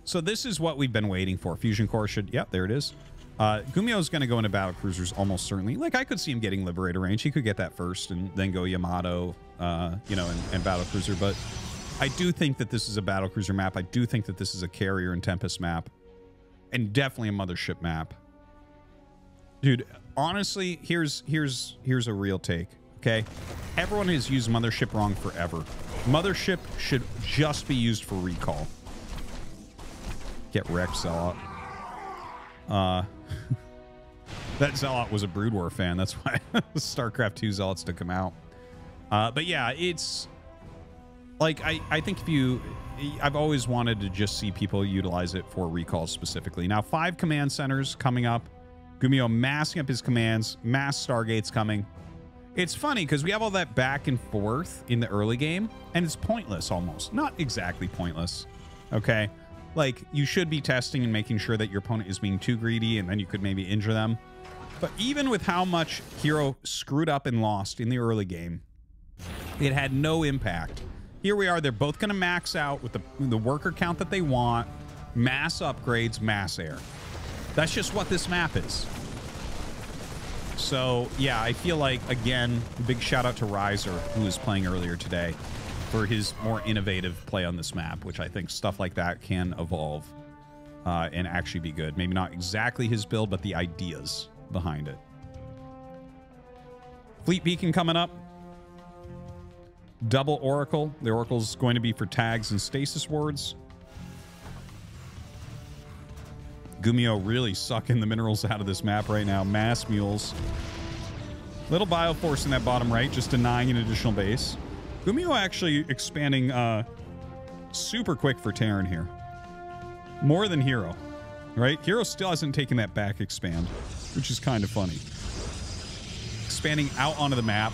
So this is what we've been waiting for. Fusion core should, yep, there it is. Uh, Gumiho is going to go into battle cruisers almost certainly. Like I could see him getting Liberator range. He could get that first and then go Yamato, uh, you know, and, and battle cruiser. But I do think that this is a battle cruiser map. I do think that this is a carrier and Tempest map, and definitely a mothership map. Dude, honestly, here's here's here's a real take. Okay, everyone has used mothership wrong forever. Mothership should just be used for recall. Get wrecked, Zealot. Uh, that Zealot was a Brood War fan. That's why [laughs] StarCraft 2 Zealots took him out. Uh, but yeah, it's like I, I think if you I've always wanted to just see people utilize it for recalls specifically. Now five command centers coming up. Gumiho massing up his commands, mass stargates coming. It's funny because we have all that back and forth in the early game, and it's pointless almost. Not exactly pointless. Okay. Like you should be testing and making sure that your opponent is being too greedy, and then you could maybe injure them. But even with how much Hero screwed up and lost in the early game, it had no impact. Here we are. They're both going to max out with the, the worker count that they want. Mass upgrades, mass air. That's just what this map is. So, yeah, I feel like, again, big shout out to Riser, who was playing earlier today, for his more innovative play on this map, which I think stuff like that can evolve uh, and actually be good. Maybe not exactly his build, but the ideas behind it. Fleet Beacon coming up. Double Oracle. The Oracle's going to be for tags and stasis wards. Gumiho really sucking the minerals out of this map right now. Mass mules. Little Bioforce in that bottom right, just denying an additional base. Gumiho actually expanding uh, super quick for Terran here. More than Hero, right? Hero still hasn't taken that back expand, which is kind of funny. Expanding out onto the map.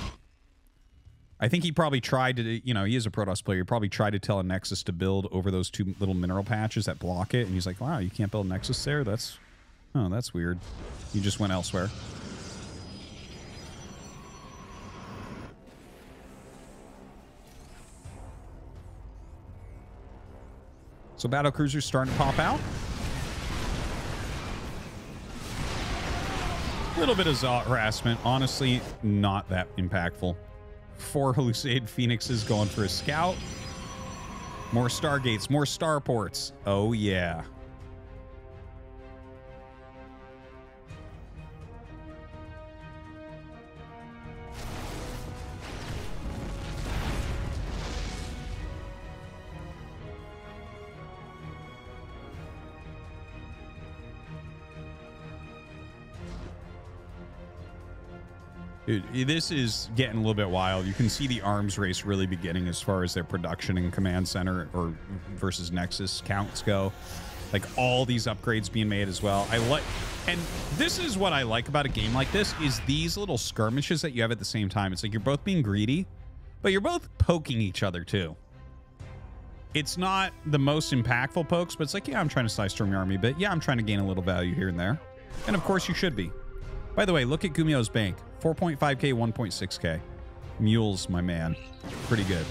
I think he probably tried to, you know, he is a Protoss player. He probably tried to tell a Nexus to build over those two little mineral patches that block it. And he's like, wow, you can't build Nexus there? That's, oh, that's weird. You just went elsewhere. So battle cruisers starting to pop out. Little bit of harassment. Honestly, not that impactful. Four [laughs] Hallucinate Phoenixes going for a scout. More Stargates, more starports. Oh, yeah. Dude, this is getting a little bit wild. You can see the arms race really beginning as far as their production and command center or versus Nexus counts go. Like all these upgrades being made as well. I like, and this is what I like about a game like this is these little skirmishes that you have at the same time. It's like you're both being greedy, but you're both poking each other too. It's not the most impactful pokes, but it's like, yeah, I'm trying to slice storm your army, but yeah, I'm trying to gain a little value here and there. And of course you should be. By the way, look at Gumiho's bank. 4.5k, 1.6k. Mules, my man. Pretty good.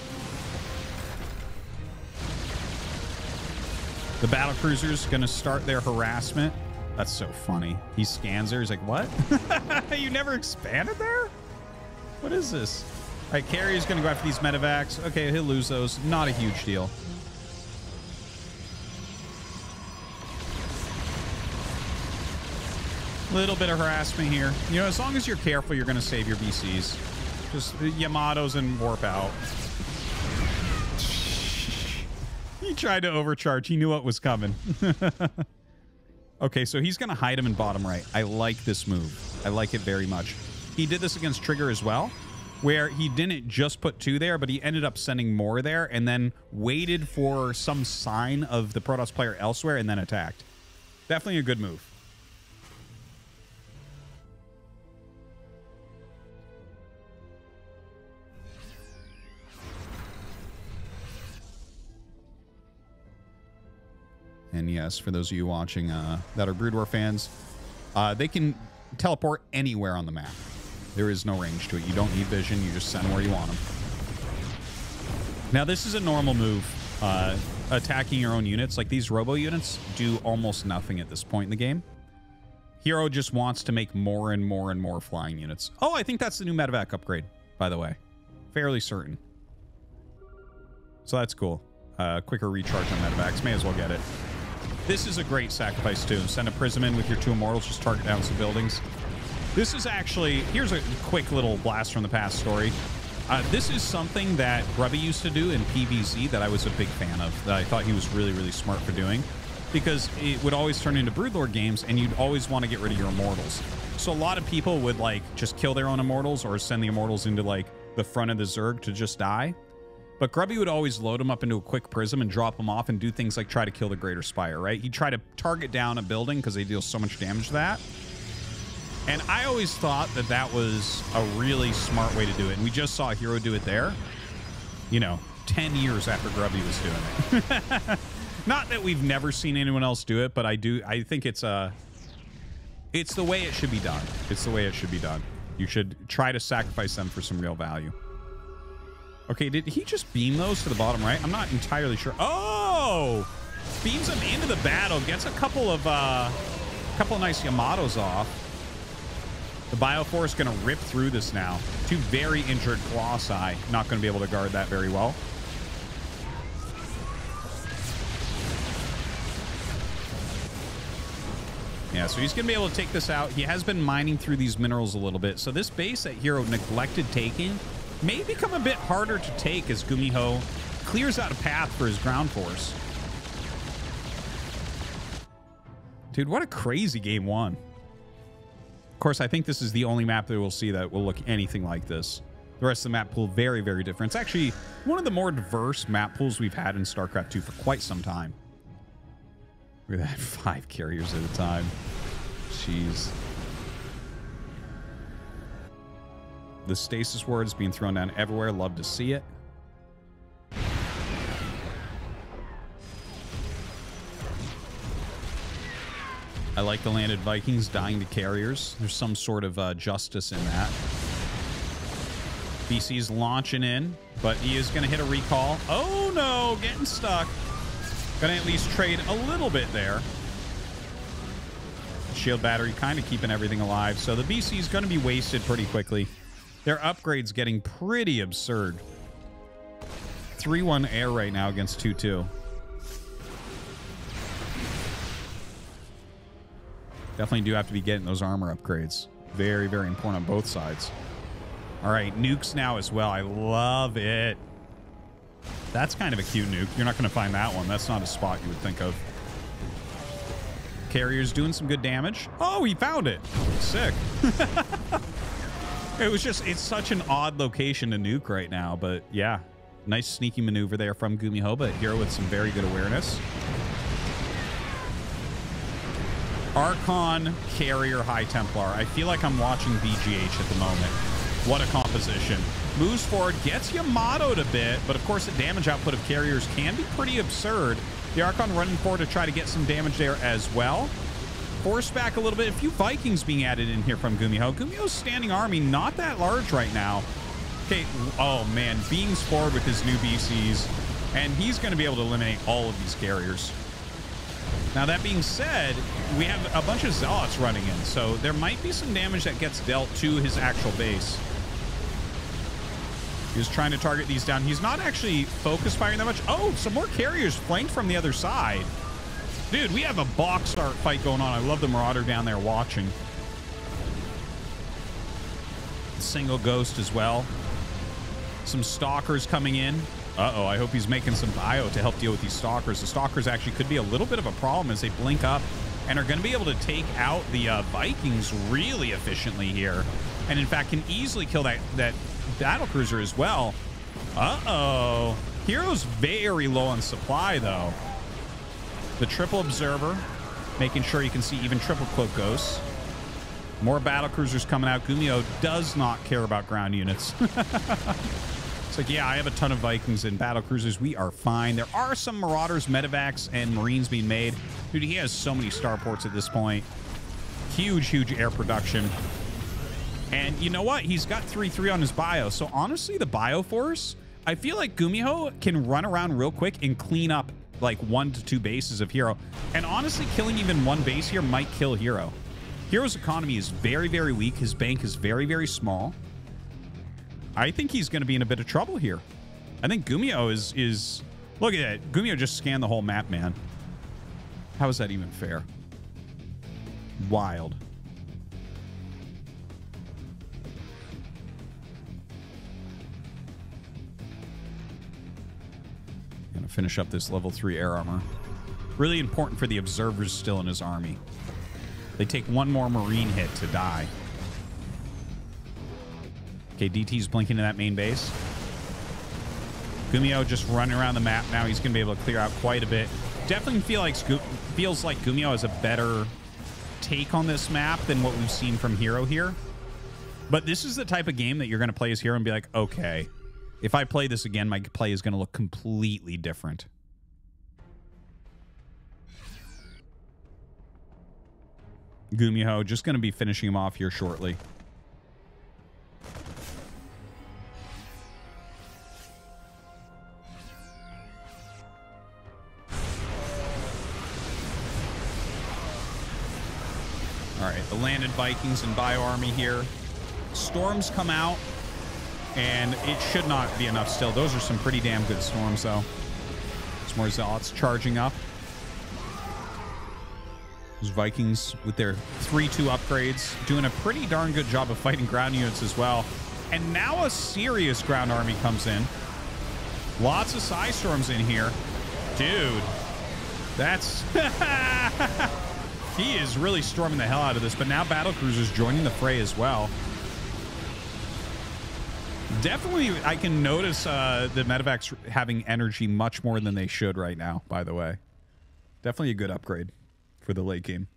The battle cruiser's gonna start their harassment. That's so funny. He scans there. He's like, what? [laughs] you never expanded there? What is this? All right, carrier's gonna go after these medevacs. Okay, he'll lose those. Not a huge deal. Little bit of harassment here. You know, as long as you're careful, you're going to save your BCs. Just uh, Yamatos and warp out. [laughs] He tried to overcharge. He knew what was coming. [laughs] okay, so he's going to hide him in bottom right. I like this move. I like it very much. He did this against Trigger as well, where he didn't just put two there, but he ended up sending more there and then waited for some sign of the Protoss player elsewhere and then attacked. Definitely a good move. And yes, for those of you watching uh, that are Brood War fans, uh, they can teleport anywhere on the map. There is no range to it. You don't need vision. You just send where you want them. Now, this is a normal move. Uh, attacking your own units. Like these robo units do almost nothing at this point in the game. Hero just wants to make more and more and more flying units. Oh, I think that's the new medevac upgrade, by the way. Fairly certain. So that's cool. Uh, quicker recharge on medevacs. May as well get it. This is a great sacrifice too. Send a prism in with your two immortals, just target down some buildings. This is actually, here's a quick little blast from the past story. Uh, this is something that Grubby used to do in PvZ that I was a big fan of, that I thought he was really, really smart for doing. Because it would always turn into Broodlord games, and you'd always want to get rid of your immortals. So a lot of people would like just kill their own immortals or send the immortals into like the front of the Zerg to just die. But Grubby would always load them up into a quick prism and drop them off and do things like try to kill the Greater Spire, right? He'd try to target down a building because they deal so much damage to that. And I always thought that that was a really smart way to do it. And we just saw a hero do it there, you know, 10 years after Grubby was doing it. [laughs] Not that we've never seen anyone else do it, but I do. I think it's a, it's the way it should be done. It's the way it should be done. You should try to sacrifice them for some real value. Okay, did he just beam those to the bottom right? I'm not entirely sure. Oh! Beams them into the battle. Gets a couple of, uh, a couple of nice Yamatos off. The Bioforce going to rip through this now. Two very injured Colossi. Not going to be able to guard that very well. Yeah, so he's going to be able to take this out. He has been mining through these minerals a little bit. So this base that Hero neglected taking may become a bit harder to take as Gumiho clears out a path for his ground force. Dude, what a crazy game one. Of course, I think this is the only map that we'll see that will look anything like this. The rest of the map pool, very, very different. It's actually one of the more diverse map pools we've had in StarCraft 2 for quite some time. At that, [laughs] five carriers at a time. Jeez. The stasis ward is being thrown down everywhere. Love to see it. I like the landed Vikings dying to carriers. There's some sort of uh, justice in that. BC's launching in, but he is going to hit a recall. Oh no, getting stuck. Going to at least trade a little bit there. Shield battery kind of keeping everything alive. So the BC is going to be wasted pretty quickly. Their upgrade's getting pretty absurd. 3-1 air right now against 2-2. Definitely do have to be getting those armor upgrades. Very, very important on both sides. All right, nukes now as well. I love it. That's kind of a cute nuke. You're not going to find that one. That's not a spot you would think of. Carrier's doing some good damage. Oh, he found it. Sick. [laughs] It was just, it's such an odd location to nuke right now. But yeah, nice sneaky maneuver there from Gumiho, but Hero with some very good awareness. Archon, Carrier, High Templar. I feel like I'm watching BGH at the moment. What a composition. Moves forward, gets Yamato'd a bit, but of course the damage output of Carriers can be pretty absurd. The Archon running forward to try to get some damage there as well. Force back a little bit. A few Vikings being added in here from Gumiho. Gumiho's standing army, not that large right now. Okay, oh man, Beings forward with his new BCs, and he's going to be able to eliminate all of these carriers. Now, that being said, we have a bunch of Zealots running in, so there might be some damage that gets dealt to his actual base. He's trying to target these down. He's not actually focus firing that much. Oh, some more carriers flanked from the other side. Dude, we have a box start fight going on. I love the Marauder down there watching. Single Ghost as well. Some Stalkers coming in. Uh-oh, I hope he's making some bio to help deal with these Stalkers. The Stalkers actually could be a little bit of a problem as they blink up and are going to be able to take out the uh, Vikings really efficiently here. And in fact, can easily kill that, that battle cruiser as well. Uh-oh. Hero's very low on supply, though. The triple observer, making sure you can see even triple cloak ghosts. More battle cruisers coming out. Gumiho does not care about ground units. [laughs] it's like, yeah, I have a ton of Vikings and battle cruisers. We are fine. There are some Marauders, Medivacs, and Marines being made. Dude, he has so many starports at this point. Huge, huge air production. And you know what? He's got 3-3 on his bio. So honestly, the bio force, I feel like Gumiho can run around real quick and clean up like one to two bases of Hero. And honestly, killing even one base here might kill Hero. Hero's economy is very, very weak. His bank is very, very small. I think he's going to be in a bit of trouble here. I think Gumiho is... is Look at that. Gumiho just scanned the whole map, man. How is that even fair? Wild. Gonna finish up this level 3 air armor. Really important for the observers still in his army. They take one more marine hit to die. Okay, DT's blinking to that main base. Gumiho just running around the map now. He's going to be able to clear out quite a bit. Definitely feel like feels like Gumiho has a better take on this map than what we've seen from Hero here. But this is the type of game that you're going to play as Hero and be like, okay, if I play this again, my play is going to look completely different. Gumiho just going to be finishing him off here shortly. All right, the landed Vikings and Bio Army here. Storms come out, and it should not be enough still. Those are some pretty damn good storms, though. Some more Zealots charging up. Those Vikings with their 3-2 upgrades doing a pretty darn good job of fighting ground units as well. And now a serious ground army comes in. Lots of Psy Storms in here. Dude, that's... [laughs] he is really storming the hell out of this, but now battle cruisers joining the fray as well. Definitely, I can notice uh, the medevacs having energy much more than they should right now, by the way. Definitely a good upgrade for the late game.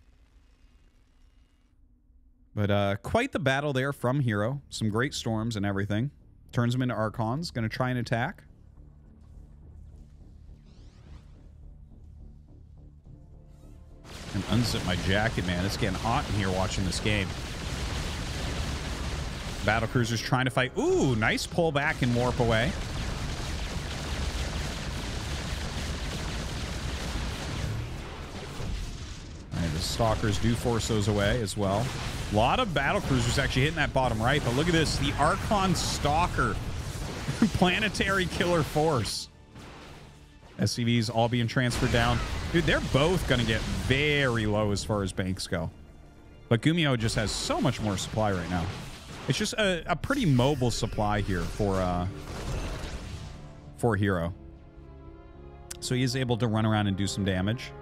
But uh, quite the battle there from Hero. Some great storms and everything. Turns them into Archons. Going to try and attack. And unzip my jacket, man. It's getting hot in here watching this game. Battle cruisers trying to fight. Ooh, nice pull back and warp away. Right, the stalkers do force those away as well. A lot of battle cruisers actually hitting that bottom right, but look at this. The Archon Stalker. [laughs] Planetary Killer Force. SCVs all being transferred down. Dude, they're both going to get very low as far as banks go. But Gumiho just has so much more supply right now. It's just a, a pretty mobile supply here for uh, for Hero. So he is able to run around and do some damage.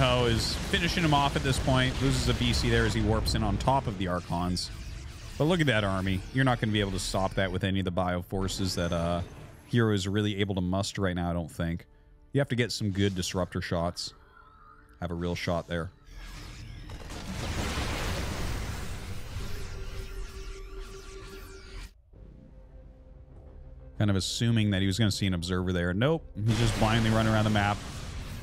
Gumiho is finishing him off at this point. Loses a BC there as he warps in on top of the Archons. But look at that army. You're not going to be able to stop that with any of the bio forces that uh, Hero is really able to muster right now, I don't think. You have to get some good disruptor shots. Have a real shot there. Kind of assuming that he was going to see an observer there. Nope. He's just blindly running around the map.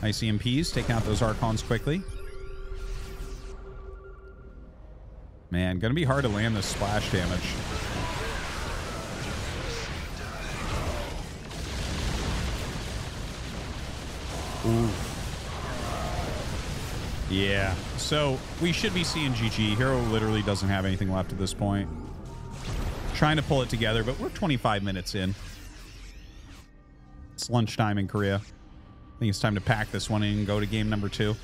Nice EMPs, taking out those Archons quickly. Man, gonna be hard to land this splash damage. Ooh. Yeah, so we should be seeing GG. Hero literally doesn't have anything left at this point. Trying to pull it together, but we're 25 minutes in. It's lunchtime in Korea. I think it's time to pack this one in and go to game number two.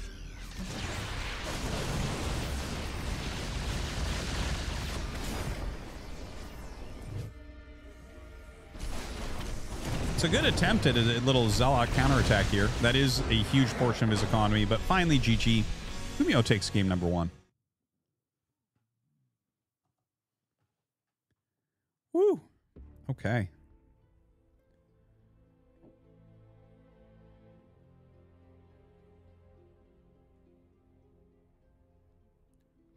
It's a good attempt at a little Zealot counterattack here. That is a huge portion of his economy, but finally GG. Gumiho takes game number one. Woo. Okay.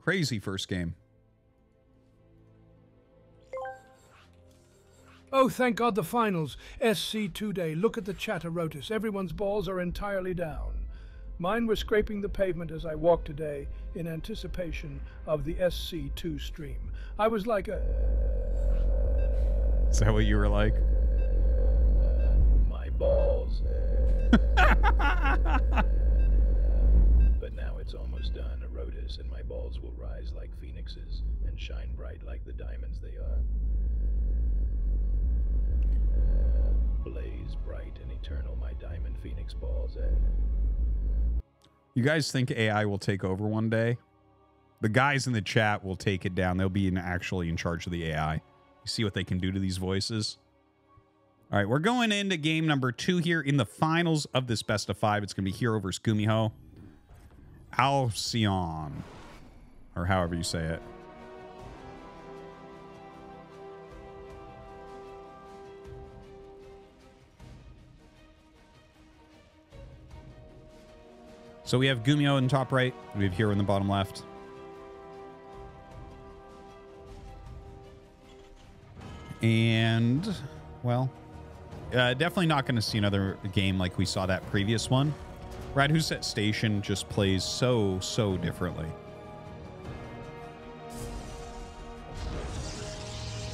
Crazy first game. Oh, thank God the finals. SC2 day. Look at the chatter, Rotus. Everyone's balls are entirely down. Mine were scraping the pavement as I walked today in anticipation of the SC2 stream. I was like a. Is that what you were like? My balls. [laughs] but now it's almost done, Erotus, and my balls will rise like phoenixes and shine bright like the diamonds they are. Blaze bright and eternal, my diamond phoenix balls. Eh? You guys think AI will take over one day? The guys in the chat will take it down. They'll be in, actually in charge of the AI. You see what they can do to these voices? All right, we're going into game number two here in the finals of this best of five. It's going to be Hero versus Gumiho. Alcyon, or however you say it. So we have Gumiho in top right. We have Hero in the bottom left. And, well, uh, definitely not going to see another game like we saw that previous one. Radhuset Station just plays so, so differently.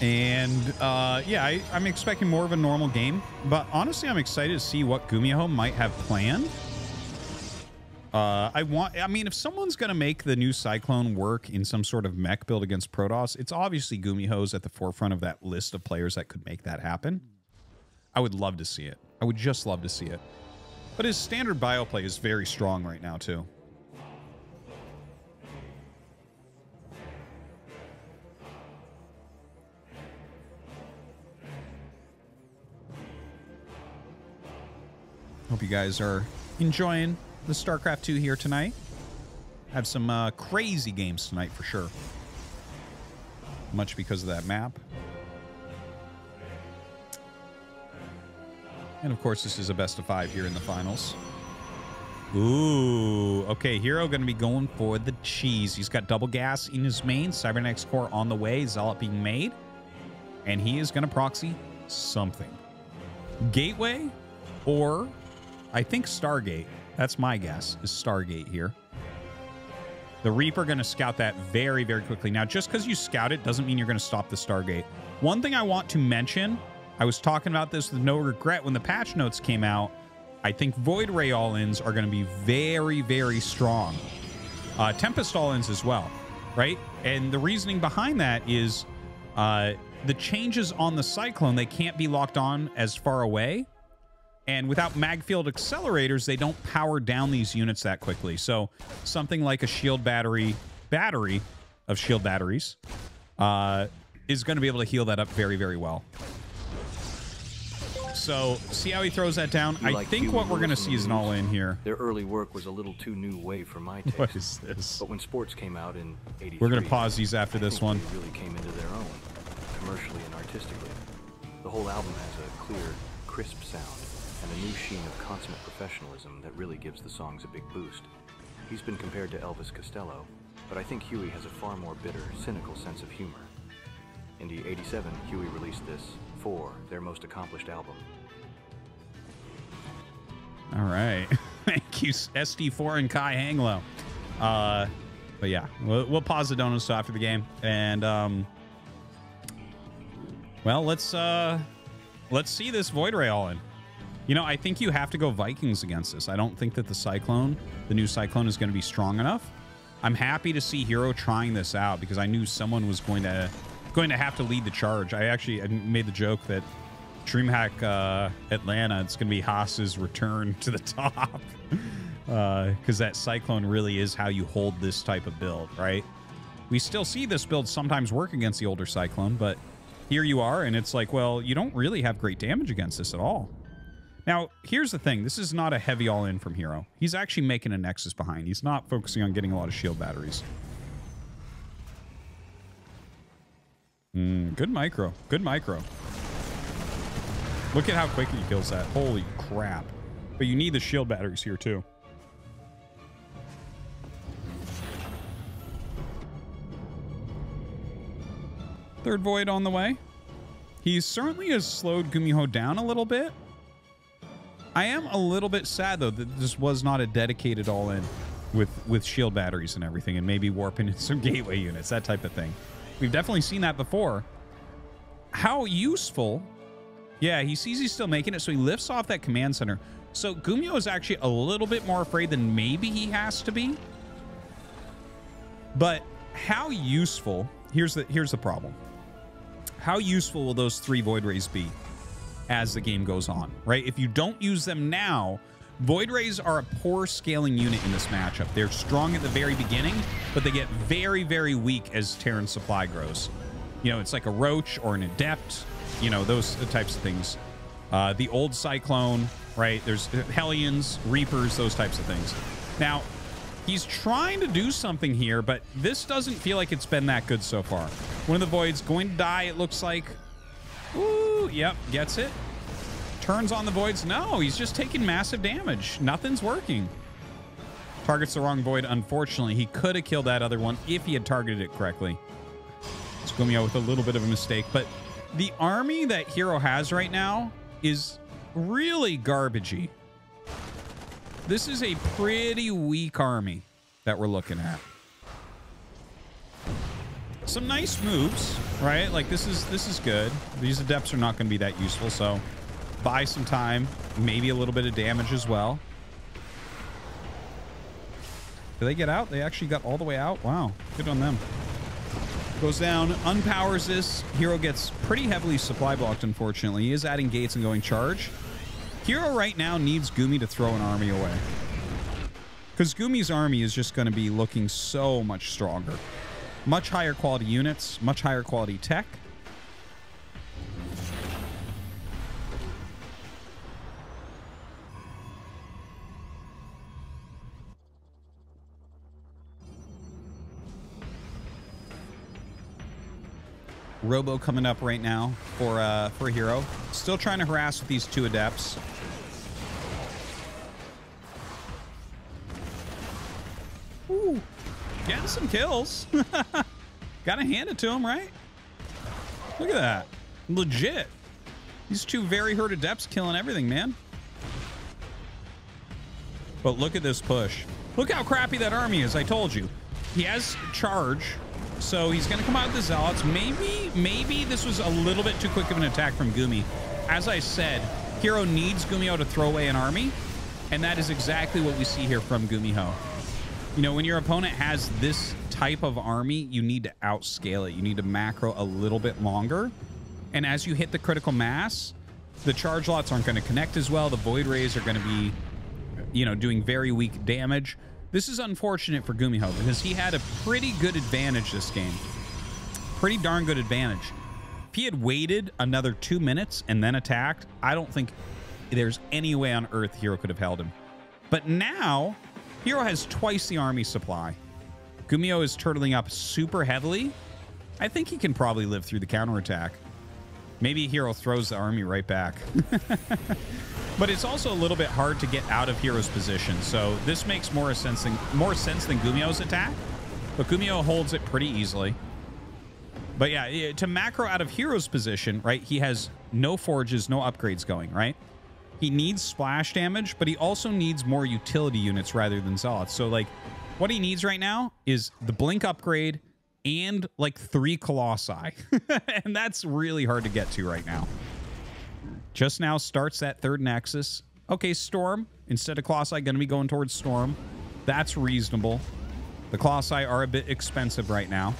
And uh, yeah, I, I'm expecting more of a normal game. But honestly, I'm excited to see what Gumiho might have planned. Uh, I want. I mean, if someone's gonna make the new Cyclone work in some sort of mech build against Protoss, it's obviously Gumiho's at the forefront of that list of players that could make that happen. I would love to see it. I would just love to see it. But his standard bio play is very strong right now too. Hope you guys are enjoying the StarCraft 2 here tonight. Have some uh, crazy games tonight for sure. Much because of that map. And of course, this is a best of five here in the finals. Ooh, okay. Hero to be going for the cheese. He's got double gas in his main. Cybernetics core on the way. Zealot being made. And he is to proxy something. Gateway or I think Stargate. That's my guess, is Stargate here. The Reaper going to scout that very, very quickly. Now, just because you scout it doesn't mean you're going to stop the Stargate. One thing I want to mention, I was talking about this with NoRegreT when the patch notes came out. I think Void Ray all-ins are going to be very, very strong. Uh, Tempest all-ins as well, right? And the reasoning behind that is uh, the changes on the Cyclone, they can't be locked on as far away. And without magfield accelerators, they don't power down these units that quickly. So something like a shield battery, battery of shield batteries, uh, is going to be able to heal that up very, very well. So see how he throws that down. You I like think what we're gonna Lewis see is an all-in here. Their early work was a little too new wave for my [laughs] taste. What is this? But when sports came out in '83, We're gonna pause these after I this one. Really came into their own, commercially and artistically. The whole album has a clear, crisp sound and a new sheen of consummate professionalism that really gives the songs a big boost. He's been compared to Elvis Costello, but I think Huey has a far more bitter, cynical sense of humor. In the '87, Huey released this for their most accomplished album. All right. [laughs] Thank you, SD4 and Kai Hanglow. Uh, but yeah, we'll, we'll pause the donuts after the game, and um, well, let's uh, let's see this Void Ray all in. You know, I think you have to go Vikings against this. I don't think that the Cyclone, the new Cyclone, is going to be strong enough. I'm happy to see Hero trying this out because I knew someone was going to going to have to lead the charge. I actually I made the joke that DreamHack uh, Atlanta, it's going to be Haas's return to the [laughs] top. Because that Cyclone really is how you hold this type of build, right? We still see this build sometimes work against the older Cyclone, but here you are, and it's like, well, you don't really have great damage against this at all. Now, here's the thing. This is not a heavy all-in from Hero. He's actually making a Nexus behind. He's not focusing on getting a lot of shield batteries. Mm, good micro. Good micro. Look at how quick he kills that. Holy crap. But you need the shield batteries here, too. Third Void on the way. He certainly has slowed Gumiho down a little bit. I am a little bit sad, though, that this was not a dedicated all-in with, with shield batteries and everything, and maybe warping in some [laughs] gateway units, that type of thing. We've definitely seen that before. How useful yeah, he sees he's still making it, so he lifts off that command center. So Gumiho is actually a little bit more afraid than maybe he has to be. But how useful? Here's the here's the problem. How useful will those three void rays be as the game goes on? Right? If you don't use them now, void rays are a poor scaling unit in this matchup. They're strong at the very beginning, but they get very very weak as Terran supply grows. You know, it's like a roach or an adept you know those types of things. Uh, the old cyclone right? There's hellions reapers those types of things. Now he's trying to do something here but this doesn't feel like it's been that good so far. One of the voids going to die it looks like. Ooh, yep gets it. Turns on the voids. No he's just taking massive damage. Nothing's working. Targets the wrong void unfortunately. He could have killed that other one if he had targeted it correctly. Out with a little bit of a mistake but the army that Hero has right now is really garbagey. This is a pretty weak army that we're looking at. Some nice moves, right? Like this is this is good. These adepts are not going to be that useful, so buy some time, maybe a little bit of damage as well. Did they get out? They actually got all the way out. Wow, good on them. Goes down, unpowers this. Hero gets pretty heavily supply blocked, unfortunately. He is adding gates and going charge. Hero right now needs Gumi to throw an army away. Because Gumi's army is just going to be looking so much stronger. Much higher quality units, much higher quality tech. Robo coming up right now for uh, for Hero. Still trying to harass with these two adepts. Ooh, getting some kills. [laughs] Gotta hand it to him, right? Look at that. Legit. These two very hurt adepts killing everything, man. But look at this push. Look how crappy that army is. I told you. He has charge, so he's going to come out with the Zealots. Maybe, maybe this was a little bit too quick of an attack from Gumi. As I said, Hero needs Gumiho to throw away an army, and that is exactly what we see here from Gumiho. You know, when your opponent has this type of army, you need to outscale it. You need to macro a little bit longer. And as you hit the critical mass, the charge lots aren't going to connect as well. The void rays are going to be, you know, doing very weak damage. This is unfortunate for Gumiho because he had a pretty good advantage this game. Pretty darn good advantage. If he had waited another two minutes and then attacked, I don't think there's any way on earth Hero could have held him. But now, Hero has twice the army supply. Gumiho is turtling up super heavily. I think he can probably live through the counterattack. Maybe Hero throws the army right back. [laughs] but it's also a little bit hard to get out of Hero's position, so this makes more sense than more sense than Gumiho's attack. But Gumiho holds it pretty easily. But yeah, to macro out of Hero's position, right? He has no forges, no upgrades going, right? He needs splash damage, but he also needs more utility units rather than Zealots. So like, what he needs right now is the Blink upgrade and like three Colossi. [laughs] and that's really hard to get to right now. Just now starts that third Nexus. Okay, Storm. Instead of Colossi, going to be going towards Storm. That's reasonable. The Colossi are a bit expensive right now.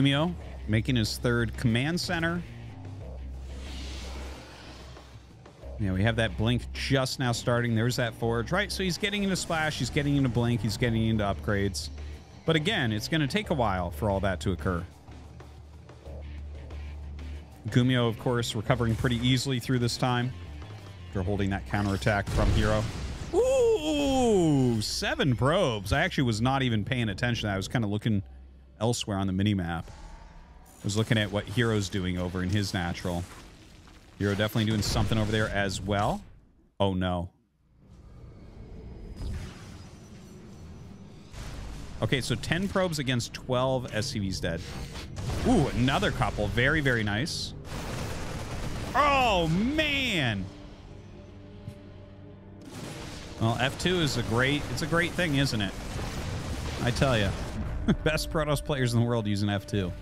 Gumiho making his third command center. Yeah, we have that blink just now starting. There's that forge, right? So he's getting into splash, he's getting into blink, he's getting into upgrades. But again, it's going to take a while for all that to occur. Gumiho, of course, recovering pretty easily through this time. After holding that counterattack from Hero. Ooh, seven probes. I actually was not even paying attention. I was kind of looking elsewhere on the minimap. I was looking at what Hero's doing over in his natural. Hero definitely doing something over there as well. Oh, no. Okay, so 10 probes against 12 SCVs dead. Ooh, another couple. Very, very nice. Oh, man. Well, F2 is a great, it's a great thing, isn't it? I tell you. [laughs] Best Protoss players in the world using F2.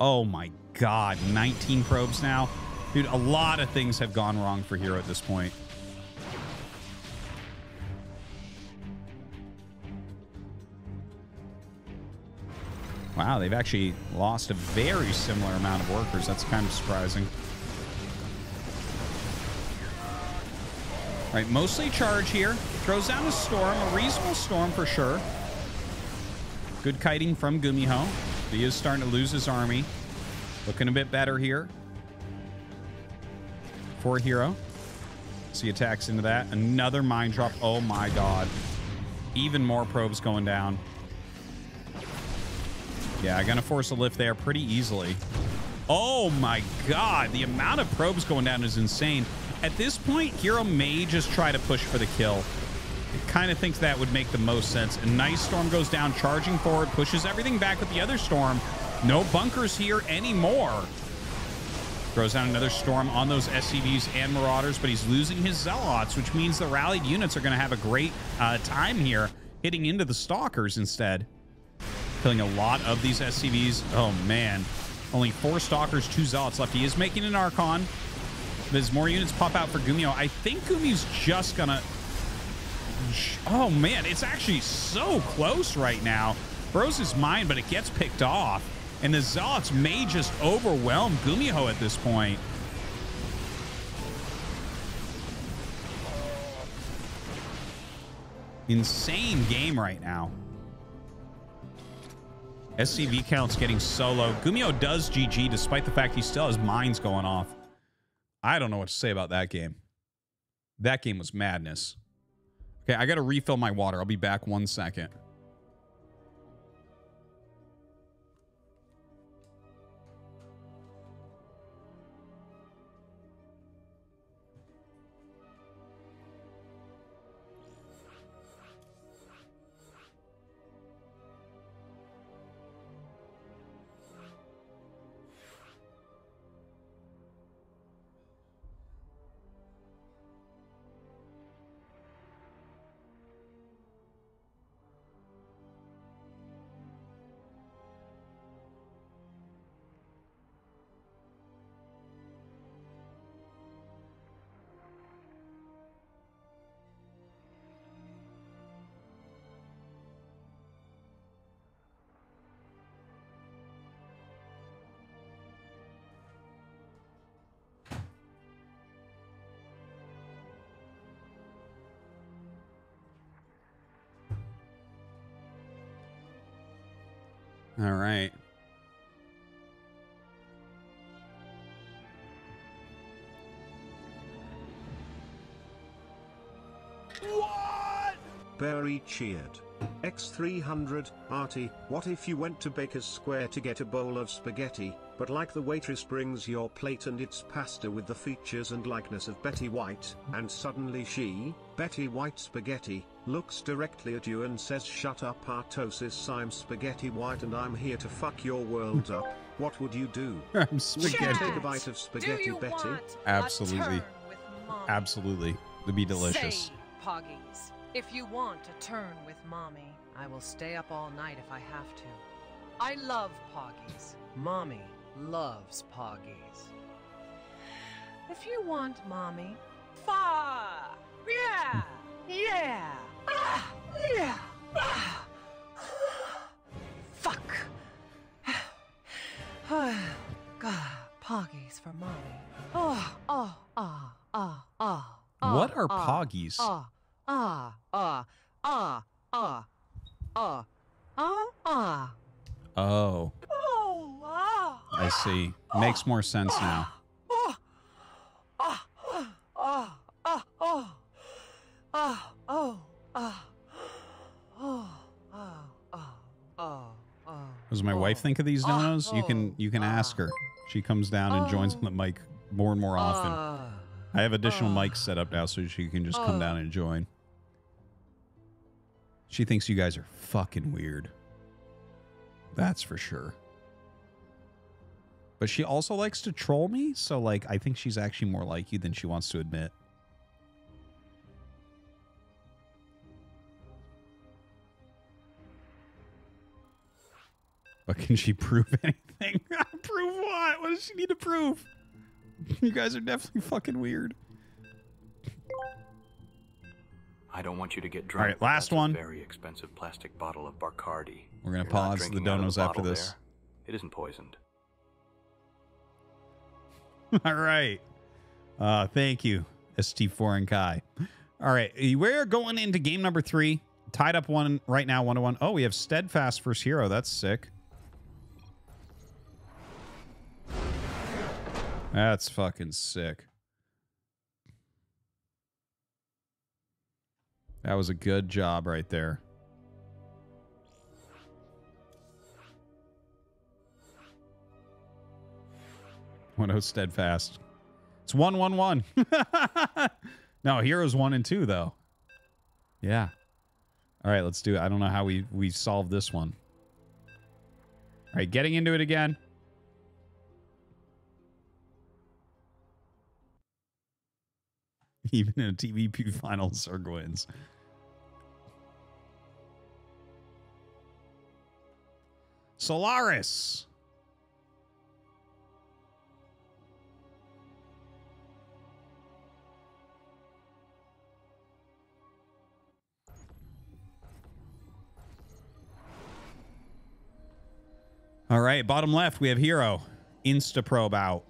Oh my god, 19 probes now. Dude, a lot of things have gone wrong for Hero at this point. Wow, they've actually lost a very similar amount of workers. That's kind of surprising. Right, mostly charge here. Throws down a storm, a reasonable storm for sure. Good kiting from Gumiho. He is starting to lose his army. Looking a bit better here. For Hero. See attacks into that. Another mind drop. Oh my god. Even more probes going down. Yeah, I'm gonna force a lift there pretty easily. Oh my god, the amount of probes going down is insane. At this point, Hero may just try to push for the kill. Kind of thinks that would make the most sense. A nice storm goes down, charging forward, pushes everything back with the other storm. No bunkers here anymore. Throws down another storm on those SCVs and Marauders, but he's losing his Zealots, which means the rallied units are going to have a great uh, time here, hitting into the Stalkers instead. Killing a lot of these SCVs. Oh, man. Only four Stalkers, two Zealots left. He is making an Archon. There's more units pop out for Gumiho. I think Gumiho's just to... Oh, man. It's actually so close right now. Is mine, but it gets picked off. And the Zealots may just overwhelm Gumiho at this point. Insane game right now. SCV count's getting so low. Gumiho does GG despite the fact he still has mines going off. I don't know what to say about that game. That game was madness. Okay, I got to refill my water. I'll be back one second. Barry cheered. X300, Artie, what if you went to Baker's Square to get a bowl of spaghetti, but like the waitress brings your plate and it's pasta with the features and likeness of Betty White, and suddenly she, Betty White Spaghetti, looks directly at you and says shut up Artosis I'm Spaghetti White and I'm here to fuck your world up, what would you do? [laughs] I'm Would you spaghetti. take a bite of spaghetti, Do you Betty? want Absolutely. Turn with mommy? Absolutely. It'd be delicious. Say, Poggies, if you want a turn with mommy, I will stay up all night if I have to. I love Poggies. Mommy loves Poggies. If you want mommy, fa, yeah, yeah, ah, yeah, ah. fuck. [sighs] God, Poggies for mommy. Oh, oh, ah, ah, ah. ah, What are ah, Poggies? Ah, ah, ah, ah, ah, ah, ah, ah. Oh, Oh, ah. I see. Makes more sense now. Ah, ah, ah, ah, oh, ah, oh, ah, oh, oh, oh, oh. Does my wife think of these Ah, donos? You can you can ask her. She comes down and joins on the mic more and more often. I have additional mics set up now so she can just come down and join. She thinks you guys are fucking weird. That's for sure. But she also likes to troll me, so like I think she's actually more like you than she wants to admit. But can she [laughs] prove anything? [laughs] prove what? What does she need to prove? [laughs] You guys are definitely fucking weird. I don't want you to get drunk. All right, last that's one. A very expensive plastic bottle of Bacardi. We're gonna You're pause the drinking out of donos after this. there. It isn't poisoned. [laughs] All right. Uh, thank you, ST4 and Kai. All right, we're going into game number three. Tied up one right now, one to one. Oh, we have Steadfast first hero. That's sick. That's fucking sick. That was a good job right there. One oh steadfast. It's one one one. [laughs] no, heroes one and two though. Yeah. All right, let's do it. I don't know how we we solve this one. All right, getting into it again. [laughs] Even in a TVP final, [laughs] Zerg wins. Solaris. All right, bottom left, we have Hero. Insta probe out.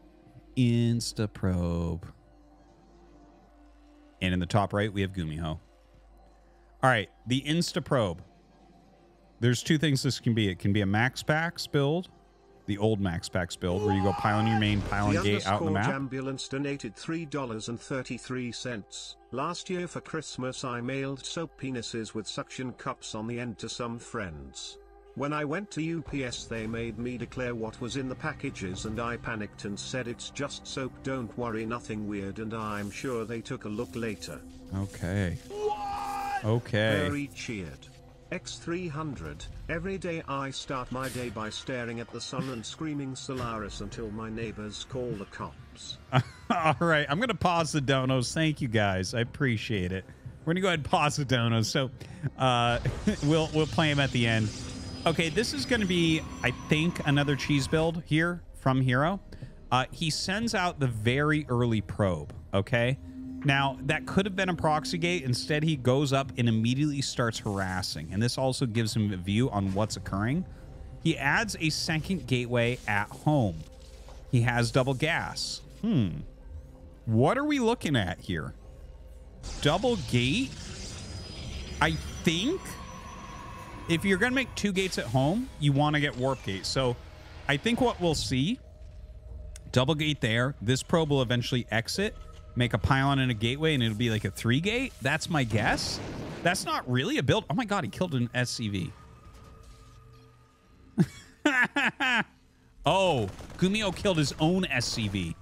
Instaprobe. And in the top right, we have Gumiho. All right, the Insta Probe. There's two things this can be. It can be a MaxPax build, the old MaxPax build, where you go pile on your main, pile on gate out in the map. ambulance donated $3.33. Last year for Christmas I mailed soap penises with suction cups on the end to some friends. When I went to UPS they made me declare what was in the packages and I panicked and said it's just soap don't worry nothing weird and I'm sure they took a look later. Okay. What? Okay. Very cheered. X300. Every day I start my day by staring at the sun and screaming Solaris until my neighbors call the cops. [laughs] All right, I'm gonna pause the donos. Thank you guys, I appreciate it. We're gonna go ahead and pause the donos, so uh, [laughs] we'll we'll play them at the end. Okay, this is gonna be, I think, another cheese build here from Hero. Uh, he sends out the very early probe. Okay, now that could have been a proxy gate. Instead, he goes up and immediately starts harassing, and this also gives him a view on what's occurring. He adds a second gateway at home. He has double gas. Hmm. What are we looking at here? Double gate? I think if you're going to make two gates at home, you want to get warp gate. So I think what we'll see, double gate there. This probe will eventually exit, make a pylon and a gateway, and it'll be like a three gate. That's my guess. That's not really a build. Oh my god, he killed an SCV. [laughs] oh, Gumiho killed his own SCV.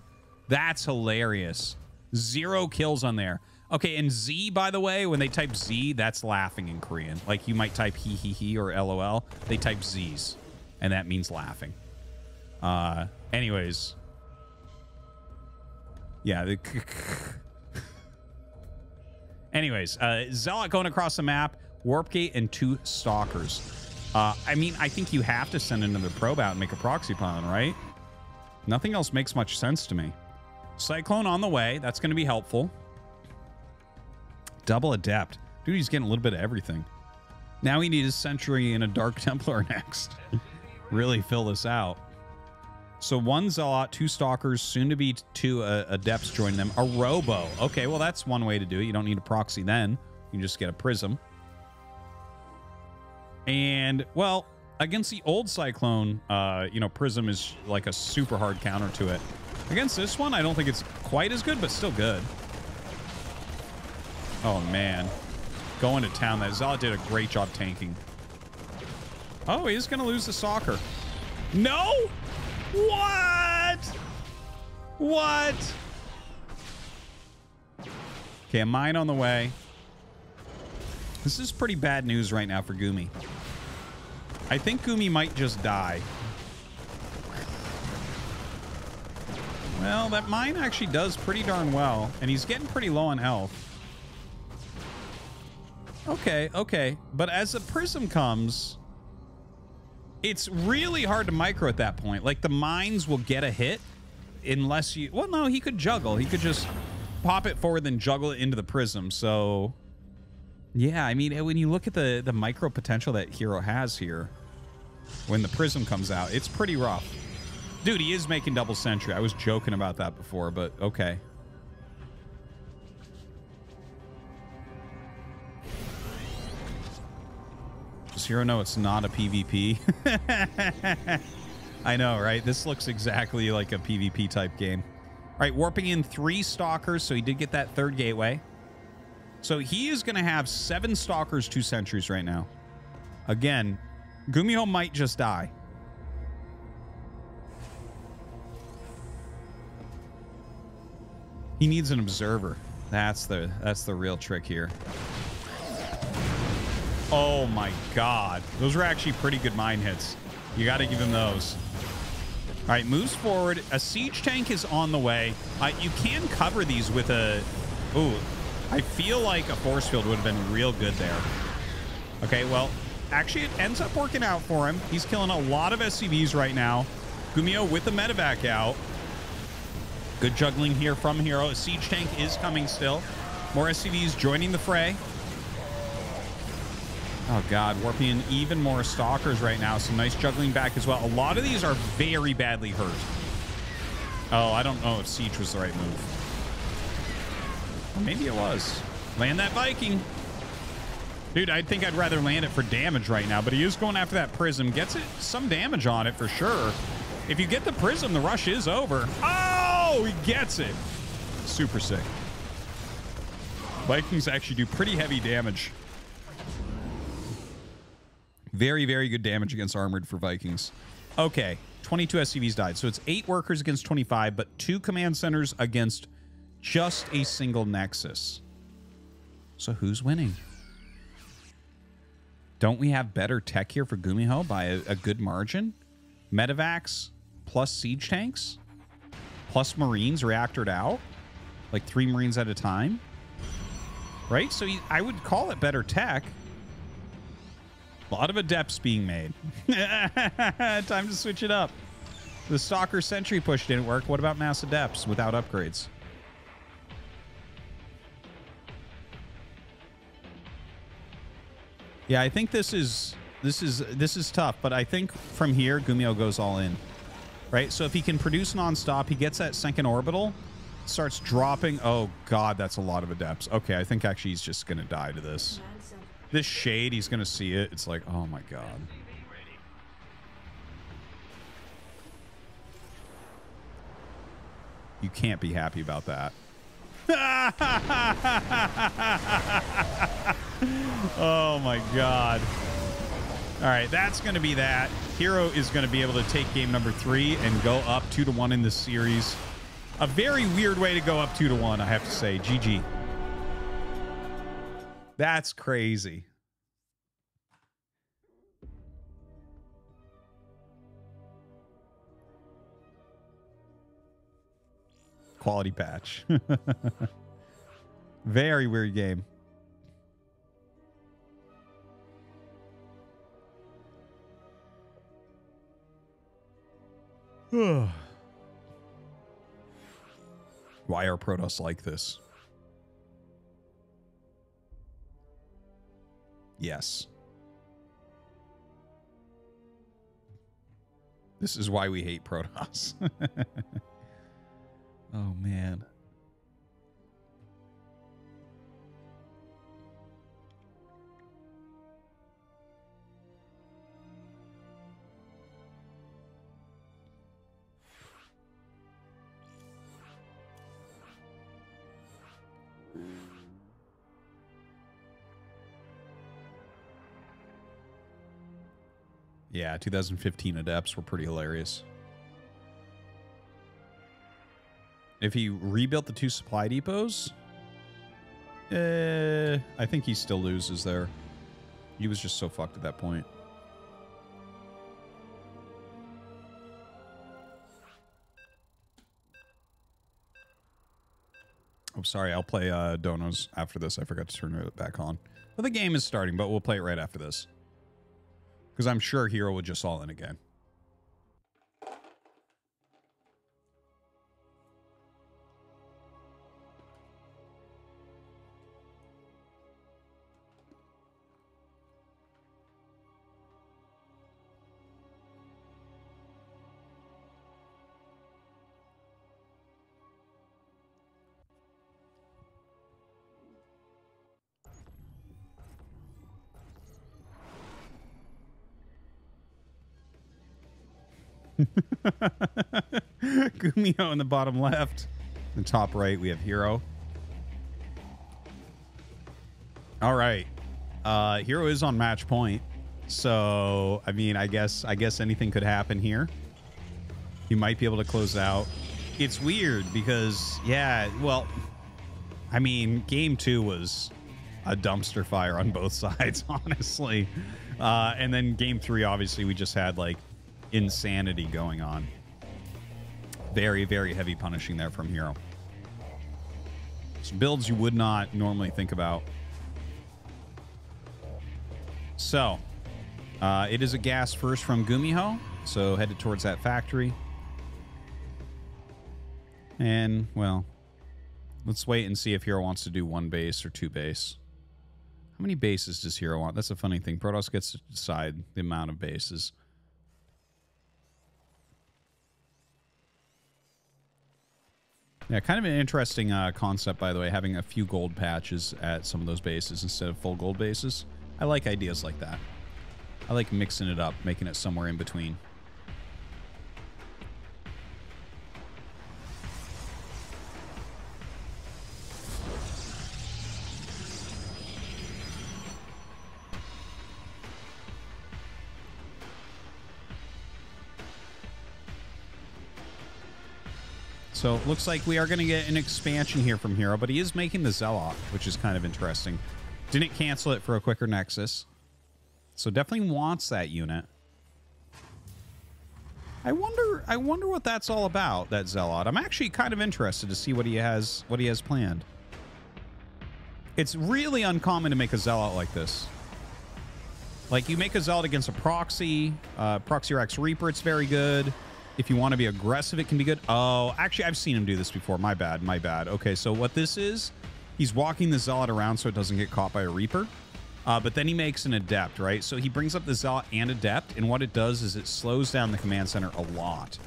That's hilarious. Zero kills on there. Okay, and Z, by the way, when they type Z, that's laughing in Korean. Like you might type he he he or LOL. They type Z's, and that means laughing. Uh, anyways. Yeah. The [laughs] anyways, uh, Zealot going across the map, Warp Gate, and two Stalkers. Uh, I mean, I think you have to send another probe out and make a proxy pylon, right? Nothing else makes much sense to me. Cyclone on the way. That's going to be helpful. Double Adept. Dude, he's getting a little bit of everything. Now we need a Sentry and a Dark [laughs] Templar next. [laughs] really fill this out. So one Zealot, two Stalkers, soon to be two uh, Adepts joining them. A Robo. Okay, well, that's one way to do it. You don't need a proxy then. You can just get a Prism. And, well, against the old Cyclone, uh, you know, Prism is like a super hard counter to it. Against this one, I don't think it's quite as good, but still good. Oh, man. Going to town. That Zealot did a great job tanking. Oh, he's going to lose the soccer. No! What? What? Okay, a mine on the way. This is pretty bad news right now for Gumi. I think Gumi might just die. Well, that mine actually does pretty darn well, and he's getting pretty low on health. Okay, okay. But as the prism comes, it's really hard to micro at that point. Like, the mines will get a hit unless you... Well, no, he could juggle. He could just pop it forward, then juggle it into the prism. So, yeah, I mean, when you look at the, the micro potential that Hero has here, when the prism comes out, it's pretty rough. Dude, he is making double sentry. I was joking about that before, but okay. Does Hero know it's not a PvP? [laughs] I know, right? This looks exactly like a PvP type game. All right, warping in three stalkers, so he did get that third gateway. So he is going to have seven stalkers, two sentries right now. Again, Gumiho might just die. He needs an observer. That's the that's the real trick here. Oh my god. Those were actually pretty good mine hits. You got to give him those. All right, moves forward. A siege tank is on the way. Uh, you can cover these with a... Ooh, I feel like a force field would have been real good there. Okay, well, actually it ends up working out for him. He's killing a lot of SCVs right now. Gumiho with the medivac out. Good juggling here from Hero. A siege tank is coming still. More SCVs joining the fray. Oh, God. Warping in even more stalkers right now. Some nice juggling back as well. A lot of these are very badly hurt. Oh, I don't know if Siege was the right move. Maybe it was. Land that Viking. Dude, I think I'd rather land it for damage right now, but he is going after that Prism. Gets it some damage on it for sure. If you get the Prism, the rush is over. Oh, he gets it. Super sick. Vikings actually do pretty heavy damage. Very, very good damage against armored for Vikings. Okay, 22 SCVs died. So it's eight workers against 25, but two command centers against just a single Nexus. So who's winning? Don't we have better tech here for Gumiho by a, a good margin? Medivacs plus siege tanks plus Marines reactored out, like three Marines at a time, right? So I would call it better tech. A lot of adepts being made. [laughs] Time to switch it up. The Stalker Sentry push didn't work. What about Mass Adepts without upgrades? Yeah, I think this is this is this is tough, but I think from here Gumiho goes all in. Right? So if he can produce nonstop, he gets that second orbital, starts dropping. Oh god, that's a lot of adepts. Okay, I think actually he's just gonna die to this. This shade, he's gonna see it. It's like, oh my god. You can't be happy about that. [laughs] oh my god. All right, that's going to be that. Hero is going to be able to take game number three and go up two to one in this series. A very weird way to go up two to one, I have to say. GG. That's crazy. Quality patch. [laughs] very weird game. [sighs] Why are Protoss like this? Yes. This is why we hate Protoss. [laughs] oh, man. Yeah, 2015 adepts were pretty hilarious. If he rebuilt the two supply depots, eh, I think he still loses there. He was just so fucked at that point. I'm sorry, I'll play uh, Donos after this. I forgot to turn it back on. But the game is starting, but we'll play it right after this. Because I'm sure Hero would just all in again. [laughs] Gumiho in the bottom left. In the top right, we have Hero. All right. Uh, Hero is on match point. So, I mean, I guess I guess anything could happen here. He might be able to close out. It's weird because, yeah, well, I mean, game two was a dumpster fire on both [laughs] sides, honestly. Uh, and then game three, obviously, we just had like insanity going on. Very, very heavy punishing there from Hero. Some builds you would not normally think about. So, uh, it is a gas first from Gumiho. So, headed towards that factory. And, well, let's wait and see if Hero wants to do one base or two base. How many bases does Hero want? That's a funny thing. Protoss gets to decide the amount of bases. Yeah, kind of an interesting uh, concept, by the way, having a few gold patches at some of those bases instead of full gold bases. I like ideas like that. I like mixing it up, making it somewhere in between. So it looks like we are going to get an expansion here from Hero, but he is making the Zealot, which is kind of interesting. Didn't cancel it for a quicker Nexus. So definitely wants that unit. I wonder I wonder what that's all about, that Zealot. I'm actually kind of interested to see what he has what he has planned. It's really uncommon to make a Zealot like this. Like, you make a Zealot against a proxy, uh, Proxy Rax Reaper, it's very good. If you want to be aggressive, it can be good. Oh, actually, I've seen him do this before. My bad, my bad. Okay, so what this is, he's walking the Zealot around so it doesn't get caught by a Reaper. Uh, but then he makes an Adept, right? So he brings up the Zealot and Adept, and what it does is it slows down the command center a lot.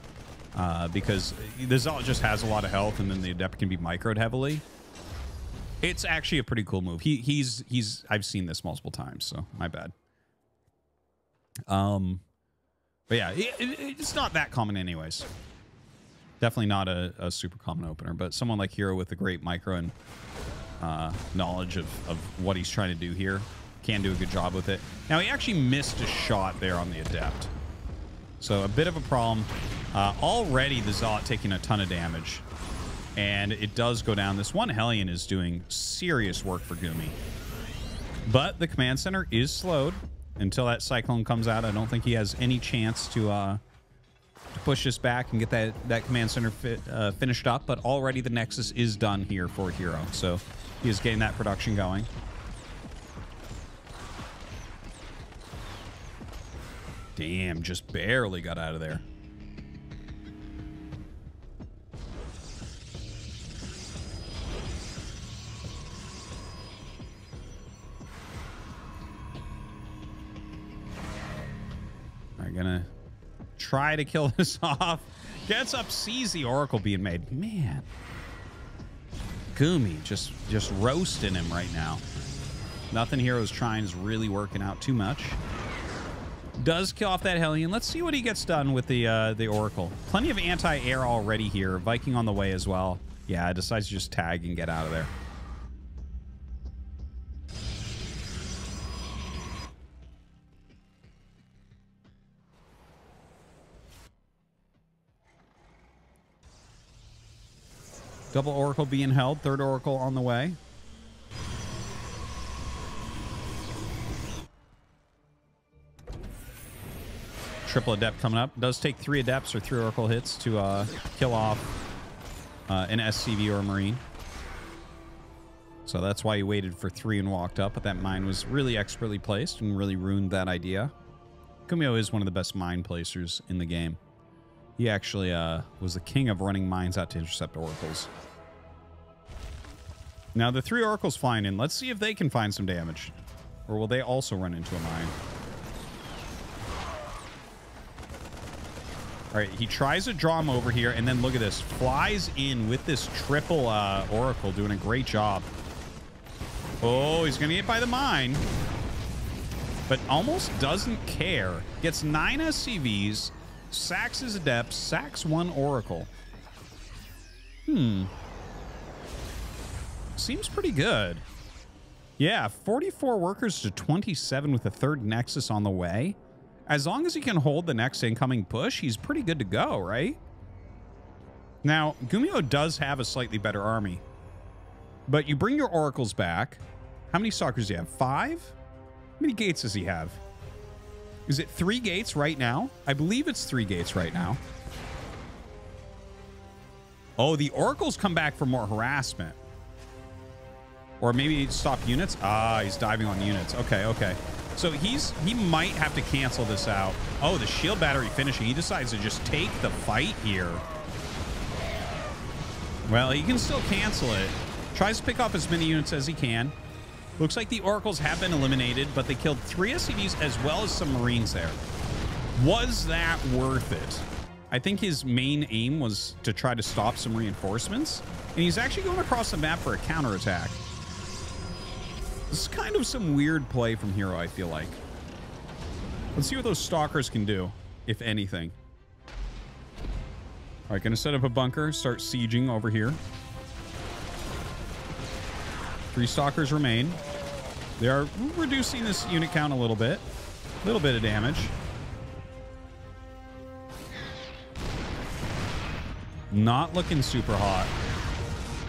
Uh, because the Zealot just has a lot of health, and then the Adept can be microed heavily. It's actually a pretty cool move. He he's he's I've seen this multiple times, so my bad. Um, but yeah, it, it- it's not that common, anyways. Definitely not a, a super common opener, but someone like Hero with a great micro and uh, knowledge of, of what he's trying to do here can do a good job with it. Now he actually missed a shot there on the adept, so a bit of a problem. Uh, already the Zealot taking a ton of damage, and it does go down. This one Hellion is doing serious work for Gumi, but the command center is slowed until that Cyclone comes out. I don't think he has any chance to uh, to push this back and get that that command center uh, finished up. But already the Nexus is done here for Hero, so he is getting that production going. Damn, just barely got out of there. Gonna try to kill [laughs] this off. Gets up, sees the Oracle being made. Man. Gumi just just roasting him right now. Nothing Heroes trying is really working out too much. Does kill off that Hellion. Let's see what he gets done with the uh, the Oracle. Plenty of anti-air already here. Viking on the way as well. Yeah, decides to just tag and get out of there. Double Oracle being held. Third Oracle on the way. Triple Adept coming up. Does take three Adepts or three Oracle hits to uh, kill off uh, an SCV or Marine. So that's why he waited for three and walked up. But that mine was really expertly placed and really ruined that idea. Gumiho is one of the best mine placers in the game. He actually uh, was the king of running mines out to intercept oracles. Now the three oracles flying in. Let's see if they can find some damage. Or will they also run into a mine? All right, he tries to draw him over here, and then look at this. Flies in with this triple uh, oracle, doing a great job. Oh, he's going to get by the mine. But almost doesn't care. Gets nine SCVs, sacks his adepts, sacks one oracle. Hmm. Seems pretty good. Yeah, 44 workers to 27 with a third Nexus on the way. As long as he can hold the next incoming push, he's pretty good to go, right? Now, Gumiho does have a slightly better army. But you bring your oracles back. How many stalkers do you have? Five? How many gates does he have? Is it three gates right now? I believe it's three gates right now. Oh, the oracles come back for more harassment. Or maybe stop units? Ah, he's diving on units. Okay, okay. So he's he might have to cancel this out. Oh, the shield battery finishing. He decides to just take the fight here. Well, he can still cancel it. Tries to pick off as many units as he can. Looks like the oracles have been eliminated, but they killed three SCVs as well as some marines there. Was that worth it? I think his main aim was to try to stop some reinforcements, and he's actually going across the map for a counterattack. This is kind of some weird play from Hero, I feel like. Let's see what those stalkers can do, if anything. All right, gonna set up a bunker, start sieging over here. Three stalkers remain. They are reducing this unit count a little bit. A little bit of damage. Not looking super hot.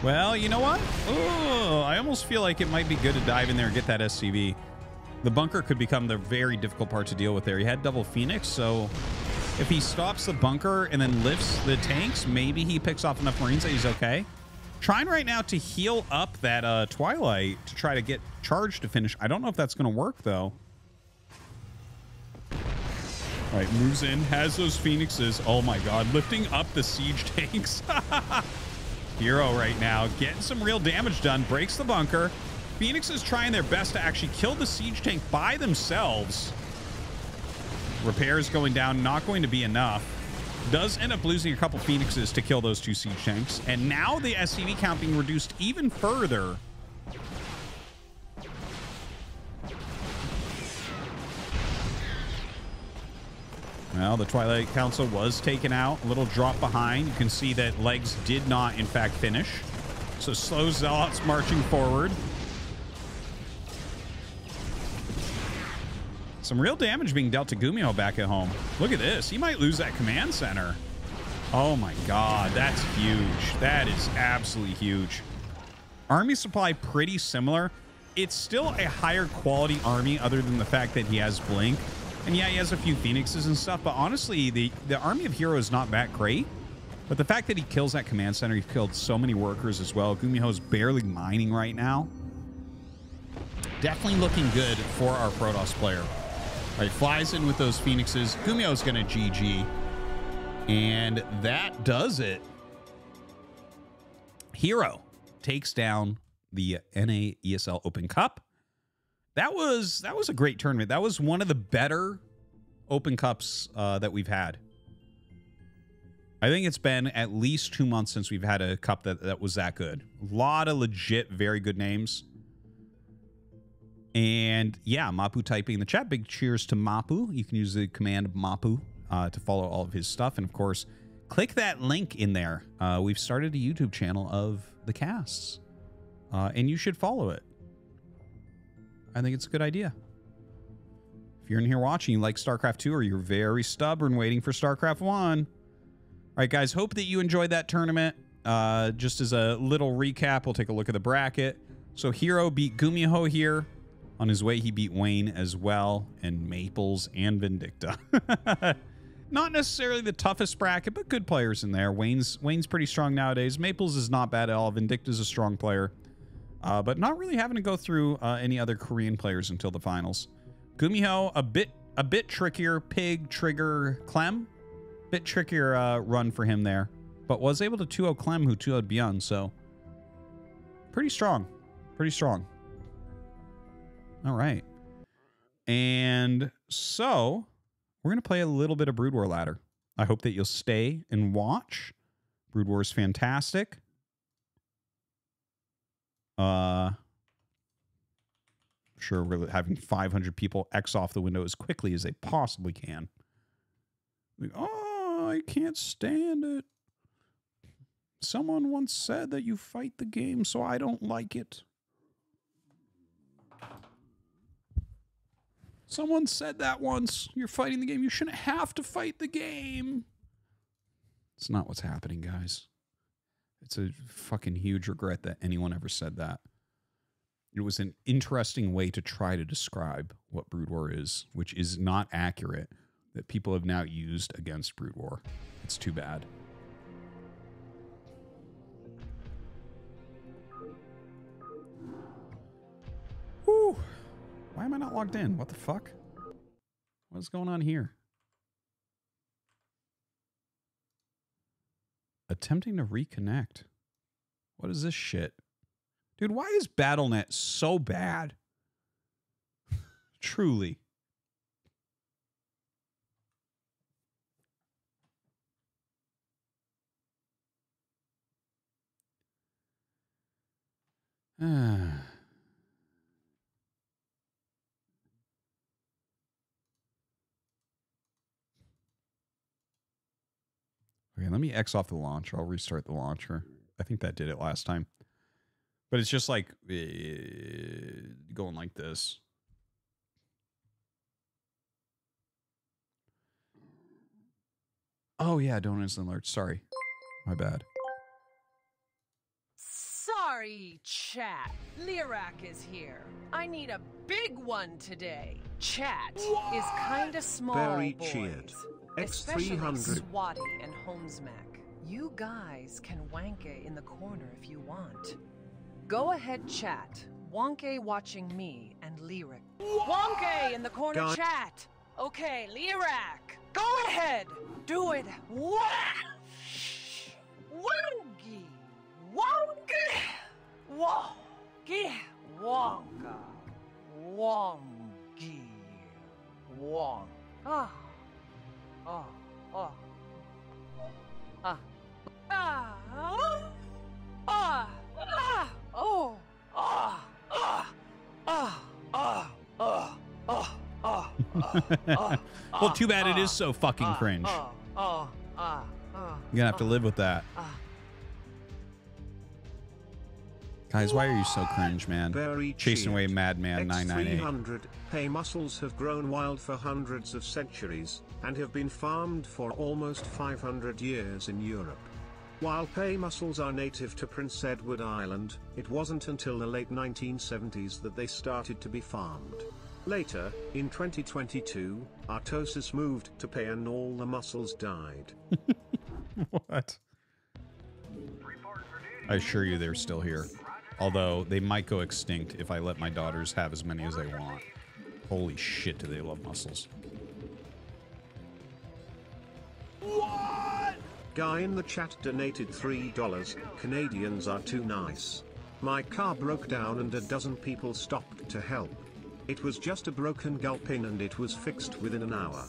Well, you know what? Oh, I almost feel like it might be good to dive in there and get that SCV. The bunker could become the very difficult part to deal with there. He had double Phoenix, so if he stops the bunker and then lifts the tanks, maybe he picks off enough Marines that he's okay. Trying right now to heal up that uh, Twilight to try to get charged to finish. I don't know if that's going to work, though. All right, moves in, has those Phoenixes. Oh my god, lifting up the siege [laughs] tanks. Hero right now, getting some real damage done, breaks the bunker. Phoenix is trying their best to actually kill the siege tank by themselves. Repairs going down, not going to be enough does end up losing a couple Phoenixes to kill those two Siege Tanks. And now the SCV count being reduced even further. Well, the Twilight Council was taken out, a little drop behind. You can see that Legs did not, in fact, finish. So slow Zealots marching forward. Some real damage being dealt to Gumiho back at home. Look at this. He might lose that command center. Oh my god, that's huge. That is absolutely huge. Army supply pretty similar. It's still a higher quality army other than the fact that he has Blink. And yeah, he has a few Phoenixes and stuff, but honestly, the, the Army of Hero is not that great. But the fact that he kills that command center, he killed so many workers as well. Gumiho's barely mining right now. Definitely looking good for our Protoss player. All right, flies in with those Phoenixes. Gumiho's going to GG. And that does it. Hero takes down the NA ESL Open Cup. That was that was a great tournament. That was one of the better Open Cups uh, that we've had. I think it's been at least two months since we've had a cup that, that was that good. A lot of legit, very good names. And yeah, Mapu typing in the chat. Big cheers to Mapu. You can use the command Mapu uh, to follow all of his stuff. And of course, click that link in there. Uh, we've started a YouTube channel of the casts, uh, and you should follow it. I think it's a good idea. If you're in here watching, you like StarCraft 2 or you're very stubborn waiting for StarCraft 1. All right, guys, hope that you enjoyed that tournament. Uh, just as a little recap, we'll take a look at the bracket. So Hero beat Gumiho here. On his way, he beat Wayne as well, and Maples and Vindicta. [laughs] not necessarily the toughest bracket, but good players in there. Wayne's Wayne's pretty strong nowadays. Maples is not bad at all. Vindicta's a strong player, uh, but not really having to go through uh, any other Korean players until the finals. Gumiho a bit a bit trickier. Pig, Trigger, Clem, bit trickier uh, run for him there, but was able to 2-0 Clem, who 2-0'd ByuN. So pretty strong, pretty strong. All right, and so we're going to play a little bit of Brood War Ladder. I hope that you'll stay and watch. Brood War is fantastic. Uh, I'm sure, we're having 500 people X off the window as quickly as they possibly can. Like, oh, I can't stand it. Someone once said that you fight the game, so I don't like it. Someone said that once. You're fighting the game. You shouldn't have to fight the game. It's not what's happening, guys. It's a fucking huge regret that anyone ever said that. It was an interesting way to try to describe what Brood War is, which is not accurate, that people have now used against Brood War. It's too bad. Why am I not logged in? What the fuck? What's going on here? Attempting to reconnect. What is this shit? Dude, why is BattleNet so bad? [laughs] Truly. Ah. [sighs] [sighs] Okay, let me X off the launcher. I'll restart the launcher. I think that did it last time. But it's just like eh, going like this. Oh yeah, don't instant alert. Sorry. My bad. Sorry, chat. Lirak is here. I need a big one today. Chat is kinda small, Very boys. cheered. Especially X300. Swati and Homesmack. You guys can wanke in the corner if you want. Go ahead, chat. Wonke watching me and Lyric. Wonke in the corner Got- chat. Okay, Lyric. Go ahead. Do it. Wah! Wongi. Wongi. Wongi. Wonka. Wongi. Wong. Ah. Oh. Oh. Ah. Ah. Ah. Ah. Oh. Ah. Ah. Ah. Ah. Ah. Ah. oh, well, too bad it oh, so fucking ah, cringe. Ah, ah, You're gonna have to live with that. ah. Guys, why are you so cringe, man? Very Chasing away. Madman 998. X300 pay mussels have grown wild for hundreds of centuries, and have been farmed for almost 500 years in Europe. While pay mussels are native to Prince Edward Island, it wasn't until the late 1970s that they started to be farmed. Later, in 2022, Artosis moved to pay and all the mussels died. [laughs] what? I assure you they're still here. Although they might go extinct if I let my daughters have as many as they want. Holy shit, do they love mussels. Guy in the chat donated $3. Canadians are too nice. My car broke down and a dozen people stopped to help. It was just a broken gulpin and it was fixed within an hour.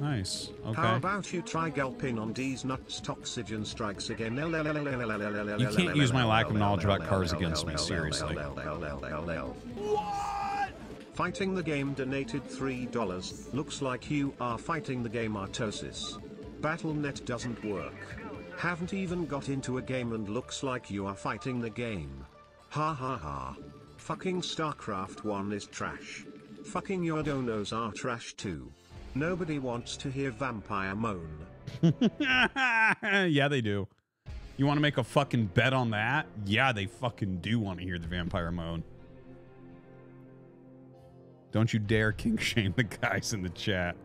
Nice. Okay. How about you try gulpin on D's nuts toxygen strikes again? You can't use my lack of knowledge about cars against me, seriously. Fighting the game donated $3. Looks like you are fighting the game Artosis. Battle.net doesn't work. Haven't even got into a game and looks like you are fighting the game. Ha ha ha. Fucking StarCraft 1 is trash. Fucking your donos are trash too. Nobody wants to hear vampire moan. [laughs] yeah, they do. You want to make a fucking bet on that? Yeah, they fucking do want to hear the vampire moan. Don't you dare king shame the guys in the chat.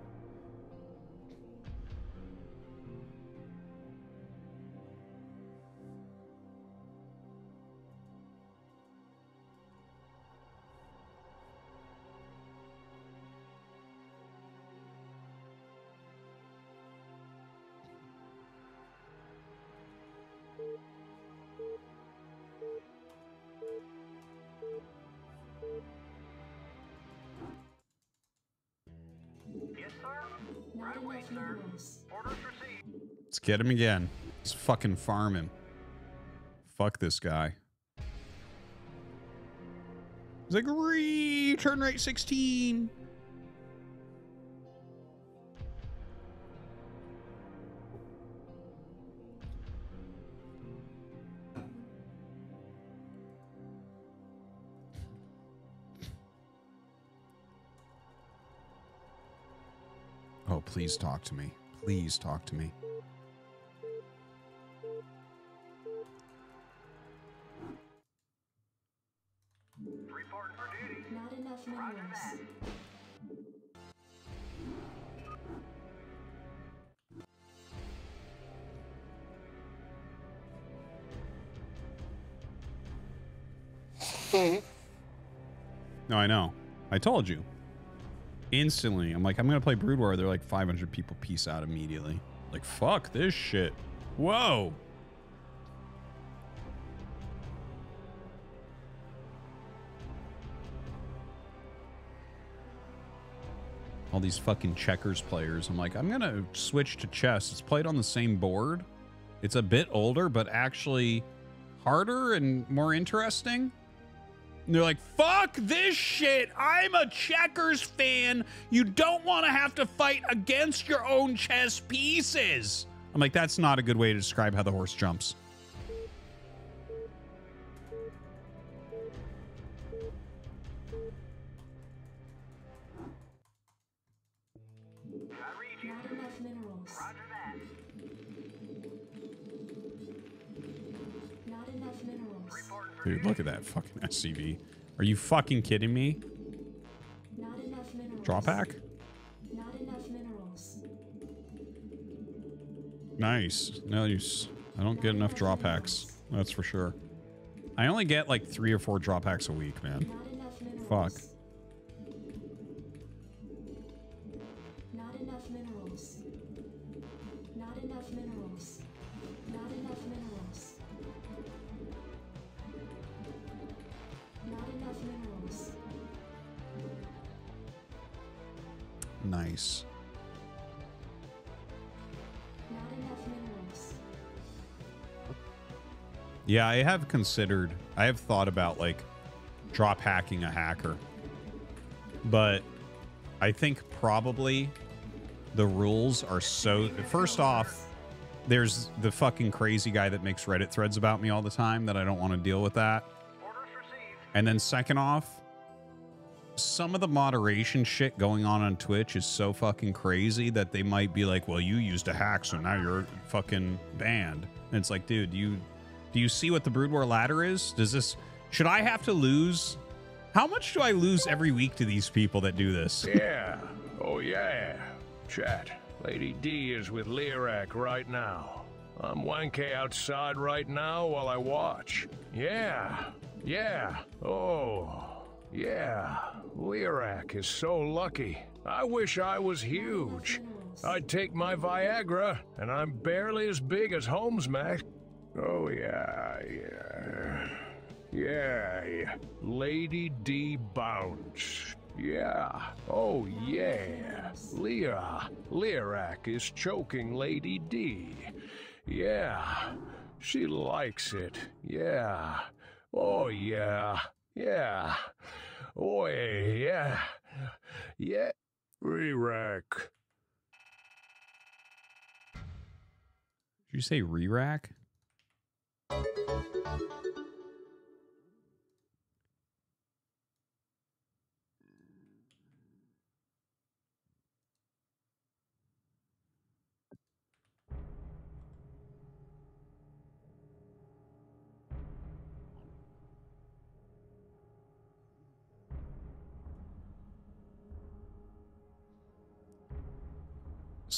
Get him again. Let's fucking farm him. Fuck this guy. He's like, "Ree, turn rate 16. Oh, please talk to me. Please talk to me. Told you. Instantly, I'm like, I'm gonna play Brood War. They're like 500 people. Peace out immediately. Like, fuck this shit. Whoa. All these fucking checkers players. I'm like, I'm gonna switch to chess. It's played on the same board. It's a bit older, but actually harder and more interesting. And they're like, fuck this shit. I'm a checkers fan. You don't want to have to fight against your own chess pieces. I'm like, that's not a good way to describe how the horse jumps. Fucking SCV. Are you fucking kidding me? Drop hack? Not enough minerals. Nice. No use. I don't get enough drop hacks. That's for sure. I only get like three or four drop hacks a week, man. Fuck. Yeah, I have considered, I have thought about like drop hacking a hacker. but I think probably the rules are so. First off, there's the fucking crazy guy that makes Reddit threads about me all the time that I don't want to deal with that. And then second off, some of the moderation shit going on on Twitch is so fucking crazy that they might be like, "Well, you used a hack, so now you're fucking banned." And it's like, dude, you do you see what the Brood War ladder is? Does this should I have to lose? How much do I lose every week to these people that do this? Yeah. Oh, yeah. Chat. Lady D is with Lirak right now. I'm wanky outside right now while I watch. Yeah. Yeah. Oh. Yeah. Lirak is so lucky. I wish I was huge. I'd take my Viagra, and I'm barely as big as Holmes Mac. Oh, yeah, yeah. Yeah. Lady D Bounce. Yeah. Oh, yeah. Leah. Lirak is choking Lady D. Yeah. She likes it. Yeah. Oh, yeah. Yeah. Oh, yeah. Yeah. Lirak. Did you say re-rack?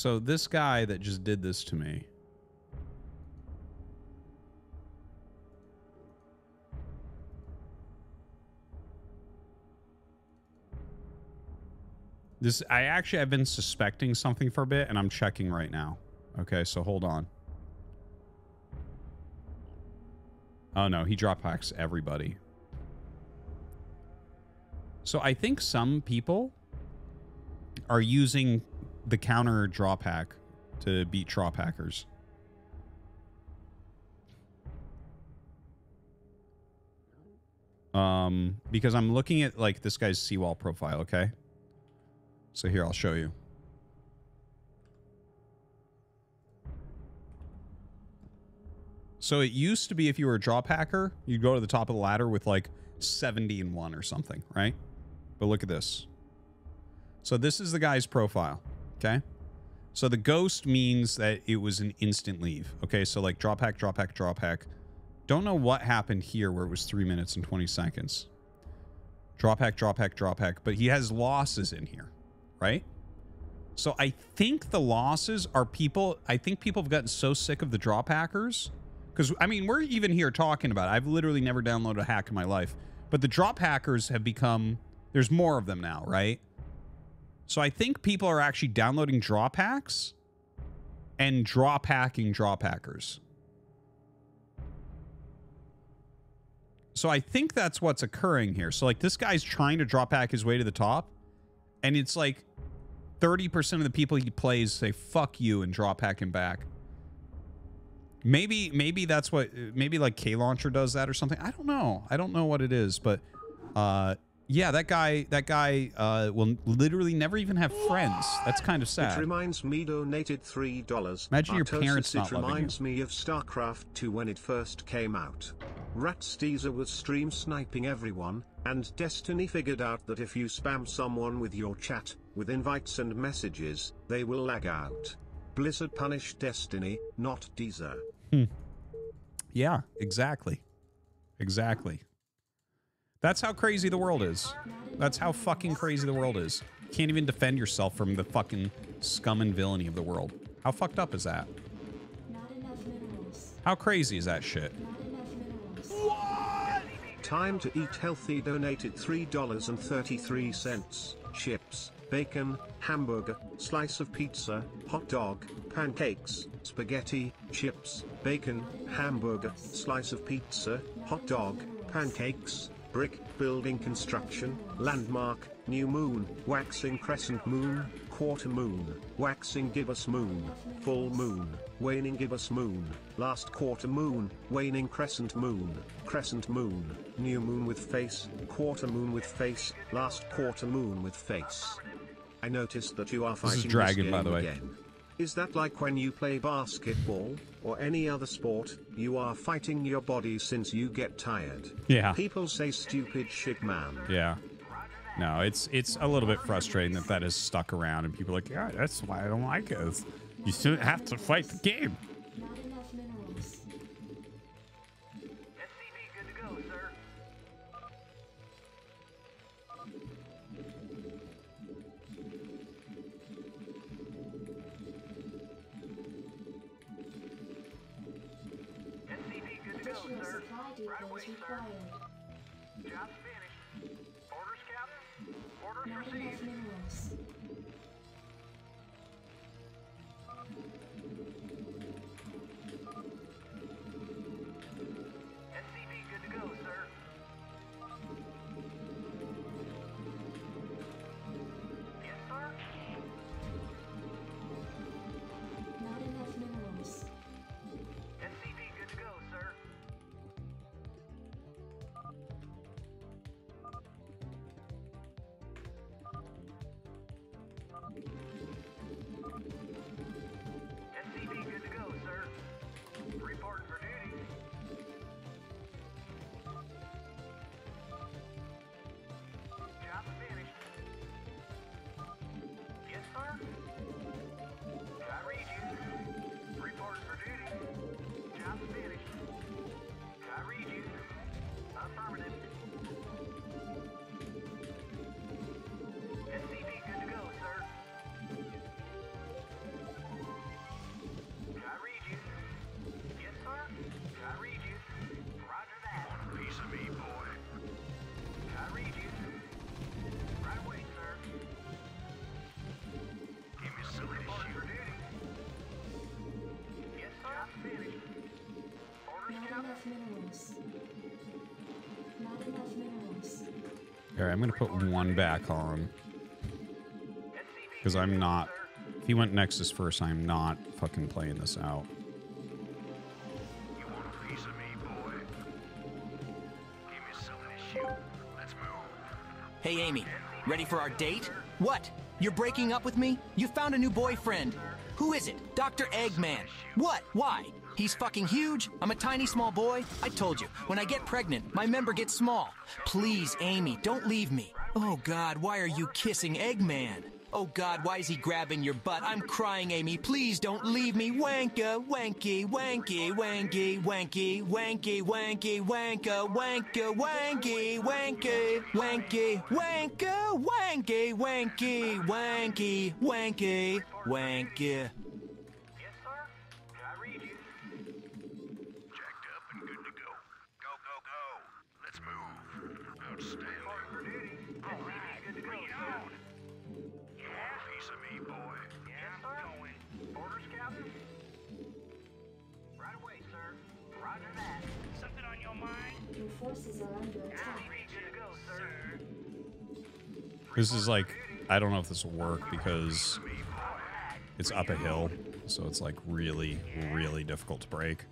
So this guy that just did this to me. This I actually I've been suspecting something for a bit and I'm checking right now. Okay, so hold on. Oh no, he drop hacks everybody. So I think some people are using the counter drop hack to beat drop hackers. Um, because I'm looking at like this guy's CWAL profile, okay? So here, I'll show you. So it used to be if you were a drop hacker, you'd go to the top of the ladder with like 70 and 1 or something, right? But look at this. So this is the guy's profile, okay? So the ghost means that it was an instant leave. Okay, so like drop hack, drop hack, drop hack. Don't know what happened here where it was 3 minutes and 20 seconds. Drop hack, drop hack, drop hack. But he has losses in here, right? So I think the losses are people... I think people have gotten so sick of the drop hackers. Because, I mean, we're even here talking about it. I've literally never downloaded a hack in my life. But the drop hackers have become... There's more of them now, right? So I think people are actually downloading drop hacks and drop hacking drop hackers. So I think that's what's occurring here. So like this guy's trying to drop hack his way to the top and it's like 30% of the people he plays say fuck you and drop hack him back. Maybe maybe that's what maybe like K launcher does that or something. I don't know. I don't know what it is, but uh yeah, that guy that guy uh will literally never even have friends. That's kind of sad. It reminds me donated three dollars. Imagine your parents It not you. reminds me of StarCraft 2 when it first came out. Ratsteezer was stream sniping everyone, and Destiny figured out that if you spam someone with your chat, with invites and messages, they will lag out. Blizzard punished Destiny, not Deezer. Hmm. Yeah, exactly. Exactly. That's how crazy the world is. That's how fucking crazy the world is. You can't even defend yourself from the fucking scum and villainy of the world. How fucked up is that? How crazy is that shit? Time to eat healthy donated $3.33. Chips, bacon, hamburger, slice of pizza, hot dog, pancakes, spaghetti, chips, bacon, hamburger, slice of pizza, hot dog, pancakes, brick, building construction, landmark, new moon, waxing crescent moon, quarter moon, waxing gibbous moon, full moon, waning gibbous moon, last quarter moon, waning crescent moon, crescent moon, new moon with face, quarter moon with face, last quarter moon with face. I noticed that you are This is fighting Dragon, game by the way. again. Is that like when you play basketball, or any other sport, you are fighting your body since you get tired? Yeah. People say stupid shit, man. Yeah. No, it's it's a little bit frustrating that that is stuck around and people are like, yeah, that's why I don't like it. You still have to fight the game. Sir. supply Right away, I'm gonna put one back on because I'm not. If he went Nexus first, I'm not fucking playing this out. To. Hey, Amy, ready for our date? What? You're breaking up with me? You found a new boyfriend. Who is it? Dr. Eggman. What? Why? He's fucking huge. I'm a tiny small boy. I told you, when I get pregnant, my member gets small. Please, Amy, don't leave me. Oh God, why are you kissing Eggman? Oh God, why is he grabbing your butt? I'm crying, Amy. Please don't leave me. Wanka, wanky, wanky, wanky, wanky, wanky, wanky, wanka, wanka, wanky, wanky, wanky, wanka, wanky, wanky, wanky, wanky, wanky. Forces are under attack. SCV good to go, sir. This is like, I don't know if this will work because it's up a hill, so it's like really, really difficult to break.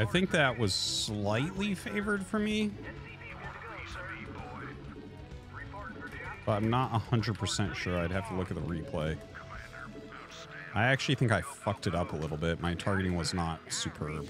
I think that was slightly favored for me. But I'm not 100% sure. I'd have to look at the replay. I actually think I fucked it up a little bit. My targeting was not superb.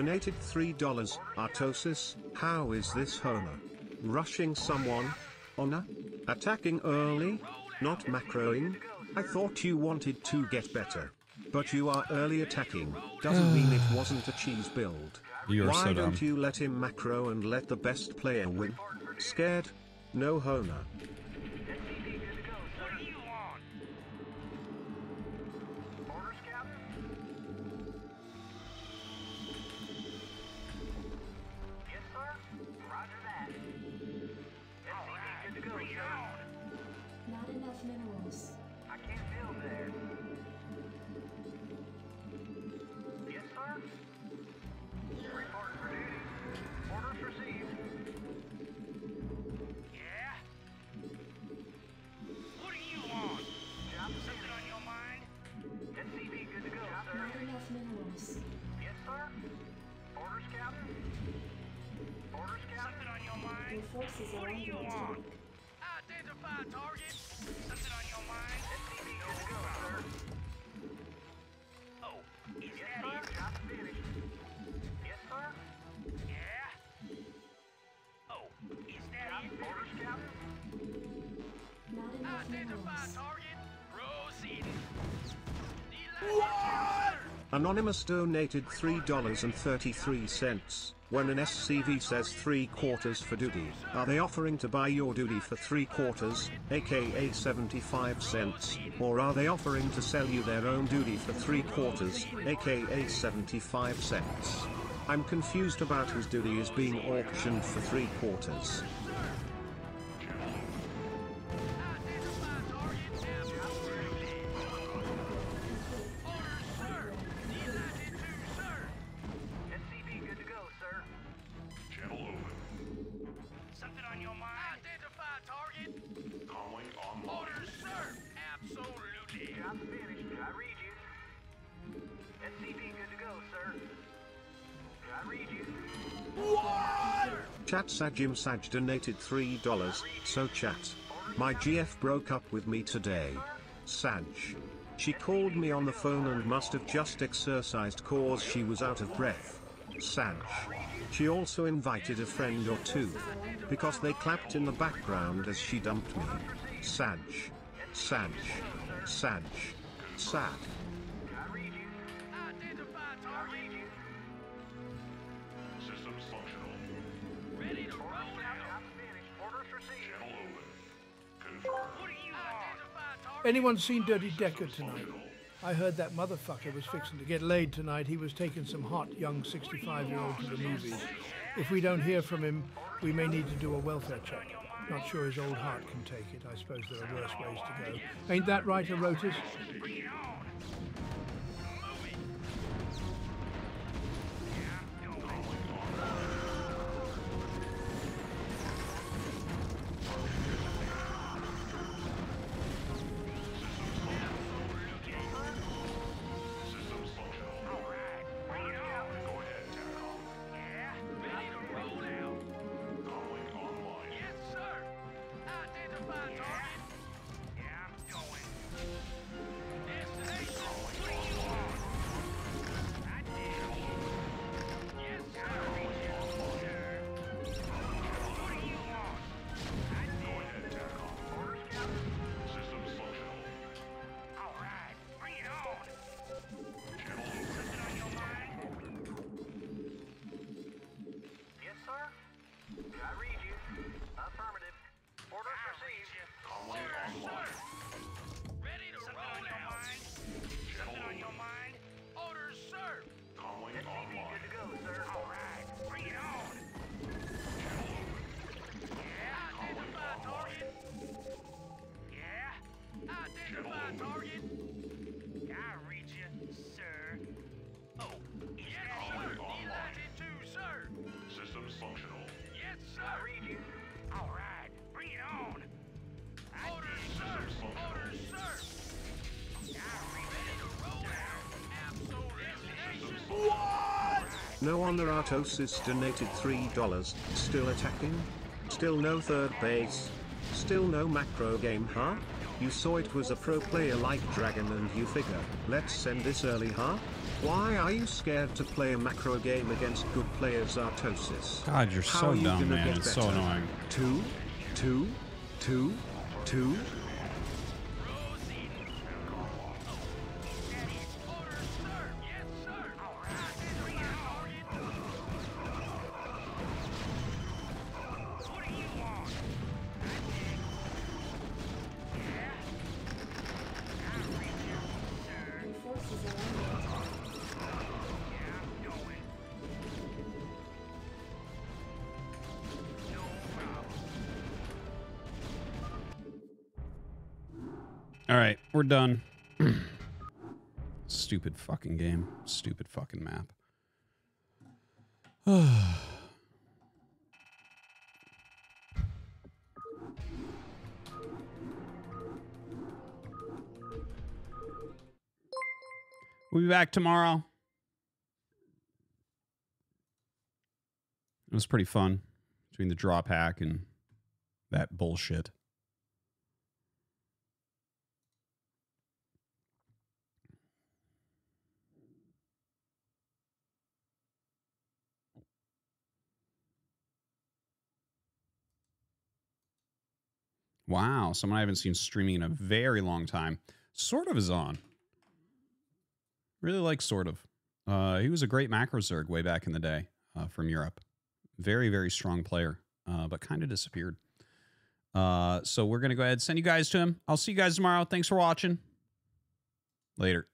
Donated $3. Artosis, how is this Homer? Rushing someone? Honor? Attacking early? Not macroing? I thought you wanted to get better. But you are early attacking, doesn't mean it [sighs] wasn't a cheese build. You are Why so don't you let him macro and let the best player win? Scared? No Honor. Anonymous donated $3.33. When an SCV says three quarters for duty, are they offering to buy your duty for three quarters, aka 75 cents, or are they offering to sell you their own duty for three quarters, aka 75 cents? I'm confused about whose duty is being auctioned for three quarters. Sajim Saj donated $3, so chat. My GF broke up with me today. Saj. She called me on the phone and must have just exercised cause she was out of breath. Saj. She also invited a friend or two. Because they clapped in the background as she dumped me. Saj. Saj. Saj. Sad. Anyone seen Dirty Decker tonight? I heard that motherfucker was fixing to get laid tonight. He was taking some hot young 65 year old to the movies. If we don't hear from him, we may need to do a welfare check. Not sure his old heart can take it. I suppose there are worse ways to go. Ain't that right, Artosis? No on the Artosis donated $3. Still attacking? Still no third base? Still no macro game, huh? You saw it was a pro player like Dragon and you figure, let's send this early, huh? Why are you scared to play a macro game against good players, Artosis? God, you're How so you dumb, man. It's so annoying. Two? Two? Two? Two? Stupid fucking game. Stupid fucking map. [sighs] we'll be back tomorrow. It was pretty fun between the drop hack and that bullshit. Wow, someone I haven't seen streaming in a very long time. Sortof is on. Really like Sortof. Uh, he was a great macro zerg way back in the day uh, from Europe. Very, very strong player, uh, but kind of disappeared. Uh, so we're gonna go ahead and send you guys to him. I'll see you guys tomorrow. Thanks for watching. Later.